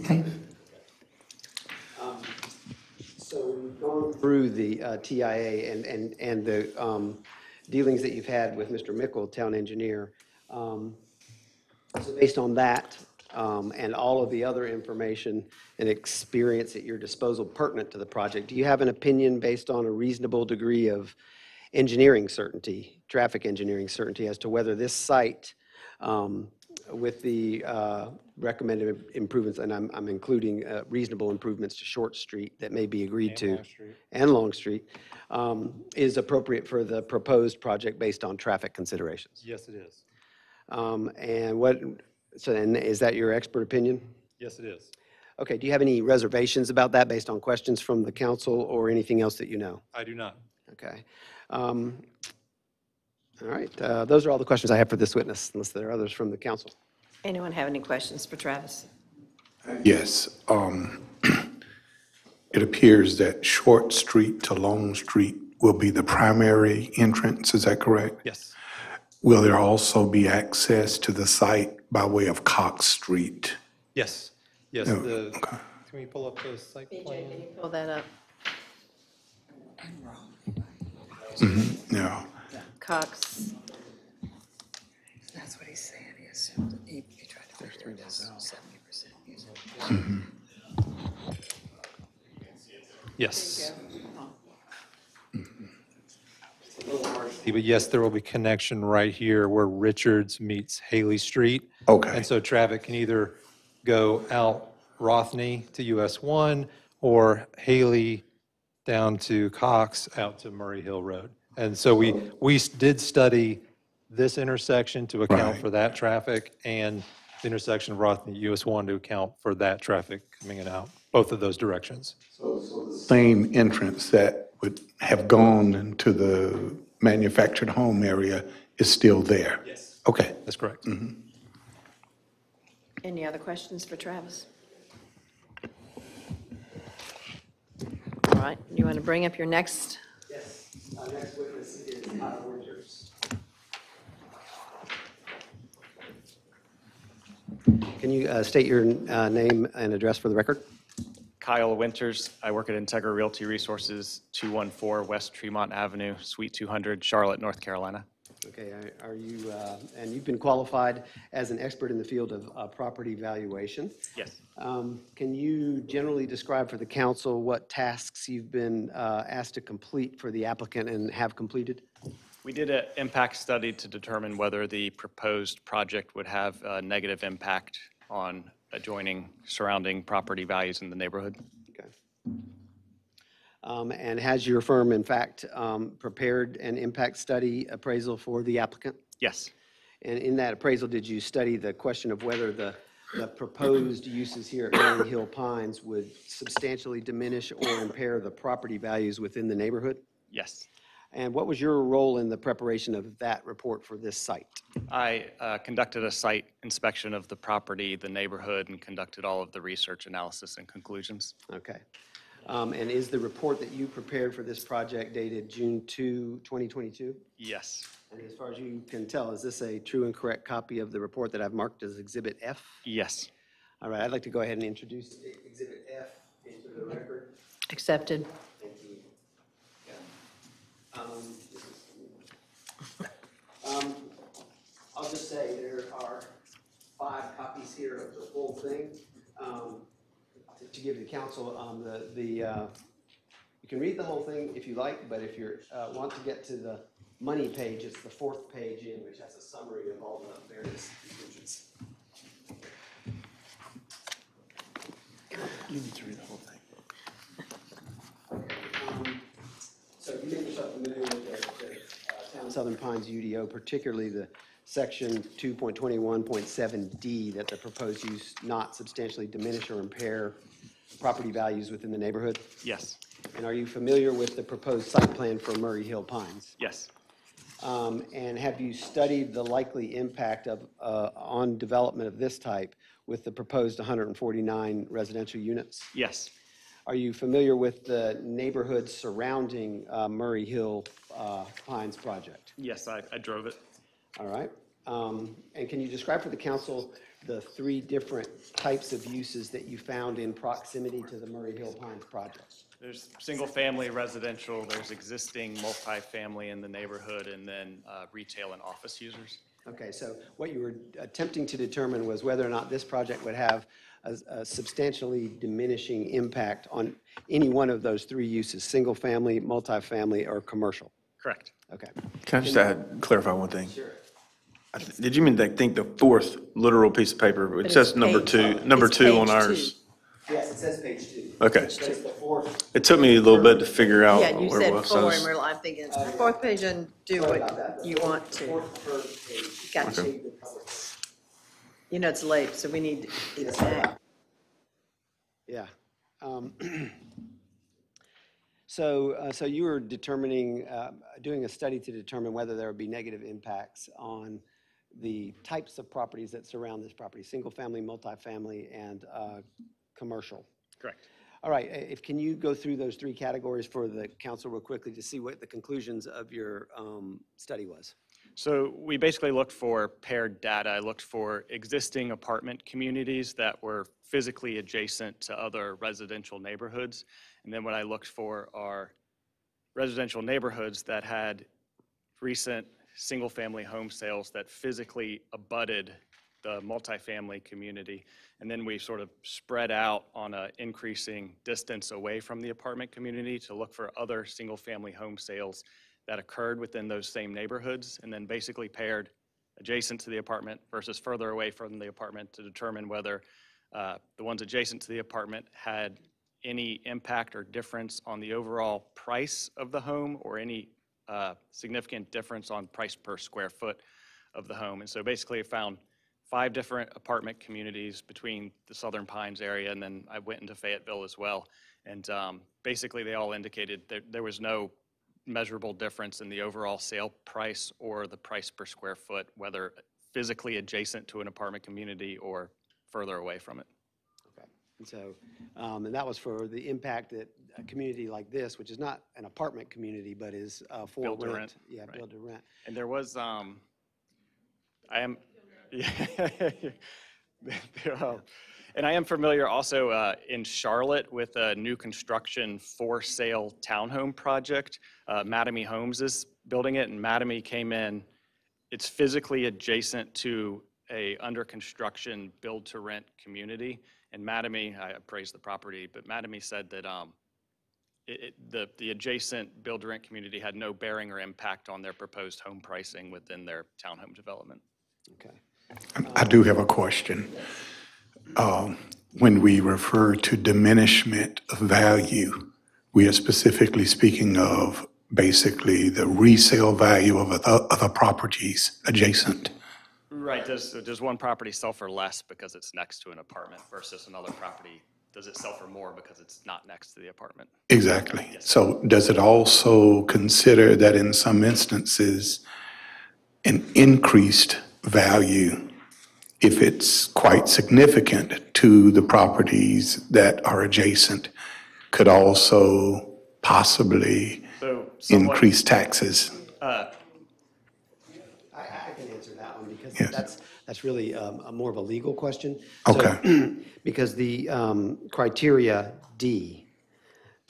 Okay.
So we've gone through the uh, TIA and, and, and the um, dealings that you've had with Mr. Mickle, town engineer. Um, So based on that um, and all of the other information and experience at your disposal pertinent to the project, do you have an opinion based on a reasonable degree of engineering certainty, traffic engineering certainty as to whether this site um, with the uh, recommended improvements, and I'm, I'm including uh, reasonable improvements to Short Street that may be agreed to. And Long Street, um, is appropriate for the proposed project based on traffic considerations.
Yes, it is.
Um, And what, so then, is that your expert opinion?
Yes, it is.
Okay, do you have any reservations about that based on questions from the council or anything else that you know?
I do not.
Okay. Um, All right, uh, those are all the questions I have for this witness, unless there are others from the council.
Anyone have any questions for Travis?
Yes, um, it appears that Short Street to Long Street will be the primary entrance, is that correct?
Yes.
Will there also be access to the site by way of Cox Street?
Yes, yes,
Oh,
the, can we pull up the site plan?
Pull that up.
Mhm, Yeah.
Cox.
That's what he's saying, he assumed, he, he tried to figure it out, seventy percent using.
Mhm.
Yes. But yes, there will be connection right here where Richards meets Haley Street.
Okay.
And so traffic can either go out Rothney to US one or Haley down to Cox out to Murray Hill Road. And so we, we did study this intersection to account
Right.
for that traffic and the intersection of Rothney US one to account for that traffic coming in out, both of those directions.
So the same entrance that would have gone into the manufactured home area is still there?
Yes.
Okay.
That's correct. Mm-hmm.
Any other questions for Travis? All right, you want to bring up your next?
Yes, our next witness is Kyle Winters. Can you uh, state your uh, name and address for the record?
Kyle Winters. I work at Integra Realty Resources, 214 West Tremont Avenue, Suite 200, Charlotte, North Carolina.
Okay, are- you, uh, and you've been qualified as an expert in the field of uh, property valuation.
Yes.
Um, Can you generally describe for the council what tasks you've been uh, asked to complete for the applicant and have completed?
We did an impact study to determine whether the proposed project would have a negative impact on adjoining surrounding property values in the neighborhood.
Okay. Um, And has your firm, in fact, um, prepared an impact study appraisal for the applicant?
Yes.
And in that appraisal, did you study the question of whether the, the proposed uses here at Murray Hill Pines would substantially diminish or impair the property values within the neighborhood?
Yes.
And what was your role in the preparation of that report for this site?
I uh, conducted a site inspection of the property, the neighborhood, and conducted all of the research analysis and conclusions.
Okay. Um, And is the report that you prepared for this project dated June 2, 2022?
Yes.
And as far as you can tell, is this a true and correct copy of the report that I've marked as Exhibit F?
Yes.
All right, I'd like to go ahead and introduce Exhibit F into the record.
Accepted.
Thank you. Um, this is- um, I'll just say there are five copies here of the full thing. Um, To to give the council, um, the, the, uh, you can read the whole thing if you like, but if you want to get to the money page, it's the fourth page in, which has a summary of all the various conclusions.
You need to read the whole thing.
Um, So you make yourself familiar with the, the uh, Town Southern Pines UDO, particularly the section 2.21.7D, that the proposed use not substantially diminish or impair property values within the neighborhood?
Yes.
And are you familiar with the proposed site plan for Murray Hill Pines?
Yes.
Um, And have you studied the likely impact of, uh, on development of this type with the proposed 149 residential units?
Yes.
Are you familiar with the neighborhoods surrounding uh, Murray Hill uh, Pines project?
Yes, I, I drove it.
All right. Um, And can you describe for the council the three different types of uses that you found in proximity to the Murray Hill Pines project?
There's single-family residential, there's existing multifamily in the neighborhood, and then uh, retail and office users.
Okay, so what you were attempting to determine was whether or not this project would have a a substantially diminishing impact on any one of those three uses, single-family, multifamily, or commercial?
Correct.
Okay.
Can I just add, clarify one thing? Sure. Did you mean, to think the fourth literal piece of paper? It says
it's
number
page-
two, number
it's
two on
page
ours.
Yes, it says page two.
Okay.
But it's the fourth.
It took me a little bit to figure out
Yeah, you
where it
said
was.
four, and
it's-
we're, I'm thinking, it's the fourth page and do what you want to. Gotcha.
Okay.
You know, it's late, so we need to act.
Yeah. Um, So, uh, so you were determining, um, doing a study to determine whether there would be negative impacts on the types of properties that surround this property, single-family, multifamily, and uh, commercial.
Correct.
All right, if, can you go through those three categories for the council real quickly to see what the conclusions of your um, study was?
So we basically looked for paired data. I looked for existing apartment communities that were physically adjacent to other residential neighborhoods. And then what I looked for are residential neighborhoods that had recent single-family home sales that physically abutted the multifamily community. And then we sort of spread out on an increasing distance away from the apartment community to look for other single-family home sales that occurred within those same neighborhoods, and then basically paired adjacent to the apartment versus further away from the apartment to determine whether uh, the ones adjacent to the apartment had any impact or difference on the overall price of the home or any uh, significant difference on price per square foot of the home. And so basically I found five different apartment communities between the Southern Pines area, and then I went into Fayetteville as well. And um, basically, they all indicated that there was no measurable difference in the overall sale price or the price per square foot, whether physically adjacent to an apartment community or further away from it. Okay.
And so, um, and that was for the impact that a community like this, which is not an apartment community, but is uh, for
Build to
rent. Yeah,
right.
build to rent.
And there was, um, I am, yeah. Um, And I am familiar also uh, in Charlotte with a new construction for sale townhome project. Uh, Mattamy Homes is building it and Mattamy came in. It's physically adjacent to a under construction build to rent community. And Mattamy, I praise the property, but Mattamy said that um, it, it- the, the adjacent build to rent community had no bearing or impact on their proposed home pricing within their townhome development.
Okay.
I do have a question. Um, When we refer to diminishment of value, we are specifically speaking of basically the resale value of other, other properties adjacent.
Right, does, does one property sell for less because it's next to an apartment versus another property? Does it sell for more because it's not next to the apartment?
Exactly. So does it also consider that in some instances, an increased value, if it's quite significant to the properties that are adjacent, could also possibly
So somewhat-
increase taxes?
Uh,
I, I can answer that one because that's, that's really um, a more of a legal question. So-
Okay.
Because the um, criteria D,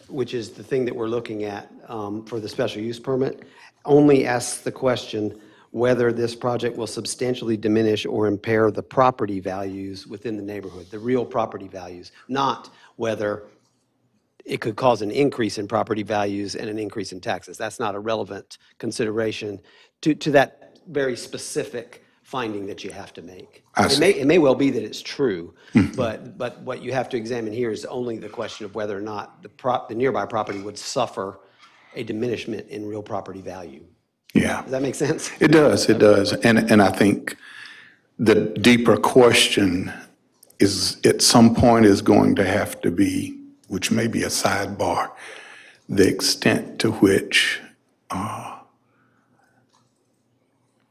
which is the thing that we're looking at um, for the special use permit, only asks the question whether this project will substantially diminish or impair the property values within the neighborhood, the real property values, not whether it could cause an increase in property values and an increase in taxes. That's not a relevant consideration to, to that very specific finding that you have to make. It may, it may well be that it's true, but, but what you have to examine here is only the question of whether or not the prop, the nearby property would suffer a diminishment in real property value.
Yeah.
Does that make sense?
It does, it does. And, and I think the deeper question is, at some point, is going to have to be, which may be a sidebar, the extent to which uh,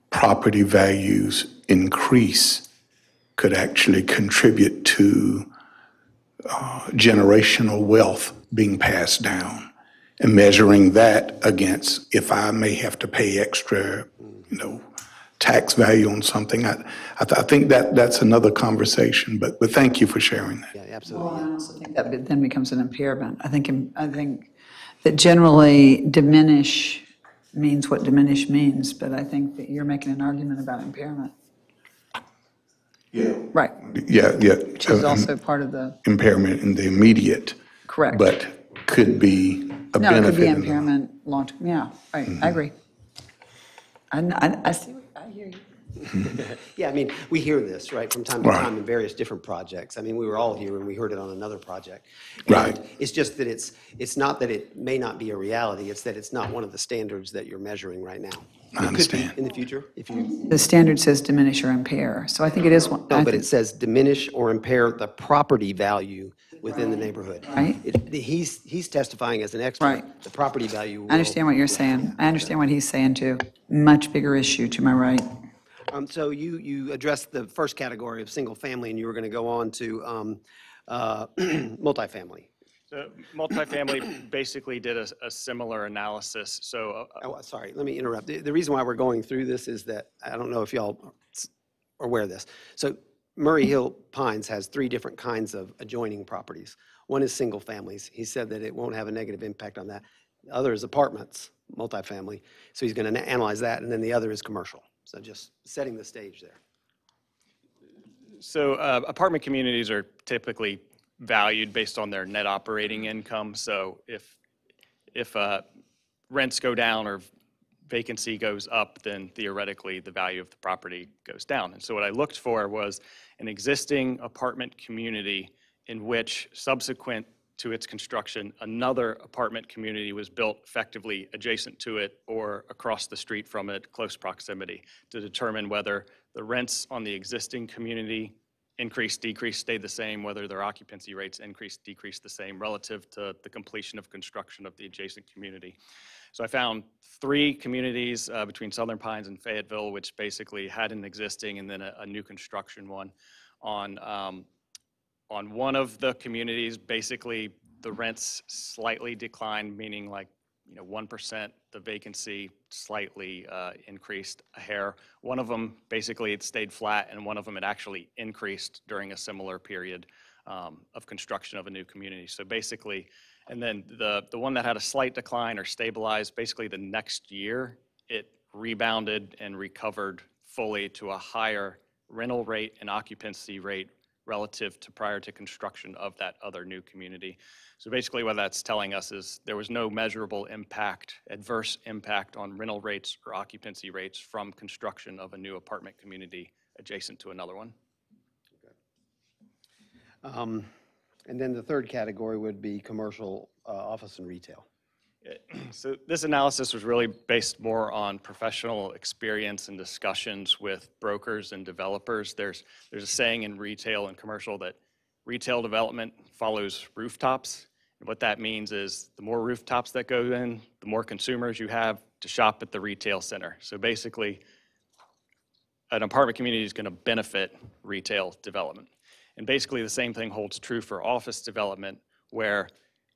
property values increase could actually contribute to uh, generational wealth being passed down and measuring that against if I may have to pay extra, you know, tax value on something. I, I, th- I think that, that's another conversation, but, but thank you for sharing that.
Yeah,
Well, I also think that then becomes an impairment. I think, I think that generally diminish means what diminish means, but I think that you're making an argument about impairment.
Yeah.
Right,
Yeah, yeah.
which is also part of the,
Impairment in the immediate,
correct.
but could be a
No, it could be
in the-
impairment long, term. yeah, right, I mm-hmm. agree. I, I, I see, I hear you.
Yeah, I mean, we hear this, right, from time to
Right.
time in various different projects. I mean, we were all here and we heard it on another project.
Right.
It's just that it's, it's not that it may not be a reality, it's that it's not one of the standards that you're measuring right now.
I
It could be
understand.
In the future, if you,
The standard says diminish or impair, so I think it is one. I
no, but
think-
it says diminish or impair the property value within the neighborhood.
Right.
It- He's, he's testifying as an expert.
Right.
The property value.
I understand what you're saying. I understand what he's saying too. Much bigger issue to my right.
Um, so you, you addressed the first category of single-family, and you were going to go on to, um, uh, multifamily.
So multifamily basically did a, a similar analysis, so. uh,
Oh, sorry, let me interrupt. The, the reason why we're going through this is that, I don't know if y'all are aware of this. So Murray Hill Pines has three different kinds of adjoining properties. One is single families. He said that it won't have a negative impact on that. The other is apartments, multifamily. So he's going to analyze that, and then the other is commercial. So just setting the stage there.
So uh, apartment communities are typically valued based on their net operating income. So if, if uh, rents go down or vacancy goes up, then theoretically, the value of the property goes down. And so what I looked for was an existing apartment community in which subsequent to its construction, another apartment community was built effectively adjacent to it or across the street from it, close proximity, to determine whether the rents on the existing community increased, decreased, stayed the same, whether their occupancy rates increased, decreased the same relative to the completion of construction of the adjacent community. So I found three communities uh, between Southern Pines and Fayetteville, which basically had an existing and then a, a new construction one. On, um, on one of the communities, basically, the rents slightly declined, meaning like, you know, 1%, the vacancy slightly uh, increased a hair. One of them, basically, it stayed flat, and one of them, it actually increased during a similar period um, of construction of a new community. So basically, and then the, the one that had a slight decline or stabilized, basically the next year, it rebounded and recovered fully to a higher rental rate and occupancy rate relative to prior to construction of that other new community. So basically what that's telling us is there was no measurable impact, adverse impact on rental rates or occupancy rates from construction of a new apartment community adjacent to another one.
Um, And then the third category would be commercial, uh, office and retail.
So this analysis was really based more on professional experience and discussions with brokers and developers. There's, there's a saying in retail and commercial that retail development follows rooftops. And what that means is the more rooftops that go in, the more consumers you have to shop at the retail center. So basically, an apartment community is going to benefit retail development. And basically, the same thing holds true for office development, where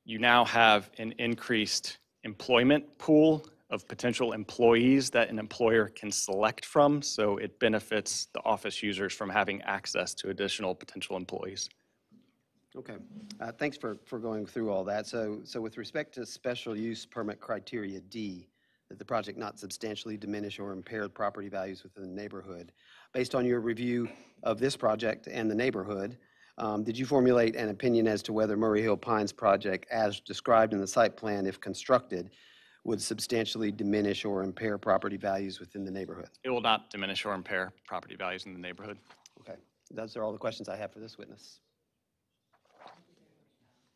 you now have an increased employment pool of potential employees that an employer can select from. So it benefits the office users from having access to additional potential employees.
Okay, Uh, thanks for, for going through all that. So, so with respect to special use permit criteria D, that the project not substantially diminish or impair property values within the neighborhood, based on your review of this project and the neighborhood, um, did you formulate an opinion as to whether Murray Hill Pines project, as described in the site plan, if constructed, would substantially diminish or impair property values within the neighborhood?
It will not diminish or impair property values in the neighborhood.
Okay, those are all the questions I have for this witness.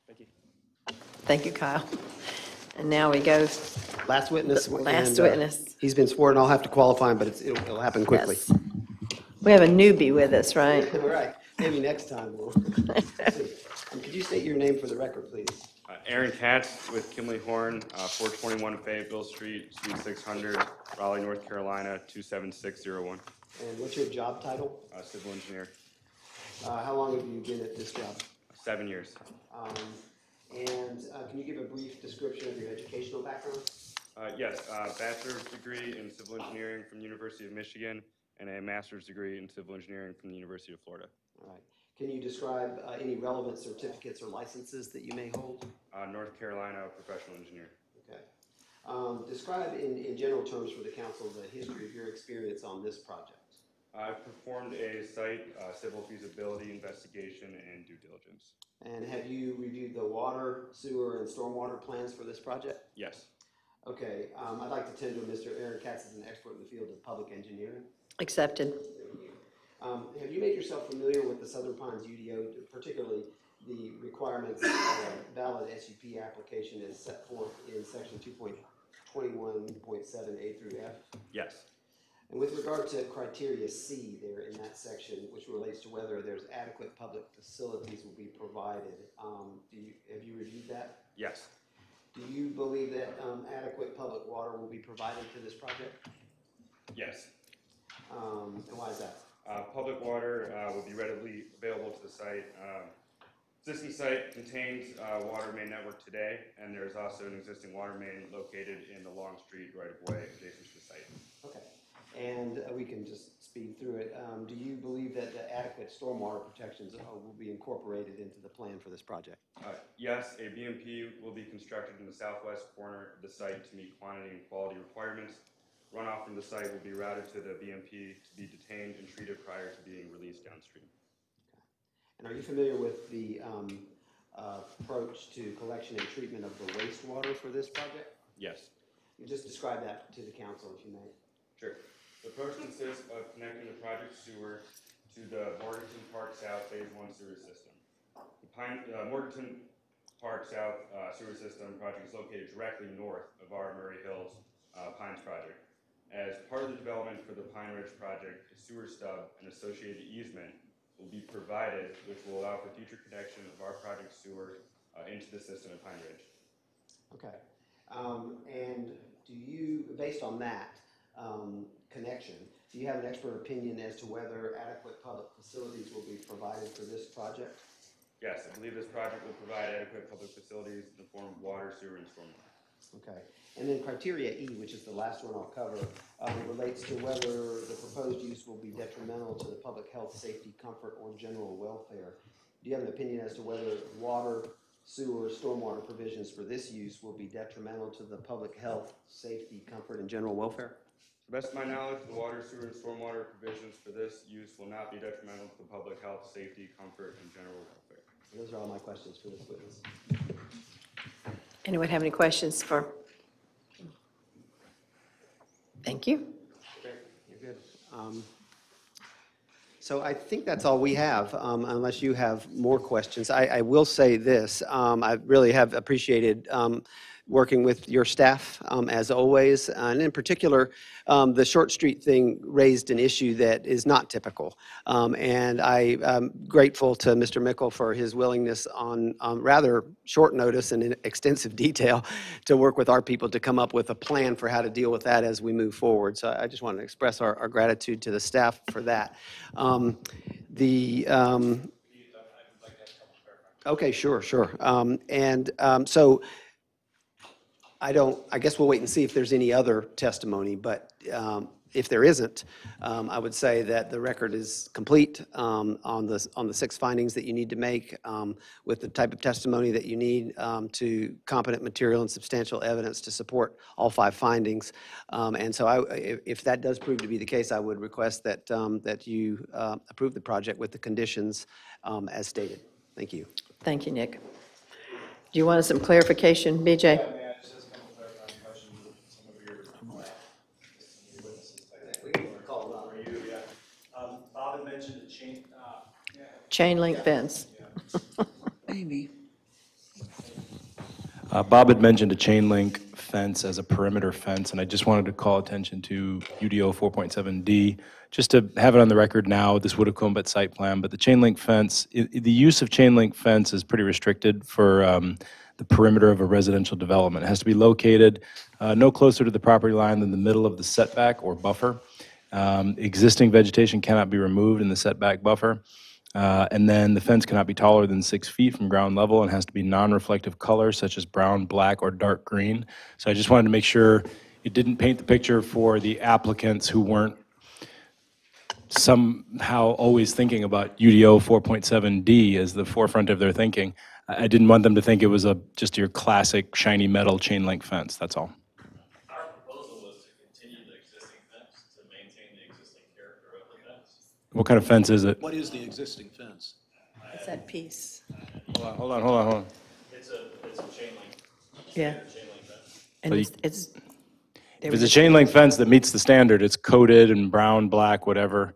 Thank you, Thank you, Kyle. And now we go,
Last witness.
Last
and, uh,
witness.
He's been sworn, I'll have to qualify him, but it's, it'll, it'll happen quickly. Yes.
we have a newbie with us, right?
Right, maybe next time we'll. Um, Could you state your name for the record, please?
Uh, Aaron Katz with Kimley-Horn, uh, 421 Fayetteville Street, Suite 600, Raleigh, North Carolina, 27601.
And what's your job title?
Uh, Civil engineer,
Uh, How long have you been at this job?
seven years.
Um, And uh, can you give a brief description of your educational background?
Uh, Yes, uh, bachelor's degree in civil engineering from University of Michigan, and a master's degree in civil engineering from the University of Florida.
All right. Can you describe uh, any relevant certificates or licenses that you may hold?
Uh, North Carolina professional engineer.
Okay. Um, Describe in, in general terms for the council the history of your experience on this project.
I performed a site uh, civil feasibility investigation and due diligence.
And have you reviewed the water, sewer, and stormwater plans for this project?
Yes.
Okay, um, I'd like to tender Mr. Aaron Katz as an expert in the field of public engineering.
Accepted.
Um, have you made yourself familiar with the Southern Pines UDO, particularly the requirements of a valid SUP application as set forth in section two point twenty-one point seven A through F?
Yes.
And with regard to criteria C there in that section, which relates to whether there's adequate public facilities will be provided, um, do you, have you reviewed that?
Yes.
Do you believe that, um, adequate public water will be provided to this project?
Yes.
Um, and why is that?
Uh, Public water uh, will be readily available to the site. Um, Existing site contains uh, water main network today, and there's also an existing water main located in the Long Street right-of-way adjacent to the site.
Okay. And uh, we can just speed through it. Um, do you believe that the adequate stormwater protections uh, will be incorporated into the plan for this project?
Uh, Yes, a BMP will be constructed in the southwest corner of the site to meet quantity and quality requirements. Runoff from the site will be routed to the BMP to be detained and treated prior to being released downstream.
And are you familiar with the um, uh, approach to collection and treatment of the wastewater for this project?
Yes.
You just describe that to the council, if you may.
Sure. The approach consists of connecting the project sewer to the Morganton Park South Phase One sewer system. The Pine, uh, Morganton Park South, uh, sewer system project is located directly north of our Murray Hills, uh, Pines project. As part of the development for the Pine Ridge project, a sewer stub and associated easement will be provided, which will allow for future connection of our project sewer, uh, into the system at Pine Ridge.
Okay. Um, And do you, based on that um, connection, do you have an expert opinion as to whether adequate public facilities will be provided for this project?
Yes, I believe this project will provide adequate public facilities in the form of water, sewer, and stormwater.
Okay. And then criteria E, which is the last one I'll cover, um, relates to whether the proposed use will be detrimental to the public health, safety, comfort, or general welfare. Do you have an opinion as to whether water, sewer, stormwater provisions for this use will be detrimental to the public health, safety, comfort, and general welfare?
To the best of my knowledge, the water, sewer, and stormwater provisions for this use will not be detrimental to the public health, safety, comfort, and general welfare.
Those are all my questions for this witness.
Anyone have any questions for? Thank you.
You're good. Um, So I think that's all we have, um, unless you have more questions. I, I will say this, um, I really have appreciated um, working with your staff, um, as always, and in particular, um, the Short Street thing raised an issue that is not typical. Um, And I am grateful to Mr. Mickle for his willingness on rather short notice and in extensive detail to work with our people to come up with a plan for how to deal with that as we move forward. So I just want to express our our gratitude to the staff for that. Um, The, um, okay, sure, sure. Um, And um, so I don't, I guess we'll wait and see if there's any other testimony, but um, if there isn't, um, I would say that the record is complete um, on the, on the six findings that you need to make um, with the type of testimony that you need um, to competent material and substantial evidence to support all five findings. Um, And so I, if, if that does prove to be the case, I would request that, um, that you uh, approve the project with the conditions um, as stated. Thank you.
Thank you, Nick. Do you want some clarification, BJ?
Um, Bob had mentioned a chain, uh,
Chain link fence.
Maybe.
Uh, Bob had mentioned a chain link fence as a perimeter fence, and I just wanted to call attention to UDO 4.7D, just to have it on the record now, this would have come at site plan, but the chain link fence, i- i- the use of chain link fence is pretty restricted for um, the perimeter of a residential development. It has to be located uh, no closer to the property line than the middle of the setback or buffer. Um, Existing vegetation cannot be removed in the setback buffer. Uh, And then the fence cannot be taller than six feet from ground level and has to be non-reflective color such as brown, black, or dark green. So I just wanted to make sure it didn't paint the picture for the applicants who weren't somehow always thinking about UDO 4.7D as the forefront of their thinking. I didn't want them to think it was a, just your classic shiny metal chain link fence, that's all.
Our proposal was to continue the existing fence, to maintain the existing character of the fence.
What kind of fence is it?
What is the existing fence?
It's that piece.
Hold on, hold on, hold on, hold on.
It's a, it's a chain link.
Yeah.
Chain link fence.
And it's, it's.
If it's a chain link fence that meets the standard, it's coated in brown, black, whatever.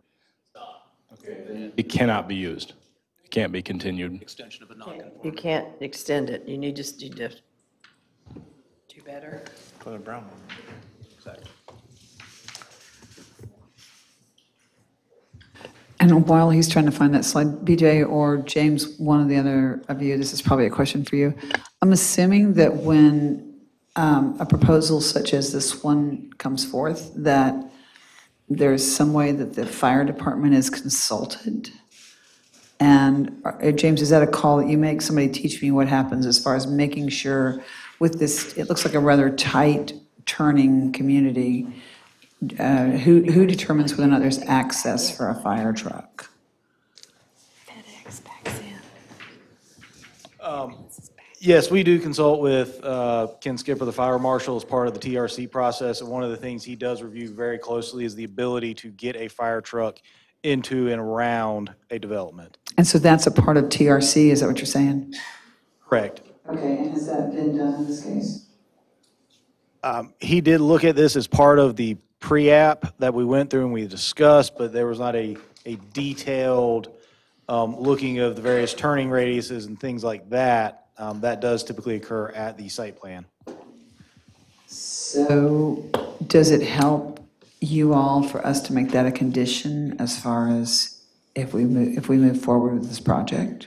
It cannot be used. It can't be continued.
Extension of a non
You can't extend it. You need just, you just do better.
Put a brown one.
And while he's trying to find that slide, BJ or James, one of the other of you, this is probably a question for you. I'm assuming that when um, a proposal such as this one comes forth, that there's some way that the fire department is consulted? And uh, James, is that a call that you make? Somebody teach me what happens as far as making sure with this, it looks like a rather tight turning community. Uh, Who, who determines whether or not there's access for a fire truck? FedEx backs in.
Yes, we do consult with uh, Ken Skipper, the fire marshal, as part of the TRC process. And one of the things he does review very closely is the ability to get a fire truck into and around a development.
And so that's a part of TRC, is that what you're saying?
Correct.
Okay, and has that been done in this case?
Um, He did look at this as part of the pre-app that we went through and we discussed, but there was not a, a detailed um, looking of the various turning radiuses and things like that. Um, That does typically occur at the site plan.
So does it help you all for us to make that a condition as far as if we move, if we move forward with this project?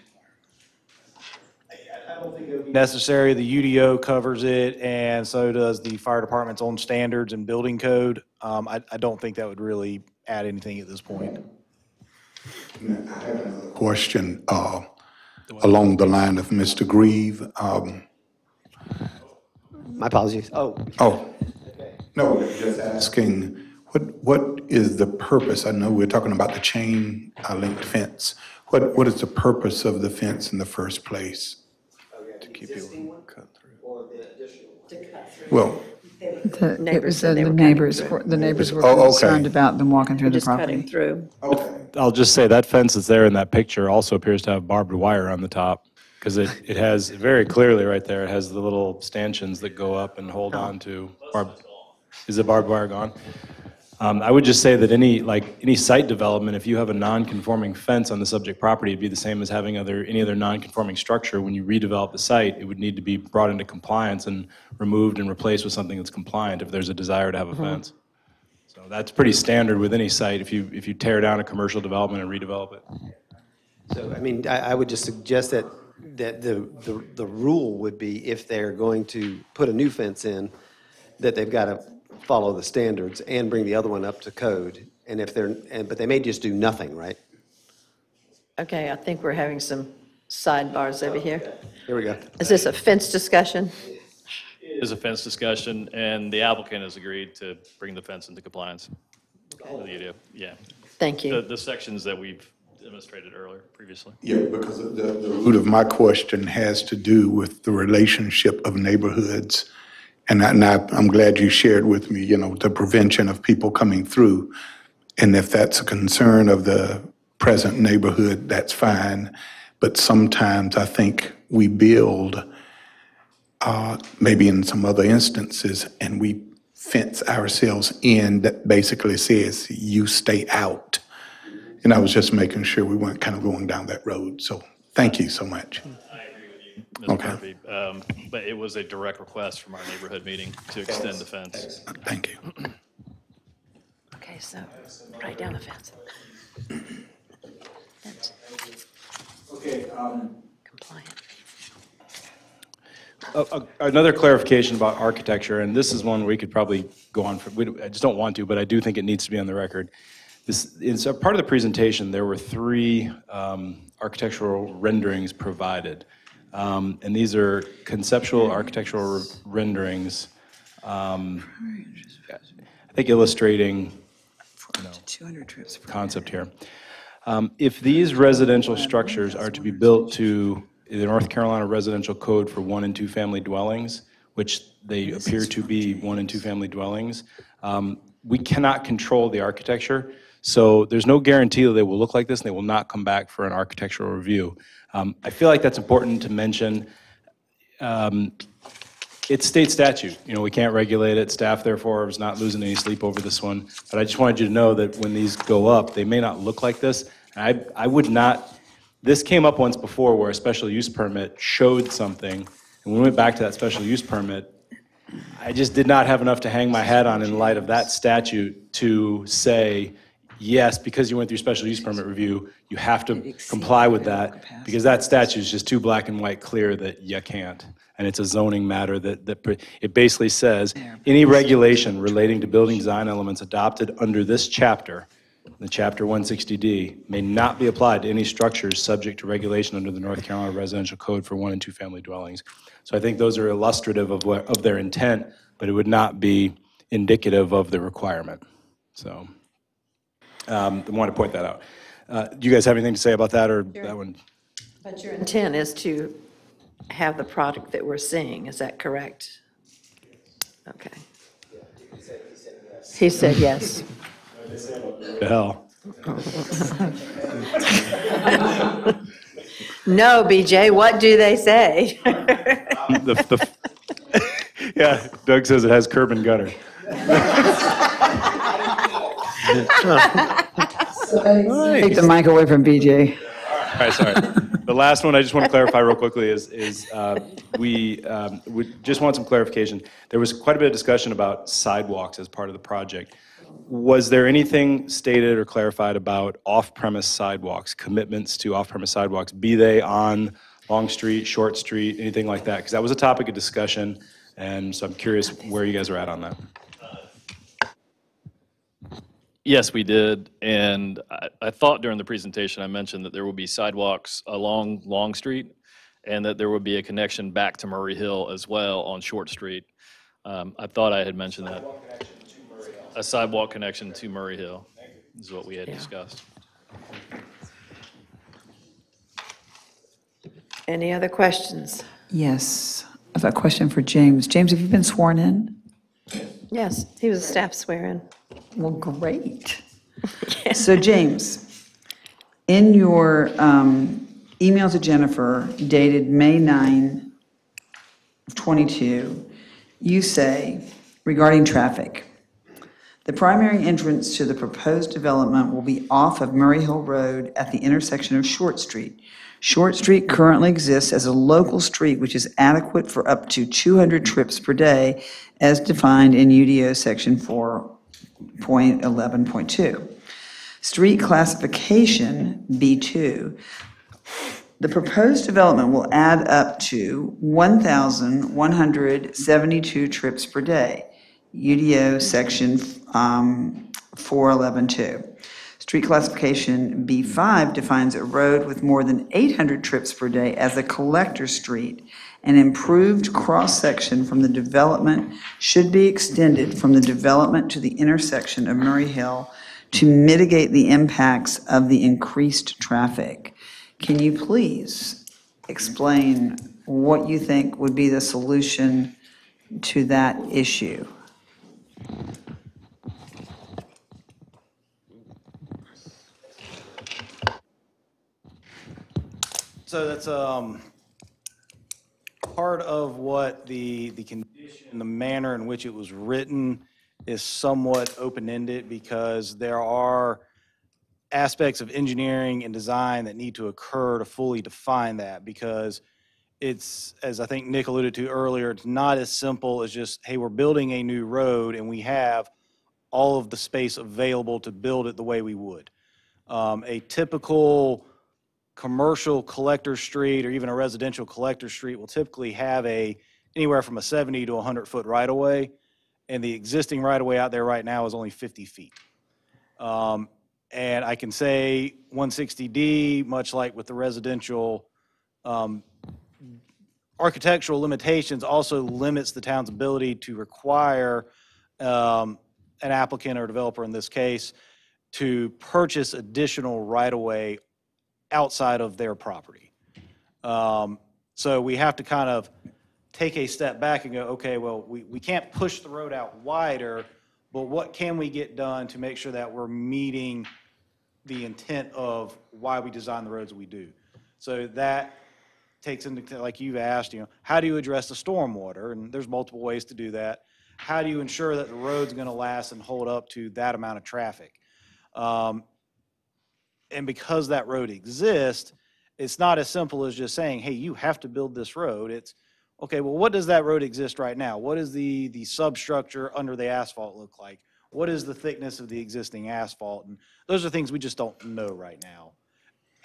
Necessary. The UDO covers it, and so does the fire department's own standards and building code. Um, I, I don't think that would really add anything at this point.
I have another question uh, along the line of Mr. Grieve. um,
My apologies. Oh,
Oh, no, just asking, what, what is the purpose? I know we're talking about the chain uh, linked fence. What, what is the purpose of the fence in the first place? To keep you cut through. Well,
The- It
Neighbors
was
said they
the
were cutting
neighbors,
through.
were- the neighbors were
Oh, okay.
concerned about them walking through the
Just cutting
property.
through.
I'll just say that fence that's there in that picture also appears to have barbed wire on the top. Because it, it has, very clearly right there, it has the little stanchions that go up and hold oh. on to. barb- Is the barbed wire gone? Um, I would just say that any, like, any site development, if you have a non-conforming fence on the subject property, it'd be the same as having other, any other non-conforming structure. When you redevelop the site, it would need to be brought into compliance and removed and replaced with something that's compliant if there's a desire to have a fence. So that's pretty standard with any site, if you, if you tear down a commercial development and redevelop it.
So, I mean, I, I would just suggest that, that the, the, the rule would be if they're going to put a new fence in, that they've got to follow the standards and bring the other one up to code. And if they're, and, but they may just do nothing, right?
Okay, I think we're having some sidebars over here.
Here we go.
Is this a fence discussion?
It is a fence discussion, and the applicant has agreed to bring the fence into compliance. with the UDO. Yeah.
Thank you.
The, the sections that we've demonstrated earlier, previously.
Yeah, because the, the root of my question has to do with the relationship of neighborhoods. And I, and I, I'm glad you shared with me, you know, the prevention of people coming through. And if that's a concern of the present neighborhood, that's fine. But sometimes I think we build, uh, maybe in some other instances, and we fence ourselves in that basically says, you stay out. And I was just making sure we weren't kind of going down that road. So thank you so much.
Ms.
Okay.
Murphy. Um, But it was a direct request from our neighborhood meeting to extend the fence.
Thank you.
Okay, so right down the fence. Fence.
Okay, um,
Compliant.
A- a- Another clarification about architecture, and this is one we could probably go on for, we don't- I just don't want to, but I do think it needs to be on the record. This, in so part of the presentation, there were three um, architectural renderings provided. Um, And these are conceptual architectural renderings, um, I think illustrating you know,
200 trips per
concept here. Um, If these residential structures are to be built to the North Carolina Residential Code for one and two family dwellings, which they appear to be one and two family dwellings, um, we cannot control the architecture. So there's no guarantee that they will look like this and they will not come back for an architectural review. Um, I feel like that's important to mention. Um, It's state statute, you know, we can't regulate it, staff therefore is not losing any sleep over this one. But I just wanted you to know that when these go up, they may not look like this. And I, I would not, this came up once before where a special use permit showed something. And when we went back to that special use permit, I just did not have enough to hang my hat on in light of that statute to say, yes, because you went through special use permit review, you have to comply with that, because that statute is just too black and white clear that you can't. And it's a zoning matter that, that, pre- it basically says, any regulation relating to building design elements adopted under this chapter, the chapter 160D, may not be applied to any structures subject to regulation under the North Carolina Residential Code for one and two family dwellings. So I think those are illustrative of what, of their intent, but it would not be indicative of the requirement. So, um, I want to point that out. Uh, do you guys have anything to say about that, or that one?
But your intent is to have the product that we're seeing, is that correct? Okay. He said yes.
The hell?
No, BJ, what do they say?
The, the, yeah, Doug says it has curb and gutter.
Take the mic away from BJ.
All right, sorry. The last one I just want to clarify real quickly is, is uh, we, um, we just want some clarification. There was quite a bit of discussion about sidewalks as part of the project. Was there anything stated or clarified about off-premise sidewalks, commitments to off-premise sidewalks, be they on Long Street, Short Street, anything like that? Because that was a topic of discussion, and so I'm curious where you guys are at on that.
Yes, we did, and I, I thought during the presentation, I mentioned that there will be sidewalks along Long Street, and that there would be a connection back to Murray Hill as well on Short Street. Um, I thought I had mentioned that. A sidewalk connection to Murray Hill is what we had discussed.
Any other questions?
Yes, I've got a question for James. James, have you been sworn in?
Yes, he was a staff swearing.
Well, great. So James, in your um, email to Jennifer dated May 9, of 22, you say regarding traffic, "The primary entrance to the proposed development will be off of Murray Hill Road at the intersection of Short Street. Short Street currently exists as a local street which is adequate for up to 200 trips per day as defined in UDO Section 4.11.2. Street classification, B2, the proposed development will add up to 1,172 trips per day, UDO Section um, 4112. Street classification B5 defines a road with more than 800 trips per day as a collector street. An improved cross-section from the development should be extended from the development to the intersection of Murray Hill to mitigate the impacts of the increased traffic. Can you please explain what you think would be the solution to that issue?
So that's, um, part of what the, the condition, the manner in which it was written is somewhat open-ended because there are aspects of engineering and design that need to occur to fully define that because it's, as I think Nick alluded to earlier, it's not as simple as just, hey, we're building a new road and we have all of the space available to build it the way we would. Um, a typical commercial collector street or even a residential collector street will typically have a, anywhere from a 70 to 100 foot right of way. And the existing right of way out there right now is only 50 feet. Um, and I can say 160D, much like with the residential, um, architectural limitations also limits the town's ability to require um, an applicant or developer in this case to purchase additional right-of-way outside of their property. Um, So we have to kind of take a step back and go, okay, well, we, we can't push the road out wider, but what can we get done to make sure that we're meeting the intent of why we design the roads we do? So that takes into, like you've asked, you know, how do you address the stormwater? And there's multiple ways to do that. How do you ensure that the road's going to last and hold up to that amount of traffic? Um, And because that road exists, it's not as simple as just saying, hey, you have to build this road. It's, okay, well, what does that road exist right now? What does the, the substructure under the asphalt look like? What is the thickness of the existing asphalt? And those are things we just don't know right now.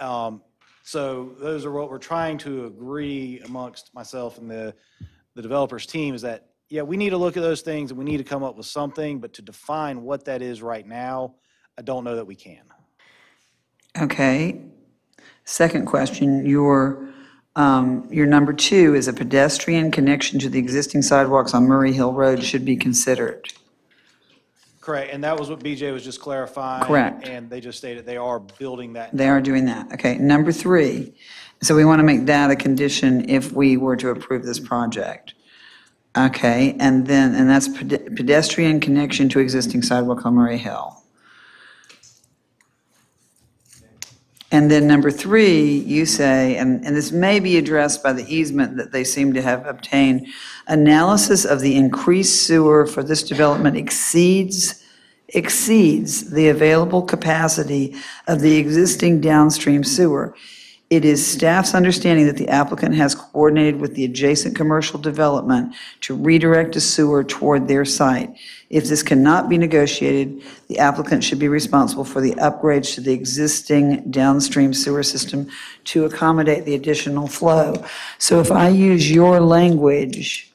Um, So those are what we're trying to agree amongst myself and the, the developers team is that, yeah, we need to look at those things and we need to come up with something, but to define what that is right now, I don't know that we can.
Okay. Second question, your, um, your number two is a pedestrian connection to the existing sidewalks on Murray Hill Road should be considered.
Correct, and that was what BJ was just clarifying.
Correct.
And they just stated they are building that.
They are doing that. Okay, number three, so we want to make that a condition if we were to approve this project. Okay, and then, and that's pede- pedestrian connection to existing sidewalk on Murray Hill. And then number three, you say, and, and this may be addressed by the easement that they seem to have obtained, analysis of the increased sewer for this development exceeds, exceeds the available capacity of the existing downstream sewer. It is staff's understanding that the applicant has coordinated with the adjacent commercial development to redirect a sewer toward their site. If this cannot be negotiated, the applicant should be responsible for the upgrades to the existing downstream sewer system to accommodate the additional flow. So if I use your language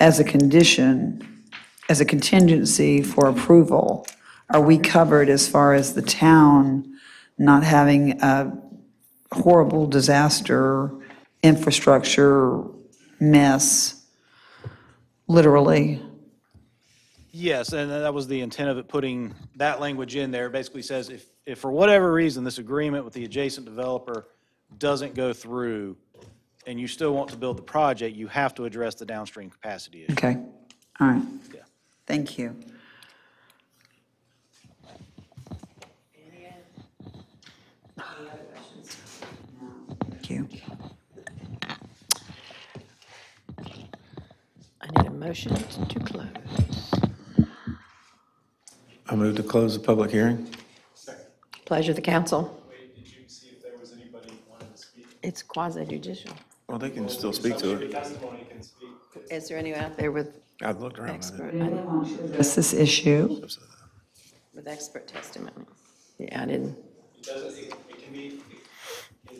as a condition, as a contingency for approval, are we covered as far as the town not having a horrible disaster, infrastructure mess, literally?
Yes, and that was the intent of it, putting that language in there. It Basically says if, if for whatever reason this agreement with the adjacent developer doesn't go through and you still want to build the project, you have to address the downstream capacity issue.
Okay, all right. Yeah. Thank you. Thank you.
I need a motion to close.
I move to close the public hearing.
Pleasure of the council. It's quasi judicial.
Well, they can still speak to it.
Is there anyone out there with
I've looked around.
expert,
Address this issue.
with expert testimony? Yeah, I didn't.
It doesn't, it it can be,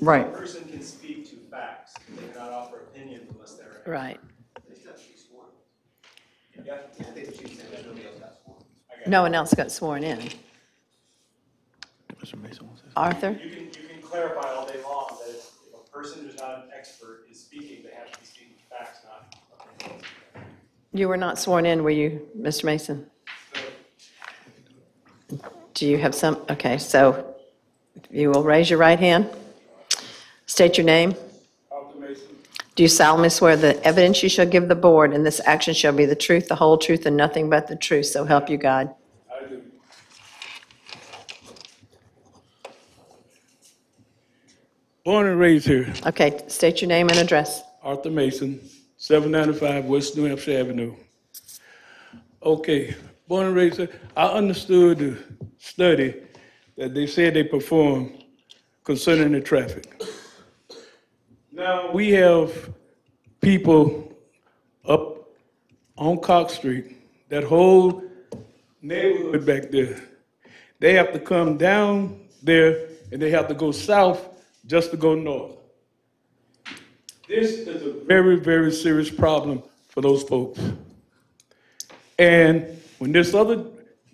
Right.
a person can speak to facts, they cannot offer opinions unless they're.
Right.
Yeah. I think she said that nobody else got sworn.
No one else got sworn in. Arthur?
You can, you can clarify all day long that if if a person who's not an expert is speaking, they have to be speaking facts, not opinions.
You were not sworn in, were you, Mr. Mason? Do you have some, okay, so you will raise your right hand. State your name. Do you solemnly swear the evidence you shall give the board in this action shall be the truth, the whole truth, and nothing but the truth, so help you God?
I do.
Born and raised here,
Okay, state your name and address.
Arthur Mason, 795 West New Hampshire Avenue. Okay, born and raised here, I understood the study that they said they performed concerning the traffic. Now, we have people up on Cox Street, that whole neighborhood back there. They have to come down there and they have to go south just to go north. This is a very, very serious problem for those folks. And when this other,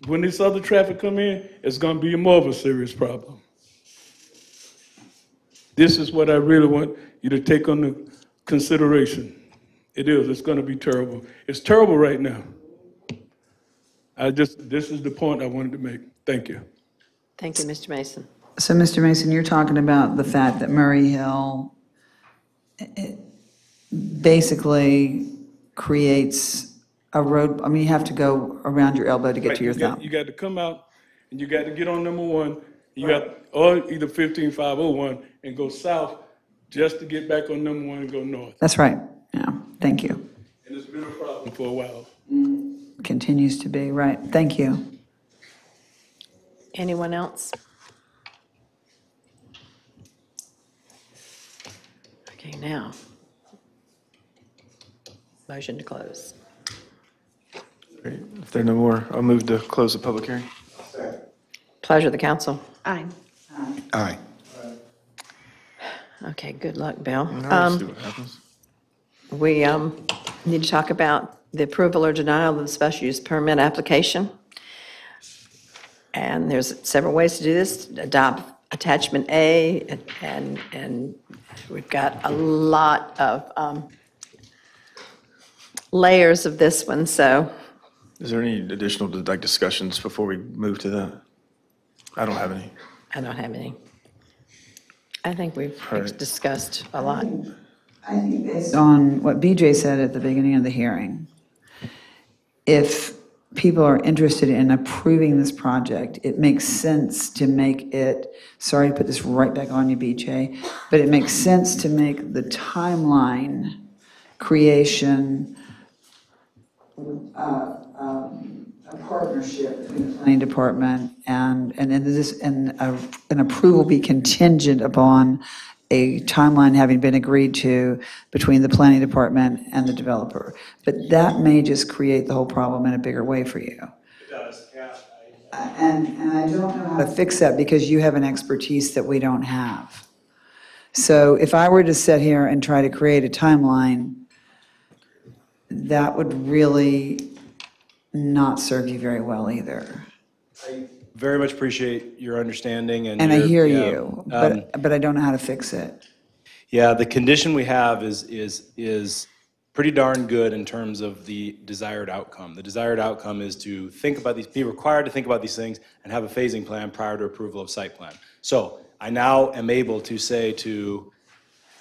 when this other traffic come in, it's gonna be more of a serious problem. This is what I really want you to take under consideration. It is, it's gonna be terrible. It's terrible right now. I just, this is the point I wanted to make. Thank you.
Thank you, Mr. Mason.
So, Mr. Mason, you're talking about the fact that Murray Hill eh, basically creates a road, I mean, you have to go around your elbow to get
Right,
to your
you got-
thumb.
You got to come out, and you got to get on number one, you got, or either fifteen five oh one, and go south just to get back on number one and go north.
That's right, yeah, thank you.
And it's been a problem for a while. Mm.
Continues to be, right, thank you.
Anyone else? Okay, now. Motion to close.
Great. If there are no more, I'll move to close the public hearing.
Pleasure of the council.
Aye.
Aye.
Okay, good luck, Bill.
All right, let's
Um,
what happens.
We um, need to talk about the approval or denial of the special use permit application. And there's several ways to do this. Adopt attachment A, and, and we've got a lot of um, layers of this one, so
Is there any additional, like, discussions before we move to that? I don't have any.
I don't have any. I think we've
All right.
discussed a lot.
I think based on what BJ said at the beginning of the hearing, if people are interested in approving this project, it makes sense to make it, sorry to put this right back on you, BJ, but it makes sense to make the timeline creation uh, um, a partnership between the planning department and, and then this, and a- an approval be contingent upon a timeline having been agreed to between the planning department and the developer. But that may just create the whole problem in a bigger way for you.
It does, yeah.
Uh, and, and I don't know how to fix that because you have an expertise that we don't have. So if I were to sit here and try to create a timeline, that would really not serve you very well either.
I very much appreciate your understanding and.
And I
your-
hear
yeah,
you,
um,
but, but I don't know how to fix it.
Yeah, the condition we have is, is, is pretty darn good in terms of the desired outcome. The desired outcome is to think about these, be required to think about these things and have a phasing plan prior to approval of site plan. So I now am able to say to,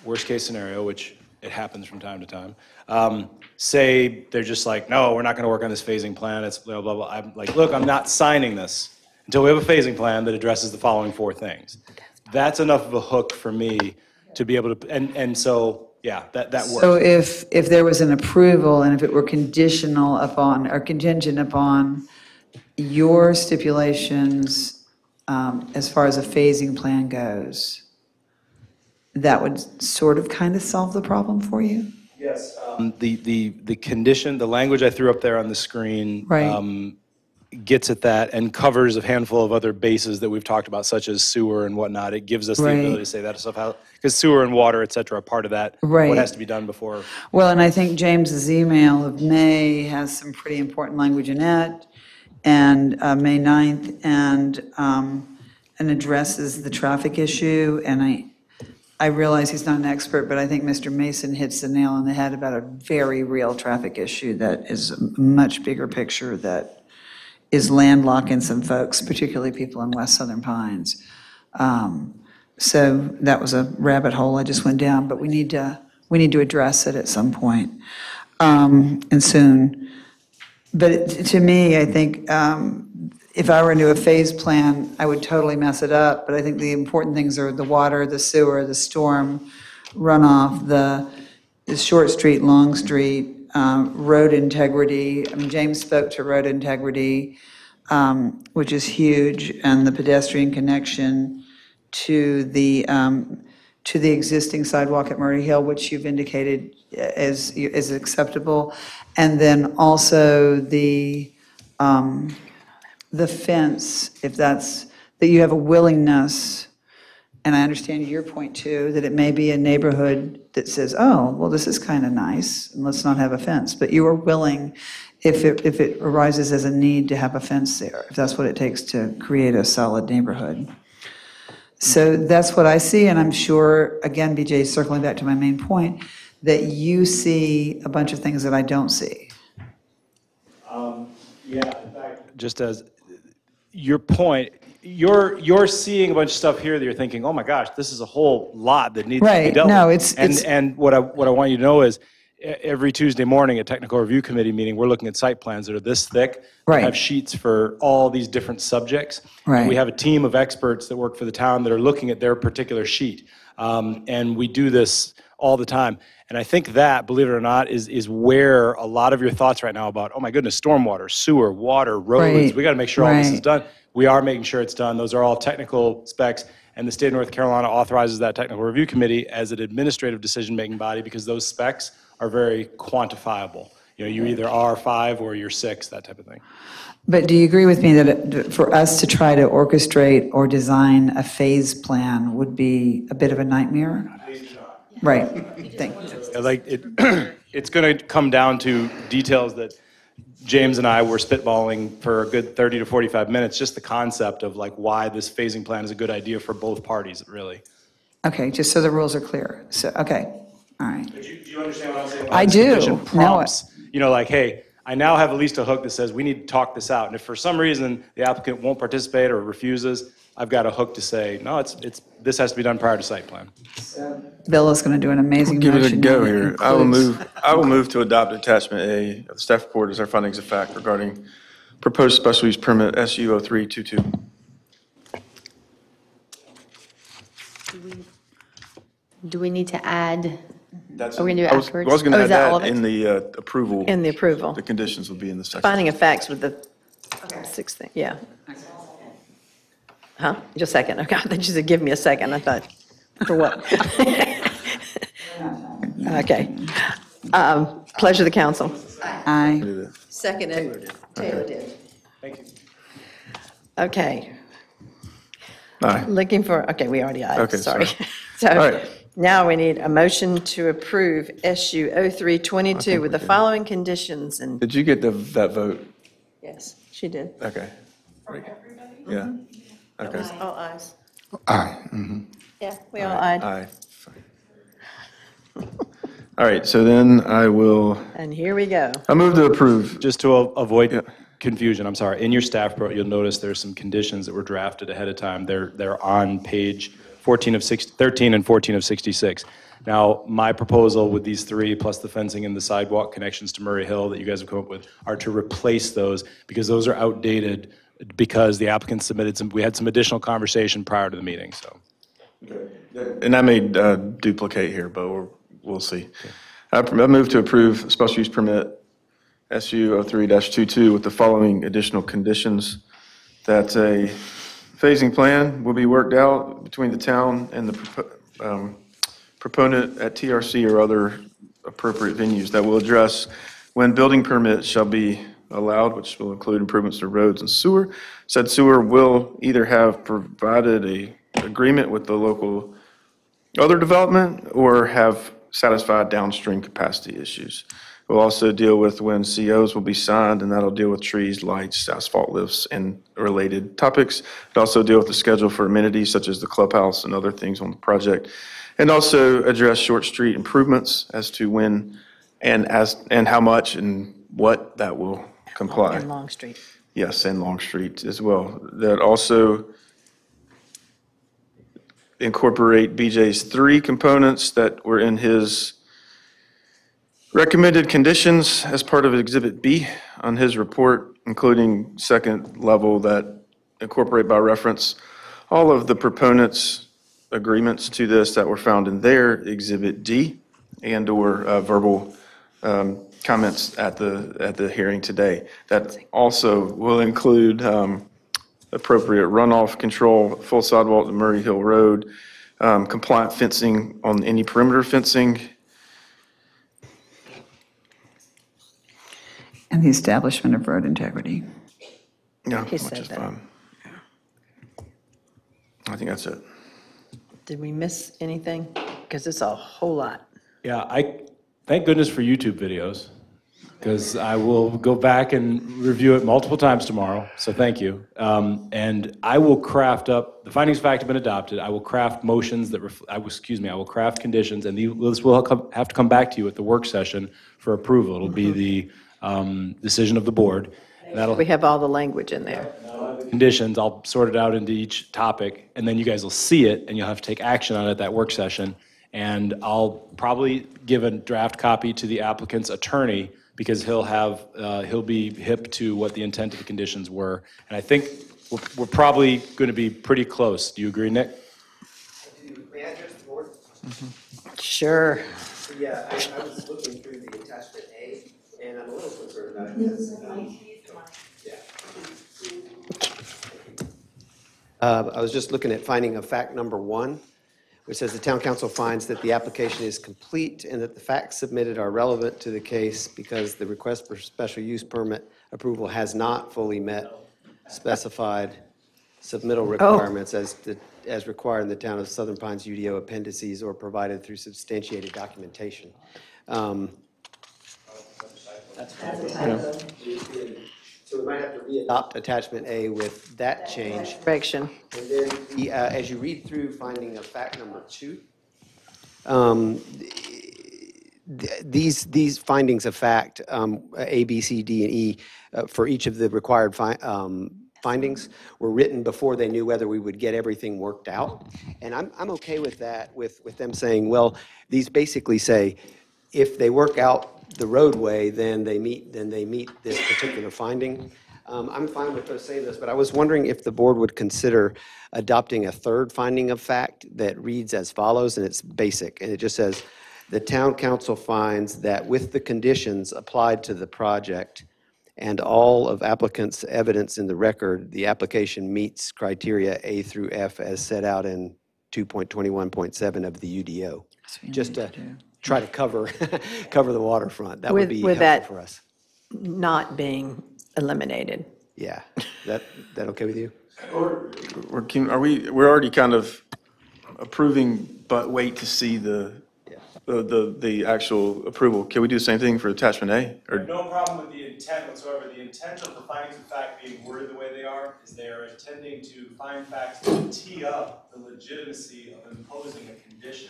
worst-case scenario, which it happens from time to time, um, say they're just like, no, we're not going to work on this phasing plan, it's blah, blah, blah. I'm like, look, I'm not signing this until we have a phasing plan that addresses the following four things. That's enough of a hook for me to be able to, and, and so, yeah, that, that works.
So if, if there was an approval and if it were conditional upon, or contingent upon your stipulations um, as far as a phasing plan goes, that would sort of kind of solve the problem for you?
Yes. Um, The, the, the condition, the language I threw up there on the screen.
Right.
um, Gets at that and covers a handful of other bases that we've talked about, such as sewer and whatnot. It gives us the
Right.
ability to say that stuff out, because sewer and water, et cetera, are part of that.
Right.
What has to be done before.
Well, and I think James's email of May has some pretty important language in it, and uh, May 9th, and, um, and addresses the traffic issue, and I, I realize he's not an expert, but I think Mr. Mason hits the nail on the head about a very real traffic issue that is a much bigger picture that is landlocking some folks, particularly people in West Southern Pines. Um, So that was a rabbit hole I just went down, but we need to, we need to address it at some point, um, and soon. But to me, I think um, if I were to do a phase plan, I would totally mess it up. But I think the important things are the water, the sewer, the storm runoff, the, the Short Street, Long Street, um, road integrity. I mean, James spoke to road integrity, um, which is huge, and the pedestrian connection to the, um, to the existing sidewalk at Murray Hill, which you've indicated is, is acceptable. And then also the, um, the fence, if that's, that you have a willingness, and I understand your point too, that it may be a neighborhood that says, oh, well, this is kind of nice, and let's not have a fence. But you are willing, if it, if it arises as a need to have a fence there, if that's what it takes to create a solid neighborhood. So that's what I see, and I'm sure, again, BJ, circling back to my main point, that you see a bunch of things that I don't see.
Um, Yeah, in fact. Just as, your point, you're, you're seeing a bunch of stuff here that you're thinking, oh my gosh, this is a whole lot that needs to be
Right.
dealt with.
No, it's-
And,
it's-
and what I, what I want you to know is, every Tuesday morning at Technical Review Committee meeting, we're looking at site plans that are this thick.
Right.
Have sheets for all these different subjects. And
Right.
We have a team of experts that work for the town that are looking at their particular sheet. Um, And we do this all the time. And I think that, believe it or not, is, is where a lot of your thoughts right now about, oh my goodness, stormwater, sewer, water, roads,
Right.
we got to make sure all this is done. We are making sure it's done. Those are all technical specs. And the state of North Carolina authorizes that technical review committee as an administrative decision-making body because those specs are very quantifiable. You know, you either are five or you're six, that type of thing.
But do you agree with me that it- for us to try to orchestrate or design a phase plan would be a bit of a nightmare? Right. Thank
Yeah, Like, it, it's going to come down to details that James and I were spitballing for a good 30 to 45 minutes, just the concept of like why this phasing plan is a good idea for both parties, really.
Okay, just so the rules are clear. So, okay, all right.
Do you understand what I'm saying?
I do.
Sufficient
No, I-
Prompts, you know, like, hey, I now have at least a hook that says we need to talk this out. And if for some reason the applicant won't participate or refuses, I've got a hook to say, no, it's, it's, this has to be done prior to site plan.
Bill is going to do an amazing
Give it a
motion
go
that
here. I will
includes-
move, I will move to adopt attachment A of the staff report as our findings of fact regarding proposed special use permit SU 0322.
Do we need to add,
That's-
are we going to do it
I was-
afterwards?
I was going to
Oh,
add
is all of
that
it?
in the uh, approval.
In the approval.
The conditions will be in the section.
Finding of facts with the sixth thing, yeah. Huh? Just a second. Okay, I thought you said, give me a second. I thought, for what? Okay. Um, Pleasure of the council.
Aye.
Seconded. Taylor did. Thank you. Okay.
Aye.
Looking for, okay, we already ayed,
Okay,
sorry.
sorry.
So
All right.
now we need a motion to approve SU 0322 with the following conditions and,
Did you get the, that vote?
yes, she did.
Okay. Yeah.
That
Okay.
all ayes.
Aye. mhm.
Yeah, we all ayed.
Aye. All right, so then I will,
And here we go.
I move to approve.
Just to a- avoid confusion, I'm sorry, in your staff report, you'll notice there's some conditions that were drafted ahead of time. They're, they're on page 14 of 6, 13 and 14 of 66. Now, my proposal with these three, plus the fencing and the sidewalk connections to Murray Hill that you guys have come up with, are to replace those, because those are outdated, because the applicant submitted some, we had some additional conversation prior to the meeting, so.
And I may uh, duplicate here, but we're, we'll see. I I move to approve special use permit SU 03-22 with the following additional conditions. That a phasing plan will be worked out between the town and the um, proponent at TRC or other appropriate venues that will address when building permits shall be allowed, which will include improvements to roads and sewer. Said sewer will either have provided a agreement with the local other development or have satisfied downstream capacity issues. We'll also deal with when COs will be signed, and that'll deal with trees, lights, asphalt lifts, and related topics. It'll also deal with the schedule for amenities such as the clubhouse and other things on the project. And also address short street improvements as to when and as, and how much and what that will comply.
And Long Street.
Yes, and Long Street as well. That also incorporate BJ's three components that were in his recommended conditions as part of Exhibit B on his report, including second level that incorporate by reference all of the proponents' agreements to this that were found in their Exhibit D and/or uh, verbal um, comments at the, at the hearing today. That also will include um, appropriate runoff control, full sidewalk to Murray Hill Road, um, compliant fencing on any perimeter fencing,
And the establishment of road integrity.
yeah,
He
which
said
is
that.
fine. I think that's it.
Did we miss anything? Because it's a whole lot.
Yeah, I, thank goodness for YouTube videos, because I will go back and review it multiple times tomorrow, so thank you. Um, And I will craft up, the findings of fact have been adopted, I will craft motions that, ref- I will, excuse me, I will craft conditions, and the- this will come- have to come back to you at the work session for approval. It'll be the um, decision of the board. That'll,
We have all the language in there.
I'll of the conditions, I'll sort it out into each topic, and then you guys will see it, and you'll have to take action on it at that work session. And I'll probably give a draft copy to the applicant's attorney, because he'll have, uh, he'll be hip to what the intent of the conditions were. And I think we're, we're probably going to be pretty close. Do you agree, Nick?
May I address the board?
Sure.
Yeah, I, I was looking through the attachment A, and I'm a little concerned about it. because, um, yeah. Uh, I was just looking at finding of fact number one, which says the town council finds that the application is complete and that the facts submitted are relevant to the case because the request for special use permit approval has not fully met specified submittal requirements as, the- as required in the town of Southern Pines UDO appendices or provided through substantiated documentation. Um, So we might have to re-adopt attachment A with that change.
Correction.
And then, the, uh, as you read through finding of fact number two, um, th- these, these findings of fact, um, A, B, C, D, and E, uh, for each of the required fi- um, findings, were written before they knew whether we would get everything worked out. And I'm, I'm okay with that, with, with them saying, well, these basically say, if they work out the roadway, then they meet, then they meet this particular finding. Um, I'm fine with those saying this, but I was wondering if the board would consider adopting a third finding of fact that reads as follows, and it's basic, and it just says, "The town council finds that with the conditions applied to the project and all of applicant's evidence in the record, the application meets criteria A through F as set out in 2.21.7 of the UDO." Just to try to cover, cover the waterfront. That would
With-
be
with
helpful
that-
for us.
Not being eliminated.
Yeah. That, that okay with you?
We're, can- are we, we're already kind of approving, but wait to see the, the, the, the actual approval. Can we do the same thing for attachment A? Or,
No problem with the intent whatsoever. The intent of the findings of fact being worded the way they are is they are intending to find facts to tee up the legitimacy of imposing a condition.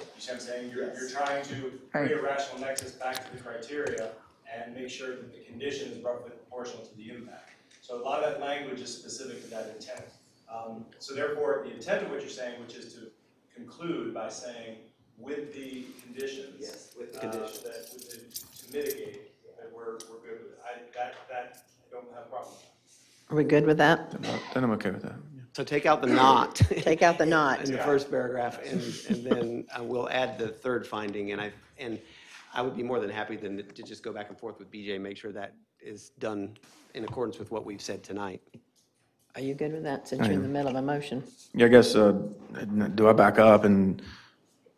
You see what I'm saying? You're, you're trying to create a rational nexus back to the criteria and make sure that the condition is roughly proportional to the impact. So a lot of that language is specific to that intent. Um, so therefore, the intent of what you're saying, which is to conclude by saying, with the conditions.
Yes, with the
uh,
conditions.
That, with the, to mitigate, that we're, we're good with it. I, that, that, I don't have a problem with.
Are we good with that?
then I'm okay with that.
So take out the not.
Take out the not.
In the first paragraph, and, and then uh, we'll add the third finding, and I, and I would be more than happy than to just go back and forth with BJ, make sure that is done in accordance with what we've said tonight.
Are you good with that, since you're in the middle of a motion?
yeah, I guess, uh, do I back up and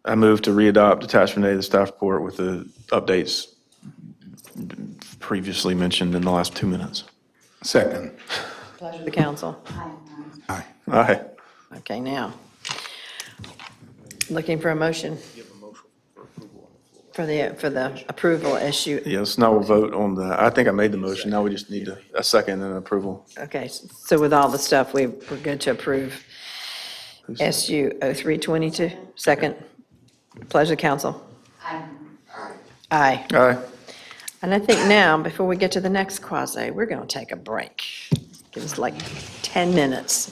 I move to readopt attachment A, of the staff report with the updates previously mentioned in the last two minutes?
Second.
Pleasure of the council.
Aye.
Okay, now, looking for a motion. For the, for the approval issue.
Yes, now we'll vote on the, I think I made the motion. Now we just need a, a second and approval.
Okay, so with all the stuff, we, we're good to approve SU 0322. Second, pleasure council. Aye. Aye.
Aye.
And I think now, before we get to the next quasi, we're going to take a break. Give us like 10 minutes.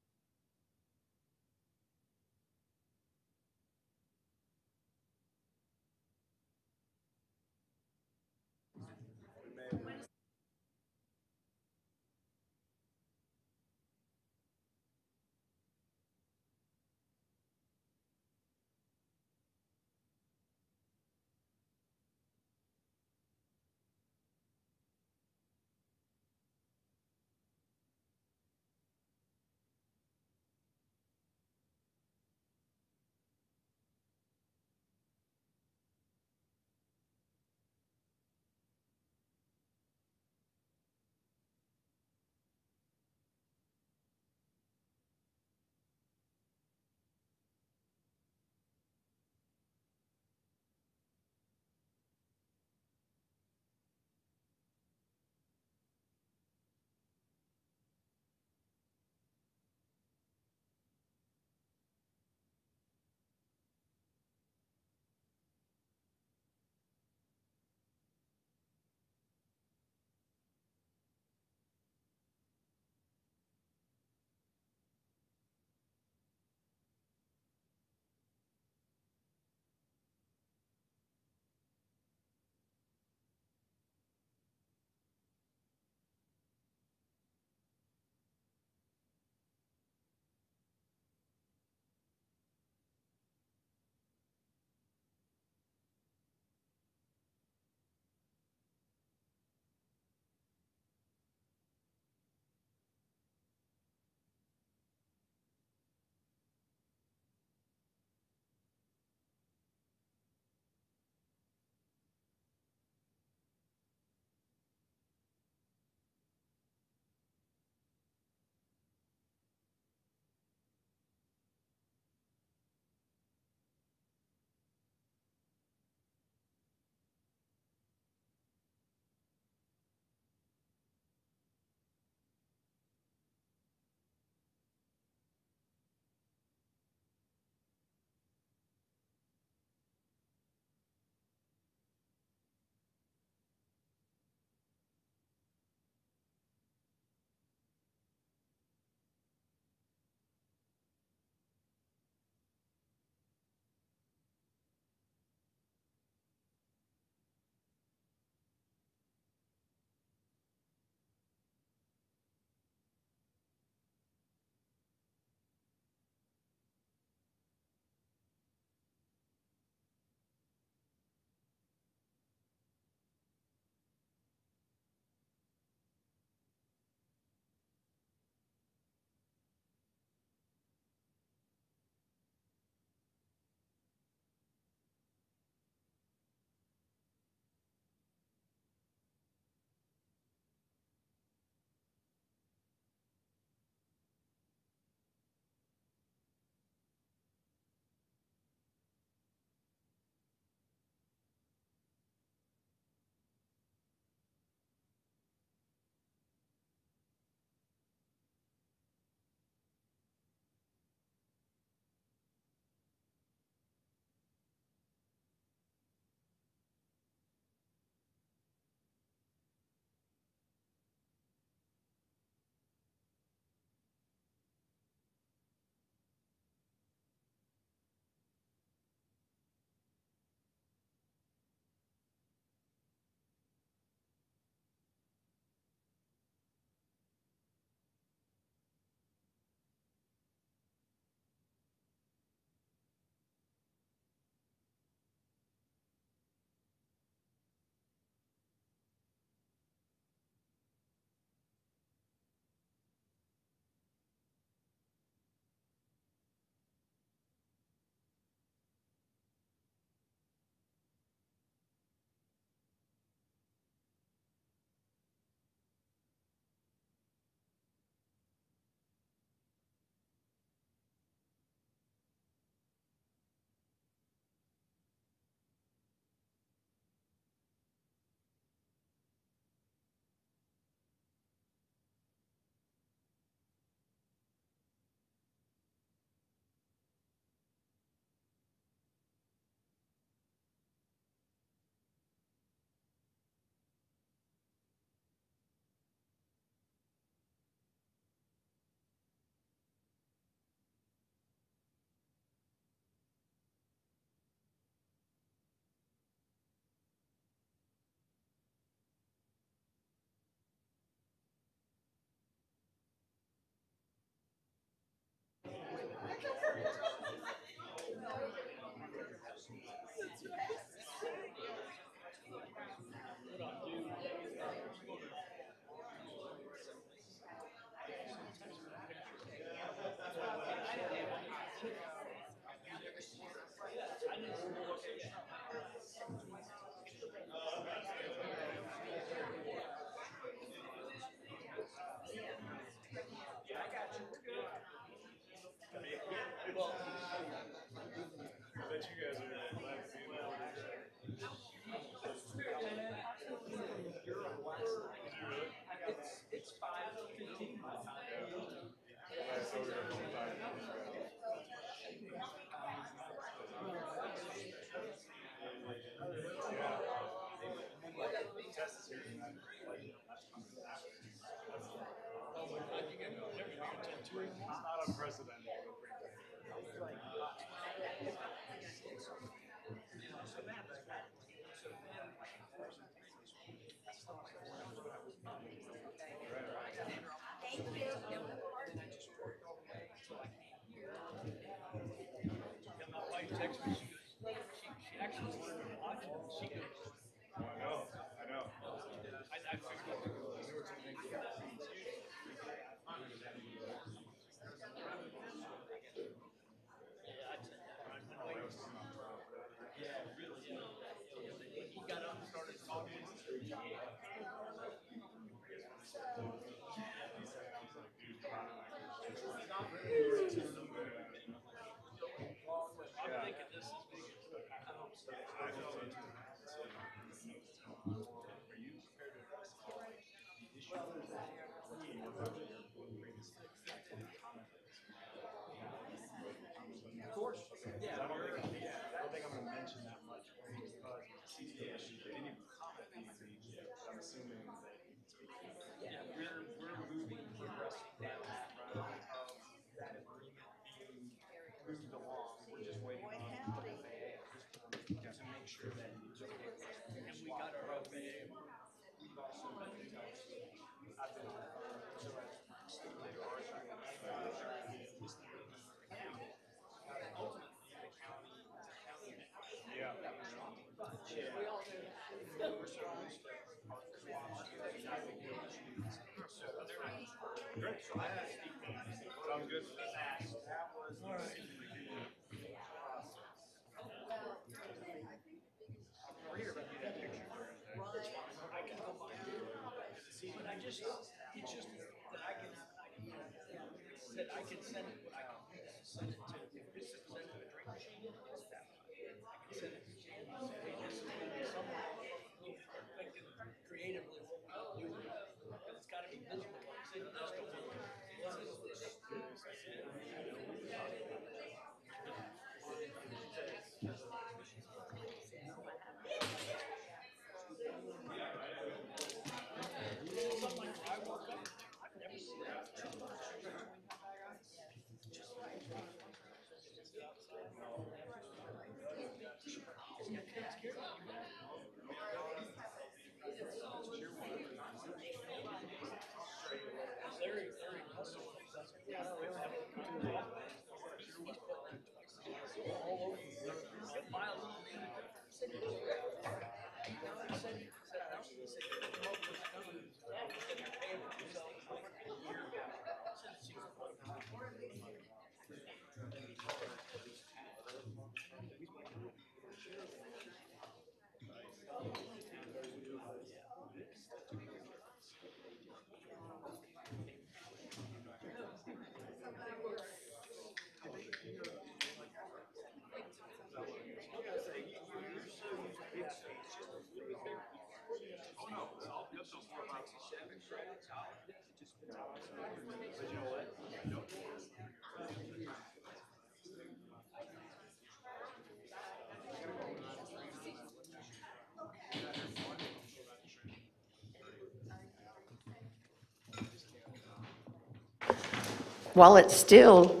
While it's still,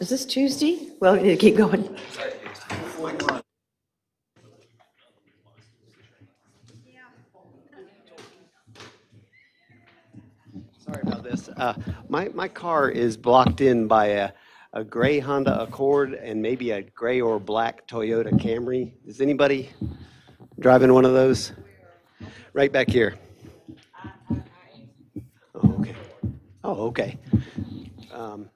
is this Tuesday? Well, we need
to keep going. Uh, My, my car is blocked in by a, a gray Honda Accord and maybe a gray or black Toyota Camry. Is anybody driving one of those? Right back here. Oh, okay. Oh, okay. Um,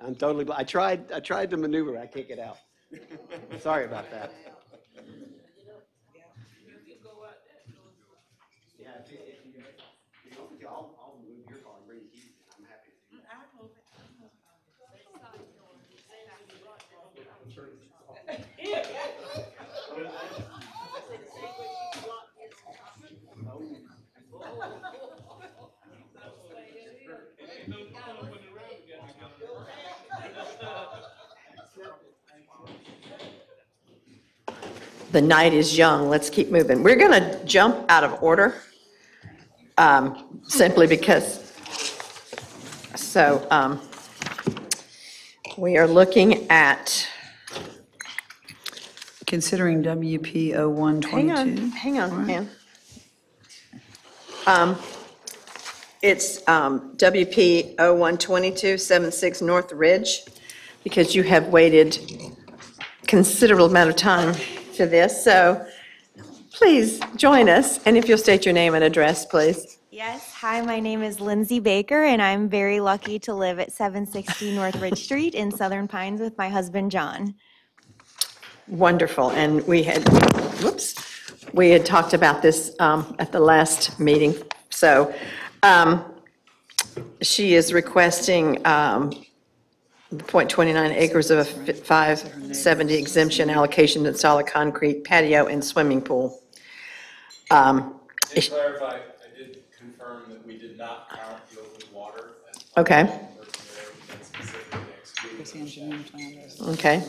I'm totally, I tried, I tried to maneuver, I can't get out. Sorry about that. Yeah, if you- if you- if you want to, I'll, I'll move your car and bring the keys in. I'm happy to do that.
The night is young, let's keep moving. We're going to jump out of order, um, simply because, so um, we are looking at,
Considering WP
hang on, hang on, Ann. Um, It's um, WP 012276 North Ridge, because you have waited considerable amount of time for this, so please join us, and if you'll state your name and address, please.
Yes, hi, my name is Lindsay Baker, and I'm very lucky to live at 760 North Ridge Street in Southern Pines with my husband, John.
Wonderful, and we had, whoops, we had talked about this um, at the last meeting, so um, she is requesting um, the .29 acres of a 570 exemption allocation to install a concrete patio and swimming pool. Um,
To clarify, I did confirm that we did not count the open water as
Okay,
specifically
okay.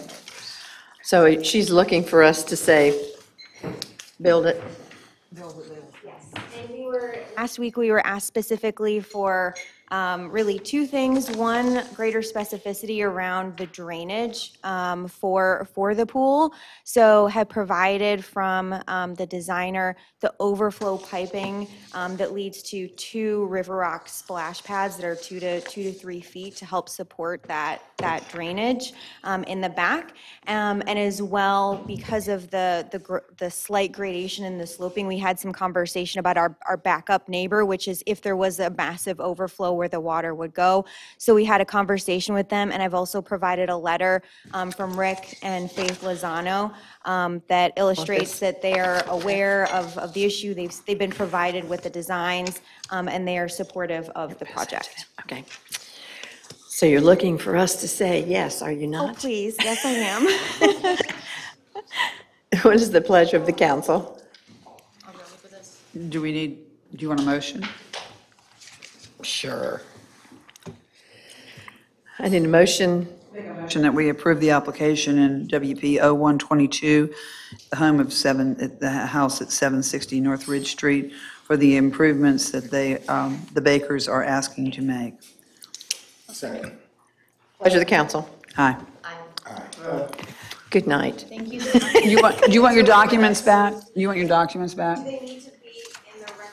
So she's looking for us to say, build it.
Last week, we were asked specifically for um, really two things. One, greater specificity around the drainage um, for, for the pool. So had provided from um, the designer the overflow piping um, that leads to two River Rock splash pads that are two to, two to three feet to help support that, that drainage um, in the back. Um, And as well, because of the, the the slight gradation in the sloping, we had some conversation about our, our backup neighbor, which is if there was a massive overflow where the water would go. So we had a conversation with them, and I've also provided a letter um, from Rick and Faith Lozano um, that illustrates that they are aware of, of the issue. They've, they've been provided with the designs, um, and they are supportive of the project.
Okay. So you're looking for us to say yes, are you
Oh,
not?
please, yes, I am.
What is the pleasure of the council?
Do we need, do you want a motion?
Sure. I need a motion.
Motion that we approve the application in WP 0122, the home of seven, at the house at 760 North Ridge Street, for the improvements that they, um, the Bakers are asking to make.
Second. Pleasure of the council.
Aye.
Good night.
Thank you.
You want, do you want your documents back? You want your documents back?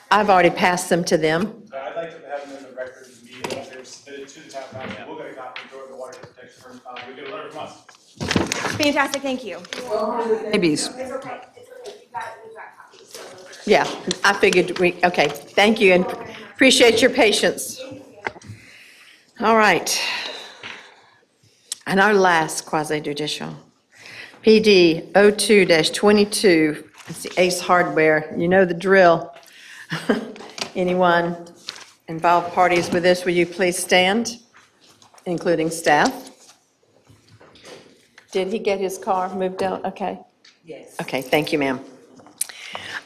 I've already passed them to them.
I'd like to have them in the record of the meeting, as they were submitted to the town council. We'll get a copy from the water protection firm, uh, we get a letter from us.
Fantastic, thank you.
Babies.
Yeah, I figured we, okay, thank you and appreciate your patience. All right. And our last quasi judicial, PD 02-22, it's the Ace Hardware, you know the drill. Anyone involved parties with this, will you please stand, including staff? Did he get his car moved out? Okay. Yes. Okay, thank you, ma'am.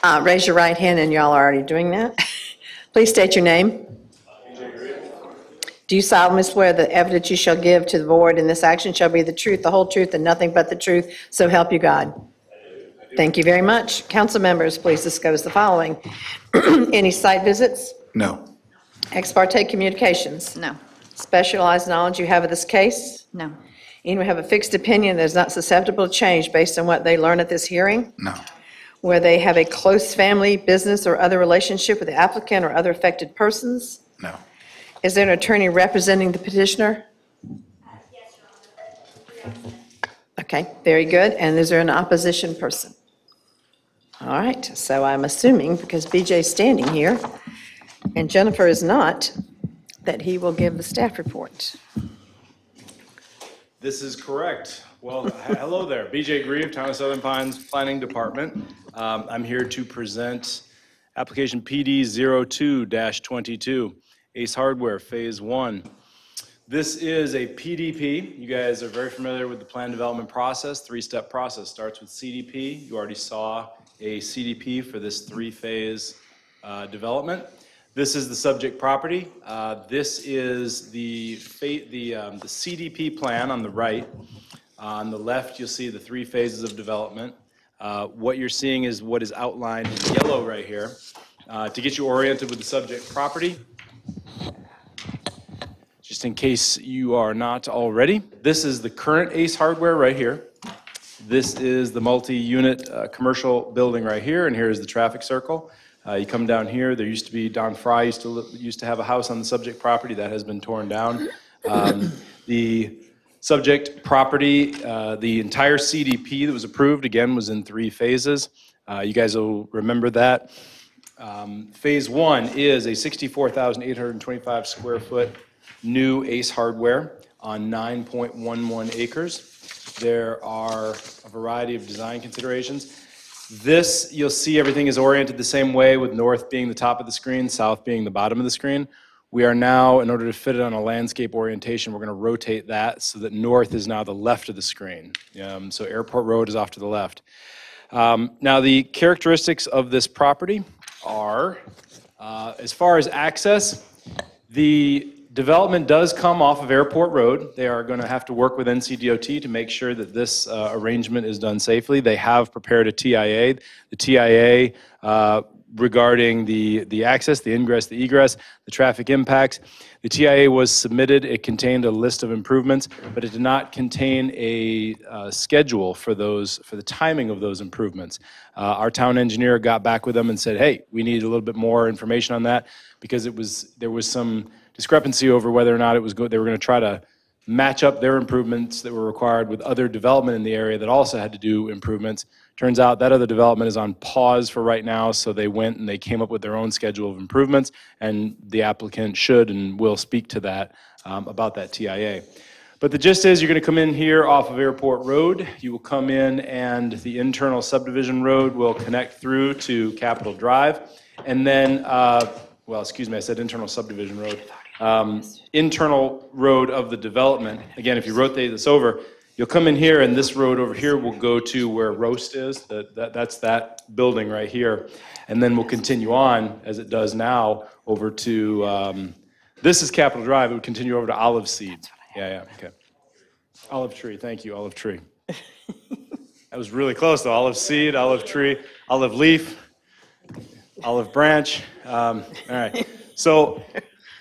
Uh, Raise your right hand, and y'all are already doing that. Please state your name. Do you solemnly swear the evidence you shall give to the board in this action shall be the truth, the whole truth, and nothing but the truth, so help you God? Thank you very much. Council members, please discuss the following. Any site visits?
No.
Ex parte communications?
No.
Specialized knowledge you have of this case?
No.
Anyone have a fixed opinion that is not susceptible to change based on what they learn at this hearing?
No.
Where they have a close family, business, or other relationship with the applicant or other affected persons?
No.
Is there an attorney representing the petitioner? Okay, very good. And is there an opposition person? All right, so I'm assuming, because BJ's standing here, and Jennifer is not, that he will give the staff report.
This is correct. Well, hello there. BJ Grieve, Town of Southern Pines Planning Department. Um, I'm here to present application PD 02-22, Ace Hardware Phase 1. This is a PDP. You guys are very familiar with the plan development process, three-step process. Starts with CDP. You already saw a CDP for this three-phase uh, development. This is the subject property. Uh, This is the, the um, the CDP plan on the right. On the left, you'll see the three phases of development. Uh, What you're seeing is what is outlined in yellow right here. Uh, To get you oriented with the subject property, just in case you are not already, this is the current Ace Hardware right here. This is the multi-unit uh, commercial building right here, and here is the traffic circle. Uh, You come down here, there used to be, Don Fry used to, used to have a house on the subject property, that has been torn down. Um, The subject property, uh, the entire CDP that was approved, again, was in three phases. Uh, You guys will remember that. Um, Phase one is a 64,825 square foot new Ace Hardware on 9.11 acres. There are a variety of design considerations. This, you'll see everything is oriented the same way, with north being the top of the screen, south being the bottom of the screen. We are now, in order to fit it on a landscape orientation, we're going to rotate that so that north is now the left of the screen. Um, So Airport Road is off to the left. Um, Now, the characteristics of this property are, uh, as far as access, the development does come off of Airport Road. They are going to have to work with NCDOT to make sure that this uh, arrangement is done safely. They have prepared a TIA. The TIA uh, regarding the, the access, the ingress, the egress, the traffic impacts. The TIA was submitted. It contained a list of improvements, but it did not contain a uh, schedule for those, for the timing of those improvements. Uh, Our town engineer got back with them and said, hey, we need a little bit more information on that because it was, there was some discrepancy over whether or not it was good, they were going to try to match up their improvements that were required with other development in the area that also had to do improvements. Turns out that other development is on pause for right now, so they went and they came up with their own schedule of improvements, and the applicant should and will speak to that, um, about that TIA. But the gist is, you're going to come in here off of Airport Road. You will come in, and the internal subdivision road will connect through to Capitol Drive. And then, uh, well, excuse me, I said internal subdivision road. Um, Internal road of the development. Again, if you rotate this over, you'll come in here, and this road over here will go to where Roast is. That, that- that's that building right here. And then we'll continue on, as it does now, over to, um, this is Capitol Drive. It would continue over to Olive Seed. Yeah, yeah, okay. Olive Tree, thank you, Olive Tree. That was really close, though. Olive Seed, Olive Tree, Olive Leaf, Olive Branch. Um, All right, so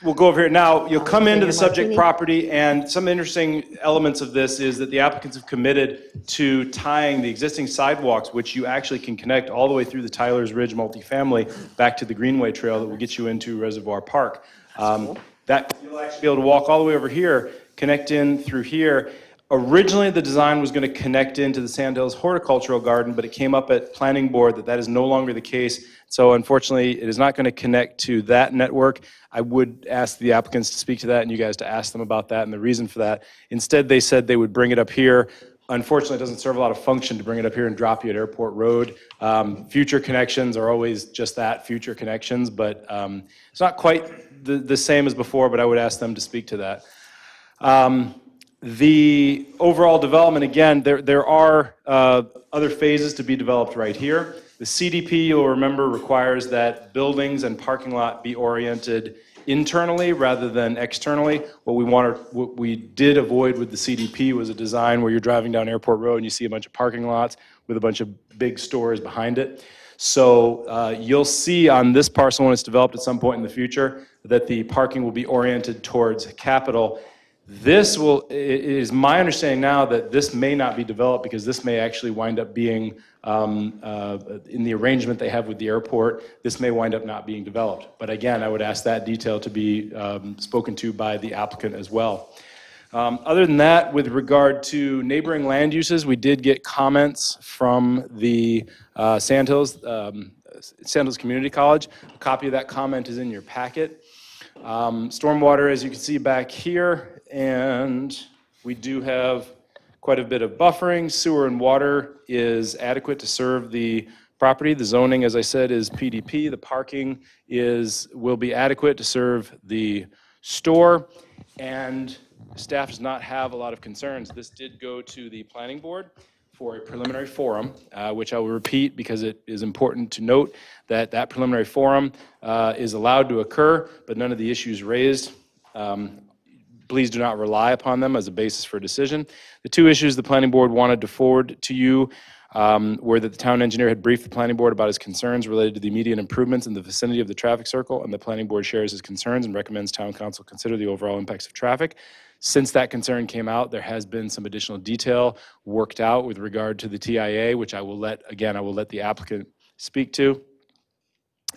we'll go over here. Now, you'll come into the subject property, and some interesting elements of this is that the applicants have committed to tying the existing sidewalks, which you actually can connect all the way through the Tyler's Ridge multifamily, back to the Greenway Trail that will get you into Reservoir Park. Um, That, you'll actually be able to walk all the way over here, connect in through here. Originally, the design was going to connect into the Sandhills Horticultural Garden, but it came up at Planning Board that that is no longer the case. So unfortunately, it is not going to connect to that network. I would ask the applicants to speak to that and you guys to ask them about that and the reason for that. Instead, they said they would bring it up here. Unfortunately, it doesn't serve a lot of function to bring it up here and drop you at Airport Road. Um, Future connections are always just that, future connections, but um, it's not quite the, the same as before, but I would ask them to speak to that. Um, The overall development, again, there, there are uh, other phases to be developed right here. The CDP, you'll remember, requires that buildings and parking lot be oriented internally rather than externally. What we want, what we did avoid with the CDP was a design where you're driving down Airport Road and you see a bunch of parking lots with a bunch of big stores behind it. So uh, you'll see on this parcel, when it's developed at some point in the future, that the parking will be oriented towards Capitol. This will, it is my understanding now that this may not be developed because this may actually wind up being, um, uh, in the arrangement they have with the airport, this may wind up not being developed. But again, I would ask that detail to be um, spoken to by the applicant as well. Um, Other than that, with regard to neighboring land uses, we did get comments from the uh, Sandhills, um, Sandhills Community College. A copy of that comment is in your packet. Um, Stormwater, as you can see back here, and we do have quite a bit of buffering. Sewer and water is adequate to serve the property. The zoning, as I said, is PDP. The parking is, will be adequate to serve the store. And staff does not have a lot of concerns. This did go to the planning board for a preliminary forum, uh, which I will repeat because it is important to note that that preliminary forum uh, is allowed to occur, but none of the issues raised um, please do not rely upon them as a basis for a decision. The two issues the planning board wanted to forward to you um, were that the town engineer had briefed the planning board about his concerns related to the immediate improvements in the vicinity of the traffic circle, and the planning board shares his concerns and recommends town council consider the overall impacts of traffic. Since that concern came out, there has been some additional detail worked out with regard to the TIA, which I will let, again, I will let the applicant speak to.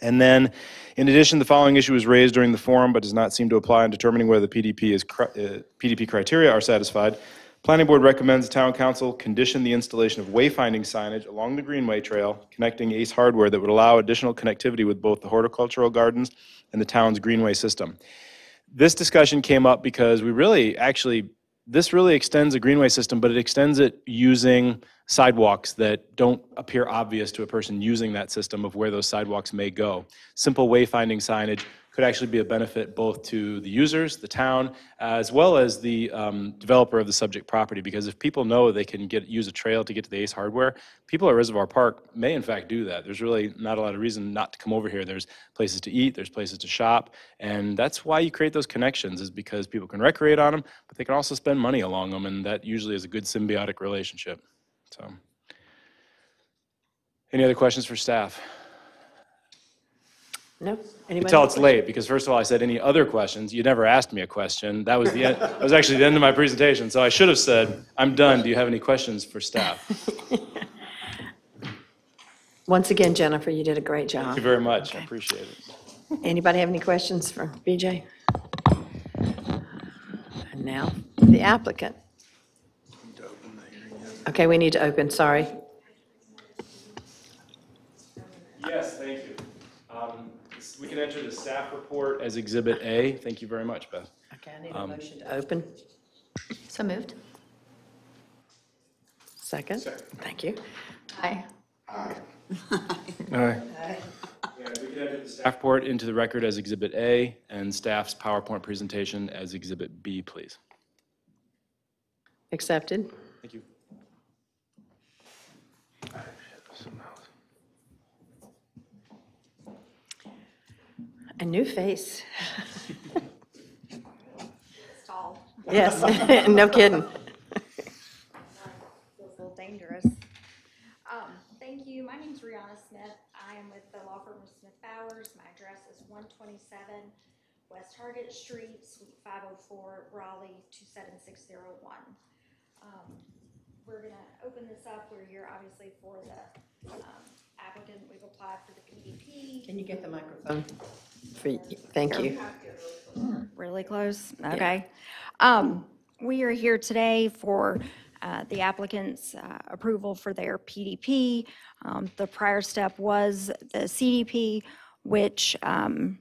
And then, in addition, the following issue was raised during the forum but does not seem to apply in determining whether the PDP is, uh, PDP criteria are satisfied. Planning Board recommends the Town Council condition the installation of wayfinding signage along the Greenway Trail connecting Ace Hardware that would allow additional connectivity with both the horticultural gardens and the town's Greenway system. This discussion came up because we really, actually, this really extends a Greenway system, but it extends it using sidewalks that don't appear obvious to a person using that system of where those sidewalks may go. Simple wayfinding signage could actually be a benefit both to the users, the town, as well as the um, developer of the subject property. Because if people know they can get, use a trail to get to the Ace Hardware, people at Reservoir Park may in fact do that. There's really not a lot of reason not to come over here. There's places to eat, there's places to shop, and that's why you create those connections is because people can recreate on them, but they can also spend money along them, and that usually is a good symbiotic relationship. So, any other questions for staff?
No?
You
Anybody?
can tell it's late, because first of all, I said any other questions. You never asked me a question. That was the, end. that was actually the end of my presentation. So I should have said, I'm done. Do you have any questions for staff?
Once again, Jennifer, you did a great job.
Thank you very much. I appreciate it.
Anybody have any questions for BJ? And now, the applicant. Okay, we need to open, sorry.
Yes, thank you. We can enter the staff report as Exhibit A. Thank you very much, Beth.
Okay, I need a
Um,
motion to open.
So moved.
Second? Thank you.
Aye.
All right. Yeah, we can enter the staff report into the record as Exhibit A and staff's PowerPoint presentation as Exhibit B, please.
Accepted. A new face. Yes, no kidding.
Feels a little dangerous. Um, thank you. My name's Rihanna Smith. I am with the law firm of Smith Bowers. My address is one twenty-seven West Hargett Street, Suite five oh four, Raleigh, two seven six zero one. Um, we're gonna open this up. We're here obviously for the, um, applicant. We've applied for the PDP.
Can you get the microphone? For? Thank you.
Really close? Okay. Um, We are here today for uh, the applicant's uh, approval for their PDP. Um, The prior step was the CDP, which um,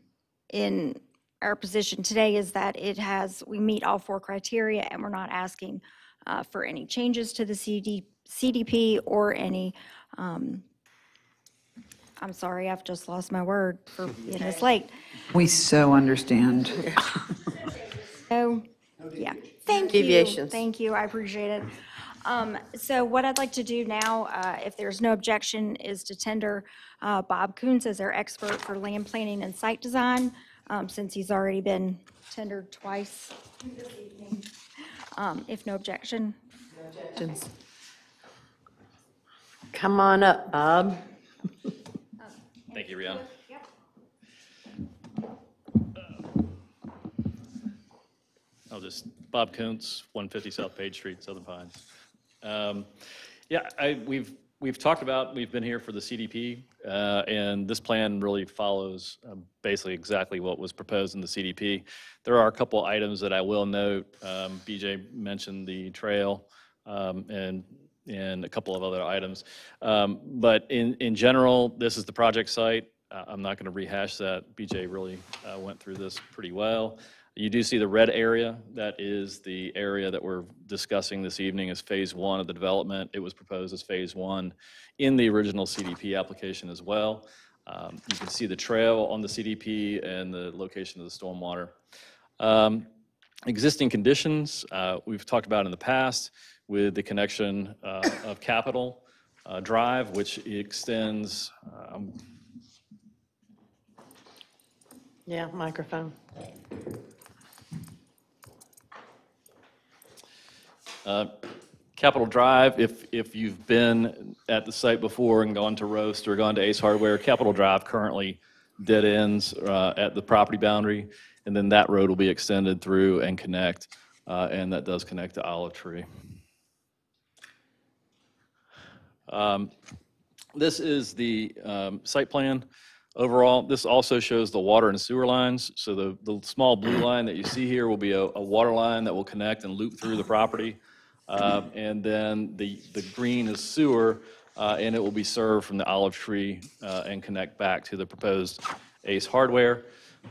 in our position today is that it has, we meet all four criteria, and we're not asking uh, for any changes to the CD CDP or any um, I'm sorry, I've just lost my word for being this late.
We so understand.
So, yeah, thank you.
Deviations.
Thank you, I appreciate it. Um, So what I'd like to do now, uh, if there's no objection, is to tender uh, Bob Koontz as our expert for land planning and site design, um, since he's already been tendered twice this evening. Um, If no objection.
Objections. Come on up, Bob.
Thank you, Rihanna. I'll just, Bob Koontz, 150 South Page Street, Southern Pines. Um, Yeah, I, we've, we've talked about, we've been here for the CDP, uh, and this plan really follows um, basically exactly what was proposed in the CDP. There are a couple items that I will note. Um, BJ mentioned the trail um, and, and a couple of other items. Um, But in, in general, this is the project site. Uh, I'm not going to rehash that. BJ really uh, went through this pretty well. You do see the red area. That is the area that we're discussing this evening as Phase One of the development. It was proposed as Phase One in the original CDP application as well. Um, You can see the trail on the CDP and the location of the stormwater. Um, Existing conditions, uh, we've talked about in the past with the connection uh, of Capitol uh, Drive, which extends, um,
Yeah, microphone.
Uh, Capitol Drive, if, if you've been at the site before and gone to Roast or gone to Ace Hardware, Capitol Drive currently dead ends uh, at the property boundary, and then that road will be extended through and connect, uh, and that does connect to Olive Tree. Um, This is the um, site plan overall. This also shows the water and sewer lines. So the, the small blue line that you see here will be a, a water line that will connect and loop through the property. Um, And then the, the green is sewer, uh, and it will be served from the olive tree uh, and connect back to the proposed Ace Hardware.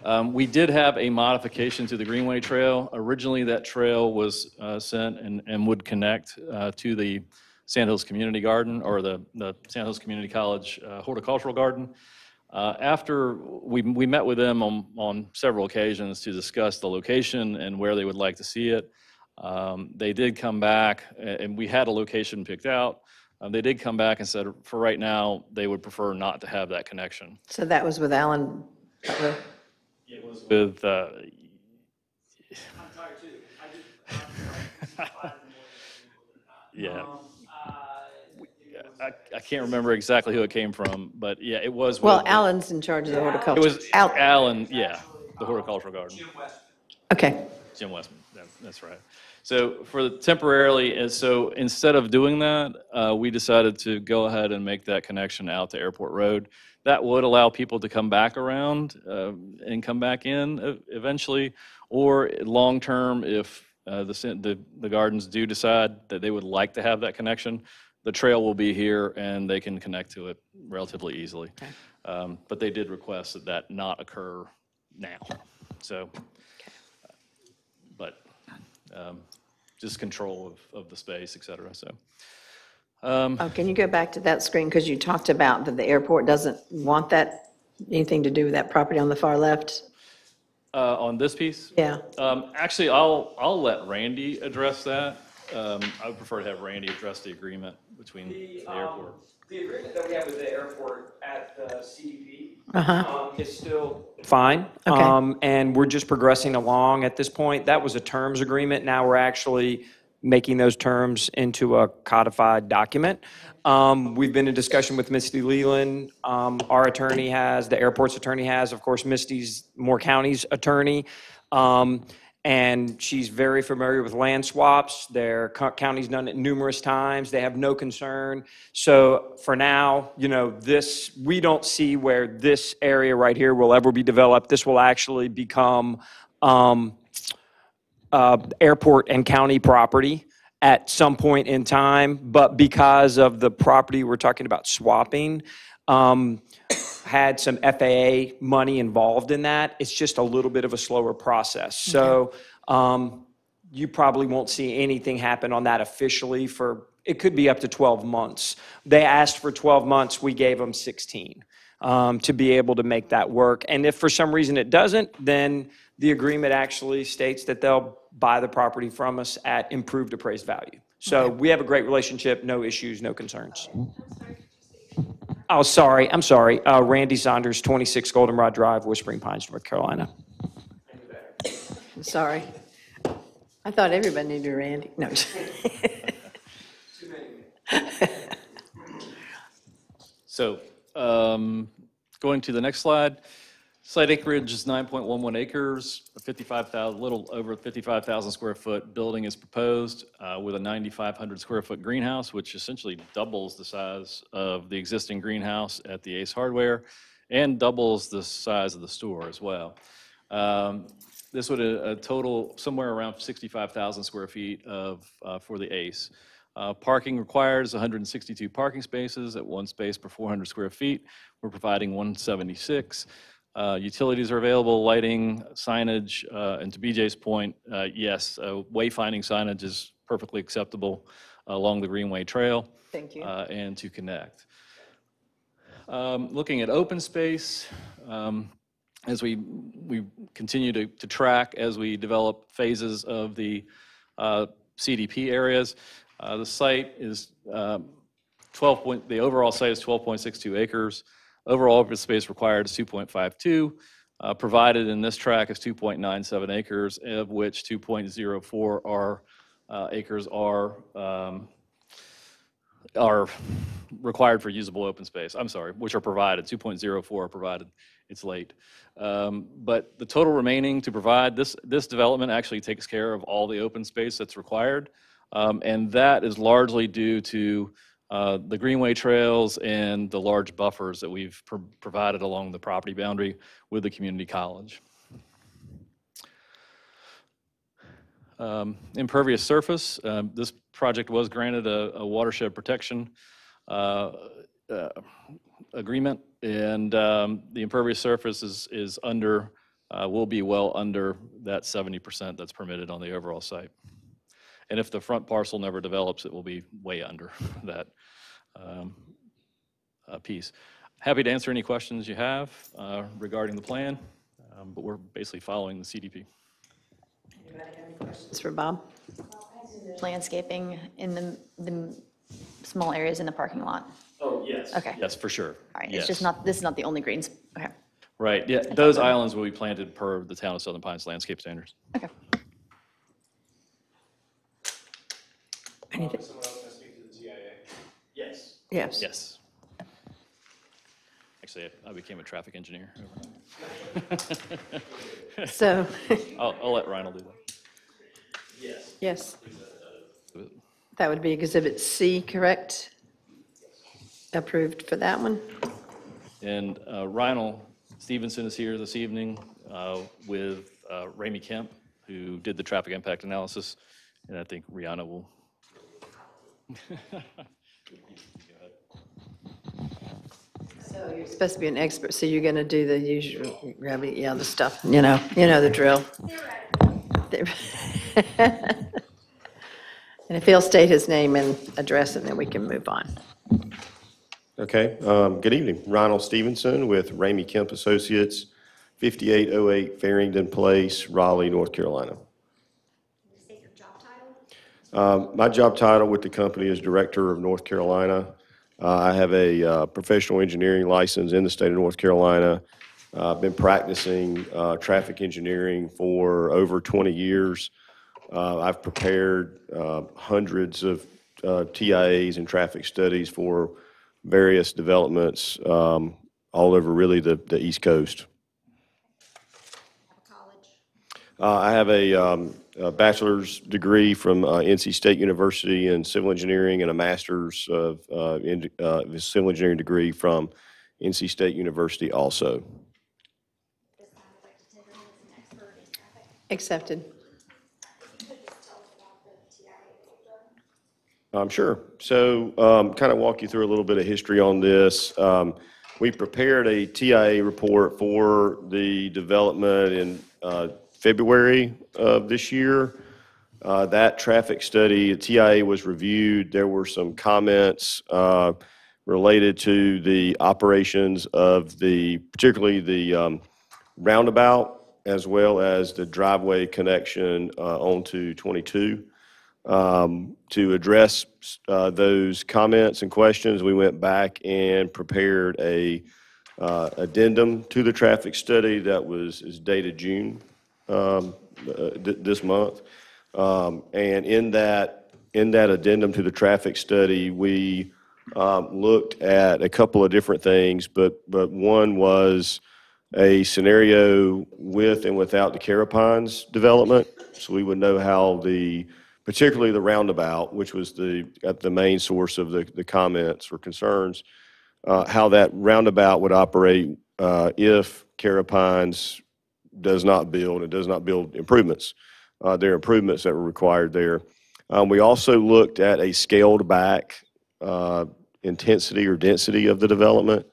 Um, We did have a modification to the Greenway Trail. Originally, that trail was uh, sent and, and would connect uh, to the Sandhills Community Garden, or the, the Sandhills Community College uh, Horticultural Garden. Uh, After, we, we met with them on, on several occasions to discuss the location and where they would like to see it. Um, They did come back, and we had a location picked out. Uh, They did come back and said, for right now, they would prefer not to have that connection.
So that was with Alan Butler?
With, uh, yeah. I, I can't remember exactly who it came from, but yeah, it was.
Well,
with-
Alan's in charge of the horticulture.
It
horticulture.
was
Al-
Alan, yeah, the horticultural garden.
Okay.
Jim Westman, that- that's right. So for the temporarily, and so instead of doing that, uh, we decided to go ahead and make that connection out to Airport Road. That would allow people to come back around um, and come back in e- eventually, or long-term, if uh, the, cen- the the gardens do decide that they would like to have that connection, the trail will be here and they can connect to it relatively easily. Um, But they did request that that not occur now, so but um, just control of, of the space, et cetera, so. um,
Oh, can you go back to that screen? Because you talked about that the airport doesn't want that, anything to do with that property on the far left?
uh, On this piece?
Yeah.
Um, Actually, I'll, I'll let Randy address that. Um, I would prefer to have Randy address the agreement between the airport.
The agreement that we have with the airport at the CDP
Uh-huh.
um, is still fine.
Okay.
Um, And we're just progressing along at this point. That was a terms agreement. Now we're actually making those terms into a codified document. Um, We've been in discussion with Misty Leland. Um, Our attorney has, the airport's attorney has, of course, Misty's Moore County's attorney. Um, And she's very familiar with land swaps. Their county's done it numerous times. They have no concern. So for now, you know, this, we don't see where this area right here will ever be developed. This will actually become um, uh, airport and county property at some point in time. But because of the property we're talking about swapping, um, had some FAA money involved in that. It's just a little bit of a slower process. So um, you probably won't see anything happen on that officially for, it could be up to 12 months. They asked for 12 months, we gave them 16 um, to be able to make that work. And if for some reason it doesn't, then the agreement actually states that they'll buy the property from us at improved appraised value. So we have a great relationship, no issues, no concerns. Oh, sorry, I'm sorry. Uh, Randy Saunders, 26 Goldenrod Drive, Whispering Pines, North Carolina.
I'm sorry. I thought everybody knew Randy. No.
So, um, going to the next slide, site acreage is 9.11 acres, 55,000, little over 55,000 square foot building is proposed uh, with a 9,500 square foot greenhouse, which essentially doubles the size of the existing greenhouse at the Ace Hardware and doubles the size of the store as well. Um, This would a a total somewhere around 65,000 square feet of, uh, for the Ace. Uh, Parking requires 162 parking spaces at one space per 400 square feet. We're providing 176. Uh, Utilities are available, lighting, signage, uh, and to BJ's point, uh, yes, uh, wayfinding signage is perfectly acceptable along the Greenway Trail.
Thank you.
uh, And to connect. Um, Looking at open space, um, as we, we continue to, to track as we develop phases of the uh, CDP areas. Uh, The site is um, 12 point, the overall site is 12.62 acres. Overall open space required is 2.52. Uh, Provided in this track is 2.97 acres, of which 2.04 are, uh, acres are um, are required for usable open space, I'm sorry, which are provided, 2.04 are provided, it's late. Um, But the total remaining to provide, this, this development actually takes care of all the open space that's required. Um, And that is largely due to uh, the greenway trails and the large buffers that we've pro- provided along the property boundary with the community college. Um, Impervious surface, um, this project was granted a a watershed protection uh, uh, agreement, and um, the impervious surface is, is under, uh, will be well under that 70% that's permitted on the overall site. And if the front parcel never develops, it will be way under that um, uh, piece. Happy to answer any questions you have uh, regarding the plan, um, but we're basically following the CDP.
Any questions for Bob.
Landscaping in the, the small areas in the parking lot.
Oh, yes.
Okay.
Yes, for sure.
All right, Yes. it's just not, this is not the only greens. Okay.
Right, yeah, those islands will be planted per the town of Southern Pines landscape standards.
Anything?
Someone else can speak to the TIA?
Yes.
Yes.
Yes. Actually, I I became a traffic engineer.
So-
I'll, I'll let Ryan do that.
Yes. Yes. That would be Exhibit C, correct? Approved for that one?
And uh, Rynal Stephenson is here this evening uh, with uh, Ramey Kemp, who did the traffic impact analysis, and I think Rihanna will.
So you're supposed to be an expert, so you're going to do the usual yeah, the stuff, you know, you know the drill. And if he'll state his name and address, and then we can move on.
Okay, um, good evening. Rynal Stephenson with Ramey Kemp Associates, 5808 Faringdon Place, Raleigh, North Carolina. Um, My job title with the company is Director of North Carolina. Uh, I have a uh, professional engineering license in the state of North Carolina. Uh, I've been practicing uh, traffic engineering for over 20 years. Uh, I've prepared uh, hundreds of uh, TIAs and traffic studies for various developments um, all over really the, the East Coast. Uh, I have a, um, a bachelor's degree from uh, NC State University in civil engineering and a master's of uh, in, uh, civil engineering degree from NC State University also.
Accepted.
Um, sure. So, um, kind of walk you through a little bit of history on this. Um, we prepared a TIA report for the development in, uh, February of this year. Uh, that traffic study, the TIA was reviewed. There were some comments, uh, related to the operations of the, particularly the, um, roundabout as well as the driveway connection, uh, onto 22. Um, To address uh, those comments and questions, we went back and prepared a uh, addendum to the traffic study that was, is dated June um, uh, th- this month. Um, And in that, in that addendum to the traffic study, we um, looked at a couple of different things, but, but one was a scenario with and without the Carapines development. So we would know how the, particularly the roundabout, which was the, the main source of the, the comments or concerns, uh, how that roundabout would operate uh, if Carapines does not build and does not build improvements. Uh, There are improvements that were required there. Um, We also looked at a scaled-back uh, intensity or density of the development.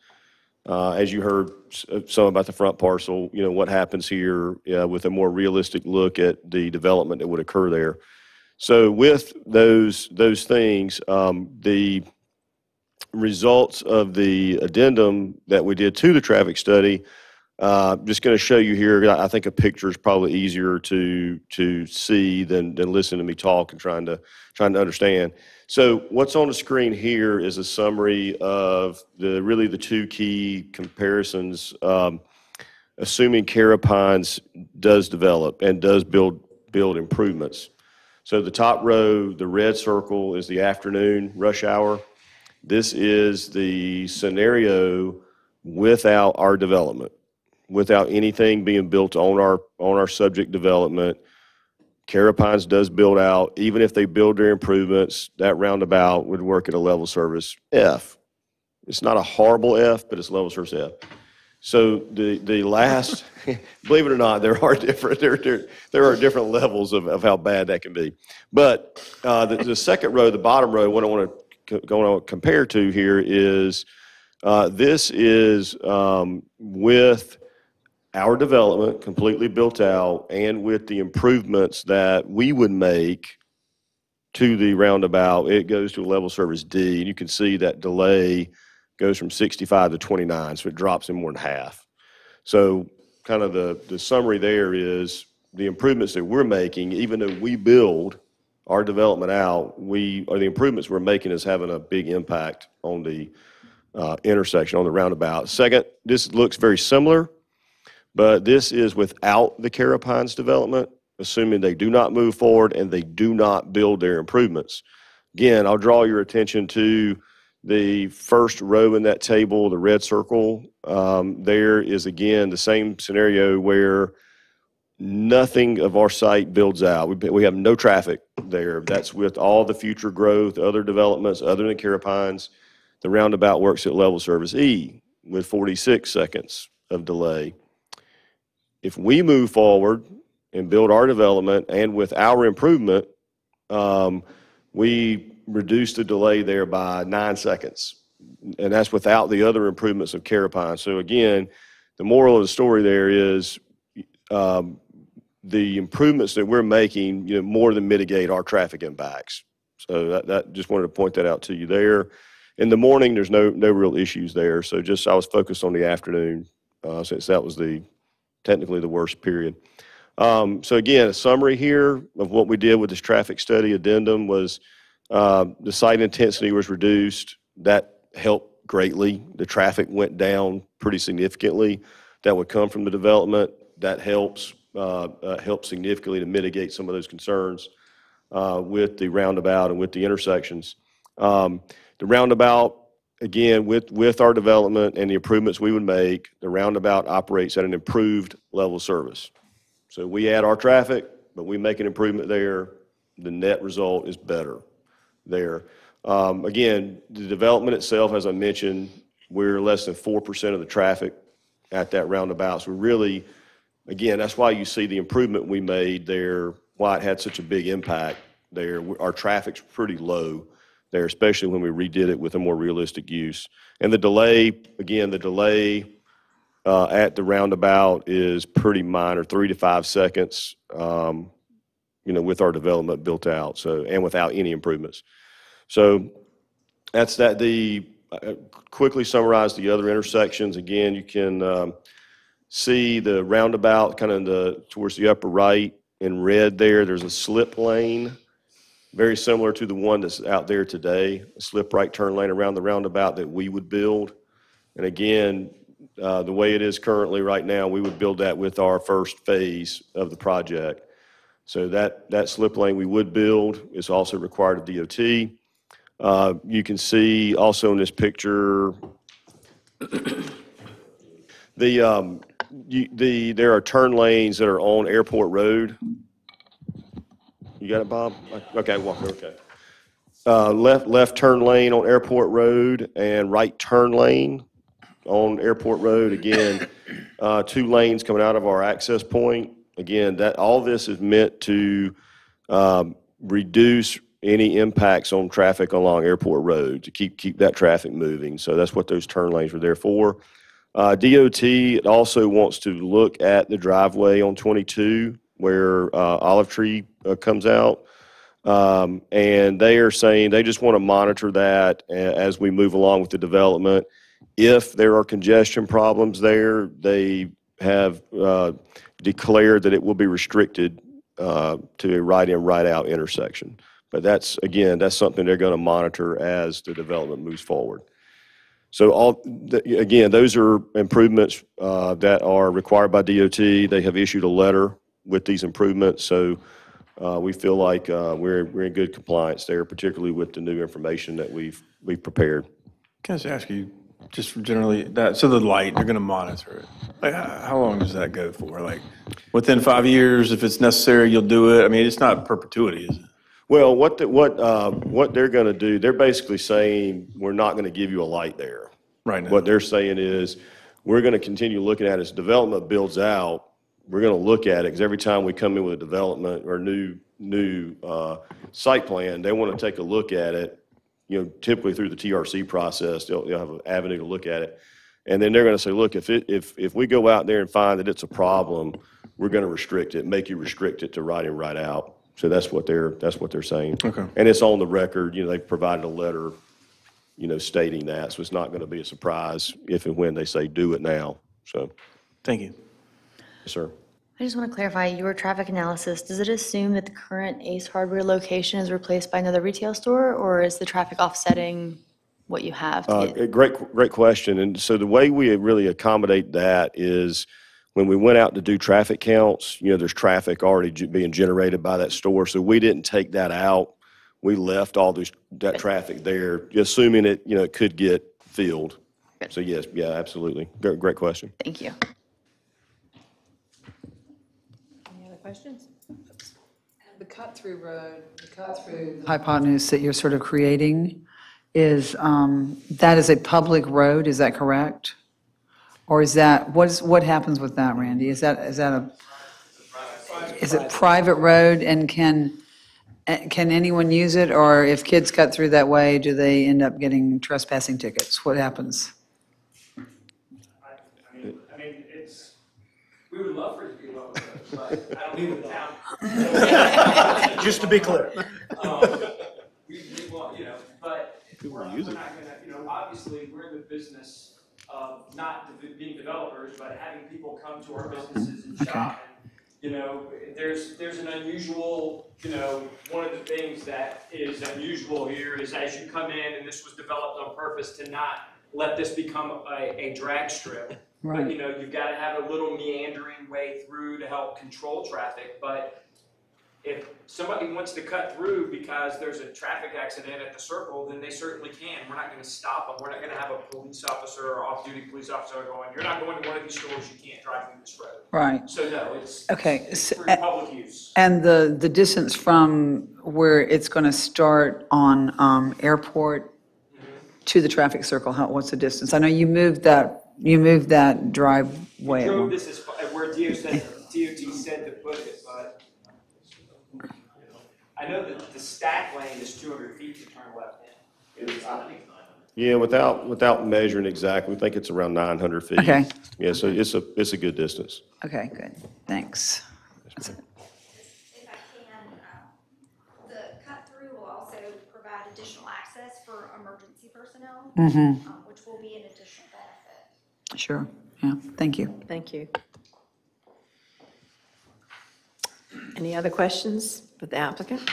Uh, As you heard uh, some about the front parcel, you know, what happens here uh, with a more realistic look at the development that would occur there. So with those, those things, um, the results of the addendum that we did to the traffic study, uh, just going to show you here, I think a picture is probably easier to, to see than, than listen to me talk and trying to, trying to understand. So what's on the screen here is a summary of the, really the two key comparisons. Um, assuming Carapines does develop and does build, build improvements. So the top row, the red circle is the afternoon rush hour. This is the scenario without our development, without anything being built on our, on our subject development. Carapines does build out, even if they build their improvements, that roundabout would work at a level service F. It's not a horrible F, but it's level service F. So the, the last, believe it or not, there are different, there, there, there are different levels of, of how bad that can be. But uh, the, the second row, the bottom row, what I want to go compare to here is uh, this is um, with our development completely built out and with the improvements that we would make to the roundabout, it goes to a level service D, and you can see that delay goes from 65 to 29, so it drops in more than half. So kind of the, the summary there is the improvements that we're making, even though we build our development out, we, or the improvements we're making is having a big impact on the uh, intersection, on the roundabout. Second, this looks very similar, but this is without the Carapines development, assuming they do not move forward and they do not build their improvements. Again, I'll draw your attention to the first row in that table, the red circle. Um, There is again the same scenario where nothing of our site builds out. We, we have no traffic there. That's with all the future growth, other developments other than Carapines. The roundabout works at level service E with 46 seconds of delay. If we move forward and build our development and with our improvement, um, we reduce the delay there by nine seconds. And that's without the other improvements of Carapine. So again, the moral of the story there is um, the improvements that we're making, you know, more than mitigate our traffic impacts. So that, that, just wanted to point that out to you there. In the morning, there's no, no real issues there. So just, I was focused on the afternoon, uh, since that was the, technically the worst period. Um, so again, a summary here of what we did with this traffic study addendum was, uh, the site intensity was reduced. That helped greatly. The traffic went down pretty significantly. That would come from the development. That helps, uh, uh, helps significantly to mitigate some of those concerns uh, with the roundabout and with the intersections. Um, The roundabout, again, with, with our development and the improvements we would make, the roundabout operates at an improved level of service. So we add our traffic, but we make an improvement there, the net result is better there. Um, Again, the development itself, as I mentioned, we're less than 4% of the traffic at that roundabout. So we really, again, that's why you see the improvement we made there, why it had such a big impact there. Our traffic's pretty low there, especially when we redid it with a more realistic use. And the delay, again, the delay uh, at the roundabout is pretty minor, three to five seconds, um, you know, with our development built out, so, and without any improvements. So that's that. The, uh, quickly summarize the other intersections. Again, you can um, see the roundabout kind of the, towards the upper right in red there. There's a slip lane, very similar to the one that's out there today, a slip right turn lane around the roundabout that we would build. And again, uh, the way it is currently right now, we would build that with our first phase of the project. So that, that slip lane we would build is also required of DOT. Uh, You can see also in this picture, the, um, you, the, there are turn lanes that are on Airport Road. You got it, Bob? Okay, Walker, okay. Uh, left, left turn lane on Airport Road and right turn lane on Airport Road. Again, uh, two lanes coming out of our access point. Again, that, all this is meant to, um, reduce any impacts on traffic along Airport Road, to keep, keep that traffic moving. So that's what those turn lanes were there for. Uh, DOT also wants to look at the driveway on 22 where uh, Olive Tree uh, comes out. Um, And they are saying they just want to monitor that as we move along with the development. If there are congestion problems there, they have uh, declared that it will be restricted uh, to a right-in, right-out intersection. But that's, again, that's something they're going to monitor as the development moves forward. So all, again, those are improvements uh, that are required by DOT. They have issued a letter with these improvements, so uh, we feel like uh, we're, we're in good compliance there, particularly with the new information that we've, we've prepared.
Can I just ask you, just generally, that, so the light, they're going to monitor it. Like, how, how long does that go for? Like, within five years, if it's necessary, you'll do it? I mean, it's not perpetuity, is it?
Well, what, the- what, uh, what they're going to do, they're basically saying, we're not going to give you a light there.
Right now.
What they're saying is, we're going to continue looking at it as development builds out, we're going to look at it, because every time we come in with a development or new, new uh, site plan, they want to take a look at it, you know, typically through the TRC process, they'll, they'll have an avenue to look at it. And then they're going to say, look, if it, if, if we go out there and find that it's a problem, we're going to restrict it, make you restrict it to right in, right out. So that's what they're, that's what they're saying.
Okay.
And it's on the record, you know, they've provided a letter, you know, stating that, so it's not going to be a surprise if and when they say do it now, so.
Thank you.
Yes, sir.
I just want to clarify, your traffic analysis, does it assume that the current Ace Hardware location is replaced by another retail store? Or is the traffic offsetting what you have? to
Uh,
get-
a Great, great question. And so the way we really accommodate that is when we went out to do traffic counts, you know, there's traffic already ge- being generated by that store. So we didn't take that out. We left all this, that traffic there, assuming it, you know, it could get filled. So yes, yeah, absolutely. Great, great question.
Thank you.
Any other questions?
The cut-through road, the cut-through. Hypotenuse that you're sort of creating is, um, that is a public road, is that correct? Or is that, what is, what happens with that, Randy? Is that, is that a, is it private road and can, eh, can anyone use it? Or if kids cut through that way, do they end up getting trespassing tickets? What happens?
I mean, I mean, it's, we would love but I don't live in town.
Just to be clear.
Um, We, we want, you know, but
People
we're, we're not gonna, you know, obviously, we're in the business of not de- being developers, but having people come to our businesses and shop. And, You know, there's, there's an unusual, you know, one of the things that is unusual here is as you come in, and this was developed on purpose to not let this become a, a drag strip. But,
Right.
you know, you've gotta have a little meandering way through to help control traffic, but if somebody wants to cut through because there's a traffic accident at the circle, then they certainly can. We're not gonna stop them. We're not gonna have a police officer or off-duty police officer going, you're not going to one of these stores, you can't drive through this road.
Right.
So no, it's,
Okay.
it's
so-
for public use.
And the, the distance from where it's going to start on um, Airport to the traffic circle, how, what's the distance? I know you moved that, you moved that driveway. at
Drove
one-
this as, far- where DOT said, DOT said to put it, but I know that the stack lane is two hundred feet to turn left in. It was, I think,
Yeah, without, without measuring exactly, we think it's around 900 feet.
Okay.
Yeah, so it's a, it's a good distance.
Okay, good, thanks.
If I can, uh, the cut-through will also provide additional access for emergency personnel,
Mhm.
Um, which will be an additional benefit.
Sure, yeah, thank you.
Thank you. Any other questions for the applicant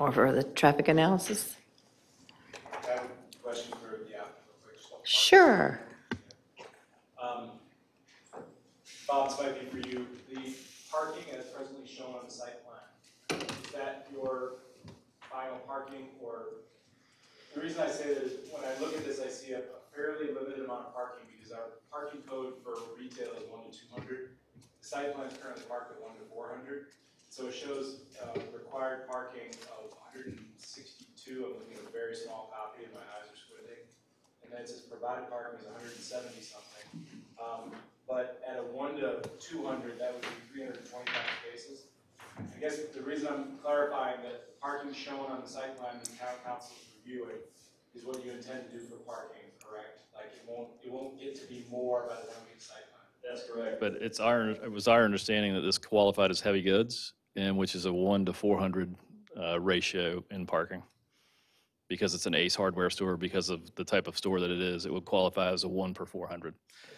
or for the traffic analysis?
I have a question for the applicant.
Sure.
Um, Bob, this might be for you. The parking as presently shown on the site plan, is that your final parking or? The reason I say that is when I look at this, I see a a fairly limited amount of parking because our parking code for retail is one to two hundred. The site plan is currently parked at one to four hundred. So it shows uh, required parking of hundred and sixty-two. I'm looking at a very small copy and my eyes are squinting and then it says provided parking is hundred and seventy something. Um, but at a one to two hundred, that would be three hundred and twenty-five spaces. I guess the reason I'm clarifying that the parking shown on the site plan that town council is reviewing is what you intend to do for parking, correct? Like it won't, it won't get to be more by the time we get site plan.
That's correct. But it's our, it was our understanding that this qualified as heavy goods, and which is a one to 400 uh, ratio in parking. Because it's an Ace Hardware store, because of the type of store that it is, it would qualify as a one per 400.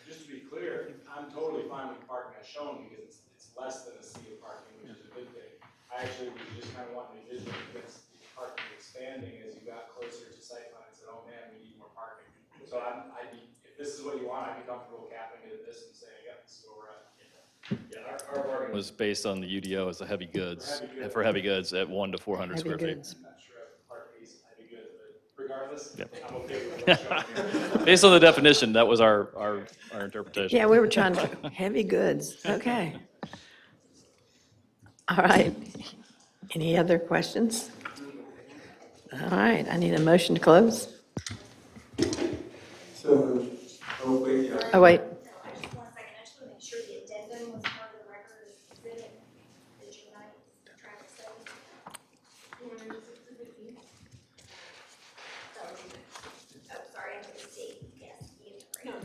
Just to be clear, I'm totally fine with parking as shown because it's, it's less than a sea of parking, which is a good thing. I actually was just kind of wanting to visit because the parking expanding as you got closer to site plan and said, oh man, we need more parking. So I'm, I'd be, if this is what you want, I'd be comfortable capping it at this and saying, yep, this is where we're at.
Yeah, our, our parking was based on the UDO as a heavy goods,
heavy goods.
for heavy goods at one to 400
Heavy
square feet.
goods.
I'm not sure if park fees, I'd be good, but regardless,
Yep.
I'm okay with what's shown here.
Based on the definition, that was our, our, our interpretation.
Yeah, we were trying to, heavy goods, okay. All right. Any other questions? All right, I need a motion to close.
So, oh, wait, yeah.
Oh, wait.
Just one second, I just want to make sure the addendum was part of the record as exhibit, the June ninth traffic study. You want to use it for the view? Oh, sorry, I took a D, yes, D, right?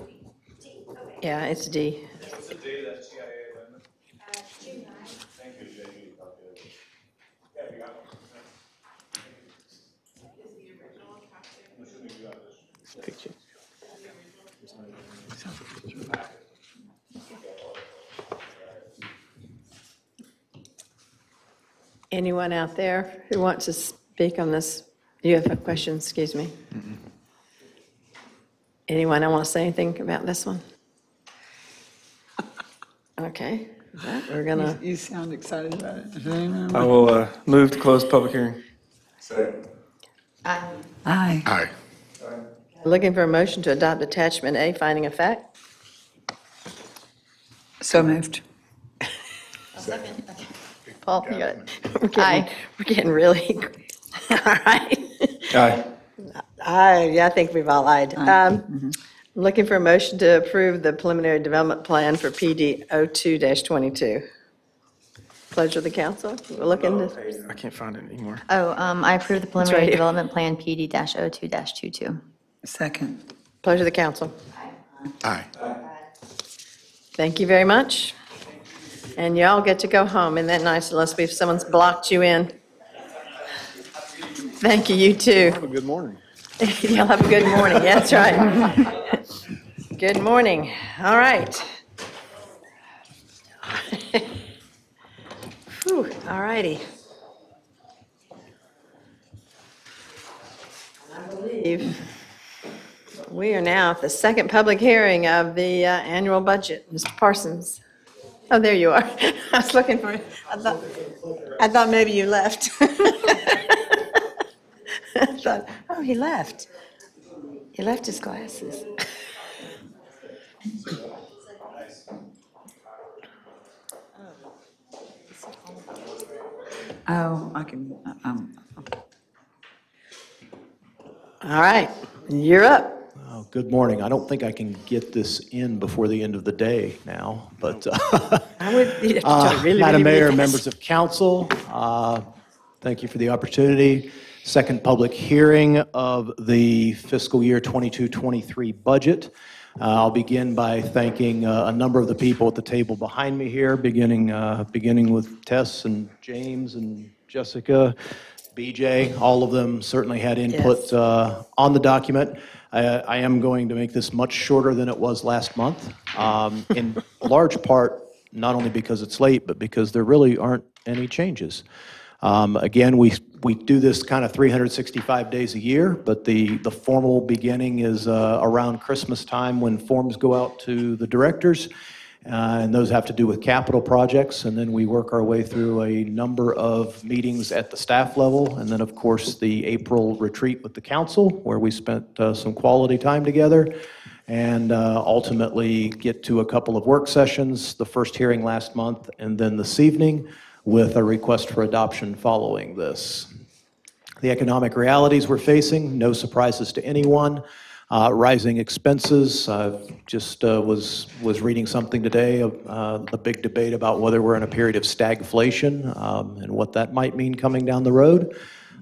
D, okay.
Yeah, it's D.
What's the date of that TIA amendment?
Uh, June ninth.
Thank you, Jamie.
Anyone out there who wants to speak on this? You have a question, excuse me? Anyone I want to say anything about this one? Okay, with that, we're gonna,
You sound excited about it. Does anyone-
I will uh, move to close public hearing.
Aye.
Aye.
looking for a motion to adopt attachment A, finding of fact.
So moved.
Paul, you got it. We're getting- We're getting really, all right.
Aye.
Aye, yeah, I think we've all eyed. Um, Looking for a motion to approve the preliminary development plan for PD 02-22. Pleasure of the council. We're looking to,
I can't find it anymore.
Oh, um, I approve the preliminary
here.
development plan PD-02-22.
Second.
pleasure of the council.
Aye.
Thank you very much. And y'all get to go home, isn't that nice, unless we've, someone's blocked you in? Thank you, you too.
Good morning.
Y'all have a good morning, Yeah, that's right. Good morning, all right. Whew, all righty. I believe we are now at the second public hearing of the uh, annual budget. Mr. Parsons. Oh, there you are. I was looking for, I thought, I thought maybe you left. I thought, oh, he left. He left his glasses.
Oh, I can, um,
All right, you're up.
Good morning. I don't think I can get this in before the end of the day now, but, uh,
I would, to
uh,
really,
Madam
really, really
Mayor, members of council, uh, thank you for the opportunity. Second public hearing of the fiscal year 22-23 budget. Uh, I'll begin by thanking uh, a number of the people at the table behind me here, beginning, uh, beginning with Tess and James and Jessica, BJ. All of them certainly had input
Yes.
uh, on the document. I I am going to make this much shorter than it was last month, um, in large part, not only because it's late, but because there really aren't any changes. Um, Again, we, we do this kind of 365 days a year, but the, the formal beginning is uh, around Christmas time when forms go out to the directors, and those have to do with capital projects, and then we work our way through a number of meetings at the staff level, and then, of course, the April retreat with the council, where we spent uh, some quality time together, and uh, ultimately get to a couple of work sessions, the first hearing last month, and then this evening, with a request for adoption following this. The economic realities we're facing, no surprises to anyone. Uh, Rising expenses, I just uh, was, was reading something today, uh, the big debate about whether we're in a period of stagflation um, and what that might mean coming down the road.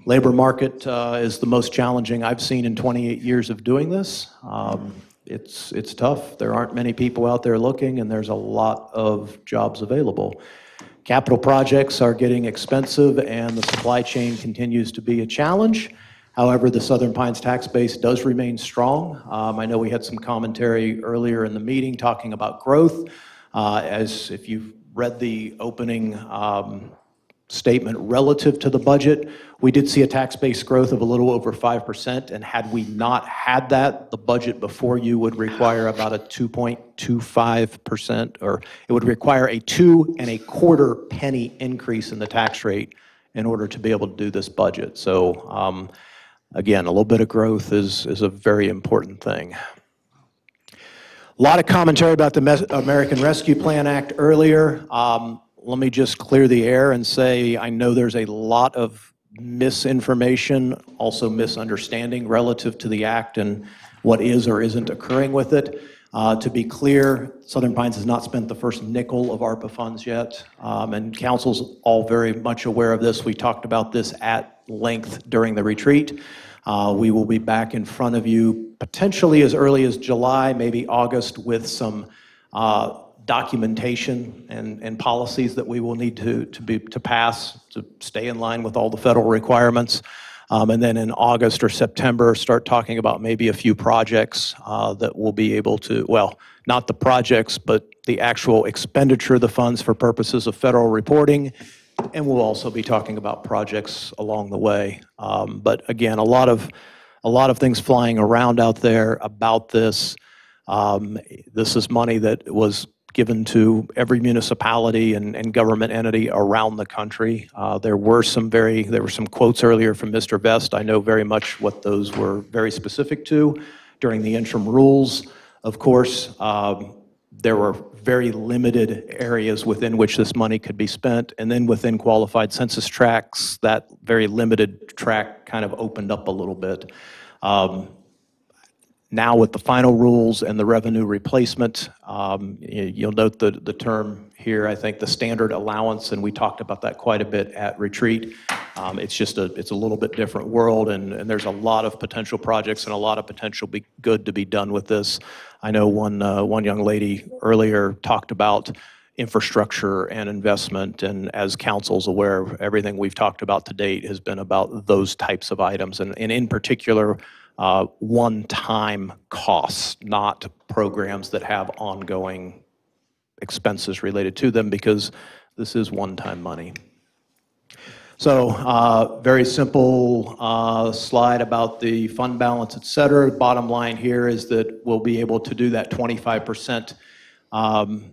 Labor market is the most challenging I've seen in 28 years of doing this. Um, It's, it's tough. There aren't many people out there looking, and there's a lot of jobs available. Capital projects are getting expensive, and the supply chain continues to be a challenge. However, the Southern Pines tax base does remain strong. Um, I know we had some commentary earlier in the meeting talking about growth. Uh, As if you've read the opening um, statement relative to the budget, we did see a tax base growth of a little over 5%, and had we not had that, the budget before you would require about a 2.25%, or it would require a two and a quarter penny increase in the tax rate in order to be able to do this budget. So um, again, a little bit of growth is, is a very important thing. A lot of commentary about the American Rescue Plan Act earlier. Um, Let me just clear the air and say, I know there's a lot of misinformation, also misunderstanding relative to the act and what is or isn't occurring with it. Uh, To be clear, Southern Pines has not spent the first nickel of ARPA funds yet, um, and council's all very much aware of this. We talked about this at length during the retreat. Uh, We will be back in front of you potentially as early as July, maybe August, with some uh, documentation and, and policies that we will need to, to be, to pass to stay in line with all the federal requirements. Um, And then in August or September, start talking about maybe a few projects uh, that will be able to, well, not the projects, but the actual expenditure of the funds for purposes of federal reporting and we'll also be talking about projects along the way. Um, But again, a lot of, a lot of things flying around out there about this. Um, This is money that was given to every municipality and, and government entity around the country. Uh, There were some very, there were some quotes earlier from Mr. Vest. I know very much what those were very specific to during the interim rules. Of course, um, there were very limited areas within which this money could be spent. And then within qualified census tracts, that very limited track kind of opened up a little bit. Um, now with the final rules and the revenue replacement, um, you'll note the, the term here, I think the standard allowance, and we talked about that quite a bit at retreat. Um, It's just a, it's a little bit different world, and, and there's a lot of potential projects and a lot of potential be good to be done with this. I know one, uh, one young lady earlier talked about infrastructure and investment, and as council's aware, everything we've talked about to date has been about those types of items, and, and in particular, uh, one-time costs, not programs that have ongoing expenses related to them, because this is one-time money. So, uh, very simple uh, slide about the fund balance, et cetera. Bottom line here is that we'll be able to do that 25% um,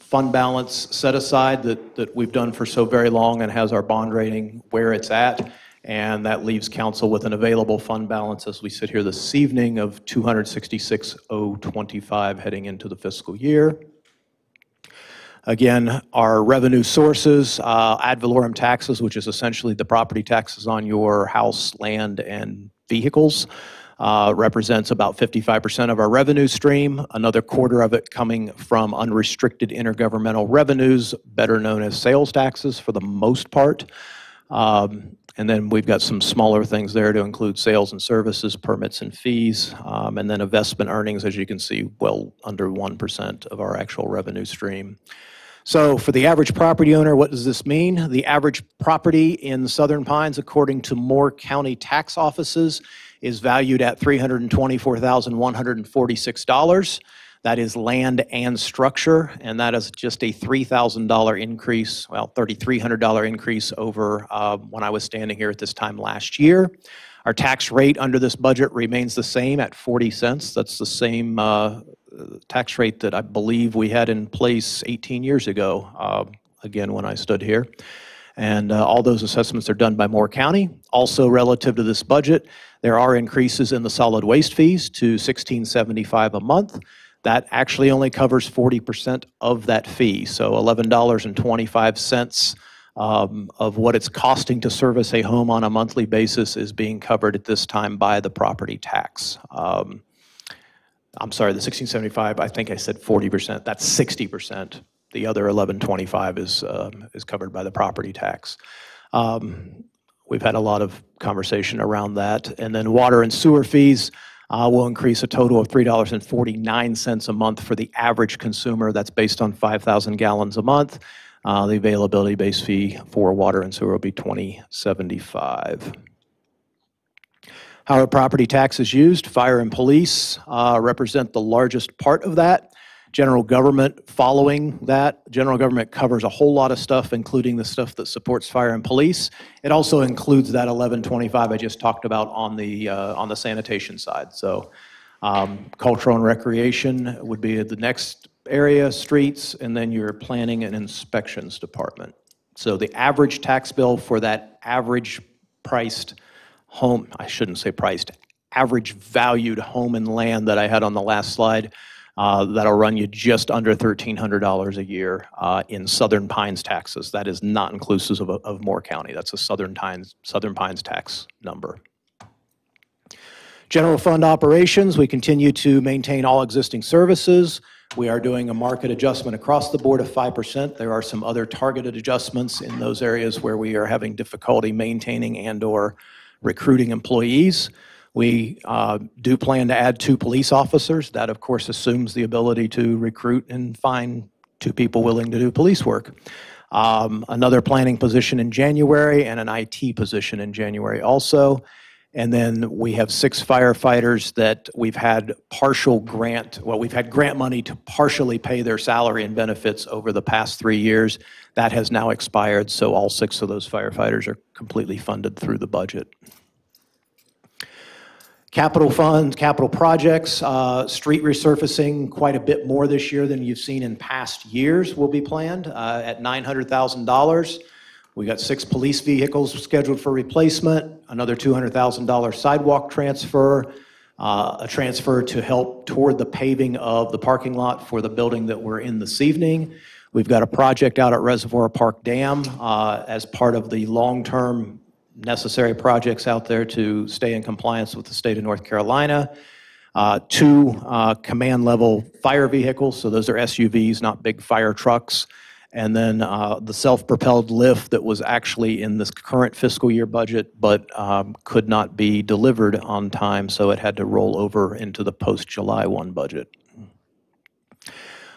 fund balance set aside that, that we've done for so very long and has our bond rating where it's at. And that leaves council with an available fund balance as we sit here this evening of 266,025 heading into the fiscal year. Again, our revenue sources, uh, ad valorem taxes, which is essentially the property taxes on your house, land, and vehicles, uh, represents about 55% of our revenue stream. Another quarter of it coming from unrestricted intergovernmental revenues, better known as sales taxes for the most part. Um, And then we've got some smaller things there to include sales and services, permits and fees, um, and then investment earnings, as you can see, well under 1% of our actual revenue stream. So for the average property owner, what does this mean? The average property in Southern Pines, according to Moore County tax offices, is valued at $324,146. That is land and structure, and that is just a $3,000 increase, well, $3,300 increase over uh, when I was standing here at this time last year. Our tax rate under this budget remains the same at 40 cents. That's the same uh, tax rate that I believe we had in place 18 years ago, uh, again, when I stood here. And uh, all those assessments are done by Moore County. Also, relative to this budget, there are increases in the solid waste fees to 1675 a month. That actually only covers 40% of that fee, so $11.25 um, of what it's costing to service a home on a monthly basis is being covered at this time by the property tax. Um, I'm sorry, the 1675, I think I said 40%, that's 60%. The other 1125 is, um, is covered by the property tax. Um, We've had a lot of conversation around that. And then water and sewer fees will increase a total of $3.49 a month for the average consumer. That's based on 5,000 gallons a month. Uh, The availability-based fee for water and sewer will be 2075. How are property taxes used? Fire and police uh, represent the largest part of that. General government following that. General government covers a whole lot of stuff, including the stuff that supports fire and police. It also includes that 1125 I just talked about on the, uh, on the sanitation side. So um, cultural and recreation would be the next area, streets, and then your planning and inspections department. So the average tax bill for that average priced home, I shouldn't say priced, average valued home and land that I had on the last slide, uh, that'll run you just under $1,300 a year uh, in Southern Pines taxes. That is not inclusive of, of Moore County. That's a Southern Pines, Southern Pines tax number. General fund operations, we continue to maintain all existing services. We are doing a market adjustment across the board of 5%. There are some other targeted adjustments in those areas where we are having difficulty maintaining and/or recruiting employees. We uh, do plan to add two police officers. That, of course, assumes the ability to recruit and find two people willing to do police work. Um, Another planning position in January and an IT position in January also. And then we have six firefighters that we've had partial grant, well, we've had grant money to partially pay their salary and benefits over the past three years. That has now expired, so all six of those firefighters are completely funded through the budget. Capital funds, capital projects, uh, street resurfacing, quite a bit more this year than you've seen in past years will be planned uh, at $900,000. We got six police vehicles scheduled for replacement, another $200,000 sidewalk transfer, uh, a transfer to help toward the paving of the parking lot for the building that we're in this evening. We've got a project out at Reservoir Park Dam uh, as part of the long-term necessary projects out there to stay in compliance with the state of North Carolina. Uh, Two uh, command-level fire vehicles, so those are SUVs, not big fire trucks. And then uh, the self-propelled lift that was actually in this current fiscal year budget, but um, could not be delivered on time, so it had to roll over into the post-July 1 budget.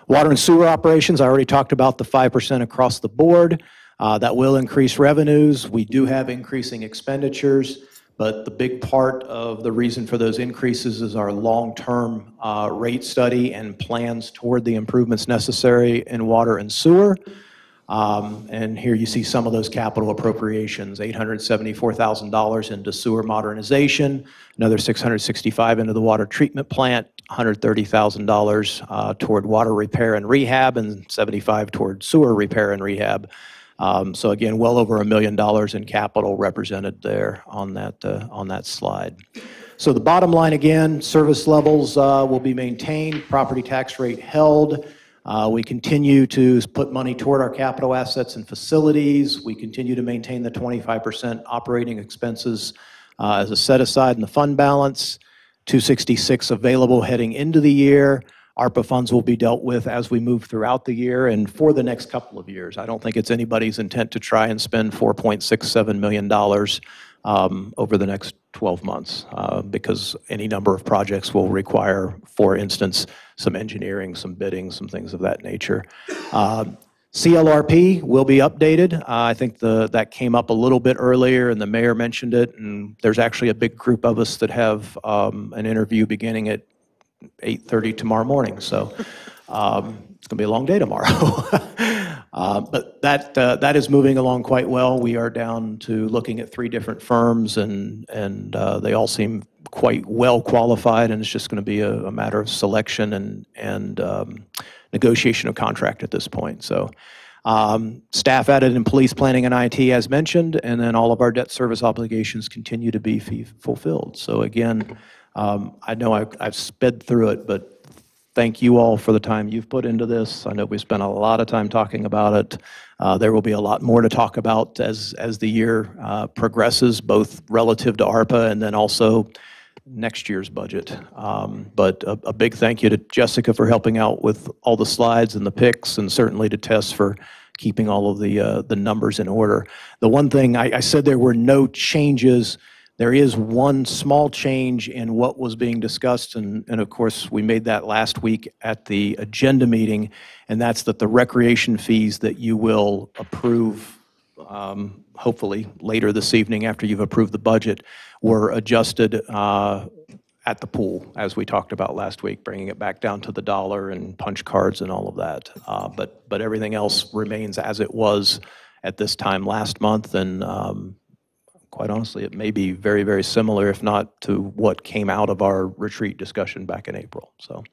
Water and sewer operations, I already talked about the 5% across the board. Uh, That will increase revenues. We do have increasing expenditures, but the big part of the reason for those increases is our long-term uh, rate study and plans toward the improvements necessary in water and sewer. Um, And here you see some of those capital appropriations, $874,000 into sewer modernization, another 665 into the water treatment plant, $130,000 uh, toward water repair and rehab, and 75 toward sewer repair and rehab. Um, So again, well over a million dollars in capital represented there on that, uh, on that slide. So the bottom line again, service levels uh, will be maintained, property tax rate held. Uh, We continue to put money toward our capital assets and facilities. We continue to maintain the 25% operating expenses uh, as a set aside in the fund balance. 266 available heading into the year. ARPA funds will be dealt with as we move throughout the year and for the next couple of years. I don't think it's anybody's intent to try and spend $4.67 million um, over the next 12 months, uh, because any number of projects will require, for instance, some engineering, some bidding, some things of that nature. Um, CLRP will be updated. Uh, I think the, that came up a little bit earlier, and the mayor mentioned it, and there's actually a big group of us that have um, an interview beginning at 8:30 tomorrow morning, so um, it's going to be a long day tomorrow. Uh, But that, uh, that is moving along quite well. We are down to looking at three different firms, and, and uh, they all seem quite well qualified, and it's just going to be a a matter of selection and, and um, negotiation of contract at this point. So um, staff added in police planning and IT, as mentioned, and then all of our debt service obligations continue to be fulfilled. So again, um, I know I- I've sped through it, but thank you all for the time you've put into this. I know we spent a lot of time talking about it. Uh, There will be a lot more to talk about as, as the year uh, progresses, both relative to ARPA and then also next year's budget. Um, But a, a big thank you to Jessica for helping out with all the slides and the pics, and certainly to Tess for keeping all of the, uh, the numbers in order. The one thing, I, I said there were no changes. There is one small change in what was being discussed, and, and of course, we made that last week at the agenda meeting, and that's that the recreation fees that you will approve um, hopefully later this evening after you've approved the budget, were adjusted uh, at the pool, as we talked about last week, bringing it back down to the dollar and punch cards and all of that. Uh, But, but everything else remains as it was at this time last month, and um, quite honestly, it may be very, very similar, if not to what came out of our retreat discussion back in April. So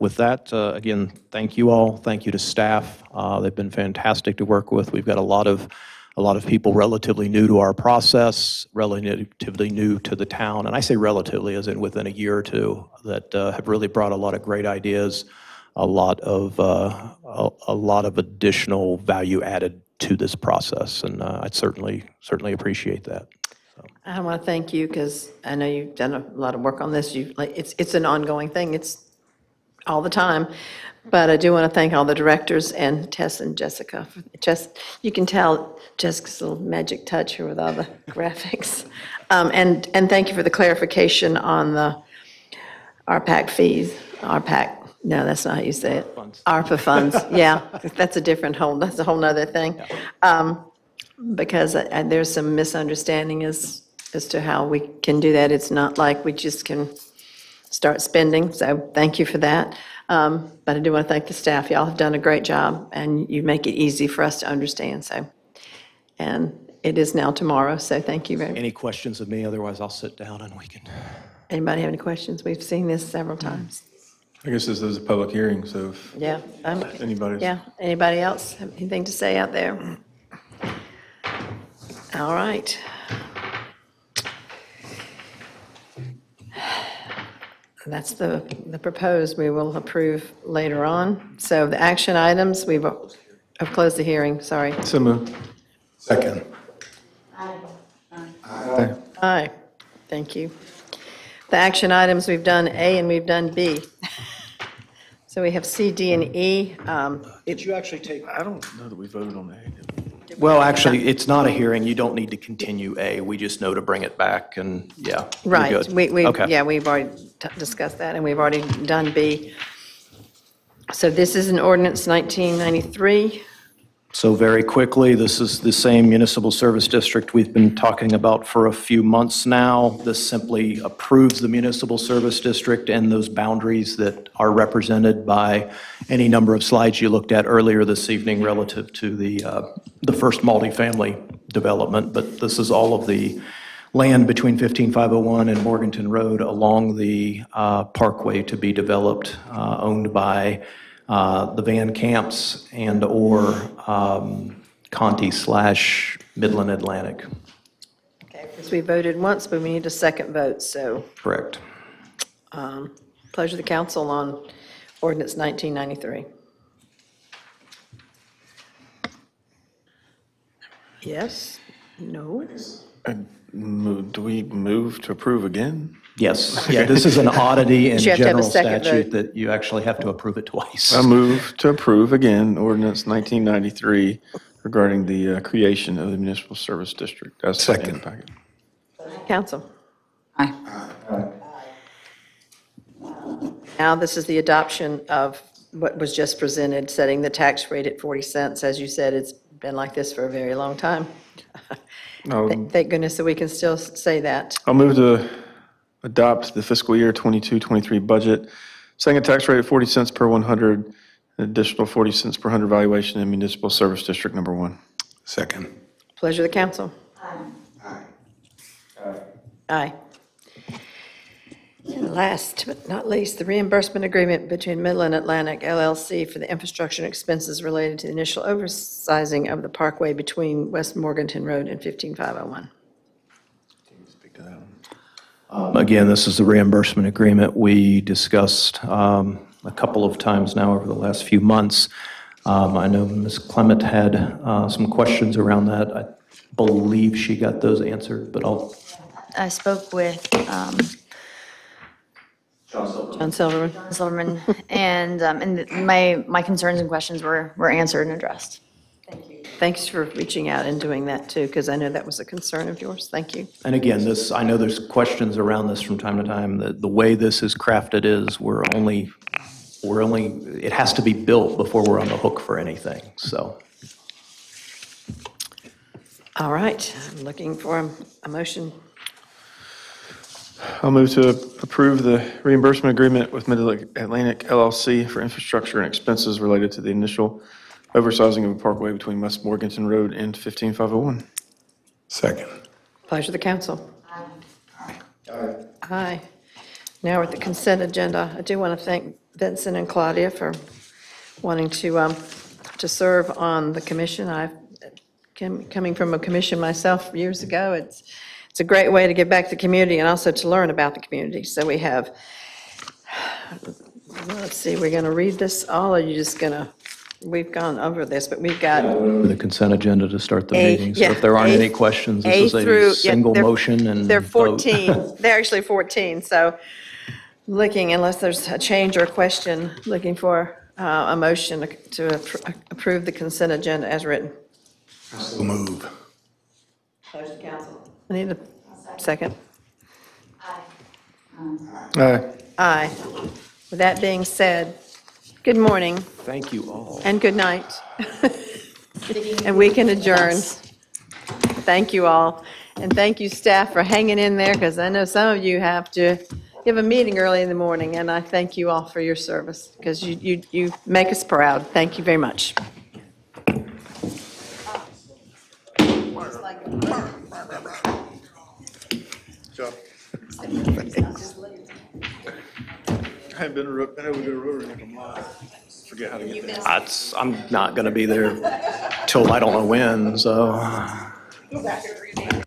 with that, uh, again, thank you all. Thank you to staff. Uh, They've been fantastic to work with. We've got a lot of, a lot of people relatively new to our process, relatively new to the town. And I say relatively as in within a year or two, that uh, have really brought a lot of great ideas, a lot of, uh, a a lot of additional value added to this process. And uh, I'd certainly, certainly appreciate that.
I want to thank you because I know you've done a lot of work on this. You, like, it's, it's an ongoing thing. It's all the time. But I do want to thank all the directors and Tess and Jessica. Just, you can tell Jessica's little magic touch here with all the graphics. Um, And, and thank you for the clarification on the RPAC fees, RPAC, no, that's not how you say it. ARPA funds, yeah, that's a different whole, that's a whole nother thing. Um, Because I- I- there's some misunderstanding as as to how we can do that. It's not like we just can start spending, so thank you for that. Um, But I do want to thank the staff. Y'all have done a great job, and you make it easy for us to understand, so. And it is now tomorrow, so thank you very much.
Any questions of me? Otherwise, I'll sit down and we can.
Anybody have any questions? We've seen this several times.
I guess this is a public hearing, so if
Yeah. um,
anybody's.
Yeah, anybody else have anything to say out there? All right. That's the, the proposed, we will approve later on. So the action items, we've, I've closed the hearing, sorry.
So moved.
Second.
Aye, Aye, thank you. The action items, we've done A and we've done B. So we have C, D, and E. Um,
Did you actually take?
I don't know that we voted on that.
Well, actually, it's not a hearing. You don't need to continue A. We just know to bring it back and, yeah. you're
Right,
good.
we, we,
Okay.
yeah, we've already t- discussed that, and we've already done B. So this is an ordinance 1993.
So very quickly, this is the same municipal service district we've been talking about for a few months now. This simply approves the municipal service district and those boundaries that are represented by any number of slides you looked at earlier this evening relative to the, uh, the first multifamily development. But this is all of the land between 15501 and Morganton Road along the uh, parkway to be developed, uh, owned by uh, the Van Camps and/or um, Conti slash Midland Atlantic.
Okay, because we voted once, but we need a second vote, so
Correct.
um, pleasure of the council on ordinance 1993. Yes? No?
Move- Do we move to approve again?
Yes, yeah, this is an oddity in
But you have to have a
general
second
statute that you actually have to approve it twice.
I move to approve again ordinance 1993 regarding the uh, creation of the municipal service district as set in the packet.
Council?
Aye.
Now, this is the adoption of what was just presented, setting the tax rate at 40 cents. As you said, it's been like this for a very long time. Thank thank goodness that we can still say that.
I'll move to adopt the fiscal year 22-23 budget, setting a tax rate of 40 cents per 100, an additional 40 cents per 100 valuation in municipal service district number one.
Second.
Pleasure of the council. Aye. And last but not least, the reimbursement agreement between Midland Atlantic LLC for the infrastructure and expenses related to the initial oversizing of the parkway between West Morganton Road and 15501.
Um, Again, this is the reimbursement agreement we discussed um, a couple of times now over the last few months. Um, I know Ms. Clement had uh, some questions around that. I believe she got those answered, but I'll,
I spoke with um,
John Silverman.
Silverman, and, um, and my, my concerns and questions were, were answered and addressed.
Thanks for reaching out and doing that, too, because I know that was a concern of yours. Thank you.
and again, this, I know there's questions around this from time to time. The, the way this is crafted is we're only, we're only, it has to be built before we're on the hook for anything, so.
All right, I'm looking for a- a motion.
I'll move to approve the reimbursement agreement with Mid-Atlantic LLC for infrastructure and expenses related to the initial oversizing of a parkway between West Morganton Road and 15501.
Second.
Pleasure of the council. Aye. Aye. Now with the consent agenda, I do want to thank Vincent and Claudia for wanting to, um, to serve on the commission. I've, came- coming from a commission myself years ago, it's, it's a great way to give back to the community and also to learn about the community. So we have, let's see, we're going to read this all, or are you just going to, we've gone over this, but we've got
The consent agenda to start the
A-
meeting, so
yeah,
if there aren't
A-
any questions,
A
this is
through-
a single
they're-
motion and
They're
vote.
14, they're actually 14, so looking, unless there's a change or a question, looking for uh, a motion to appro- approve the consent agenda as written.
So move.
Close the council. I need a second.
Aye.
Aye. With that being said, good morning
Thank you all.
and good night. And we can adjourn. Thank you all. And thank you, staff, for hanging in there, because I know some of you have to, you have a meeting early in the morning, and I thank you all for your service, because you, you, you make us proud. Thank you very much.
I haven't been, a ro- been able to go to Rotary like a month. Forget how to get there.
That's, I'm not going to be there till I don't know when, so.
Go back and read it.